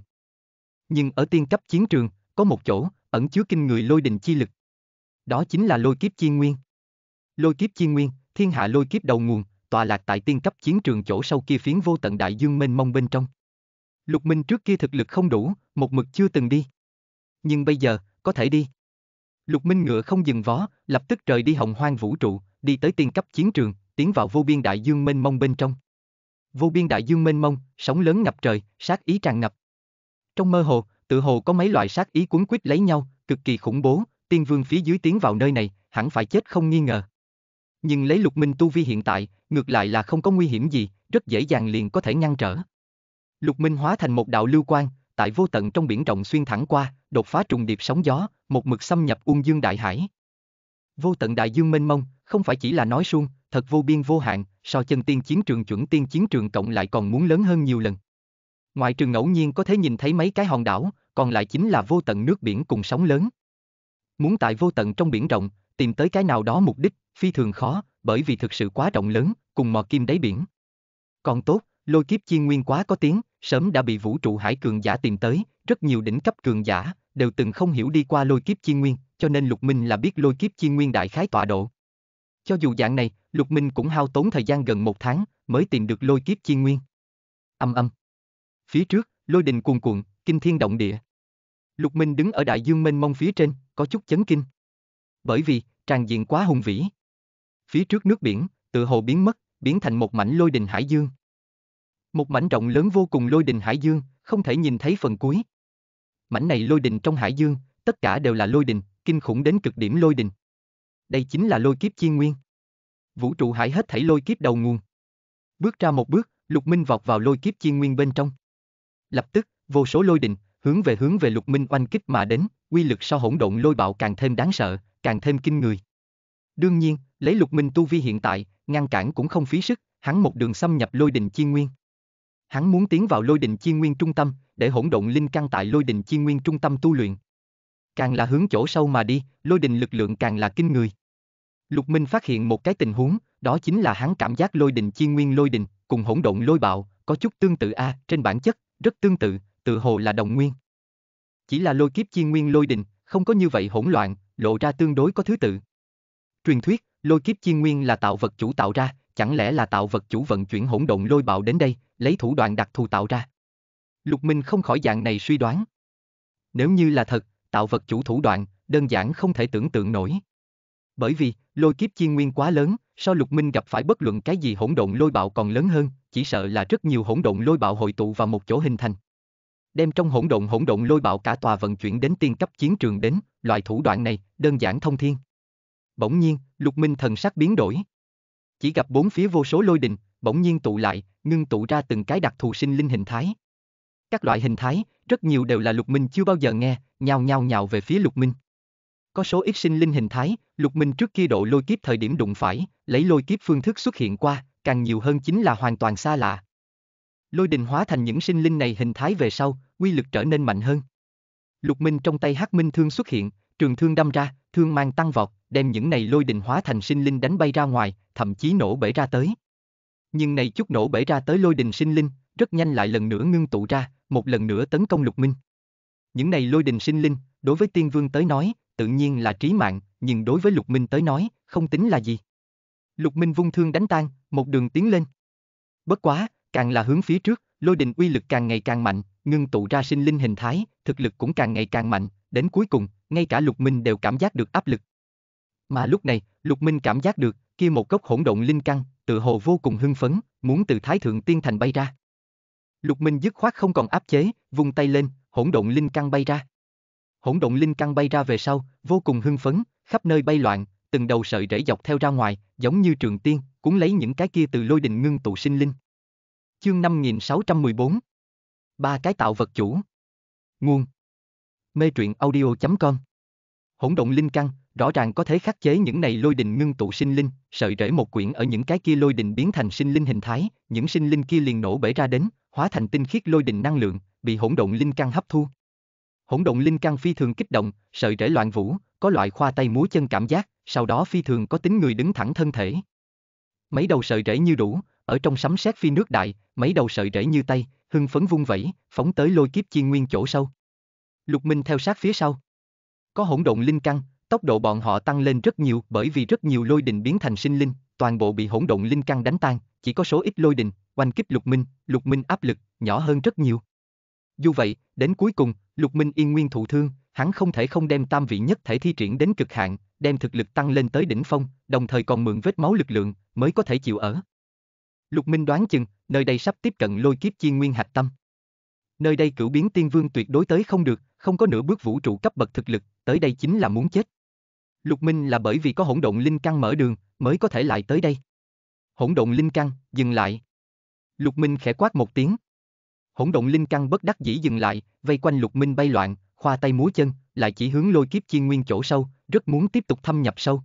Nhưng ở tiên cấp chiến trường, có một chỗ, ẩn chứa kinh người lôi đình chi lực. Đó chính là lôi kiếp chi nguyên. Lôi kiếp chi nguyên, thiên hạ lôi kiếp đầu nguồn, tòa lạc tại tiên cấp chiến trường chỗ sâu kia phiến vô tận đại dương mênh mông bên trong. Lục Minh trước kia thực lực không đủ, một mực chưa từng đi. Nhưng bây giờ, có thể đi. Lục Minh ngựa không dừng vó, lập tức rời đi hồng hoang vũ trụ, đi tới tiên cấp chiến trường, tiến vào vô biên đại dương mênh mông bên trong. Vô biên đại dương mênh mông, sóng lớn ngập trời, sát ý tràn ngập. Trong mơ hồ, tự hồ có mấy loại sát ý cuốn quýt lấy nhau, cực kỳ khủng bố, tiên vương phía dưới tiến vào nơi này, hẳn phải chết không nghi ngờ. Nhưng lấy lục minh tu vi hiện tại, ngược lại là không có nguy hiểm gì, rất dễ dàng liền có thể ngăn trở. Lục minh hóa thành một đạo lưu quang, tại vô tận trong biển rộng xuyên thẳng qua, đột phá trùng điệp sóng gió, một mực xâm nhập Uông Dương Đại Hải. Vô tận đại dương mênh mông, không phải chỉ là nói suông, thật vô biên vô hạn, so chân tiên chiến trường chuẩn tiên chiến trường cộng lại còn muốn lớn hơn nhiều lần. Ngoại trừ ngẫu nhiên có thể nhìn thấy mấy cái hòn đảo, còn lại chính là vô tận nước biển cùng sóng lớn. Muốn tại vô tận trong biển rộng, tìm tới cái nào đó mục đích, phi thường khó, bởi vì thực sự quá rộng lớn, cùng mò kim đáy biển. Còn tốt, lôi kiếp chiên nguyên quá có tiếng, sớm đã bị vũ trụ hải cường giả tìm tới, rất nhiều đỉnh cấp cường giả, đều từng không hiểu đi qua lôi kiếp chiên nguyên, cho nên Lục Minh là biết lôi kiếp chiên nguyên đại khái tọa độ. Cho dù dạng này, Lục Minh cũng hao tốn thời gian gần một tháng, mới tìm được lôi kiếp chiên nguyên. Âm âm. Phía trước, lôi đình cuồn cuộn, kinh thiên động địa. Lục Minh đứng ở đại dương mênh mông phía trên, có chút chấn kinh. Bởi vì, tràn diện quá hùng vĩ. Phía trước nước biển, tự hồ biến mất, biến thành một mảnh lôi đình hải dương. Một mảnh rộng lớn vô cùng lôi đình hải dương, không thể nhìn thấy phần cuối. Mảnh này lôi đình trong hải dương, tất cả đều là lôi đình, kinh khủng đến cực điểm lôi đình. Đây chính là lôi kiếp chiên nguyên. Vũ trụ hải hết thảy lôi kiếp đầu nguồn. Bước ra một bước, Lục Minh vọt vào lôi kiếp chiên nguyên bên trong. Lập tức, vô số lôi đình, hướng về hướng về Lục Minh oanh kích mà đến, quy lực sau hỗn độn lôi bạo càng thêm đáng sợ, càng thêm kinh người. Đương nhiên, lấy Lục Minh tu vi hiện tại, ngăn cản cũng không phí sức, hắn một đường xâm nhập lôi đình chiên nguyên. Hắn muốn tiến vào lôi đình chiên nguyên trung tâm, để hỗn độn linh căn tại lôi đình chiên nguyên trung tâm tu luyện. Càng là hướng chỗ sâu mà đi, lôi đình lực lượng càng là kinh người. Lục Minh phát hiện một cái tình huống, đó chính là hắn cảm giác lôi đình chiên nguyên lôi đình, cùng hỗn độn lôi bạo, có chút tương tự a, trên bản chất, rất tương tự, tự hồ là đồng nguyên. Chỉ là lôi kiếp chiên nguyên lôi đình, không có như vậy hỗn loạn, lộ ra tương đối có thứ tự. Truyền thuyết, lôi kiếp chiên nguyên là tạo vật chủ tạo ra, chẳng lẽ là tạo vật chủ vận chuyển hỗn độn lôi bạo đến đây, lấy thủ đoạn đặc thù tạo ra. Lục Minh không khỏi dạng này suy đoán. Nếu như là thật, tạo vật chủ thủ đoạn, đơn giản không thể tưởng tượng nổi. Bởi vì, lôi kiếp chiên nguyên quá lớn, so lục minh gặp phải bất luận cái gì hỗn độn lôi bạo còn lớn hơn, chỉ sợ là rất nhiều hỗn độn lôi bạo hội tụ vào một chỗ hình thành. Đem trong hỗn độn hỗn độn lôi bạo cả tòa vận chuyển đến tiên cấp chiến trường đến, loại thủ đoạn này, đơn giản thông thiên. Bỗng nhiên, lục minh thần sắc biến đổi. Chỉ gặp bốn phía vô số lôi đình, bỗng nhiên tụ lại, ngưng tụ ra từng cái đặc thù sinh linh hình thái. Các loại hình thái, rất nhiều đều là lục minh chưa bao giờ nghe, nhao nhao nhào về phía lục minh. Có số ít sinh linh hình thái, Lục Minh trước kia độ lôi kiếp thời điểm đụng phải, lấy lôi kiếp phương thức xuất hiện qua, càng nhiều hơn chính là hoàn toàn xa lạ. Lôi đình hóa thành những sinh linh này hình thái về sau, quy lực trở nên mạnh hơn. Lục Minh trong tay Hắc Minh thương xuất hiện, trường thương đâm ra, thương mang tăng vọt, đem những này lôi đình hóa thành sinh linh đánh bay ra ngoài, thậm chí nổ bể ra tới. Nhưng này chút nổ bể ra tới lôi đình sinh linh, rất nhanh lại lần nữa ngưng tụ ra, một lần nữa tấn công Lục Minh. Những này lôi đình sinh linh, đối với tiên vương tới nói, tự nhiên là trí mạng, nhưng đối với Lục Minh tới nói, không tính là gì. Lục Minh vung thương đánh tan, một đường tiến lên. Bất quá, càng là hướng phía trước, lôi đình uy lực càng ngày càng mạnh, ngưng tụ ra sinh linh hình thái, thực lực cũng càng ngày càng mạnh, đến cuối cùng, ngay cả Lục Minh đều cảm giác được áp lực. Mà lúc này, Lục Minh cảm giác được, kia một cốc hỗn độn linh căn, tự hồ vô cùng hưng phấn, muốn từ Thái Thượng Tiên Thành bay ra. Lục Minh dứt khoát không còn áp chế, vung tay lên, hỗn độn linh căn bay ra. Hỗn độn linh căn bay ra về sau, vô cùng hưng phấn, khắp nơi bay loạn, từng đầu sợi rễ dọc theo ra ngoài, giống như trường tiên, cuốn lấy những cái kia từ lôi đình ngưng tụ sinh linh. Chương 5614 Ba cái tạo vật chủ Nguồn Mê truyện audio.com Hỗn động linh căn, rõ ràng có thể khắc chế những này lôi đình ngưng tụ sinh linh, sợi rễ một quyển ở những cái kia lôi đình biến thành sinh linh hình thái, những sinh linh kia liền nổ bể ra đến, hóa thành tinh khiết lôi đình năng lượng, bị hỗn động linh căn hấp thu. Hỗn động linh căn phi thường kích động, sợi rễ loạn vũ, có loại khoa tay múa chân cảm giác, sau đó phi thường có tính người đứng thẳng thân thể. Mấy đầu sợi rễ như đủ, ở trong sấm sét phi nước đại, mấy đầu sợi rễ như tay, hưng phấn vung vẩy, phóng tới lôi kiếp chi nguyên chỗ sâu. Lục Minh theo sát phía sau. Có hỗn độn linh căn, tốc độ bọn họ tăng lên rất nhiều bởi vì rất nhiều lôi đình biến thành sinh linh, toàn bộ bị hỗn độn linh căn đánh tan, chỉ có số ít lôi đình, oanh kích Lục Minh, Lục Minh áp lực nhỏ hơn rất nhiều. Dù vậy, đến cuối cùng, Lục Minh yên nguyên thụ thương, hắn không thể không đem tam vị nhất thể thi triển đến cực hạn, đem thực lực tăng lên tới đỉnh phong, đồng thời còn mượn vết máu lực lượng, mới có thể chịu ở. Lục Minh đoán chừng, nơi đây sắp tiếp cận lôi kiếp chi nguyên hạch tâm. Nơi đây cửu biến tiên vương tuyệt đối tới không được, không có nửa bước vũ trụ cấp bậc thực lực, tới đây chính là muốn chết. Lục Minh là bởi vì có hỗn độn linh căn mở đường, mới có thể lại tới đây. Hỗn độn linh căn, dừng lại. Lục Minh khẽ quát một tiếng. Hỗn độn linh căn bất đắc dĩ dừng lại, vây quanh Lục Minh bay loạn, khoa tay múa chân, lại chỉ hướng lôi kiếp chi nguyên chỗ sâu, rất muốn tiếp tục thâm nhập sâu.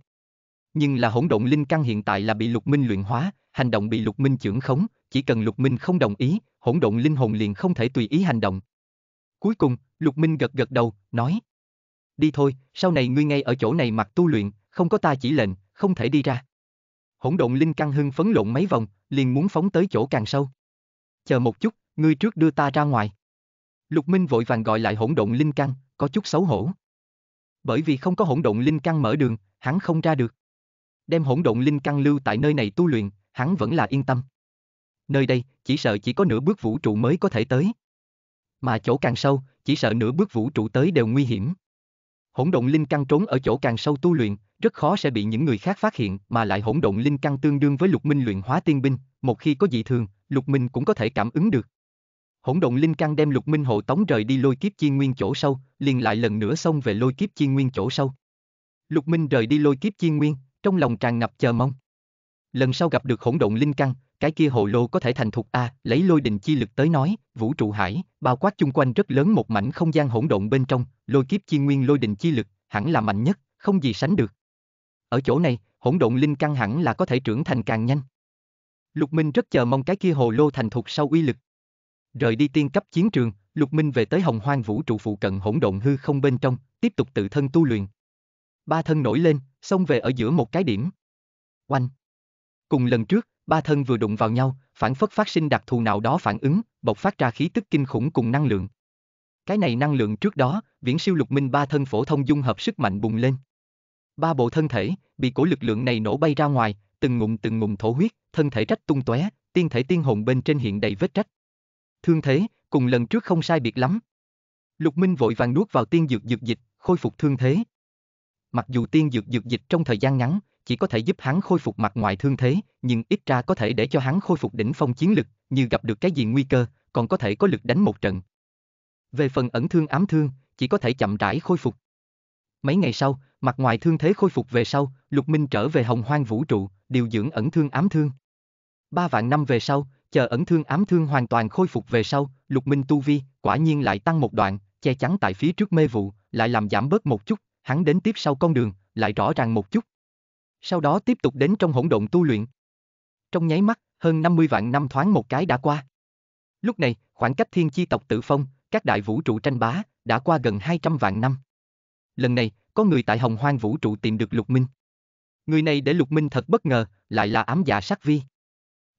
Nhưng là hỗn độn linh căn hiện tại là bị Lục Minh luyện hóa, hành động bị Lục Minh trưởng khống, chỉ cần Lục Minh không đồng ý, hỗn độn linh hồn liền không thể tùy ý hành động. Cuối cùng, Lục Minh gật gật đầu, nói: "Đi thôi, sau này ngươi ngay ở chỗ này mặc tu luyện, không có ta chỉ lệnh, không thể đi ra." Hỗn độn linh căn hưng phấn lộn mấy vòng, liền muốn phóng tới chỗ càng sâu. "Chờ một chút, ngươi trước đưa ta ra ngoài." Lục Minh vội vàng gọi lại hỗn độn linh căn, có chút xấu hổ. Bởi vì không có hỗn độn linh căn mở đường, hắn không ra được. Đem hỗn độn linh căn lưu tại nơi này tu luyện, hắn vẫn là yên tâm. Nơi đây, chỉ sợ chỉ có nửa bước vũ trụ mới có thể tới. Mà chỗ càng sâu, chỉ sợ nửa bước vũ trụ tới đều nguy hiểm. Hỗn độn linh căn trốn ở chỗ càng sâu tu luyện, rất khó sẽ bị những người khác phát hiện, mà lại hỗn độn linh căn tương đương với lục minh luyện hóa tiên binh, một khi có dị thường, Lục Minh cũng có thể cảm ứng được. Hỗn độn linh căn đem Lục Minh hộ tống rời đi lôi kiếp chi nguyên chỗ sâu, liền lại lần nữa xông về lôi kiếp chi nguyên chỗ sâu. Lục Minh rời đi lôi kiếp chi nguyên, trong lòng tràn ngập chờ mong. Lần sau gặp được hỗn độn linh căn, cái kia hồ lô có thể thành thục a, lấy lôi đình chi lực tới nói, vũ trụ hải, bao quát chung quanh rất lớn một mảnh không gian hỗn độn bên trong, lôi kiếp chi nguyên lôi đình chi lực, hẳn là mạnh nhất, không gì sánh được. Ở chỗ này, hỗn độn linh căn hẳn là có thể trưởng thành càng nhanh. Lục Minh rất chờ mong cái kia hồ lô thành thục sau uy lực. Rời đi tiên cấp chiến trường, Lục Minh về tới hồng hoang vũ trụ phụ cận hỗn độn hư không bên trong, tiếp tục tự thân tu luyện. Ba thân nổi lên, xông về ở giữa một cái điểm. Oanh! Cùng lần trước, ba thân vừa đụng vào nhau, phản phất phát sinh đặc thù nào đó phản ứng, bộc phát ra khí tức kinh khủng cùng năng lượng. Cái này năng lượng trước đó, viễn siêu lục minh ba thân phổ thông dung hợp sức mạnh bùng lên. Ba bộ thân thể, bị cổ lực lượng này nổ bay ra ngoài, từng ngụm từng ngụm thổ huyết, thân thể rách tung tóe, tiên thể tiên hồn bên trên hiện đầy vết rách. Thương thế, cùng lần trước không sai biệt lắm. Lục Minh vội vàng nuốt vào tiên dược dược dịch, khôi phục thương thế. Mặc dù tiên dược dược dịch trong thời gian ngắn, chỉ có thể giúp hắn khôi phục mặt ngoài thương thế, nhưng ít ra có thể để cho hắn khôi phục đỉnh phong chiến lực, như gặp được cái gì nguy cơ, còn có thể có lực đánh một trận. Về phần ẩn thương ám thương, chỉ có thể chậm rãi khôi phục. Mấy ngày sau, mặt ngoài thương thế khôi phục về sau, Lục Minh trở về hồng hoang vũ trụ, điều dưỡng ẩn thương ám thương. Ba vạn năm về sau, chờ ẩn thương ám thương hoàn toàn khôi phục về sau, Lục Minh tu vi, quả nhiên lại tăng một đoạn, che chắn tại phía trước mê vụ, lại làm giảm bớt một chút, hắn đến tiếp sau con đường, lại rõ ràng một chút. Sau đó tiếp tục đến trong hỗn độn tu luyện. Trong nháy mắt, hơn 50 vạn năm thoáng một cái đã qua. Lúc này, khoảng cách thiên chi tộc tự phong, các đại vũ trụ tranh bá, đã qua gần 200 vạn năm. Lần này, có người tại hồng hoang vũ trụ tìm được Lục Minh. Người này để Lục Minh thật bất ngờ, lại là ám dạ sát vi.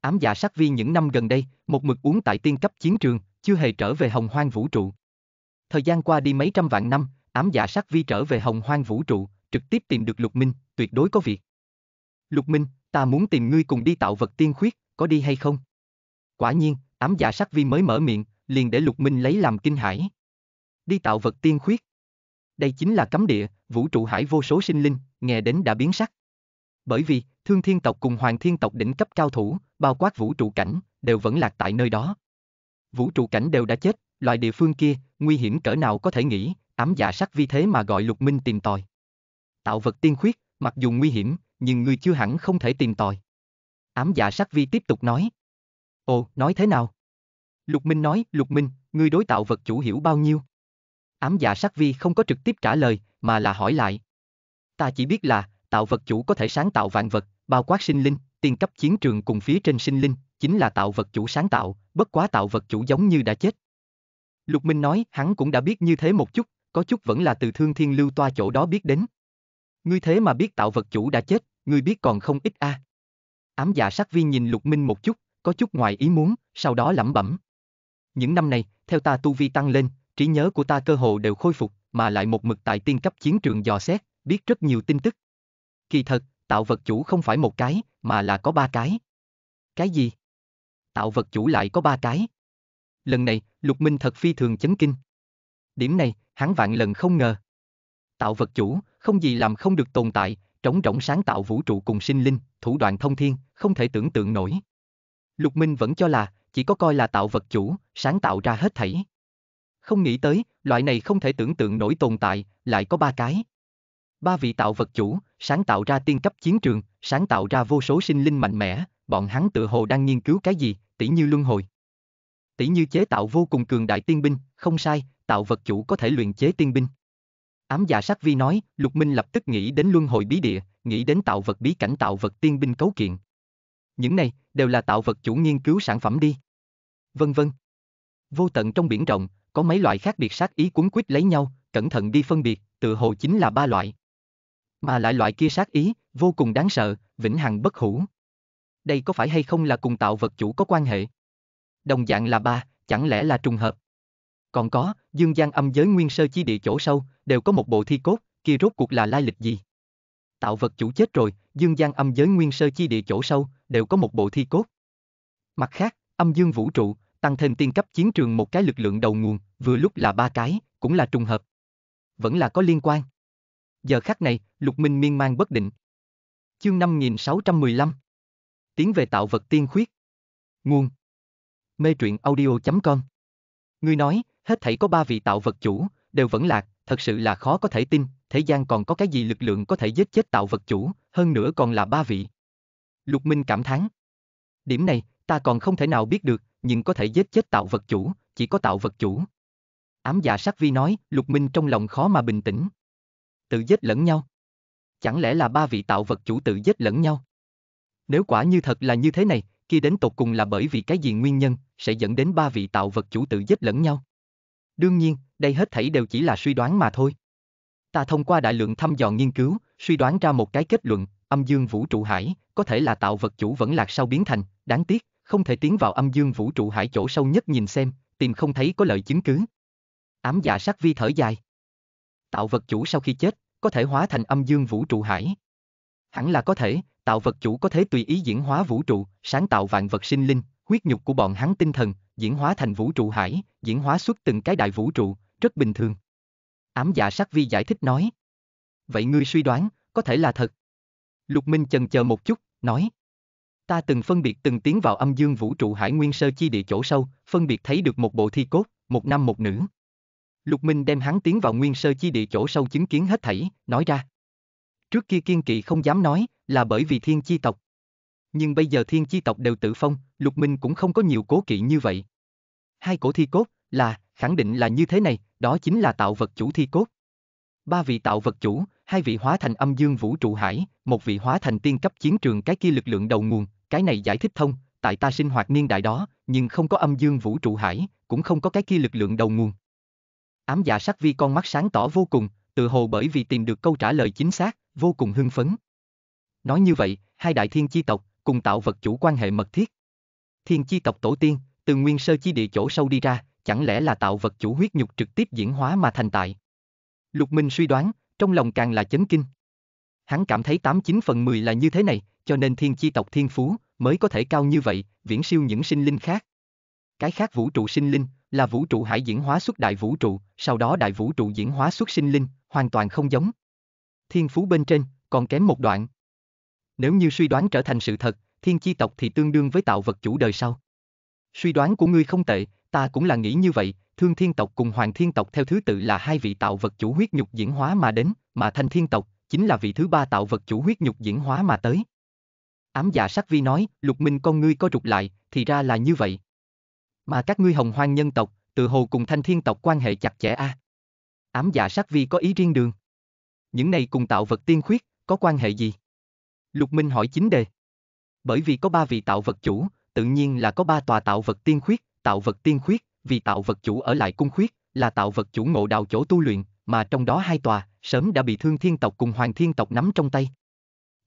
Ám dạ sát vi những năm gần đây, một mực uống tại tiên cấp chiến trường, chưa hề trở về hồng hoang vũ trụ. Thời gian qua đi mấy trăm vạn năm, ám giả sát vi trở về hồng hoang vũ trụ, trực tiếp tìm được Lục Minh, tuyệt đối có việc. Lục Minh, ta muốn tìm ngươi cùng đi tạo vật tiên khuyết, có đi hay không? Quả nhiên, ám giả sắc vi mới mở miệng, liền để Lục Minh lấy làm kinh hãi. Đi tạo vật tiên khuyết. Đây chính là cấm địa, vũ trụ hải vô số sinh linh, nghe đến đã biến sắc. Bởi vì, thương thiên tộc cùng hoàng thiên tộc đỉnh cấp cao thủ, bao quát vũ trụ cảnh, đều vẫn lạc tại nơi đó. Vũ trụ cảnh đều đã chết, loại địa phương kia, nguy hiểm cỡ nào có thể nghĩ, ám giả sắc vi thế mà gọi Lục Minh tìm tòi. Tạo vật tiên khuyết, mặc dù nguy hiểm, nhưng ngươi chưa hẳn không thể tìm tòi. Ám giả sắc vi tiếp tục nói. Ồ, nói thế nào? Lục Minh nói, Lục Minh, ngươi đối tạo vật chủ hiểu bao nhiêu? Ám giả sắc vi không có trực tiếp trả lời, mà là hỏi lại. Ta chỉ biết là, tạo vật chủ có thể sáng tạo vạn vật, bao quát sinh linh, tiên cấp chiến trường cùng phía trên sinh linh, chính là tạo vật chủ sáng tạo, bất quá tạo vật chủ giống như đã chết. Lục Minh nói, hắn cũng đã biết như thế một chút, có chút vẫn là từ thương thiên lưu toa chỗ đó biết đến. Ngươi thế mà biết tạo vật chủ đã chết, ngươi biết còn không ít a. À. Ám dạ sắc viên nhìn lục minh một chút, có chút ngoài ý muốn, sau đó lẩm bẩm. Những năm này, theo ta tu vi tăng lên, trí nhớ của ta cơ hồ đều khôi phục, mà lại một mực tại tiên cấp chiến trường dò xét, biết rất nhiều tin tức. Kỳ thật, tạo vật chủ không phải một cái, mà là có ba cái. Cái gì? Tạo vật chủ lại có ba cái. Lần này, Lục Minh thật phi thường chấn kinh. Điểm này, hắn vạn lần không ngờ. Tạo vật chủ, không gì làm không được tồn tại, trống rỗng sáng tạo vũ trụ cùng sinh linh, thủ đoạn thông thiên, không thể tưởng tượng nổi. Lục Minh vẫn cho là, chỉ có coi là tạo vật chủ, sáng tạo ra hết thảy. Không nghĩ tới, loại này không thể tưởng tượng nổi tồn tại, lại có ba cái. Ba vị tạo vật chủ, sáng tạo ra tiên cấp chiến trường, sáng tạo ra vô số sinh linh mạnh mẽ, bọn hắn tự hồ đang nghiên cứu cái gì, tỷ như luân hồi. Tỷ như chế tạo vô cùng cường đại tiên binh, không sai, tạo vật chủ có thể luyện chế tiên binh. Ám dạ sát vi nói, Lục Minh lập tức nghĩ đến luân hồi bí địa, nghĩ đến tạo vật bí cảnh tạo vật tiên binh cấu kiện. Những này, đều là tạo vật chủ nghiên cứu sản phẩm đi. Vân vân. Vô tận trong biển rộng, có mấy loại khác biệt sát ý cuốn quýt lấy nhau, cẩn thận đi phân biệt, tự hồ chính là ba loại. Mà lại loại kia sát ý, vô cùng đáng sợ, vĩnh hằng bất hủ. Đây có phải hay không là cùng tạo vật chủ có quan hệ? Đồng dạng là ba, chẳng lẽ là trùng hợp? Còn có, dương gian âm giới nguyên sơ chi địa chỗ sâu, đều có một bộ thi cốt, kia rốt cuộc là lai lịch gì? Tạo vật chủ chết rồi, dương gian âm giới nguyên sơ chi địa chỗ sâu, đều có một bộ thi cốt. Mặt khác, âm dương vũ trụ, tăng thêm tiên cấp chiến trường một cái lực lượng đầu nguồn, vừa lúc là ba cái, cũng là trùng hợp. Vẫn là có liên quan. Giờ khắc này, lục minh miên man bất định. Chương 5615 Tiến về tạo vật tiên khuyết Nguồn Mê truyện audio.com Ngươi nói, hết thảy có ba vị tạo vật chủ, đều vẫn lạc, thật sự là khó có thể tin, thế gian còn có cái gì lực lượng có thể giết chết tạo vật chủ, hơn nữa còn là ba vị. Lục Minh cảm thán. Điểm này, ta còn không thể nào biết được, nhưng có thể giết chết tạo vật chủ, chỉ có tạo vật chủ. Ám dạ sắc vi nói, Lục Minh trong lòng khó mà bình tĩnh. Tự giết lẫn nhau. Chẳng lẽ là ba vị tạo vật chủ tự giết lẫn nhau? Nếu quả như thật là như thế này, kia đến tột cùng là bởi vì cái gì nguyên nhân, sẽ dẫn đến ba vị tạo vật chủ tự giết lẫn nhau. Đương nhiên, đây hết thảy đều chỉ là suy đoán mà thôi. Ta thông qua đại lượng thăm dò nghiên cứu, suy đoán ra một cái kết luận, âm dương vũ trụ hải, có thể là tạo vật chủ vẫn lạc sau biến thành, đáng tiếc, không thể tiến vào âm dương vũ trụ hải chỗ sâu nhất nhìn xem, tìm không thấy có lợi chứng cứ. Ám dạ sắc vi thở dài. Tạo vật chủ sau khi chết, có thể hóa thành âm dương vũ trụ hải. Hẳn là có thể, tạo vật chủ có thể tùy ý diễn hóa vũ trụ, sáng tạo vạn vật sinh linh, huyết nhục của bọn hắn tinh thần, diễn hóa thành vũ trụ hải, diễn hóa xuất từng cái đại vũ trụ, rất bình thường. Ám dạ sắc vi giải thích nói. Vậy ngươi suy đoán, có thể là thật. Lục Minh chần chờ một chút, nói. Ta từng phân biệt từng tiến vào âm dương vũ trụ hải nguyên sơ chi địa chỗ sâu, phân biệt thấy được một bộ thi cốt, một nam một nữ. Lục Minh đem hắn tiến vào nguyên sơ chi địa chỗ sâu chứng kiến hết thảy, nói ra. Trước kia kiên kỵ không dám nói, là bởi vì thiên chi tộc. Nhưng bây giờ thiên chi tộc đều tự phong, Lục Minh cũng không có nhiều cố kỵ như vậy. Hai cổ thi cốt, là, khẳng định là như thế này, đó chính là tạo vật chủ thi cốt. Ba vị tạo vật chủ, hai vị hóa thành âm dương vũ trụ hải, một vị hóa thành tiên cấp chiến trường cái kia lực lượng đầu nguồn, cái này giải thích thông, tại ta sinh hoạt niên đại đó, nhưng không có âm dương vũ trụ hải, cũng không có cái kia lực lượng đầu nguồn. Ám giả sắc vi con mắt sáng tỏ vô cùng, tự hồ bởi vì tìm được câu trả lời chính xác, vô cùng hưng phấn. Nói như vậy, hai đại thiên chi tộc, cùng tạo vật chủ quan hệ mật thiết. Thiên chi tộc tổ tiên, từ nguyên sơ chi địa chỗ sâu đi ra, chẳng lẽ là tạo vật chủ huyết nhục trực tiếp diễn hóa mà thành tại. Lục Minh suy đoán, trong lòng càng là chấn kinh. Hắn cảm thấy 89 phần 10 là như thế này, cho nên thiên chi tộc thiên phú, mới có thể cao như vậy, viễn siêu những sinh linh khác. Cái khác vũ trụ sinh linh, là vũ trụ hải diễn hóa xuất đại vũ trụ, sau đó đại vũ trụ diễn hóa xuất sinh linh, hoàn toàn không giống. Thiên phú bên trên, còn kém một đoạn. Nếu như suy đoán trở thành sự thật, thiên chi tộc thì tương đương với tạo vật chủ đời sau. Suy đoán của ngươi không tệ, ta cũng là nghĩ như vậy, thương thiên tộc cùng hoàng thiên tộc theo thứ tự là hai vị tạo vật chủ huyết nhục diễn hóa mà đến, mà thanh thiên tộc, chính là vị thứ ba tạo vật chủ huyết nhục diễn hóa mà tới. Ám dạ sắc vi nói, lục minh con ngươi có trục lại, thì ra là như vậy. Mà các ngươi hồng hoang nhân tộc, tự hồ cùng thanh thiên tộc quan hệ chặt chẽ a. Ám dạ sắc vi có ý riêng đường. Những này cùng tạo vật tiên khuyết, có quan hệ gì? Lục Minh hỏi chính đề. Bởi vì có ba vị tạo vật chủ, tự nhiên là có ba tòa tạo vật tiên khuyết, tạo vật tiên khuyết, vì tạo vật chủ ở lại cung khuyết, là tạo vật chủ ngộ đạo chỗ tu luyện, mà trong đó hai tòa, sớm đã bị thương thiên tộc cùng hoàng thiên tộc nắm trong tay.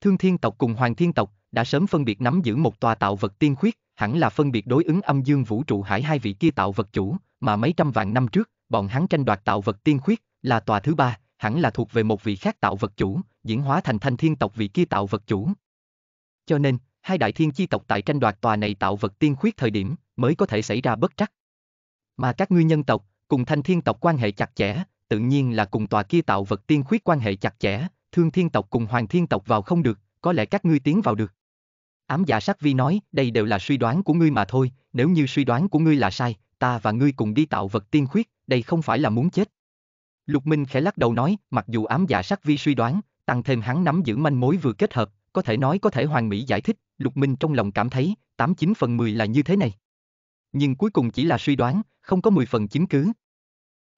Thương thiên tộc cùng hoàng thiên tộc, đã sớm phân biệt nắm giữ một tòa tạo vật tiên khuyết, hẳn là phân biệt đối ứng âm dương vũ trụ hải hai vị kia tạo vật chủ, mà mấy trăm vạn năm trước, bọn hắn tranh đoạt tạo vật tiên khuyết, là tòa thứ ba, hẳn là thuộc về một vị khác tạo vật chủ, diễn hóa thành thanh thiên tộc vị kia tạo vật chủ. Cho nên, hai đại thiên chi tộc tại tranh đoạt tòa này tạo vật tiên khuyết thời điểm, mới có thể xảy ra bất trắc. Mà các ngươi nhân tộc, cùng thanh thiên tộc quan hệ chặt chẽ, tự nhiên là cùng tòa kia tạo vật tiên khuyết quan hệ chặt chẽ, thương thiên tộc cùng hoàng thiên tộc vào không được, có lẽ các ngươi tiến vào được. Ám giả sắc vi nói, đây đều là suy đoán của ngươi mà thôi, nếu như suy đoán của ngươi là sai, ta và ngươi cùng đi tạo vật tiên khuyết, đây không phải là muốn chết. Lục Minh khẽ lắc đầu nói, mặc dù ám giả sắc vi suy đoán, tăng thêm hắn nắm giữ manh mối vừa kết hợp, có thể nói có thể hoàn mỹ giải thích, Lục Minh trong lòng cảm thấy, 89 phần 10 là như thế này. Nhưng cuối cùng chỉ là suy đoán, không có 10 phần chứng cứ.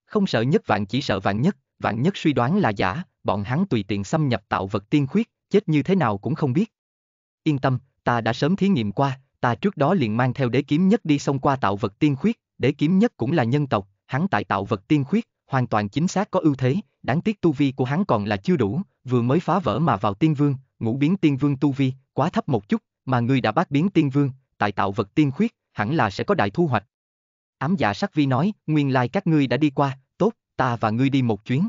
Không sợ nhất vạn chỉ sợ vạn nhất, vạn nhất suy đoán là giả, bọn hắn tùy tiện xâm nhập tạo vật tiên khuyết, chết như thế nào cũng không biết. Yên tâm, ta đã sớm thí nghiệm qua, ta trước đó liền mang theo đế kiếm nhất đi xông qua tạo vật tiên khuyết, đế kiếm nhất cũng là nhân tộc, hắn tại tạo vật tiên khuyết, hoàn toàn chính xác có ưu thế, đáng tiếc tu vi của hắn còn là chưa đủ, vừa mới phá vỡ mà vào tiên vương, ngũ biến tiên vương tu vi, quá thấp một chút, mà ngươi đã bác biến tiên vương, tại tạo vật tiên khuyết, hẳn là sẽ có đại thu hoạch. Ám dạ sắc vi nói, nguyên lai các ngươi đã đi qua, tốt, ta và ngươi đi một chuyến.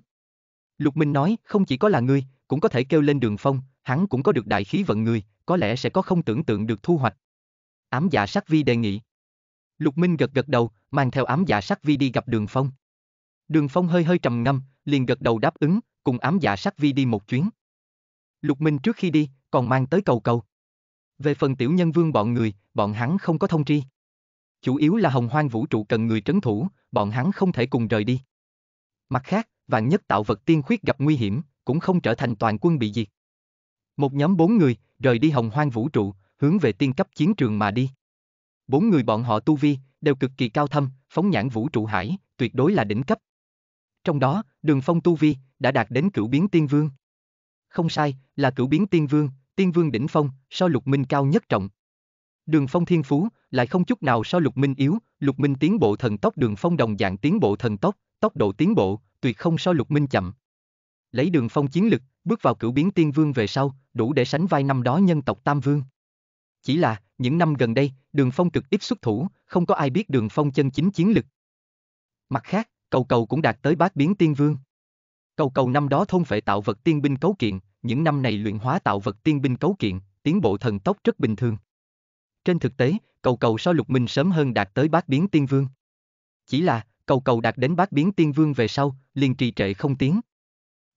Lục Minh nói, không chỉ có là ngươi, cũng có thể kêu lên đường phong, hắn cũng có được đại khí vận người, có lẽ sẽ có không tưởng tượng được thu hoạch. Ám dạ sắc vi đề nghị. Lục Minh gật gật đầu, mang theo ám dạ sắc vi đi gặp đường phong. Đường phong hơi hơi trầm ngâm, liền gật đầu đáp ứng, cùng ám dạ sắc vi đi một chuyến. Lục Minh trước khi đi, còn mang tới cầu cầu. Về phần tiểu nhân vương bọn người, bọn hắn không có thông tri. chủ yếu là hồng hoang vũ trụ cần người trấn thủ, bọn hắn không thể cùng rời đi. Mặt khác, vạn nhất tạo vật tiên khuyết gặp nguy hiểm, cũng không trở thành toàn quân bị diệt. Một nhóm bốn người, rời đi hồng hoang vũ trụ, hướng về tiên cấp chiến trường mà đi. Bốn người bọn họ tu vi, đều cực kỳ cao thâm, phóng nhãn vũ trụ hải, tuyệt đối là đỉnh cấp. Trong đó, đường phong tu vi, đã đạt đến cửu biến tiên vương. Không sai, là cửu biến tiên vương, tiên vương đỉnh phong, so lục minh cao nhất trọng. Đường phong thiên phú, lại không chút nào so lục minh yếu, lục minh tiến bộ thần tốc đường phong đồng dạng tiến bộ thần tốc, tốc độ tiến bộ, tuyệt không so lục minh chậm. Lấy đường phong chiến lực, bước vào cửu biến tiên vương về sau, đủ để sánh vai năm đó nhân tộc Tam Vương. Chỉ là, những năm gần đây, đường phong cực ít xuất thủ, không có ai biết đường phong chân chính chiến lực. Mặt khác, cầu cầu cũng đạt tới bát biến tiên vương. Cầu cầu năm đó thôn phệ tạo vật tiên binh cấu kiện, những năm này luyện hóa tạo vật tiên binh cấu kiện, tiến bộ thần tốc rất bình thường. Trên thực tế, cầu cầu so lục minh sớm hơn đạt tới bát biến tiên vương. Chỉ là, cầu cầu đạt đến bát biến tiên vương về sau, liền trì trệ không tiến.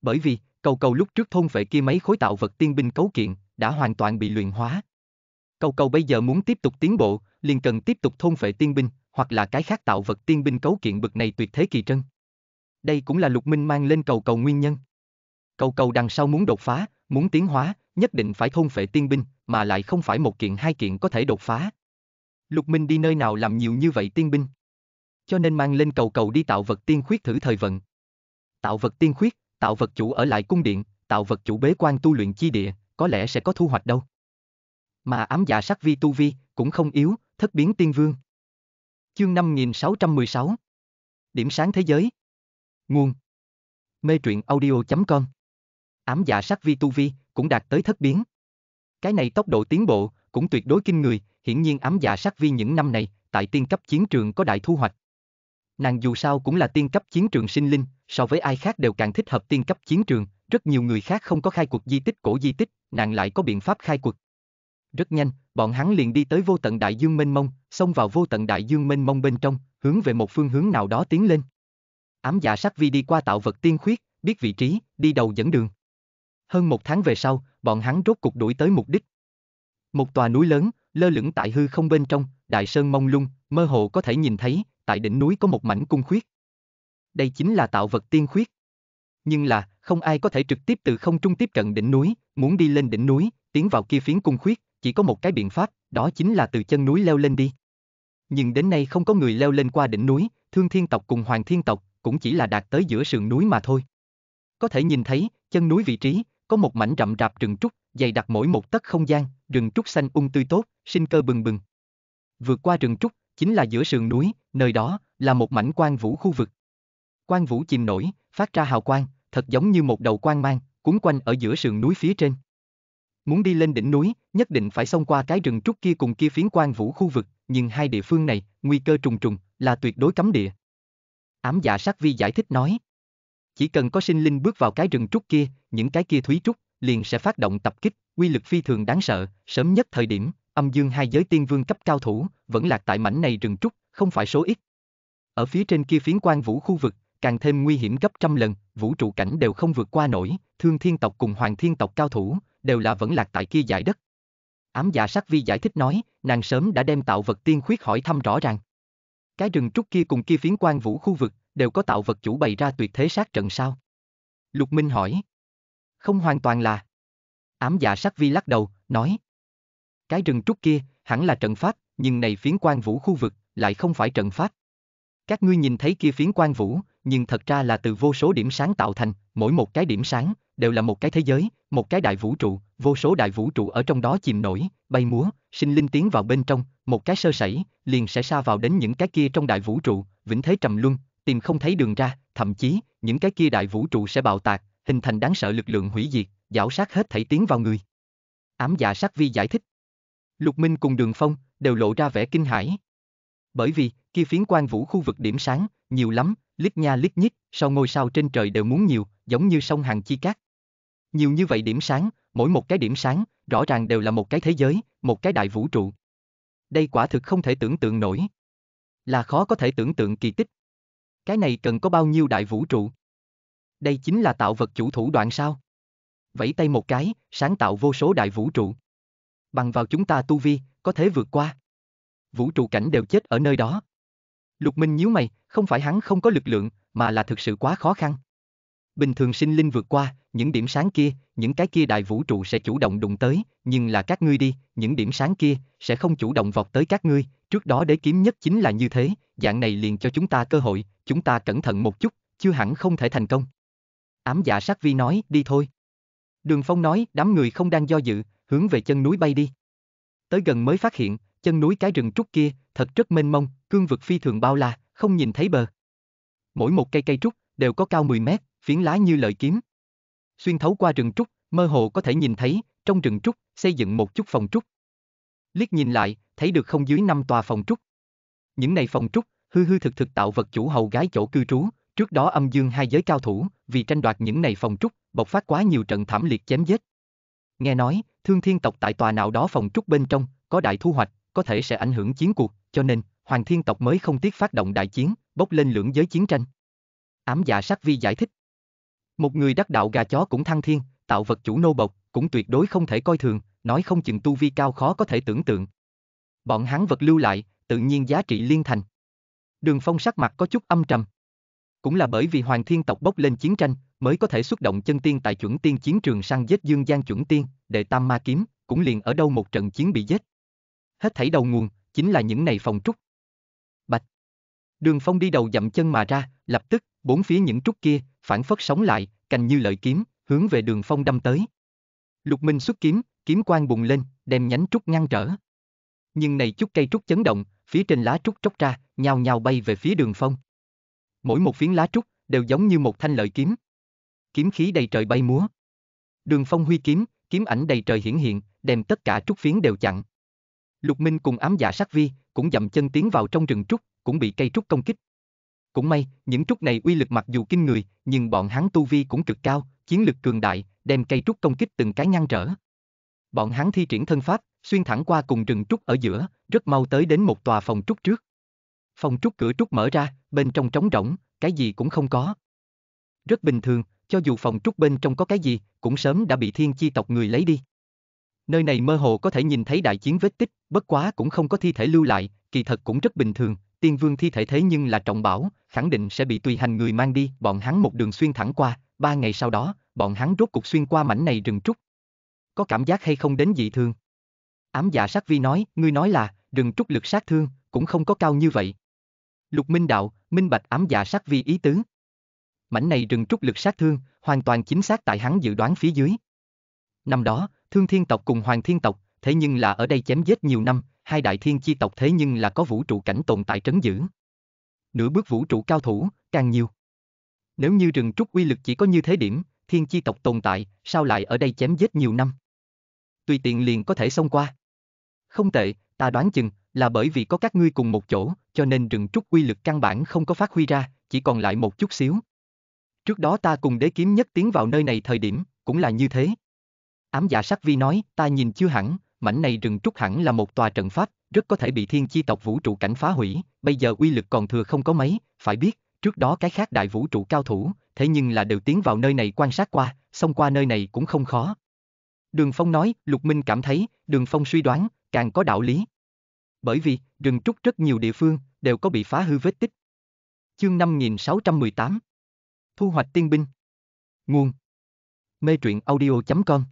Bởi vì, cầu cầu lúc trước thôn vệ kia mấy khối tạo vật tiên binh cấu kiện, đã hoàn toàn bị luyện hóa. Cầu cầu bây giờ muốn tiếp tục tiến bộ, liền cần tiếp tục thôn vệ tiên binh, hoặc là cái khác tạo vật tiên binh cấu kiện bực này tuyệt thế kỳ trân. Đây cũng là lục minh mang lên cầu cầu nguyên nhân. Cầu cầu đằng sau muốn đột phá, muốn tiến hóa, nhất định phải thôn phệ tiên binh, mà lại không phải một kiện hai kiện có thể đột phá. Lục Minh đi nơi nào làm nhiều như vậy tiên binh. Cho nên mang lên cầu cầu đi tạo vật tiên khuyết thử thời vận. Tạo vật tiên khuyết, tạo vật chủ ở lại cung điện, tạo vật chủ bế quan tu luyện chi địa, có lẽ sẽ có thu hoạch đâu. Mà ám dạ sắc vi tu vi, cũng không yếu, thất biến tiên vương. Chương 5616 Điểm sáng thế giới Nguồn Mê truyện audio.com Ám dạ sắc vi tu vi, cũng đạt tới thất biến. Cái này tốc độ tiến bộ, cũng tuyệt đối kinh người, hiển nhiên ám dạ sắc vi những năm này, tại tiên cấp chiến trường có đại thu hoạch. Nàng dù sao cũng là tiên cấp chiến trường sinh linh, so với ai khác đều càng thích hợp tiên cấp chiến trường, rất nhiều người khác không có khai cuộc di tích cổ di tích, nàng lại có biện pháp khai cuộc. Rất nhanh, bọn hắn liền đi tới vô tận đại dương mênh mông, xông vào vô tận đại dương mênh mông bên trong, hướng về một phương hướng nào đó tiến lên. Ám dạ sắc vi đi qua tạo vật tiên khuyết, biết vị trí, đi đầu dẫn đường. Hơn một tháng về sau, bọn hắn rốt cục đuổi tới mục đích. Một tòa núi lớn, lơ lửng tại hư không bên trong, đại sơn mông lung, mơ hồ có thể nhìn thấy, tại đỉnh núi có một mảnh cung khuyết. Đây chính là tạo vật tiên khuyết. Nhưng là, không ai có thể trực tiếp từ không trung tiếp cận đỉnh núi, muốn đi lên đỉnh núi, tiến vào kia phiến cung khuyết, chỉ có một cái biện pháp, đó chính là từ chân núi leo lên đi. Nhưng đến nay không có người leo lên qua đỉnh núi, thương thiên tộc cùng hoàng thiên tộc, cũng chỉ là đạt tới giữa sườn núi mà thôi. Có thể nhìn thấy, chân núi vị trí, có một mảnh rậm rạp rừng trúc, dày đặc mỗi một tấc không gian, rừng trúc xanh ung tươi tốt, sinh cơ bừng bừng. Vượt qua rừng trúc, chính là giữa sườn núi, nơi đó là một mảnh quang vũ khu vực. Quang vũ chìm nổi, phát ra hào quang, thật giống như một đầu quang mang, cuốn quanh ở giữa sườn núi phía trên. Muốn đi lên đỉnh núi, nhất định phải xông qua cái rừng trúc kia cùng kia phiến quan vũ khu vực, nhưng hai địa phương này, nguy cơ trùng trùng, là tuyệt đối cấm địa. Ám dạ sắc vi giải thích nói. Chỉ cần có sinh linh bước vào cái rừng trúc kia, những cái kia thúy trúc, liền sẽ phát động tập kích, quy lực phi thường đáng sợ, sớm nhất thời điểm, âm dương hai giới tiên vương cấp cao thủ, vẫn lạc tại mảnh này rừng trúc, không phải số ít. Ở phía trên kia phiến quan vũ khu vực, càng thêm nguy hiểm gấp trăm lần, vũ trụ cảnh đều không vượt qua nổi, thương thiên tộc cùng hoàng thiên tộc cao thủ, đều là vẫn lạc tại kia giải đất. Ám giả sắc vi giải thích nói, nàng sớm đã đem tạo vật tiên khuyết hỏi thăm rõ ràng. Cái rừng trúc kia cùng kia phiến quan vũ khu vực, đều có tạo vật chủ bày ra tuyệt thế sát trận sao? Lục Minh hỏi. Không hoàn toàn là. Ám giả sắc vi lắc đầu, nói. Cái rừng trúc kia, hẳn là trận pháp, nhưng này phiến quan vũ khu vực, lại không phải trận pháp. Các ngươi nhìn thấy kia phiến quan vũ, nhưng thật ra là từ vô số điểm sáng tạo thành, mỗi một cái điểm sáng, đều là một cái thế giới, một cái đại vũ trụ, vô số đại vũ trụ ở trong đó chìm nổi, bay múa, sinh linh tiến vào bên trong, một cái sơ sẩy, liền sẽ xa vào đến những cái kia trong đại vũ trụ, vĩnh thế trầm luân, tìm không thấy đường ra, thậm chí, những cái kia đại vũ trụ sẽ bạo tạc, hình thành đáng sợ lực lượng hủy diệt, giảo sát hết thảy tiến vào người. Ám dạ sát vi giải thích. Lục Minh cùng Đường Phong đều lộ ra vẻ kinh hãi. Bởi vì, kia phiến quan vũ khu vực điểm sáng, nhiều lắm, lít nha lít nhít, sau ngôi sao trên trời đều muốn nhiều, giống như sông hàng chi cát. Nhiều như vậy điểm sáng, mỗi một cái điểm sáng, rõ ràng đều là một cái thế giới, một cái đại vũ trụ. Đây quả thực không thể tưởng tượng nổi. Là khó có thể tưởng tượng kỳ tích. Cái này cần có bao nhiêu đại vũ trụ? Đây chính là tạo vật chủ thủ đoạn sao? Vẫy tay một cái, sáng tạo vô số đại vũ trụ. Bằng vào chúng ta tu vi, có thể vượt qua. vũ trụ cảnh đều chết ở nơi đó. Lục Minh nhíu mày, không phải hắn không có lực lượng, mà là thực sự quá khó khăn. Bình thường sinh linh vượt qua, những điểm sáng kia, những cái kia đại vũ trụ sẽ chủ động đụng tới, nhưng là các ngươi đi, những điểm sáng kia, sẽ không chủ động vọt tới các ngươi, trước đó đế kiếm nhất chính là như thế, dạng này liền cho chúng ta cơ hội, chúng ta cẩn thận một chút, chưa hẳn không thể thành công. Ám dạ sát vi nói, đi thôi. Đường Phong nói, đám người không đang do dự, hướng về chân núi bay đi. Tới gần mới phát hiện, chân núi cái rừng trúc kia, thật rất mênh mông, cương vực phi thường bao la, không nhìn thấy bờ. Mỗi một cây cây trúc, đều có cao 10 mét, phiến lá như lợi kiếm. Xuyên thấu qua rừng trúc, mơ hồ có thể nhìn thấy, trong rừng trúc, xây dựng một chút phòng trúc. Liếc nhìn lại, thấy được không dưới năm tòa phòng trúc. Những này phòng trúc, hư hư thực thực tạo vật chủ hầu gái chỗ cư trú, trước đó âm dương hai giới cao thủ, vì tranh đoạt những này phòng trúc, bộc phát quá nhiều trận thảm liệt chém giết. Nghe nói, thương thiên tộc tại tòa nào đó phòng trúc bên trong, có đại thu hoạch, có thể sẽ ảnh hưởng chiến cuộc, cho nên, hoàng thiên tộc mới không tiếc phát động đại chiến, bốc lên lưỡng giới chiến tranh. Ám dạ sát vi giải thích. Một người đắc đạo gà chó cũng thăng thiên, tạo vật chủ nô bộc, cũng tuyệt đối không thể coi thường, nói không chừng tu vi cao khó có thể tưởng tượng. Bọn hắn vật lưu lại, tự nhiên giá trị liên thành. Đường phong sắc mặt có chút âm trầm. Cũng là bởi vì hoàng thiên tộc bốc lên chiến tranh, mới có thể xuất động chân tiên tại chuẩn tiên chiến trường săn giết dương gian chuẩn tiên, đệ tam ma kiếm, cũng liền ở đâu một trận chiến bị giết. Hết thảy đầu nguồn, chính là những này phòng trúc. Bạch. Đường phong đi đầu dậm chân mà ra, lập tức, bốn phía những trúc kia, phản phất sống lại, cành như lợi kiếm, hướng về đường phong đâm tới. Lục Minh xuất kiếm, kiếm quang bùng lên, đem nhánh trúc ngăn trở. Nhưng này chút cây trúc chấn động, phía trên lá trúc tróc ra, nhào nhào bay về phía đường phong. Mỗi một phiến lá trúc, đều giống như một thanh lợi kiếm. Kiếm khí đầy trời bay múa. Đường phong huy kiếm, kiếm ảnh đầy trời hiển hiện, đem tất cả trúc phiến đều chặn. Lục Minh cùng ám dạ sát vi, cũng dậm chân tiến vào trong rừng trúc, cũng bị cây trúc công kích. Cũng may, những trúc này uy lực mặc dù kinh người, nhưng bọn hắn tu vi cũng cực cao, chiến lực cường đại, đem cây trúc công kích từng cái ngăn trở. Bọn hắn thi triển thân pháp, xuyên thẳng qua cùng rừng trúc ở giữa, rất mau tới đến một tòa phòng trúc trước. Phòng trúc cửa trúc mở ra, bên trong trống rỗng, cái gì cũng không có. Rất bình thường, cho dù phòng trúc bên trong có cái gì, cũng sớm đã bị thiên chi tộc người lấy đi. Nơi này mơ hồ có thể nhìn thấy đại chiến vết tích, bất quá cũng không có thi thể lưu lại, kỳ thật cũng rất bình thường, tiên vương thi thể thế nhưng là trọng bảo, khẳng định sẽ bị tùy hành người mang đi, bọn hắn một đường xuyên thẳng qua, ba ngày sau đó, bọn hắn rốt cục xuyên qua mảnh này rừng trúc. Có cảm giác hay không đến dị thương? Ám dạ sát vi nói, ngươi nói là, rừng trúc lực sát thương, cũng không có cao như vậy. Lục Minh Đạo, minh bạch ám dạ sát vi ý tứ. Mảnh này rừng trúc lực sát thương, hoàn toàn chính xác tại hắn dự đoán phía dưới. Năm đó, thương thiên tộc cùng hoàng thiên tộc, thế nhưng là ở đây chém giết nhiều năm, hai đại thiên chi tộc thế nhưng là có vũ trụ cảnh tồn tại trấn giữ. Nửa bước vũ trụ cao thủ, càng nhiều. Nếu như rừng trúc uy lực chỉ có như thế điểm, thiên chi tộc tồn tại, sao lại ở đây chém giết nhiều năm? Tùy tiện liền có thể xông qua. Không tệ, ta đoán chừng, là bởi vì có các ngươi cùng một chỗ, cho nên rừng trúc uy lực căn bản không có phát huy ra, chỉ còn lại một chút xíu. Trước đó ta cùng đế kiếm nhất tiến vào nơi này thời điểm, cũng là như thế. Ám giả sắc vi nói, ta nhìn chưa hẳn, mảnh này rừng trúc hẳn là một tòa trận pháp, rất có thể bị thiên chi tộc vũ trụ cảnh phá hủy, bây giờ uy lực còn thừa không có mấy, phải biết, trước đó cái khác đại vũ trụ cao thủ, thế nhưng là đều tiến vào nơi này quan sát qua, xông qua nơi này cũng không khó. Đường Phong nói, Lục Minh cảm thấy, Đường Phong suy đoán, càng có đạo lý. Bởi vì, rừng trúc rất nhiều địa phương, đều có bị phá hư vết tích. Chương 5618 Thu hoạch tiên binh Nguồn Mê truyện audio.com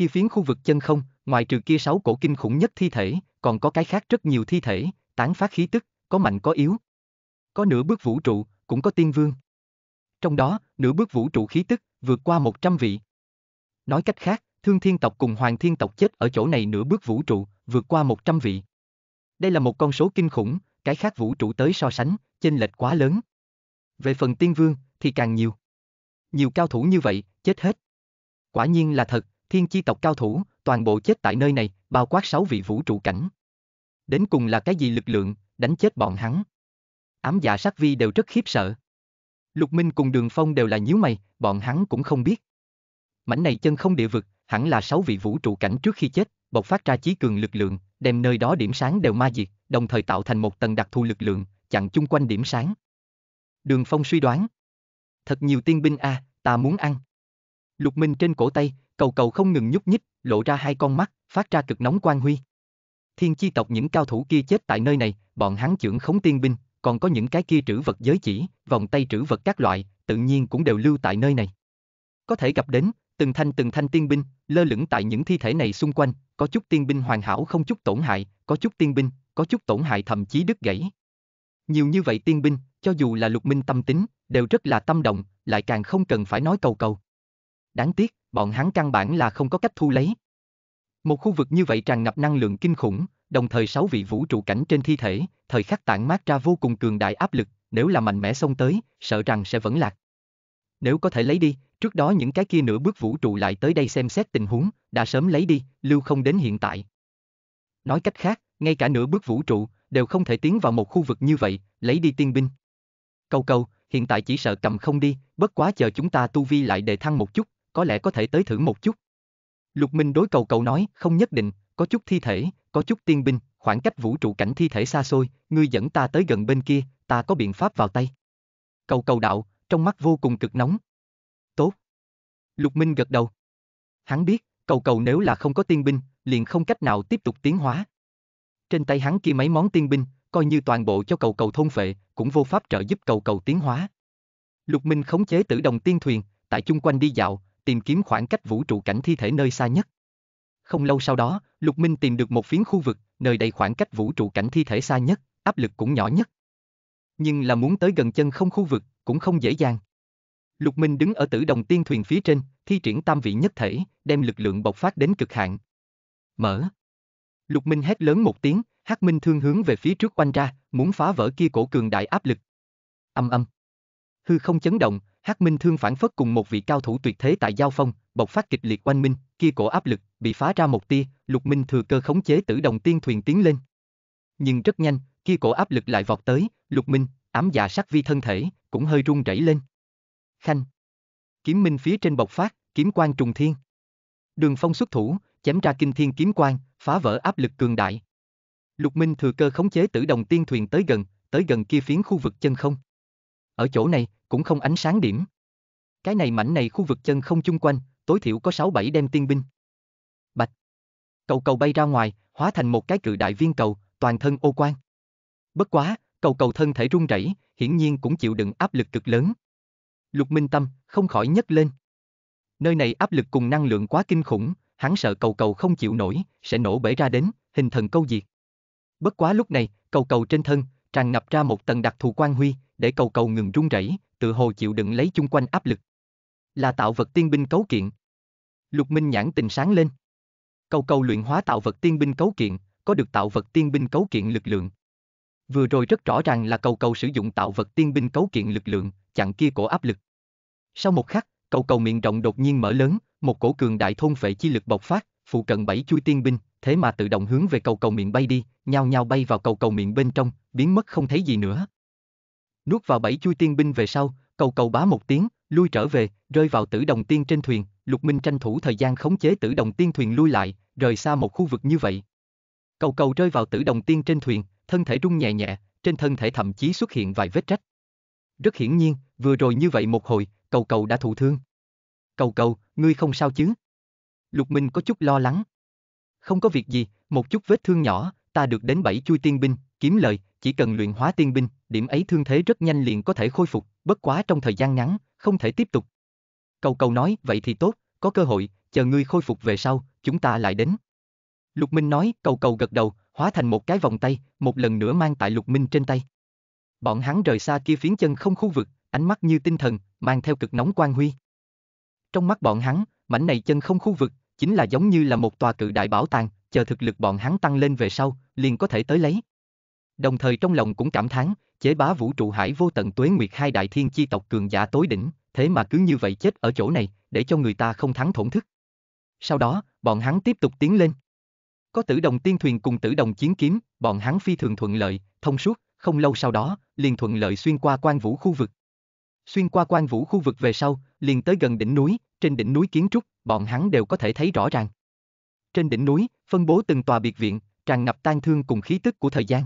khi phiến khu vực chân không, ngoài trừ kia sáu cổ kinh khủng nhất thi thể, còn có cái khác rất nhiều thi thể, tán phát khí tức, có mạnh có yếu. Có nửa bước vũ trụ, cũng có tiên vương. Trong đó, nửa bước vũ trụ khí tức, vượt qua 100 vị. Nói cách khác, thương thiên tộc cùng hoàng thiên tộc chết ở chỗ này nửa bước vũ trụ, vượt qua 100 vị. Đây là một con số kinh khủng, cái khác vũ trụ tới so sánh, chênh lệch quá lớn. Về phần tiên vương, thì càng nhiều. Nhiều cao thủ như vậy, chết hết. Quả nhiên là thật, thiên chi tộc cao thủ, toàn bộ chết tại nơi này, bao quát sáu vị vũ trụ cảnh. Đến cùng là cái gì lực lượng, đánh chết bọn hắn. Ám dạ sát vi đều rất khiếp sợ. Lục Minh cùng Đường Phong đều là nhíu mày, bọn hắn cũng không biết. Mảnh này chân không địa vực, hẳn là sáu vị vũ trụ cảnh trước khi chết, bộc phát ra chí cường lực lượng, đem nơi đó điểm sáng đều ma diệt, đồng thời tạo thành một tầng đặc thù lực lượng, chặn chung quanh điểm sáng. Đường Phong suy đoán. Thật nhiều tiên binh a, ta muốn ăn. Lục Minh trên cổ tay, cầu cầu không ngừng nhúc nhích, lộ ra hai con mắt, phát ra cực nóng quang huy. thiên chi tộc những cao thủ kia chết tại nơi này, bọn hắn trưởng khống tiên binh, còn có những cái kia trữ vật giới chỉ, vòng tay trữ vật các loại, tự nhiên cũng đều lưu tại nơi này. Có thể gặp đến, từng thanh từng thanh tiên binh, lơ lửng tại những thi thể này xung quanh, có chút tiên binh hoàn hảo không chút tổn hại, có chút tiên binh, có chút tổn hại thậm chí đứt gãy. Nhiều như vậy tiên binh, cho dù là lục minh tâm tính, đều rất là tâm động, lại càng không cần phải nói cầu cầu. Đáng tiếc, bọn hắn căn bản là không có cách thu lấy. Một khu vực như vậy tràn ngập năng lượng kinh khủng, đồng thời sáu vị vũ trụ cảnh trên thi thể, thời khắc tản mát ra vô cùng cường đại áp lực, nếu là mạnh mẽ xông tới, sợ rằng sẽ vẫn lạc. Nếu có thể lấy đi, trước đó những cái kia nửa bước vũ trụ lại tới đây xem xét tình huống, đã sớm lấy đi, lưu không đến hiện tại. Nói cách khác, ngay cả nửa bước vũ trụ, đều không thể tiến vào một khu vực như vậy, lấy đi tiên binh. Câu câu, hiện tại chỉ sợ cầm không đi, bất quá chờ chúng ta tu vi lại đề thăng một chút, có lẽ có thể tới thử một chút. Lục Minh đối cầu cầu nói, không nhất định, có chút thi thể, có chút tiên binh, khoảng cách vũ trụ cảnh thi thể xa xôi, ngươi dẫn ta tới gần bên kia, ta có biện pháp vào tay. Cầu cầu đạo, trong mắt vô cùng cực nóng. Tốt. Lục Minh gật đầu. Hắn biết, cầu cầu nếu là không có tiên binh, liền không cách nào tiếp tục tiến hóa. Trên tay hắn kia mấy món tiên binh, coi như toàn bộ cho cầu cầu thôn phệ, cũng vô pháp trợ giúp cầu cầu tiến hóa. Lục Minh khống chế tử đồng tiên thuyền, tại chung quanh đi dạo, tìm kiếm khoảng cách vũ trụ cảnh thi thể nơi xa nhất. Không lâu sau đó, Lục Minh tìm được một phiến khu vực, nơi đây khoảng cách vũ trụ cảnh thi thể xa nhất, áp lực cũng nhỏ nhất. Nhưng là muốn tới gần chân không khu vực, cũng không dễ dàng. Lục Minh đứng ở tử đồng tiên thuyền phía trên, thi triển tam vị nhất thể, đem lực lượng bộc phát đến cực hạn. Mở. Lục Minh hét lớn một tiếng, Hắc Minh thương hướng về phía trước quanh ra, muốn phá vỡ kia cổ cường đại áp lực. Âm âm. Hư không chấn động, Hắc Minh thương phản phất cùng một vị cao thủ tuyệt thế tại giao phong, bộc phát kịch liệt quanh minh, kia cổ áp lực bị phá ra một tia, Lục Minh thừa cơ khống chế tử đồng tiên thuyền tiến lên. Nhưng rất nhanh, kia cổ áp lực lại vọt tới, Lục Minh, ám dạ sắc vi thân thể, cũng hơi run rẩy lên. Khanh. Kiếm minh phía trên bộc phát, kiếm quang trùng thiên. Đường phong xuất thủ, chém ra kinh thiên kiếm quang, phá vỡ áp lực cường đại. Lục Minh thừa cơ khống chế tử đồng tiên thuyền tới gần, tới gần kia phiến khu vực chân không. Ở chỗ này, cũng không ánh sáng điểm. Cái này mảnh này khu vực chân không chung quanh, tối thiểu có 6-7 đem tiên binh. Bạch. Cầu cầu bay ra ngoài, hóa thành một cái cự đại viên cầu, toàn thân ô quang. Bất quá, cầu cầu thân thể run rẩy, hiển nhiên cũng chịu đựng áp lực cực lớn. Lục Minh Tâm không khỏi nhấc lên. Nơi này áp lực cùng năng lượng quá kinh khủng, hắn sợ cầu cầu không chịu nổi, sẽ nổ bể ra đến, hình thần câu diệt. Bất quá lúc này, cầu cầu trên thân, tràn ngập ra một tầng đặc thù quan huy, để cầu cầu ngừng run rẩy, tự hồ chịu đựng lấy chung quanh áp lực. Là tạo vật tiên binh cấu kiện. Lục Minh nhãn tình sáng lên. Cầu cầu luyện hóa tạo vật tiên binh cấu kiện, có được tạo vật tiên binh cấu kiện lực lượng. Vừa rồi rất rõ ràng là cầu cầu sử dụng tạo vật tiên binh cấu kiện lực lượng, chặn kia cổ áp lực. Sau một khắc, cầu cầu miệng rộng đột nhiên mở lớn, một cổ cường đại thôn phệ chi lực bộc phát, phụ cận bảy chui tiên binh, thế mà tự động hướng về cầu cầu miệng bay đi, nhao nhao bay vào cầu cầu miệng bên trong, biến mất không thấy gì nữa. Nuốt vào bảy chui tiên binh về sau, cầu cầu bá một tiếng, lui trở về, rơi vào tử đồng tiên trên thuyền, Lục Minh tranh thủ thời gian khống chế tử đồng tiên thuyền lui lại, rời xa một khu vực như vậy. Cầu cầu rơi vào tử đồng tiên trên thuyền, thân thể rung nhẹ nhẹ, trên thân thể thậm chí xuất hiện vài vết rách. Rất hiển nhiên, vừa rồi như vậy một hồi, cầu cầu đã thụ thương. Cầu cầu, ngươi không sao chứ? Lục Minh có chút lo lắng. Không có việc gì, một chút vết thương nhỏ, ta được đến bảy chui tiên binh, kiếm lời, chỉ cần luyện hóa tiên binh, điểm ấy thương thế rất nhanh liền có thể khôi phục, bất quá trong thời gian ngắn, không thể tiếp tục. Cầu cầu nói, vậy thì tốt, có cơ hội, chờ ngươi khôi phục về sau, chúng ta lại đến. Lục Minh nói, cầu cầu gật đầu, hóa thành một cái vòng tay, một lần nữa mang tại Lục Minh trên tay. Bọn hắn rời xa kia phiến chân không khu vực, ánh mắt như tinh thần, mang theo cực nóng quang huy. Trong mắt bọn hắn, mảnh này chân không khu vực, chính là giống như là một tòa cự đại bảo tàng, chờ thực lực bọn hắn tăng lên về sau, liền có thể tới lấy. Đồng thời trong lòng cũng cảm thán, chế bá vũ trụ hải vô tận tuế nguyệt hai đại thiên chi tộc cường giả tối đỉnh, thế mà cứ như vậy chết ở chỗ này, để cho người ta không thắng thổn thức. Sau đó, bọn hắn tiếp tục tiến lên. Có tử đồng tiên thuyền cùng tử đồng chiến kiếm, bọn hắn phi thường thuận lợi, thông suốt, không lâu sau đó, liền thuận lợi xuyên qua quan vũ khu vực. Xuyên qua quan vũ khu vực về sau, liền tới gần đỉnh núi, trên đỉnh núi kiến trúc, bọn hắn đều có thể thấy rõ ràng. Trên đỉnh núi, phân bố từng tòa biệt viện, tràn ngập tan thương cùng khí tức của thời gian.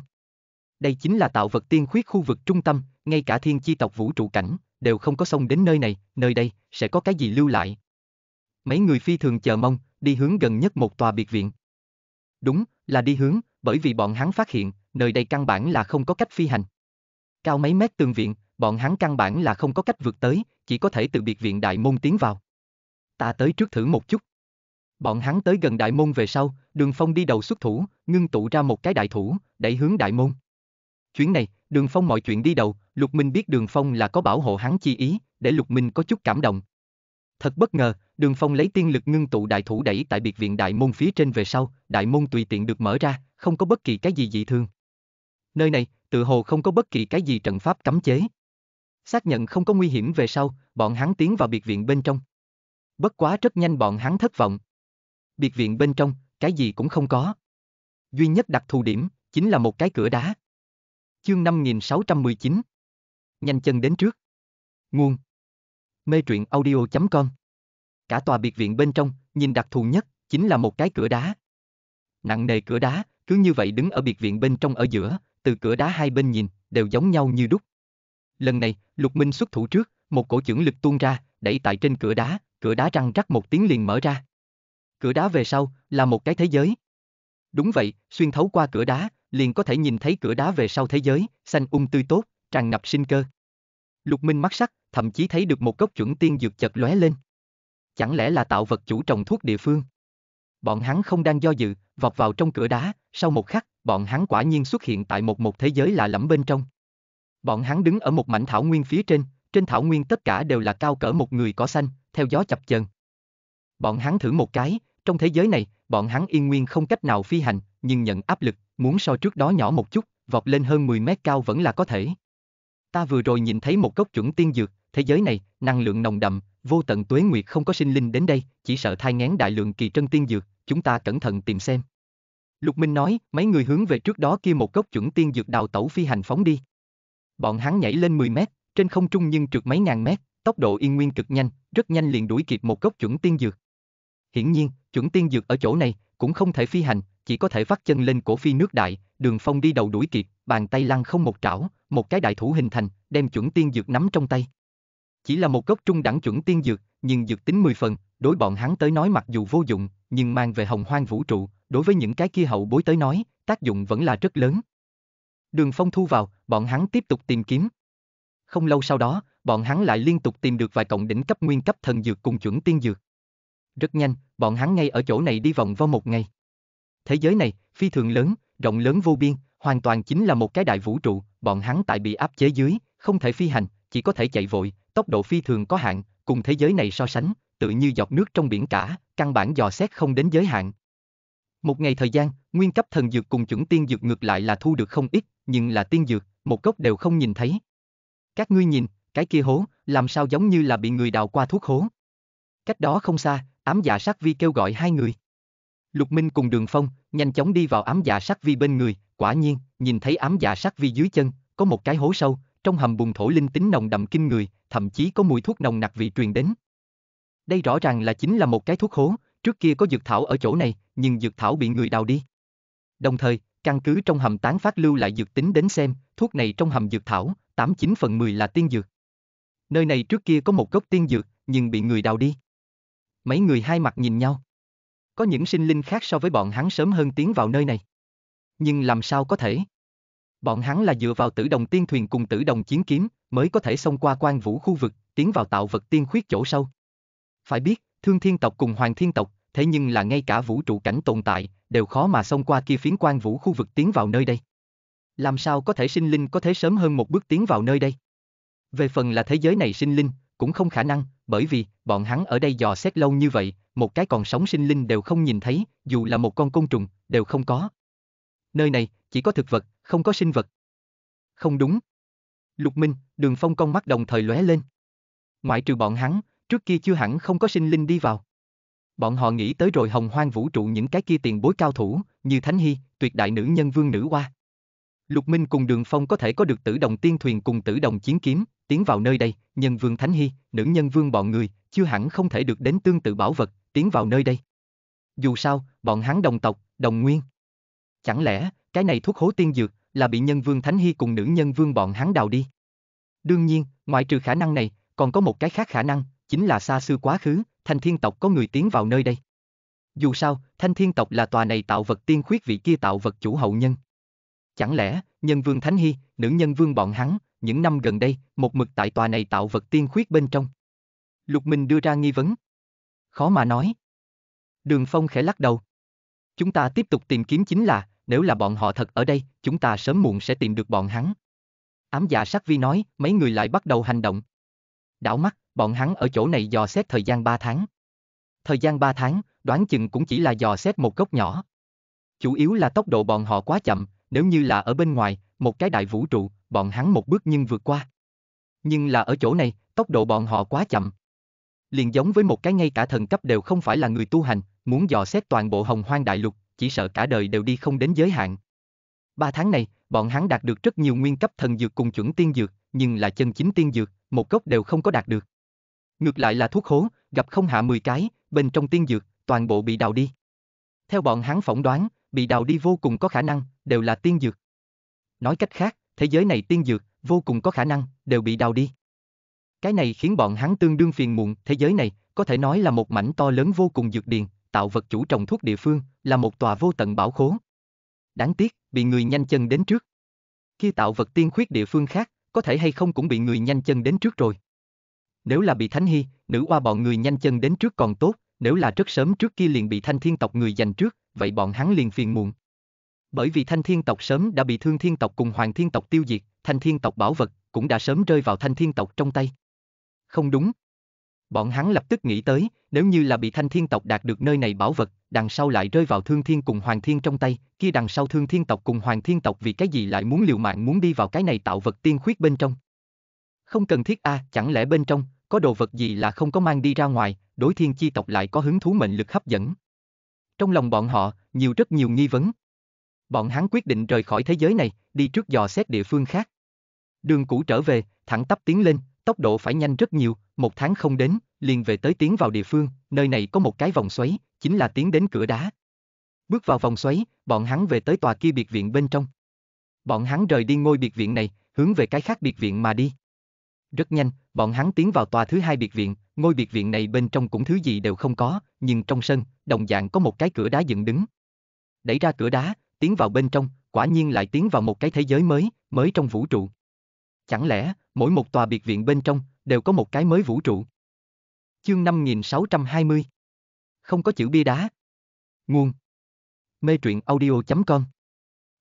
Đây chính là tạo vật tiên khuyết khu vực trung tâm, ngay cả thiên chi tộc vũ trụ cảnh, đều không có sông đến nơi này, nơi đây, sẽ có cái gì lưu lại. Mấy người phi thường chờ mong, đi hướng gần nhất một tòa biệt viện. Đúng, là đi hướng, bởi vì bọn hắn phát hiện, nơi đây căn bản là không có cách phi hành. Cao mấy mét tường viện, bọn hắn căn bản là không có cách vượt tới, chỉ có thể từ biệt viện đại môn tiến vào. Ta tới trước thử một chút. Bọn hắn tới gần đại môn về sau, đường phong đi đầu xuất thủ, ngưng tụ ra một cái đại thủ, đẩy hướng đại môn. Chuyến này, đường phong mọi chuyện đi đầu, lục minh biết đường phong là có bảo hộ hắn chi ý, để lục minh có chút cảm động. Thật bất ngờ, đường phong lấy tiên lực ngưng tụ đại thủ đẩy tại biệt viện đại môn phía trên về sau, đại môn tùy tiện được mở ra, không có bất kỳ cái gì dị thường. Nơi này, tự hồ không có bất kỳ cái gì trận pháp cấm chế. Xác nhận không có nguy hiểm về sau, bọn hắn tiến vào biệt viện bên trong. Bất quá rất nhanh bọn hắn thất vọng. Biệt viện bên trong, cái gì cũng không có. Duy nhất đặc thù điểm, chính là một cái cửa đá. Chương 5619 Nhanh chân đến trước. Nguồn Mê truyện audio.com Cả tòa biệt viện bên trong, nhìn đặc thù nhất, chính là một cái cửa đá. Nặng nề cửa đá, cứ như vậy đứng ở biệt viện bên trong ở giữa, từ cửa đá hai bên nhìn, đều giống nhau như đúc. Lần này, Lục Minh xuất thủ trước, một cổ chưởng lực tuôn ra, đẩy tại trên cửa đá, cửa đá răng rắc một tiếng liền mở ra. Cửa đá về sau, là một cái thế giới. Đúng vậy, xuyên thấu qua cửa đá, liền có thể nhìn thấy cửa đá về sau thế giới, xanh ung um tươi tốt, tràn ngập sinh cơ. Lục Minh mắt sắc, thậm chí thấy được một gốc chuẩn tiên dược chật lóe lên. Chẳng lẽ là tạo vật chủ trồng thuốc địa phương? Bọn hắn không đang do dự, vọt vào trong cửa đá, sau một khắc, bọn hắn quả nhiên xuất hiện tại một một thế giới lạ lẫm bên trong. Bọn hắn đứng ở một mảnh thảo nguyên phía trên, trên thảo nguyên tất cả đều là cao cỡ một người cỏ xanh, theo gió chập chờn. Bọn hắn thử một cái, trong thế giới này, bọn hắn yên nguyên không cách nào phi hành, nhưng nhận áp lực, muốn so trước đó nhỏ một chút, vọt lên hơn 10 mét cao vẫn là có thể. Ta vừa rồi nhìn thấy một cốc chuẩn tiên dược, thế giới này, năng lượng nồng đậm, vô tận tuế nguyệt không có sinh linh đến đây, chỉ sợ thai ngén đại lượng kỳ trân tiên dược, chúng ta cẩn thận tìm xem. Lục Minh nói, mấy người hướng về trước đó kia một cốc chuẩn tiên dược đào tẩu phi hành phóng đi. Bọn hắn nhảy lên 10 mét, trên không trung nhưng trượt mấy ngàn mét, tốc độ yên nguyên cực nhanh, rất nhanh liền đuổi kịp một cốc chuẩn tiên dược. Hiển nhiên, chuẩn tiên dược ở chỗ này, cũng không thể phi hành, chỉ có thể vắt chân lên cổ phi nước đại, đường phong đi đầu đuổi kịp, bàn tay lăn không một trảo, một cái đại thủ hình thành, đem chuẩn tiên dược nắm trong tay. Chỉ là một gốc trung đẳng chuẩn tiên dược, nhưng dược tính 10 phần, đối bọn hắn tới nói mặc dù vô dụng, nhưng mang về hồng hoang vũ trụ, đối với những cái kia hậu bối tới nói, tác dụng vẫn là rất lớn. Đường phong thu vào, bọn hắn tiếp tục tìm kiếm. Không lâu sau đó, bọn hắn lại liên tục tìm được vài cộng đỉnh cấp nguyên cấp thần dược cùng chuẩn tiên dược. Rất nhanh, bọn hắn ngay ở chỗ này đi vòng vo một ngày. Thế giới này, phi thường lớn, rộng lớn vô biên, hoàn toàn chính là một cái đại vũ trụ, bọn hắn tại bị áp chế dưới, không thể phi hành, chỉ có thể chạy vội, tốc độ phi thường có hạn, cùng thế giới này so sánh, tự như giọt nước trong biển cả, căn bản dò xét không đến giới hạn. Một ngày thời gian, nguyên cấp thần dược cùng chuẩn tiên dược ngược lại là thu được không ít, nhưng là tiên dược, một gốc đều không nhìn thấy. Các ngươi nhìn, cái kia hố, làm sao giống như là bị người đào qua thuốc hố. Cách đó không xa, ám dạ sát vi kêu gọi hai người. Lục Minh cùng Đường Phong, nhanh chóng đi vào ám dạ sắc vi bên người, quả nhiên, nhìn thấy ám dạ sắc vi dưới chân, có một cái hố sâu, trong hầm bùng thổ linh tính nồng đậm kinh người, thậm chí có mùi thuốc nồng nặc vị truyền đến. Đây rõ ràng là chính là một cái thuốc hố, trước kia có dược thảo ở chỗ này, nhưng dược thảo bị người đào đi. Đồng thời, căn cứ trong hầm tán phát lưu lại dược tính đến xem, thuốc này trong hầm dược thảo, 89 phần 10 là tiên dược. Nơi này trước kia có một gốc tiên dược, nhưng bị người đào đi. Mấy người hai mặt nhìn nhau. Có những sinh linh khác so với bọn hắn sớm hơn tiến vào nơi này. Nhưng làm sao có thể? Bọn hắn là dựa vào tử đồng tiên thuyền cùng tử đồng chiến kiếm, mới có thể xông qua quan vũ khu vực, tiến vào tạo vật tiên khuyết chỗ sâu. Phải biết, thương thiên tộc cùng hoàng thiên tộc, thế nhưng là ngay cả vũ trụ cảnh tồn tại, đều khó mà xông qua kia phiến quan vũ khu vực tiến vào nơi đây. Làm sao có thể sinh linh có thể sớm hơn một bước tiến vào nơi đây? Về phần là thế giới này sinh linh, cũng không khả năng, bởi vì, bọn hắn ở đây dò xét lâu như vậy, một cái còn sống sinh linh đều không nhìn thấy, dù là một con côn trùng, đều không có. Nơi này, chỉ có thực vật, không có sinh vật. Không đúng. Lục Minh, đường phong con mắt đồng thời lóe lên. Ngoại trừ bọn hắn, trước kia chưa hẳn không có sinh linh đi vào. Bọn họ nghĩ tới rồi hồng hoang vũ trụ những cái kia tiền bối cao thủ, như Thánh Hy, tuyệt đại nữ nhân vương nữ hoa. Lục Minh cùng Đường Phong có thể có được tử đồng tiên thuyền cùng tử đồng chiến kiếm, tiến vào nơi đây, nhân vương Thánh Hy, nữ nhân vương bọn người, chưa hẳn không thể được đến tương tự bảo vật, tiến vào nơi đây. Dù sao, bọn hắn đồng tộc, đồng nguyên. Chẳng lẽ, cái này thuốc hố tiên dược, là bị nhân vương Thánh Hy cùng nữ nhân vương bọn hắn đào đi? Đương nhiên, ngoại trừ khả năng này, còn có một cái khác khả năng, chính là xa xưa quá khứ, thanh thiên tộc có người tiến vào nơi đây. Dù sao, thanh thiên tộc là tòa này tạo vật tiên khuyết vị kia tạo vật chủ hậu nhân. Chẳng lẽ, nhân vương Thánh Hy, nữ nhân vương bọn hắn, những năm gần đây, một mực tại tòa này tạo vật tiên khuyết bên trong. Lục Minh đưa ra nghi vấn. Khó mà nói. Đường Phong khẽ lắc đầu. Chúng ta tiếp tục tìm kiếm chính là, nếu là bọn họ thật ở đây, chúng ta sớm muộn sẽ tìm được bọn hắn. Ám dạ sắc vi nói, mấy người lại bắt đầu hành động. Đảo mắt, bọn hắn ở chỗ này dò xét thời gian 3 tháng. Thời gian 3 tháng, đoán chừng cũng chỉ là dò xét một góc nhỏ. Chủ yếu là tốc độ bọn họ quá chậm, nếu như là ở bên ngoài, một cái đại vũ trụ, bọn hắn một bước nhưng vượt qua. Nhưng là ở chỗ này, tốc độ bọn họ quá chậm. Liền giống với một cái ngay cả thần cấp đều không phải là người tu hành, muốn dò xét toàn bộ hồng hoang đại lục, chỉ sợ cả đời đều đi không đến giới hạn. Ba tháng này, bọn hắn đạt được rất nhiều nguyên cấp thần dược cùng chuẩn tiên dược, nhưng là chân chính tiên dược, một gốc đều không có đạt được. Ngược lại là thuốc hố, gặp không hạ 10 cái, bên trong tiên dược, toàn bộ bị đào đi. Theo bọn hắn phỏng đoán, bị đào đi vô cùng có khả năng, đều là tiên dược. Nói cách khác, thế giới này tiên dược, vô cùng có khả năng, đều bị đào đi. Cái này khiến bọn hắn tương đương phiền muộn, thế giới này, có thể nói là một mảnh to lớn vô cùng dược điền, tạo vật chủ trồng thuốc địa phương, là một tòa vô tận bảo khố. Đáng tiếc, bị người nhanh chân đến trước. Khi tạo vật tiên khuyết địa phương khác, có thể hay không cũng bị người nhanh chân đến trước rồi. Nếu là bị Thánh Hy, nữ oa bọn người nhanh chân đến trước còn tốt, nếu là rất sớm trước kia liền bị thanh thiên tộc người giành trước, vậy bọn hắn liền phiền muộn. Bởi vì thanh thiên tộc sớm đã bị thương thiên tộc cùng hoàng thiên tộc tiêu diệt, thanh thiên tộc bảo vật cũng đã sớm rơi vào thanh thiên tộc trong tay. Không đúng. Bọn hắn lập tức nghĩ tới, nếu như là bị thanh thiên tộc đạt được nơi này bảo vật, đằng sau lại rơi vào thương thiên cùng hoàng thiên trong tay, kia đằng sau thương thiên tộc cùng hoàng thiên tộc vì cái gì lại muốn liều mạng muốn đi vào cái này tạo vật tiên khuyết bên trong. Không cần thiết a, chẳng lẽ bên trong, có đồ vật gì là không có mang đi ra ngoài, đối thiên chi tộc lại có hứng thú mệnh lực hấp dẫn. Trong lòng bọn họ, nhiều rất nhiều nghi vấn. Bọn hắn quyết định rời khỏi thế giới này, đi trước dò xét địa phương khác. Đường cũ trở về, thẳng tắp tiến lên, tốc độ phải nhanh rất nhiều, một tháng không đến, liền về tới tiến vào địa phương, nơi này có một cái vòng xoáy, chính là tiến đến cửa đá. Bước vào vòng xoáy, bọn hắn về tới tòa kia biệt viện bên trong. Bọn hắn rời đi ngôi biệt viện này, hướng về cái khác biệt viện mà đi. Rất nhanh, bọn hắn tiến vào tòa thứ hai biệt viện, ngôi biệt viện này bên trong cũng thứ gì đều không có, nhưng trong sân, đồng dạng có một cái cửa đá dựng đứng. Đẩy ra cửa đá, tiến vào bên trong, quả nhiên lại tiến vào một cái thế giới mới, mới trong vũ trụ. Chẳng lẽ, mỗi một tòa biệt viện bên trong, đều có một cái mới vũ trụ? Chương 5620 Không có chữ bia đá. Nguồn Mê truyện audio.com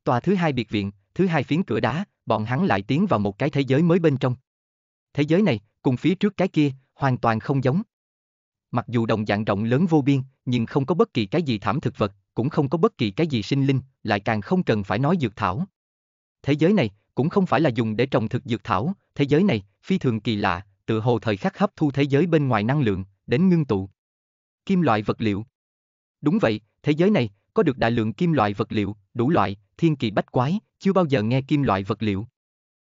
Tòa thứ hai biệt viện, thứ hai phiến cửa đá, bọn hắn lại tiến vào một cái thế giới mới bên trong. Thế giới này, cùng phía trước cái kia, hoàn toàn không giống. Mặc dù đồng dạng rộng lớn vô biên, nhưng không có bất kỳ cái gì thảm thực vật, cũng không có bất kỳ cái gì sinh linh, lại càng không cần phải nói dược thảo. Thế giới này, cũng không phải là dùng để trồng thực dược thảo, thế giới này, phi thường kỳ lạ, tự hồ thời khắc hấp thu thế giới bên ngoài năng lượng, đến ngưng tụ. Kim loại vật liệu. Đúng vậy, thế giới này, có được đại lượng kim loại vật liệu, đủ loại, thiên kỳ bách quái, chưa bao giờ nghe kim loại vật liệu.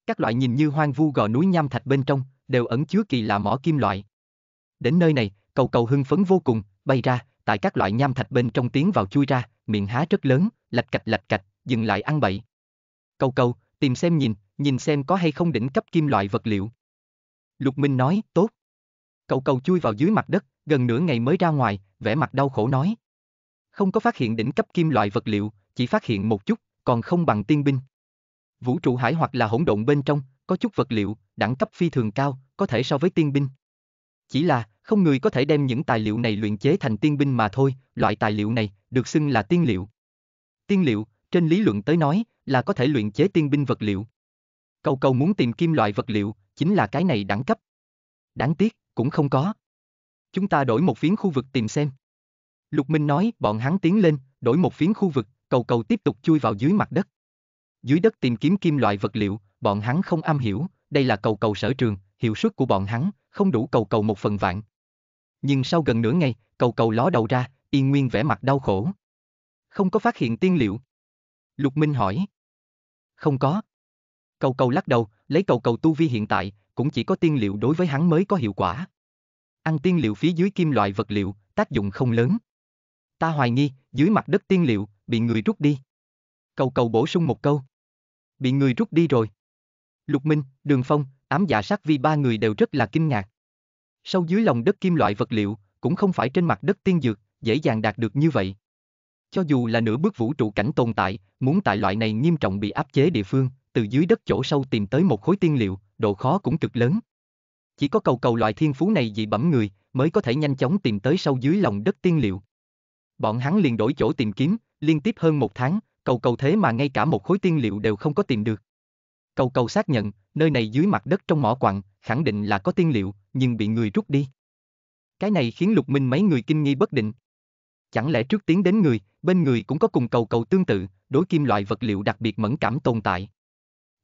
Các loại nhìn như hoang vu gò núi nham thạch bên trong, đều ẩn chứa kỳ lạ mỏ kim loại. Đến nơi này, cầu cầu hưng phấn vô cùng, bay ra, tại các loại nham thạch bên trong tiến vào chui ra, miệng há rất lớn, lạch cạch lạch cạch, dừng lại ăn bậy. Cầu cầu, tìm xem nhìn, nhìn xem có hay không đỉnh cấp kim loại vật liệu. Lục Minh nói, tốt. Cầu cầu chui vào dưới mặt đất, gần nửa ngày mới ra ngoài, vẻ mặt đau khổ nói. Không có phát hiện đỉnh cấp kim loại vật liệu, chỉ phát hiện một chút, còn không bằng tiên binh. Vũ trụ hải hoặc là hỗn độn bên trong, có chút vật liệu, đẳng cấp phi thường cao, có thể so với tiên binh. Chỉ là, không người có thể đem những tài liệu này luyện chế thành tiên binh mà thôi, loại tài liệu này, được xưng là tiên liệu. Tiên liệu, trên lý luận tới nói, là có thể luyện chế tiên binh vật liệu. Cầu cầu muốn tìm kim loại vật liệu, chính là cái này đẳng cấp. Đáng tiếc, cũng không có. Chúng ta đổi một phiến khu vực tìm xem. Lục Minh nói, bọn hắn tiến lên, đổi một phiến khu vực, cầu cầu tiếp tục chui vào dưới mặt đất. Dưới đất tìm kiếm kim loại vật liệu, bọn hắn không am hiểu, đây là cầu cầu sở trường, hiệu suất của bọn hắn, không đủ cầu cầu một phần vạn. Nhưng sau gần nửa ngày, cầu cầu ló đầu ra, yên nguyên vẻ mặt đau khổ. Không có phát hiện tiên liệu. Lục Minh hỏi. Không có. Cầu cầu lắc đầu, lấy cầu cầu tu vi hiện tại, cũng chỉ có tiên liệu đối với hắn mới có hiệu quả. Ăn tiên liệu phía dưới kim loại vật liệu, tác dụng không lớn. Ta hoài nghi, dưới mặt đất tiên liệu, bị người rút đi. Cầu cầu bổ sung một câu. Bị người rút đi rồi. Lục Minh, Đường Phong, ám giả sát vi ba người đều rất là kinh ngạc. Sâu dưới lòng đất kim loại vật liệu, cũng không phải trên mặt đất tiên dược, dễ dàng đạt được như vậy. Cho dù là nửa bước vũ trụ cảnh tồn tại, muốn tại loại này nghiêm trọng bị áp chế địa phương, từ dưới đất chỗ sâu tìm tới một khối tiên liệu, độ khó cũng cực lớn. Chỉ có cầu cầu loại thiên phú này dị bẩm người, mới có thể nhanh chóng tìm tới sâu dưới lòng đất tiên liệu. Bọn hắn liền đổi chỗ tìm kiếm, liên tiếp hơn một tháng, cầu cầu thế mà ngay cả một khối tiên liệu đều không có tìm được. Cầu cầu xác nhận, nơi này dưới mặt đất trong mỏ quặng, khẳng định là có tiên liệu, nhưng bị người rút đi. Cái này khiến lục minh mấy người kinh nghi bất định. Chẳng lẽ trước tiến đến người, bên người cũng có cùng cầu cầu tương tự, đối kim loại vật liệu đặc biệt mẫn cảm tồn tại.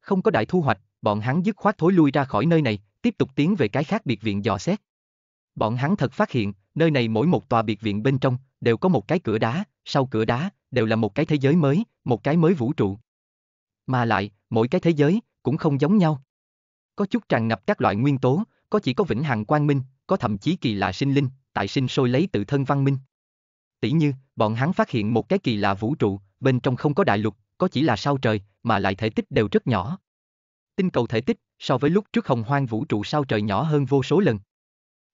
Không có đại thu hoạch, bọn hắn dứt khoát thối lui ra khỏi nơi này, tiếp tục tiến về cái khác biệt viện dò xét. Bọn hắn thật phát hiện, nơi này mỗi một tòa biệt viện bên trong, đều có một cái cửa đá, sau cửa đá, đều là một cái thế giới mới, một cái mới vũ trụ. Mà lại, mỗi cái thế giới, cũng không giống nhau. Có chút tràn ngập các loại nguyên tố, có chỉ có vĩnh hằng quang minh, có thậm chí kỳ lạ sinh linh, tại sinh sôi lấy tự thân văn minh. Tỷ như, bọn hắn phát hiện một cái kỳ lạ vũ trụ, bên trong không có đại lục, có chỉ là sao trời, mà lại thể tích đều rất nhỏ. Tinh cầu thể tích, so với lúc trước hồng hoang vũ trụ sao trời nhỏ hơn vô số lần.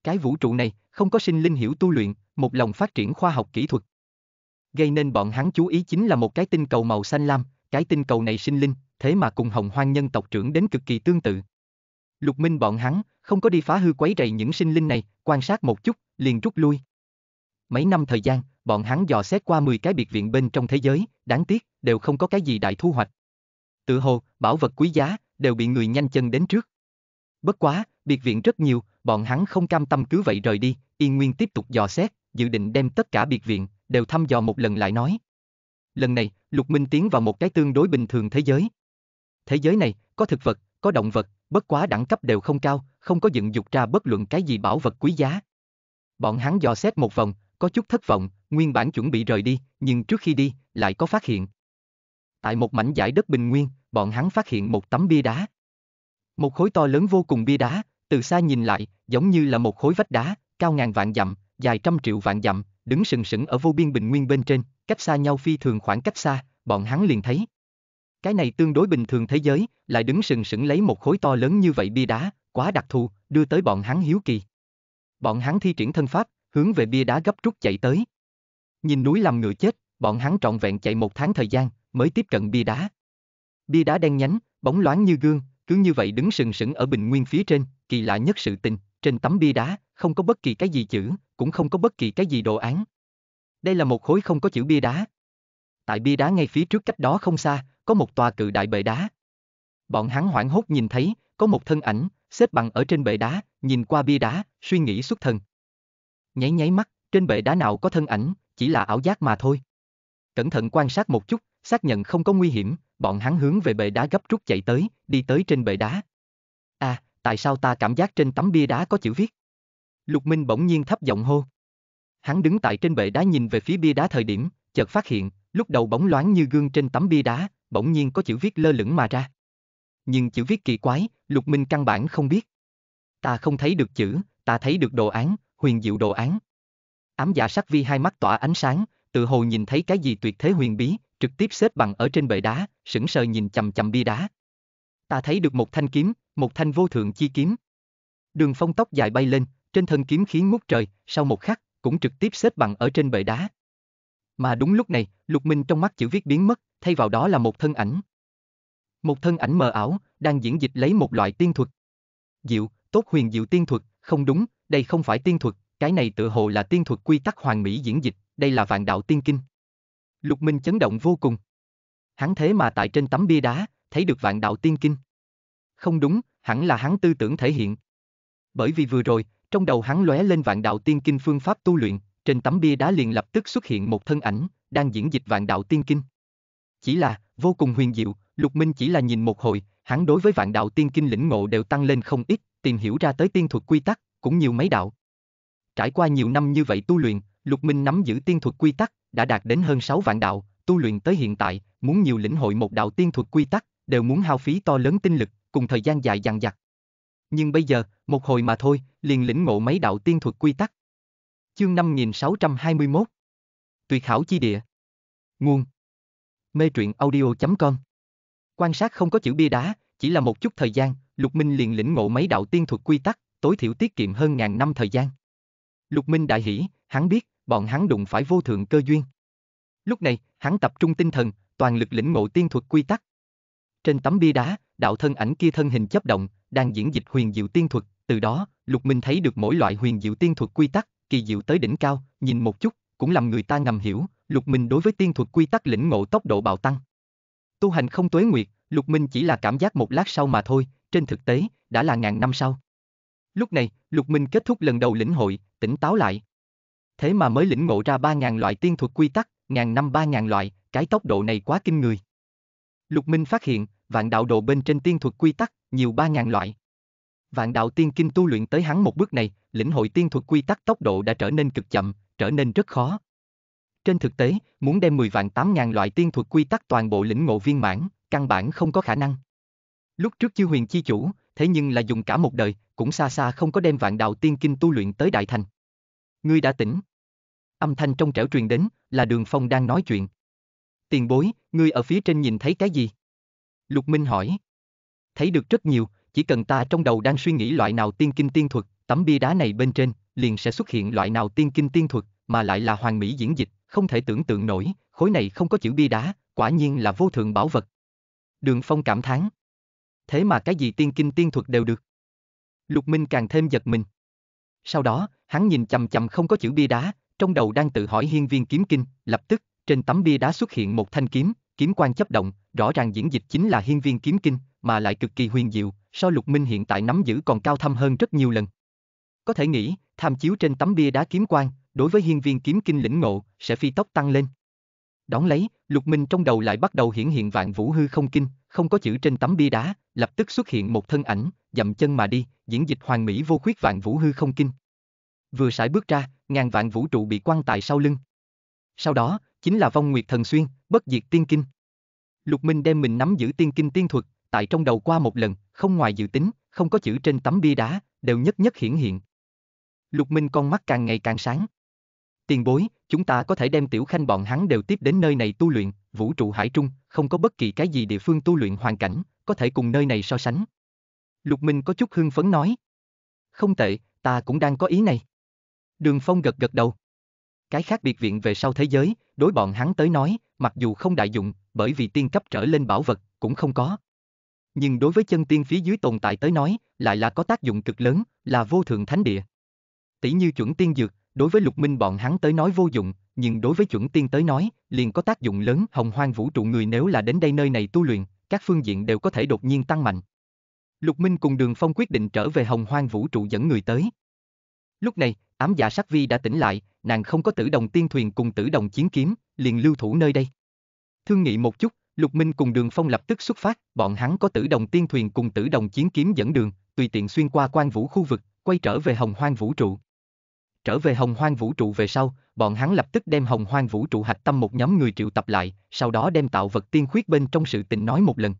Cái vũ trụ này, không có sinh linh hiểu tu luyện, một lòng phát triển khoa học kỹ thuật. Gây nên bọn hắn chú ý chính là một cái tinh cầu màu xanh lam, cái tinh cầu này sinh linh, thế mà cùng hồng hoang nhân tộc trưởng đến cực kỳ tương tự. Lục Minh bọn hắn, không có đi phá hư quấy rầy những sinh linh này, quan sát một chút, liền rút lui. Mấy năm thời gian, bọn hắn dò xét qua 10 cái biệt viện bên trong thế giới, đáng tiếc, đều không có cái gì đại thu hoạch. Tự hồ, bảo vật quý giá, đều bị người nhanh chân đến trước. Bất quá, biệt viện rất nhiều, bọn hắn không cam tâm cứ vậy rời đi, Yên Nguyên tiếp tục dò xét, dự định đem tất cả biệt viện, đều thăm dò một lần lại nói. Lần này, Lục Minh tiến vào một cái tương đối bình thường thế giới. Thế giới này, có thực vật, có động vật, bất quá đẳng cấp đều không cao, không có dựng dục ra bất luận cái gì bảo vật quý giá. Bọn hắn dò xét một vòng, có chút thất vọng, nguyên bản chuẩn bị rời đi, nhưng trước khi đi, lại có phát hiện. Tại một mảnh giải đất bình nguyên, bọn hắn phát hiện một tấm bia đá. Một khối to lớn vô cùng bia đá, từ xa nhìn lại, giống như là một khối vách đá, cao ngàn vạn dặm, dài trăm triệu vạn dặm, đứng sừng sững ở vô biên bình nguyên bên trên, cách xa nhau phi thường khoảng cách xa, bọn hắn liền thấy. Cái này tương đối bình thường thế giới, lại đứng sừng sững lấy một khối to lớn như vậy bia đá, quá đặc thù, đưa tới bọn hắn hiếu kỳ. Bọn hắn thi triển thân pháp, hướng về bia đá gấp rút chạy tới. Nhìn núi làm ngựa chết, bọn hắn trọn vẹn chạy một tháng thời gian, mới tiếp cận bia đá. Bia đá đen nhánh, bóng loáng như gương, cứ như vậy đứng sừng sững ở bình nguyên phía trên, kỳ lạ nhất sự tình, trên tấm bia đá, không có bất kỳ cái gì chữ, cũng không có bất kỳ cái gì đồ án. Đây là một khối không có chữ bia đá. Tại bia đá ngay phía trước cách đó không xa, có một tòa cự đại bệ đá. Bọn hắn hoảng hốt nhìn thấy, có một thân ảnh, xếp bằng ở trên bệ đá, nhìn qua bia đá, suy nghĩ xuất thần. Nháy nháy mắt, trên bệ đá nào có thân ảnh, chỉ là ảo giác mà thôi. Cẩn thận quan sát một chút, xác nhận không có nguy hiểm, bọn hắn hướng về bệ đá gấp rút chạy tới, đi tới trên bệ đá. À, tại sao ta cảm giác trên tấm bia đá có chữ viết? Lục Minh bỗng nhiên thấp giọng hô. Hắn đứng tại trên bệ đá nhìn về phía bia đá thời điểm, chợt phát hiện, lúc đầu bóng loáng như gương trên tấm bia đá, bỗng nhiên có chữ viết lơ lửng mà ra. Nhưng chữ viết kỳ quái, Lục Minh căn bản không biết. Ta không thấy được chữ, ta thấy được đồ án, huyền diệu đồ án. Ám giả sắc vi hai mắt tỏa ánh sáng, tự hồ nhìn thấy cái gì tuyệt thế huyền bí, trực tiếp xếp bằng ở trên bệ đá, sững sờ nhìn chầm chầm bia đá. Ta thấy được một thanh kiếm, một thanh vô thượng chi kiếm. Đường phong tóc dài bay lên, trên thân kiếm khí ngút trời, sau một khắc, cũng trực tiếp xếp bằng ở trên bệ đá. Mà đúng lúc này, Lục Minh trong mắt chữ viết biến mất, thay vào đó là một thân ảnh. Một thân ảnh mờ ảo, đang diễn dịch lấy một loại tiên thuật. Diệu, tốt huyền diệu tiên thuật, không đúng, đây không phải tiên thuật, cái này tự hồ là tiên thuật quy tắc hoàn mỹ diễn dịch, đây là vạn đạo tiên kinh. Lục Minh chấn động vô cùng. Hắn thế mà tại trên tấm bia đá, thấy được vạn đạo tiên kinh. Không đúng, hẳn là hắn tư tưởng thể hiện. Bởi vì vừa rồi, trong đầu hắn lóe lên vạn đạo tiên kinh phương pháp tu luyện, trên tấm bia đá liền lập tức xuất hiện một thân ảnh, đang diễn dịch vạn đạo tiên kinh. Chỉ là, vô cùng huyền diệu, Lục Minh chỉ là nhìn một hồi, hắn đối với vạn đạo tiên kinh lĩnh ngộ đều tăng lên không ít, tìm hiểu ra tới tiên thuật quy tắc, cũng nhiều mấy đạo. Trải qua nhiều năm như vậy tu luyện, Lục Minh nắm giữ tiên thuật quy tắc, đã đạt đến hơn 6 vạn đạo, tu luyện tới hiện tại, muốn nhiều lĩnh hội một đạo tiên thuật quy tắc, đều muốn hao phí to lớn tinh lực, cùng thời gian dài dằng dặc. Nhưng bây giờ, một hồi mà thôi, liền lĩnh ngộ mấy đạo tiên thuật quy tắc. Chương 5621 Tuyệt khảo chi địa Nguồn Mê truyện audio.com Quan sát không có chữ bia đá, chỉ là một chút thời gian, Lục Minh liền lĩnh ngộ mấy đạo tiên thuật quy tắc, tối thiểu tiết kiệm hơn ngàn năm thời gian. Lục Minh đại hỉ, hắn biết, bọn hắn đụng phải vô thượng cơ duyên. Lúc này, hắn tập trung tinh thần, toàn lực lĩnh ngộ tiên thuật quy tắc. Trên tấm bia đá, đạo thân ảnh kia thân hình chấp động, đang diễn dịch huyền diệu tiên thuật, từ đó, Lục Minh thấy được mỗi loại huyền diệu tiên thuật quy tắc, kỳ diệu tới đỉnh cao, nhìn một chút, cũng làm người ta ngầm hiểu, Lục Minh đối với tiên thuật quy tắc lĩnh ngộ tốc độ bạo tăng. Tu hành không tuế nguyệt, Lục Minh chỉ là cảm giác một lát sau mà thôi, trên thực tế, đã là ngàn năm sau. Lúc này, Lục Minh kết thúc lần đầu lĩnh hội, tỉnh táo lại. Thế mà mới lĩnh ngộ ra 3.000 loại tiên thuật quy tắc, ngàn năm 3.000 loại, cái tốc độ này quá kinh người. Lục Minh phát hiện, vạn đạo đồ bên trên tiên thuật quy tắc, nhiều 3.000 loại. Vạn đạo tiên kinh tu luyện tới hắn một bước này, lĩnh hội tiên thuật quy tắc tốc độ đã trở nên cực chậm, trở nên rất khó. Trên thực tế, muốn đem 10 vạn 8 ngàn loại tiên thuật quy tắc toàn bộ lĩnh ngộ viên mãn, căn bản không có khả năng. Lúc trước chư huyền chi chủ, thế nhưng là dùng cả một đời, cũng xa xa không có đem vạn đạo tiên kinh tu luyện tới đại thành. Ngươi đã tỉnh. Âm thanh trong trẻo truyền đến, là đường phong đang nói chuyện. Tiền bối, ngươi ở phía trên nhìn thấy cái gì? Lục Minh hỏi. Thấy được rất nhiều, chỉ cần ta trong đầu đang suy nghĩ loại nào tiên kinh tiên thuật, tấm bia đá này bên trên, liền sẽ xuất hiện loại nào tiên kinh tiên thuật, mà lại là hoàng mỹ diễn dịch, không thể tưởng tượng nổi, khối này không có chữ bia đá, quả nhiên là vô thượng bảo vật. Đường Phong cảm thán. Thế mà cái gì tiên kinh tiên thuật đều được. Lục Minh càng thêm giật mình. Sau đó, hắn nhìn chầm chầm không có chữ bia đá, trong đầu đang tự hỏi hiên viên kiếm kinh, lập tức, trên tấm bia đá xuất hiện một thanh kiếm, kiếm quan chấp động, rõ ràng diễn dịch chính là hiên viên kiếm kinh, mà lại cực kỳ huyền diệu, so Lục Minh hiện tại nắm giữ còn cao thâm hơn rất nhiều lần. Có thể nghĩ, tham chiếu trên tấm bia đá kiếm quan, đối với hiên viên kiếm kinh lĩnh ngộ, sẽ phi tốc tăng lên. Đón lấy, Lục Minh trong đầu lại bắt đầu hiển hiện vạn vũ hư không kinh, không có chữ trên tấm bia đá, lập tức xuất hiện một thân ảnh, dậm chân mà đi, diễn dịch hoàn mỹ vô khuyết vạn vũ hư không kinh. Vừa sải bước ra, ngàn vạn vũ trụ bị quăng tại sau lưng. Sau đó, chính là vong nguyệt thần xuyên, bất diệt tiên kinh. Lục Minh đem mình nắm giữ tiên kinh tiên thuật, tại trong đầu qua một lần, không ngoài dự tính, không có chữ trên tấm bia đá, đều nhất nhất hiển hiện. Lục Minh con mắt càng ngày càng sáng. Tiền bối, chúng ta có thể đem tiểu khanh bọn hắn đều tiếp đến nơi này tu luyện, vũ trụ hải trung, không có bất kỳ cái gì địa phương tu luyện hoàn cảnh, có thể cùng nơi này so sánh. Lục Minh có chút hưng phấn nói. Không tệ, ta cũng đang có ý này. Đường Phong gật gật đầu. Cái khác biệt viện về sau thế giới, đối bọn hắn tới nói, mặc dù không đại dụng, bởi vì tiên cấp trở lên bảo vật, cũng không có. Nhưng đối với chân tiên phía dưới tồn tại tới nói, lại là có tác dụng cực lớn, là vô thượng thánh địa. Tỷ như chuẩn tiên dược, đối với lục minh bọn hắn tới nói vô dụng, nhưng đối với chuẩn tiên tới nói, liền có tác dụng lớn hồng hoang vũ trụ người nếu là đến đây nơi này tu luyện, các phương diện đều có thể đột nhiên tăng mạnh. Lục Minh cùng Đường Phong quyết định trở về hồng hoang vũ trụ dẫn người tới. Lúc này, ám giả sắc vi đã tỉnh lại, nàng không có tử đồng tiên thuyền cùng tử đồng chiến kiếm, liền lưu thủ nơi đây. Thương nghị một chút, Lục Minh cùng Đường Phong lập tức xuất phát, bọn hắn có tử đồng tiên thuyền cùng tử đồng chiến kiếm dẫn đường, tùy tiện xuyên qua quan vũ khu vực, quay trở về hồng hoang vũ trụ. Trở về hồng hoang vũ trụ về sau, bọn hắn lập tức đem hồng hoang vũ trụ hạch tâm một nhóm người triệu tập lại, sau đó đem tạo vật tiên khuyết bên trong sự tình nói một lần.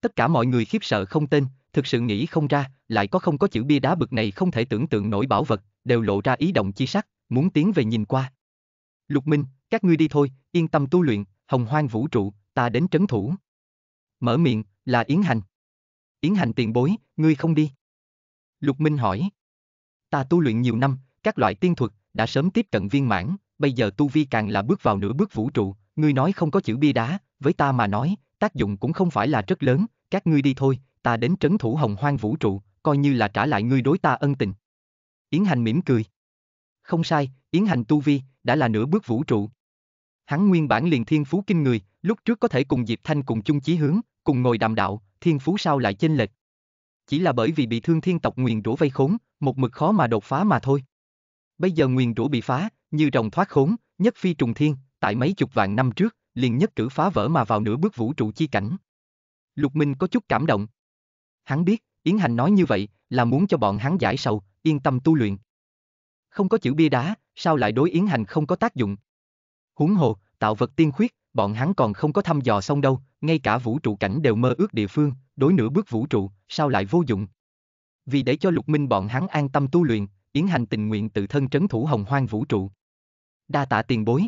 Tất cả mọi người khiếp sợ không tên, thực sự nghĩ không ra, lại có không có chữ bia đá bực này không thể tưởng tượng nổi bảo vật, đều lộ ra ý động chi sắc, muốn tiến về nhìn qua. Lục Minh, các ngươi đi thôi, yên tâm tu luyện, hồng hoang vũ trụ, ta đến trấn thủ. Mở miệng, là Yến Hành. Yến Hành tiền bối, ngươi không đi. Lục Minh hỏi. Ta tu luyện nhiều năm, các loại tiên thuật, đã sớm tiếp cận viên mãn, bây giờ tu vi càng là bước vào nửa bước vũ trụ, ngươi nói không có chữ bia đá, với ta mà nói, tác dụng cũng không phải là rất lớn, các ngươi đi thôi, ta đến trấn thủ hồng hoang vũ trụ, coi như là trả lại ngươi đối ta ân tình. Yến Hành mỉm cười. Không sai, Yến Hành tu vi, đã là nửa bước vũ trụ. Hắn nguyên bản liền thiên phú kinh người, lúc trước có thể cùng Diệp Thanh cùng chung chí hướng, cùng ngồi đàm đạo, thiên phú sao lại chênh lệch. Chỉ là bởi vì bị thương thiên tộc nguyền rủa vây khốn, một mực khó mà đột phá mà thôi. Bây giờ nguyền rủa bị phá, như rồng thoát khốn, nhất phi trùng thiên, tại mấy chục vạn năm trước, liền nhất cử phá vỡ mà vào nửa bước vũ trụ chi cảnh. Lục Minh có chút cảm động. Hắn biết, Yến Hành nói như vậy, là muốn cho bọn hắn giải sầu, yên tâm tu luyện. Không có chữ bia đá, sao lại đối Yến Hành không có tác dụng? Huống hồ, tạo vật tiên khuyết, bọn hắn còn không có thăm dò xong đâu, ngay cả vũ trụ cảnh đều mơ ước địa phương, đối nửa bước vũ trụ, sao lại vô dụng? Vì để cho Lục Minh bọn hắn an tâm tu luyện, Yến Hành tình nguyện tự thân trấn thủ hồng hoang vũ trụ. Đa tạ tiền bối.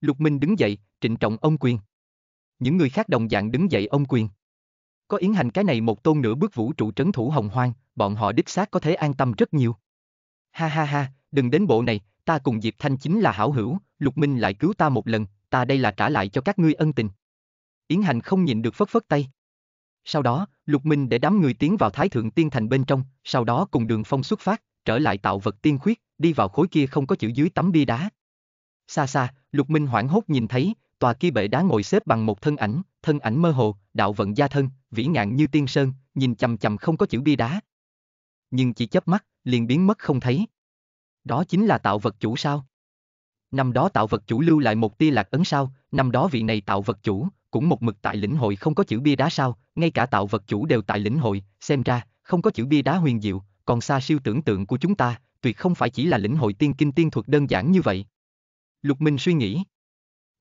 Lục Minh đứng dậy, trịnh trọng ông quyền. Những người khác đồng dạng đứng dậy ông quyền. Có Yến Hành cái này một tôn nửa bước vũ trụ trấn thủ hồng hoang, bọn họ đích xác có thể an tâm rất nhiều. Ha ha ha, đừng đến bộ này, ta cùng Diệp Thanh chính là hảo hữu, Lục Minh lại cứu ta một lần, ta đây là trả lại cho các ngươi ân tình. Yến Hành không nhịn được phất phất tay. Sau đó, Lục Minh để đám người tiến vào Thái Thượng Tiên Thành bên trong, sau đó cùng đường phong xuất phát, trở lại tạo vật tiên khuyết, đi vào khối kia không có chữ dưới tấm bia đá. Xa xa, Lục Minh hoảng hốt nhìn thấy, tòa kia bệ đá ngồi xếp bằng một thân ảnh, thân ảnh mơ hồ, đạo vận gia thân, vĩ ngạn như tiên sơn, nhìn chầm chầm không có chữ bia đá. Nhưng chỉ chớp mắt, liền biến mất không thấy. Đó chính là tạo vật chủ sao? Năm đó tạo vật chủ lưu lại một tia lạc ấn sao, năm đó vị này tạo vật chủ, cũng một mực tại lĩnh hội không có chữ bia đá sao, ngay cả tạo vật chủ đều tại lĩnh hội, xem ra, không có chữ bia đá huyền diệu, còn xa siêu tưởng tượng của chúng ta, tuyệt không phải chỉ là lĩnh hội tiên kinh tiên thuật đơn giản như vậy. Lục Minh suy nghĩ.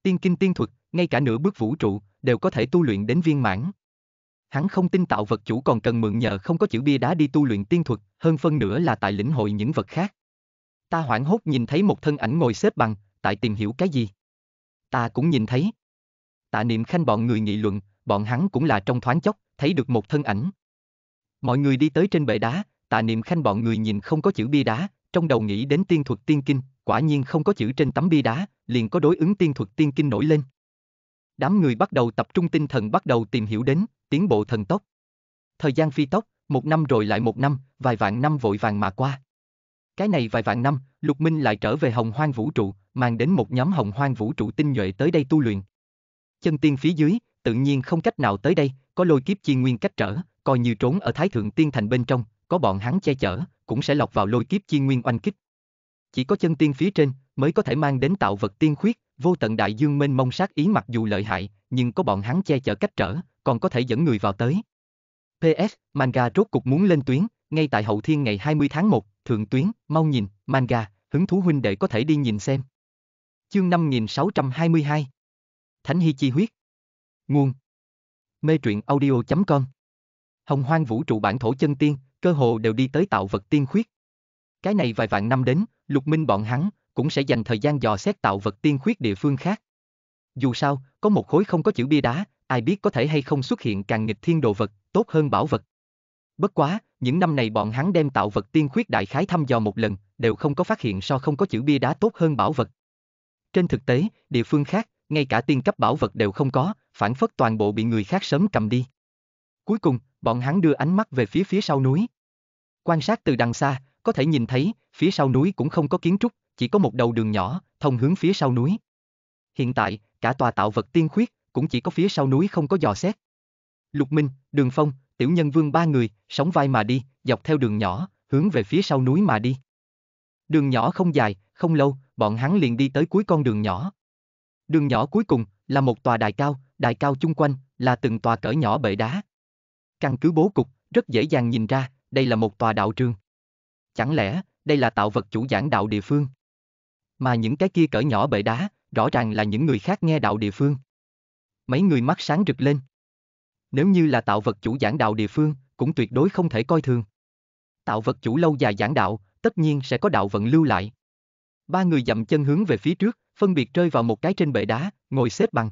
Tiên kinh tiên thuật, ngay cả nửa bước vũ trụ, đều có thể tu luyện đến viên mãn. Hắn không tin tạo vật chủ còn cần mượn nhờ không có chữ bia đá đi tu luyện tiên thuật, hơn phân nữa là tại lĩnh hội những vật khác. Ta hoảng hốt nhìn thấy một thân ảnh ngồi xếp bằng, tại tìm hiểu cái gì. Ta cũng nhìn thấy. Tạ niệm khanh bọn người nghị luận, bọn hắn cũng là trong thoáng chốc, thấy được một thân ảnh. Mọi người đi tới trên bệ đá, tạ niệm khanh bọn người nhìn không có chữ bia đá, trong đầu nghĩ đến tiên thuật tiên kinh, quả nhiên không có chữ trên tấm bia đá, liền có đối ứng tiên thuật tiên kinh nổi lên. Đám người bắt đầu tập trung tinh thần bắt đầu tìm hiểu đến, tiến bộ thần tốc. Thời gian phi tốc, một năm rồi lại một năm, vài vạn năm vội vàng mà qua. Cái này vài vạn năm, Lục Minh lại trở về hồng hoang vũ trụ, mang đến một nhóm hồng hoang vũ trụ tinh nhuệ tới đây tu luyện. Chân tiên phía dưới, tự nhiên không cách nào tới đây, có lôi kiếp chi nguyên cách trở, coi như trốn ở Thái Thượng Tiên Thành bên trong, có bọn hắn che chở, cũng sẽ lọc vào lôi kiếp chi nguyên oanh kích. Chỉ có chân tiên phía trên, mới có thể mang đến tạo vật tiên khuyết, vô tận đại dương mênh mông sát ý mặc dù lợi hại, nhưng có bọn hắn che chở cách trở, còn có thể dẫn người vào tới. PS, manga rốt cục muốn lên tuyến, ngay tại hậu thiên ngày 20 tháng 1, thượng tuyến, mau nhìn, manga, hứng thú huynh đệ có thể đi nhìn xem. Chương 5622 Thánh Hy Chi Huyết Nguồn Mê truyện audio.com Hồng hoang vũ trụ bản thổ chân tiên, cơ hồ đều đi tới tạo vật tiên khuyết. Cái này vài vạn năm đến, lục minh bọn hắn, cũng sẽ dành thời gian dò xét tạo vật tiên khuyết địa phương khác. Dù sao, có một khối không có chữ bia đá, ai biết có thể hay không xuất hiện càng nghịch thiên đồ vật, tốt hơn bảo vật. Bất quá, những năm này bọn hắn đem tạo vật tiên khuyết đại khái thăm dò một lần, đều không có phát hiện so không có chữ bia đá tốt hơn bảo vật. Trên thực tế, địa phương khác, ngay cả tiên cấp bảo vật đều không có, phản phất toàn bộ bị người khác sớm cầm đi. Cuối cùng, bọn hắn đưa ánh mắt về phía phía sau núi. Quan sát từ đằng xa, có thể nhìn thấy, phía sau núi cũng không có kiến trúc, chỉ có một đầu đường nhỏ, thông hướng phía sau núi. Hiện tại, cả tòa tạo vật tiên khuyết, cũng chỉ có phía sau núi không có dò xét. Lục Minh, Đường Phong, Tiểu Nhân Vương ba người, sóng vai mà đi, dọc theo đường nhỏ, hướng về phía sau núi mà đi. Đường nhỏ không dài, không lâu, bọn hắn liền đi tới cuối con đường nhỏ. Đường nhỏ cuối cùng, là một tòa đài cao, đài cao chung quanh, là từng tòa cỡ nhỏ bệ đá. Căn cứ bố cục, rất dễ dàng nhìn ra, đây là một tòa đạo trường. Chẳng lẽ, đây là tạo vật chủ giảng đạo địa phương? Mà những cái kia cỡ nhỏ bệ đá, rõ ràng là những người khác nghe đạo địa phương. Mấy người mắt sáng rực lên. Nếu như là tạo vật chủ giảng đạo địa phương, cũng tuyệt đối không thể coi thường. Tạo vật chủ lâu dài giảng đạo, tất nhiên sẽ có đạo vận lưu lại. Ba người dậm chân hướng về phía trước, phân biệt rơi vào một cái trên bệ đá, ngồi xếp bằng.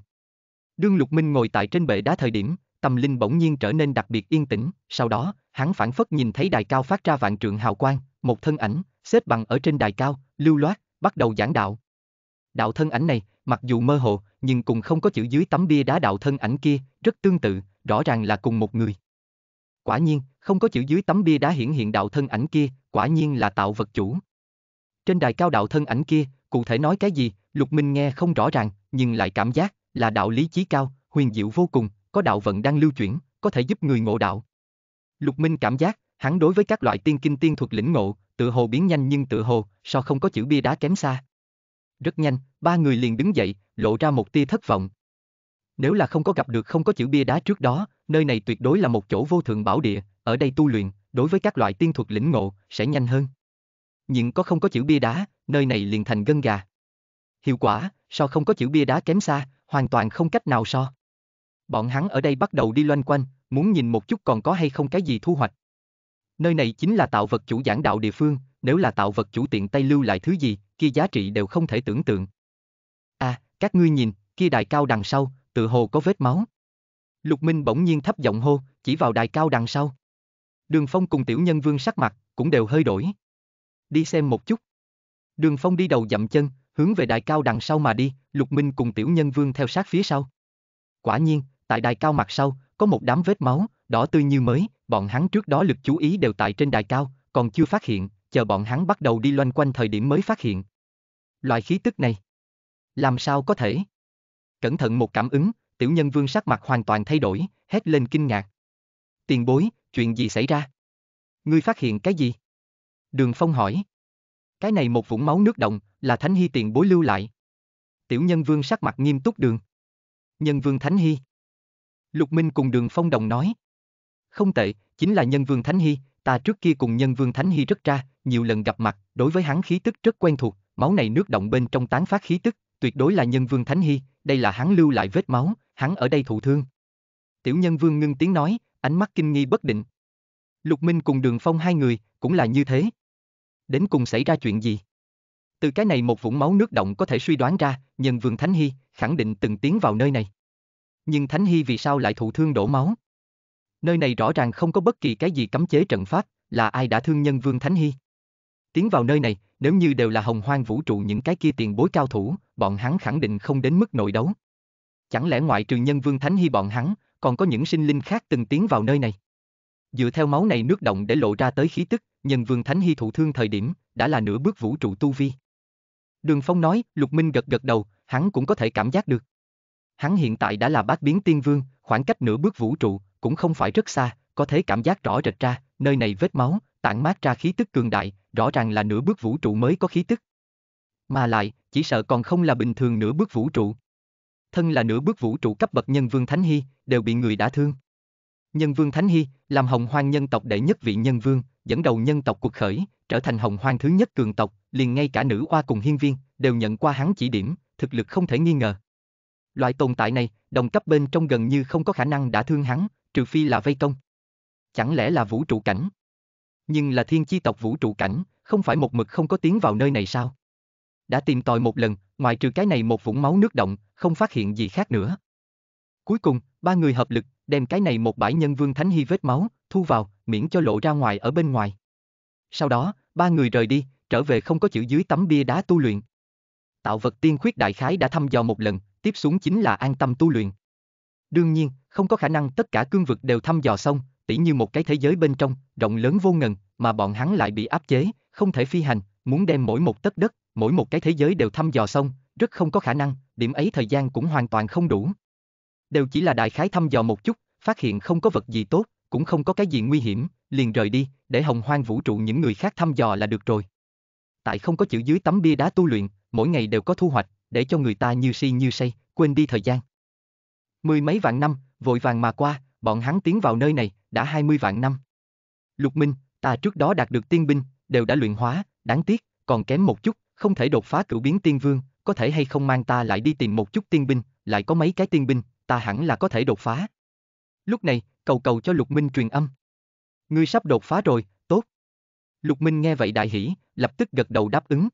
Đương Lục Minh ngồi tại trên bệ đá thời điểm, tâm linh bỗng nhiên trở nên đặc biệt yên tĩnh, sau đó, hắn phản phất nhìn thấy đài cao phát ra vạn trượng hào quang, một thân ảnh, xếp bằng ở trên đài cao, lưu loát, bắt đầu giảng đạo. Đạo thân ảnh này, mặc dù mơ hồ, nhưng cùng không có chữ dưới tấm bia đá đạo thân ảnh kia, rất tương tự, rõ ràng là cùng một người. Quả nhiên, không có chữ dưới tấm bia đá hiển hiện đạo thân ảnh kia, quả nhiên là tạo vật chủ. Trên đài cao đạo thân ảnh kia, cụ thể nói cái gì, Lục Minh nghe không rõ ràng, nhưng lại cảm giác là đạo lý chí cao, huyền diệu vô cùng, có đạo vận đang lưu chuyển, có thể giúp người ngộ đạo. Lục Minh cảm giác, hắn đối với các loại tiên kinh tiên thuật lĩnh ngộ, tự hồ biến nhanh nhưng tự hồ, so không có chữ bia đá kém xa. Rất nhanh, ba người liền đứng dậy, lộ ra một tia thất vọng. Nếu là không có gặp được không có chữ bia đá trước đó, nơi này tuyệt đối là một chỗ vô thượng bảo địa, ở đây tu luyện, đối với các loại tiên thuật lĩnh ngộ, sẽ nhanh hơn. Nhưng có không có chữ bia đá, nơi này liền thành gân gà. Hiệu quả, so không có chữ bia đá kém xa, hoàn toàn không cách nào so. Bọn hắn ở đây bắt đầu đi loanh quanh, muốn nhìn một chút còn có hay không cái gì thu hoạch. Nơi này chính là tạo vật chủ giảng đạo địa phương, nếu là tạo vật chủ tiện tay lưu lại thứ gì, kia giá trị đều không thể tưởng tượng. À, các ngươi nhìn, kia đài cao đằng sau, tự hồ có vết máu. Lục Minh bỗng nhiên thấp giọng hô, chỉ vào đài cao đằng sau. Đường Phong cùng tiểu nhân vương sắc mặt, cũng đều hơi đổi. Đi xem một chút. Đường Phong đi đầu dậm chân, hướng về đài cao đằng sau mà đi, Lục Minh cùng Tiểu Nhân Vương theo sát phía sau. Quả nhiên, tại đài cao mặt sau, có một đám vết máu, đỏ tươi như mới, bọn hắn trước đó lực chú ý đều tại trên đài cao, còn chưa phát hiện, chờ bọn hắn bắt đầu đi loanh quanh thời điểm mới phát hiện. Loại khí tức này, làm sao có thể? Cẩn thận một cảm ứng, Tiểu Nhân Vương sắc mặt hoàn toàn thay đổi, hét lên kinh ngạc. Tiền bối, chuyện gì xảy ra? Ngươi phát hiện cái gì? Đường Phong hỏi. Cái này một vũng máu nước động, là Thánh Hy tiền bối lưu lại. Tiểu Nhân Vương sắc mặt nghiêm túc đường. Nhân Vương Thánh Hy. Lục Minh cùng đường Phong đồng nói. Không tệ, chính là Nhân Vương Thánh Hy, ta trước kia cùng Nhân Vương Thánh Hy rất ra, nhiều lần gặp mặt, đối với hắn khí tức rất quen thuộc, máu này nước động bên trong tán phát khí tức, tuyệt đối là Nhân Vương Thánh Hy, đây là hắn lưu lại vết máu, hắn ở đây thụ thương. Tiểu Nhân Vương ngưng tiếng nói, ánh mắt kinh nghi bất định. Lục Minh cùng Đường Phong hai người, cũng là như thế. Đến cùng xảy ra chuyện gì? Từ cái này một vũng máu nước động có thể suy đoán ra, nhân vương Thánh Hy, khẳng định từng tiến vào nơi này. Nhưng Thánh Hy vì sao lại thụ thương đổ máu? Nơi này rõ ràng không có bất kỳ cái gì cấm chế trận pháp, là ai đã thương nhân vương Thánh Hy? Tiến vào nơi này, nếu như đều là hồng hoang vũ trụ những cái kia tiền bối cao thủ, bọn hắn khẳng định không đến mức nội đấu. Chẳng lẽ ngoại trừ nhân vương Thánh Hy bọn hắn, còn có những sinh linh khác từng tiến vào nơi này? Dựa theo máu này nước động để lộ ra tới khí tức, nhân vương Thánh Hy thụ thương thời điểm, đã là nửa bước vũ trụ tu vi. Đường Phong nói, Lục Minh gật gật đầu, hắn cũng có thể cảm giác được. Hắn hiện tại đã là bát biến tiên vương, khoảng cách nửa bước vũ trụ, cũng không phải rất xa, có thể cảm giác rõ rệt ra, nơi này vết máu, tản mát ra khí tức cường đại, rõ ràng là nửa bước vũ trụ mới có khí tức. Mà lại, chỉ sợ còn không là bình thường nửa bước vũ trụ. Thân là nửa bước vũ trụ cấp bậc nhân vương Thánh Hy, đều bị người đã thương. Nhân vương Thánh Hy, làm hồng hoang nhân tộc đệ nhất vị nhân vương, dẫn đầu nhân tộc cuộc khởi, trở thành hồng hoang thứ nhất cường tộc, liền ngay cả nữ oa cùng hiên viên, đều nhận qua hắn chỉ điểm, thực lực không thể nghi ngờ. Loại tồn tại này, đồng cấp bên trong gần như không có khả năng đã thương hắn, trừ phi là vây công. Chẳng lẽ là vũ trụ cảnh? Nhưng là thiên chi tộc vũ trụ cảnh, không phải một mực không có tiến vào nơi này sao? Đã tìm tòi một lần, ngoài trừ cái này một vũng máu nước động, không phát hiện gì khác nữa. Cuối cùng, ba người hợp lực, đem cái này một bãi nhân vương thánh hy vết máu, thu vào, miễn cho lộ ra ngoài ở bên ngoài. Sau đó, ba người rời đi, trở về không có chữ dưới tấm bia đá tu luyện. Tạo vật tiên khuyết đại khái đã thăm dò một lần, tiếp xuống chính là an tâm tu luyện. Đương nhiên, không có khả năng tất cả cương vực đều thăm dò xong, tỉ như một cái thế giới bên trong, rộng lớn vô ngần, mà bọn hắn lại bị áp chế, không thể phi hành, muốn đem mỗi một tấc đất, mỗi một cái thế giới đều thăm dò xong, rất không có khả năng, điểm ấy thời gian cũng hoàn toàn không đủ. Đều chỉ là đại khái thăm dò một chút, phát hiện không có vật gì tốt, cũng không có cái gì nguy hiểm, liền rời đi, để hồng hoang vũ trụ những người khác thăm dò là được rồi. Tại không có chữ dưới tấm bia đá tu luyện, mỗi ngày đều có thu hoạch, để cho người ta như si như say, quên đi thời gian. Mười mấy vạn năm, vội vàng mà qua, bọn hắn tiến vào nơi này, đã hai mươi vạn năm. Lục Minh, ta trước đó đạt được tiên binh, đều đã luyện hóa, đáng tiếc, còn kém một chút, không thể đột phá cửu biến tiên vương, có thể hay không mang ta lại đi tìm một chút tiên binh, lại có mấy cái tiên binh, ta hẳn là có thể đột phá. Lúc này, cầu cầu cho Lục Minh truyền âm. Ngươi sắp đột phá rồi, tốt. Lục Minh nghe vậy đại hỉ, lập tức gật đầu đáp ứng.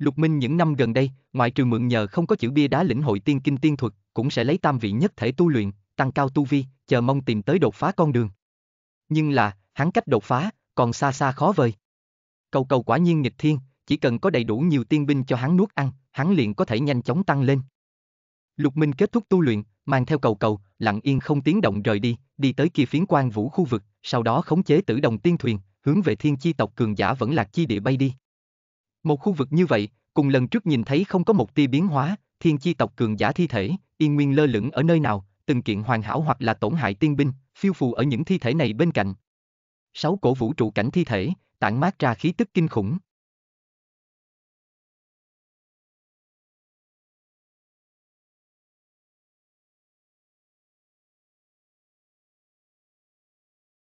Lục Minh những năm gần đây, ngoại trừ mượn nhờ không có chữ bia đá lĩnh hội tiên kinh tiên thuật, cũng sẽ lấy tam vị nhất thể tu luyện, tăng cao tu vi, chờ mong tìm tới đột phá con đường. Nhưng là, hắn cách đột phá, còn xa xa khó vời. Cầu cầu quả nhiên nghịch thiên, chỉ cần có đầy đủ nhiều tiên binh cho hắn nuốt ăn, hắn liền có thể nhanh chóng tăng lên. Lục Minh kết thúc tu luyện, mang theo cầu cầu, lặng yên không tiếng động rời đi, đi tới kia phiến quan vũ khu vực, sau đó khống chế tử đồng tiên thuyền, hướng về thiên chi tộc cường giả vẫn lạc chi địa bay đi. Một khu vực như vậy, cùng lần trước nhìn thấy không có một tia biến hóa, thiên chi tộc cường giả thi thể, yên nguyên lơ lửng ở nơi nào, từng kiện hoàn hảo hoặc là tổn hại tiên binh, phiêu phù ở những thi thể này bên cạnh. Sáu cổ vũ trụ cảnh thi thể, tản mát ra khí tức kinh khủng.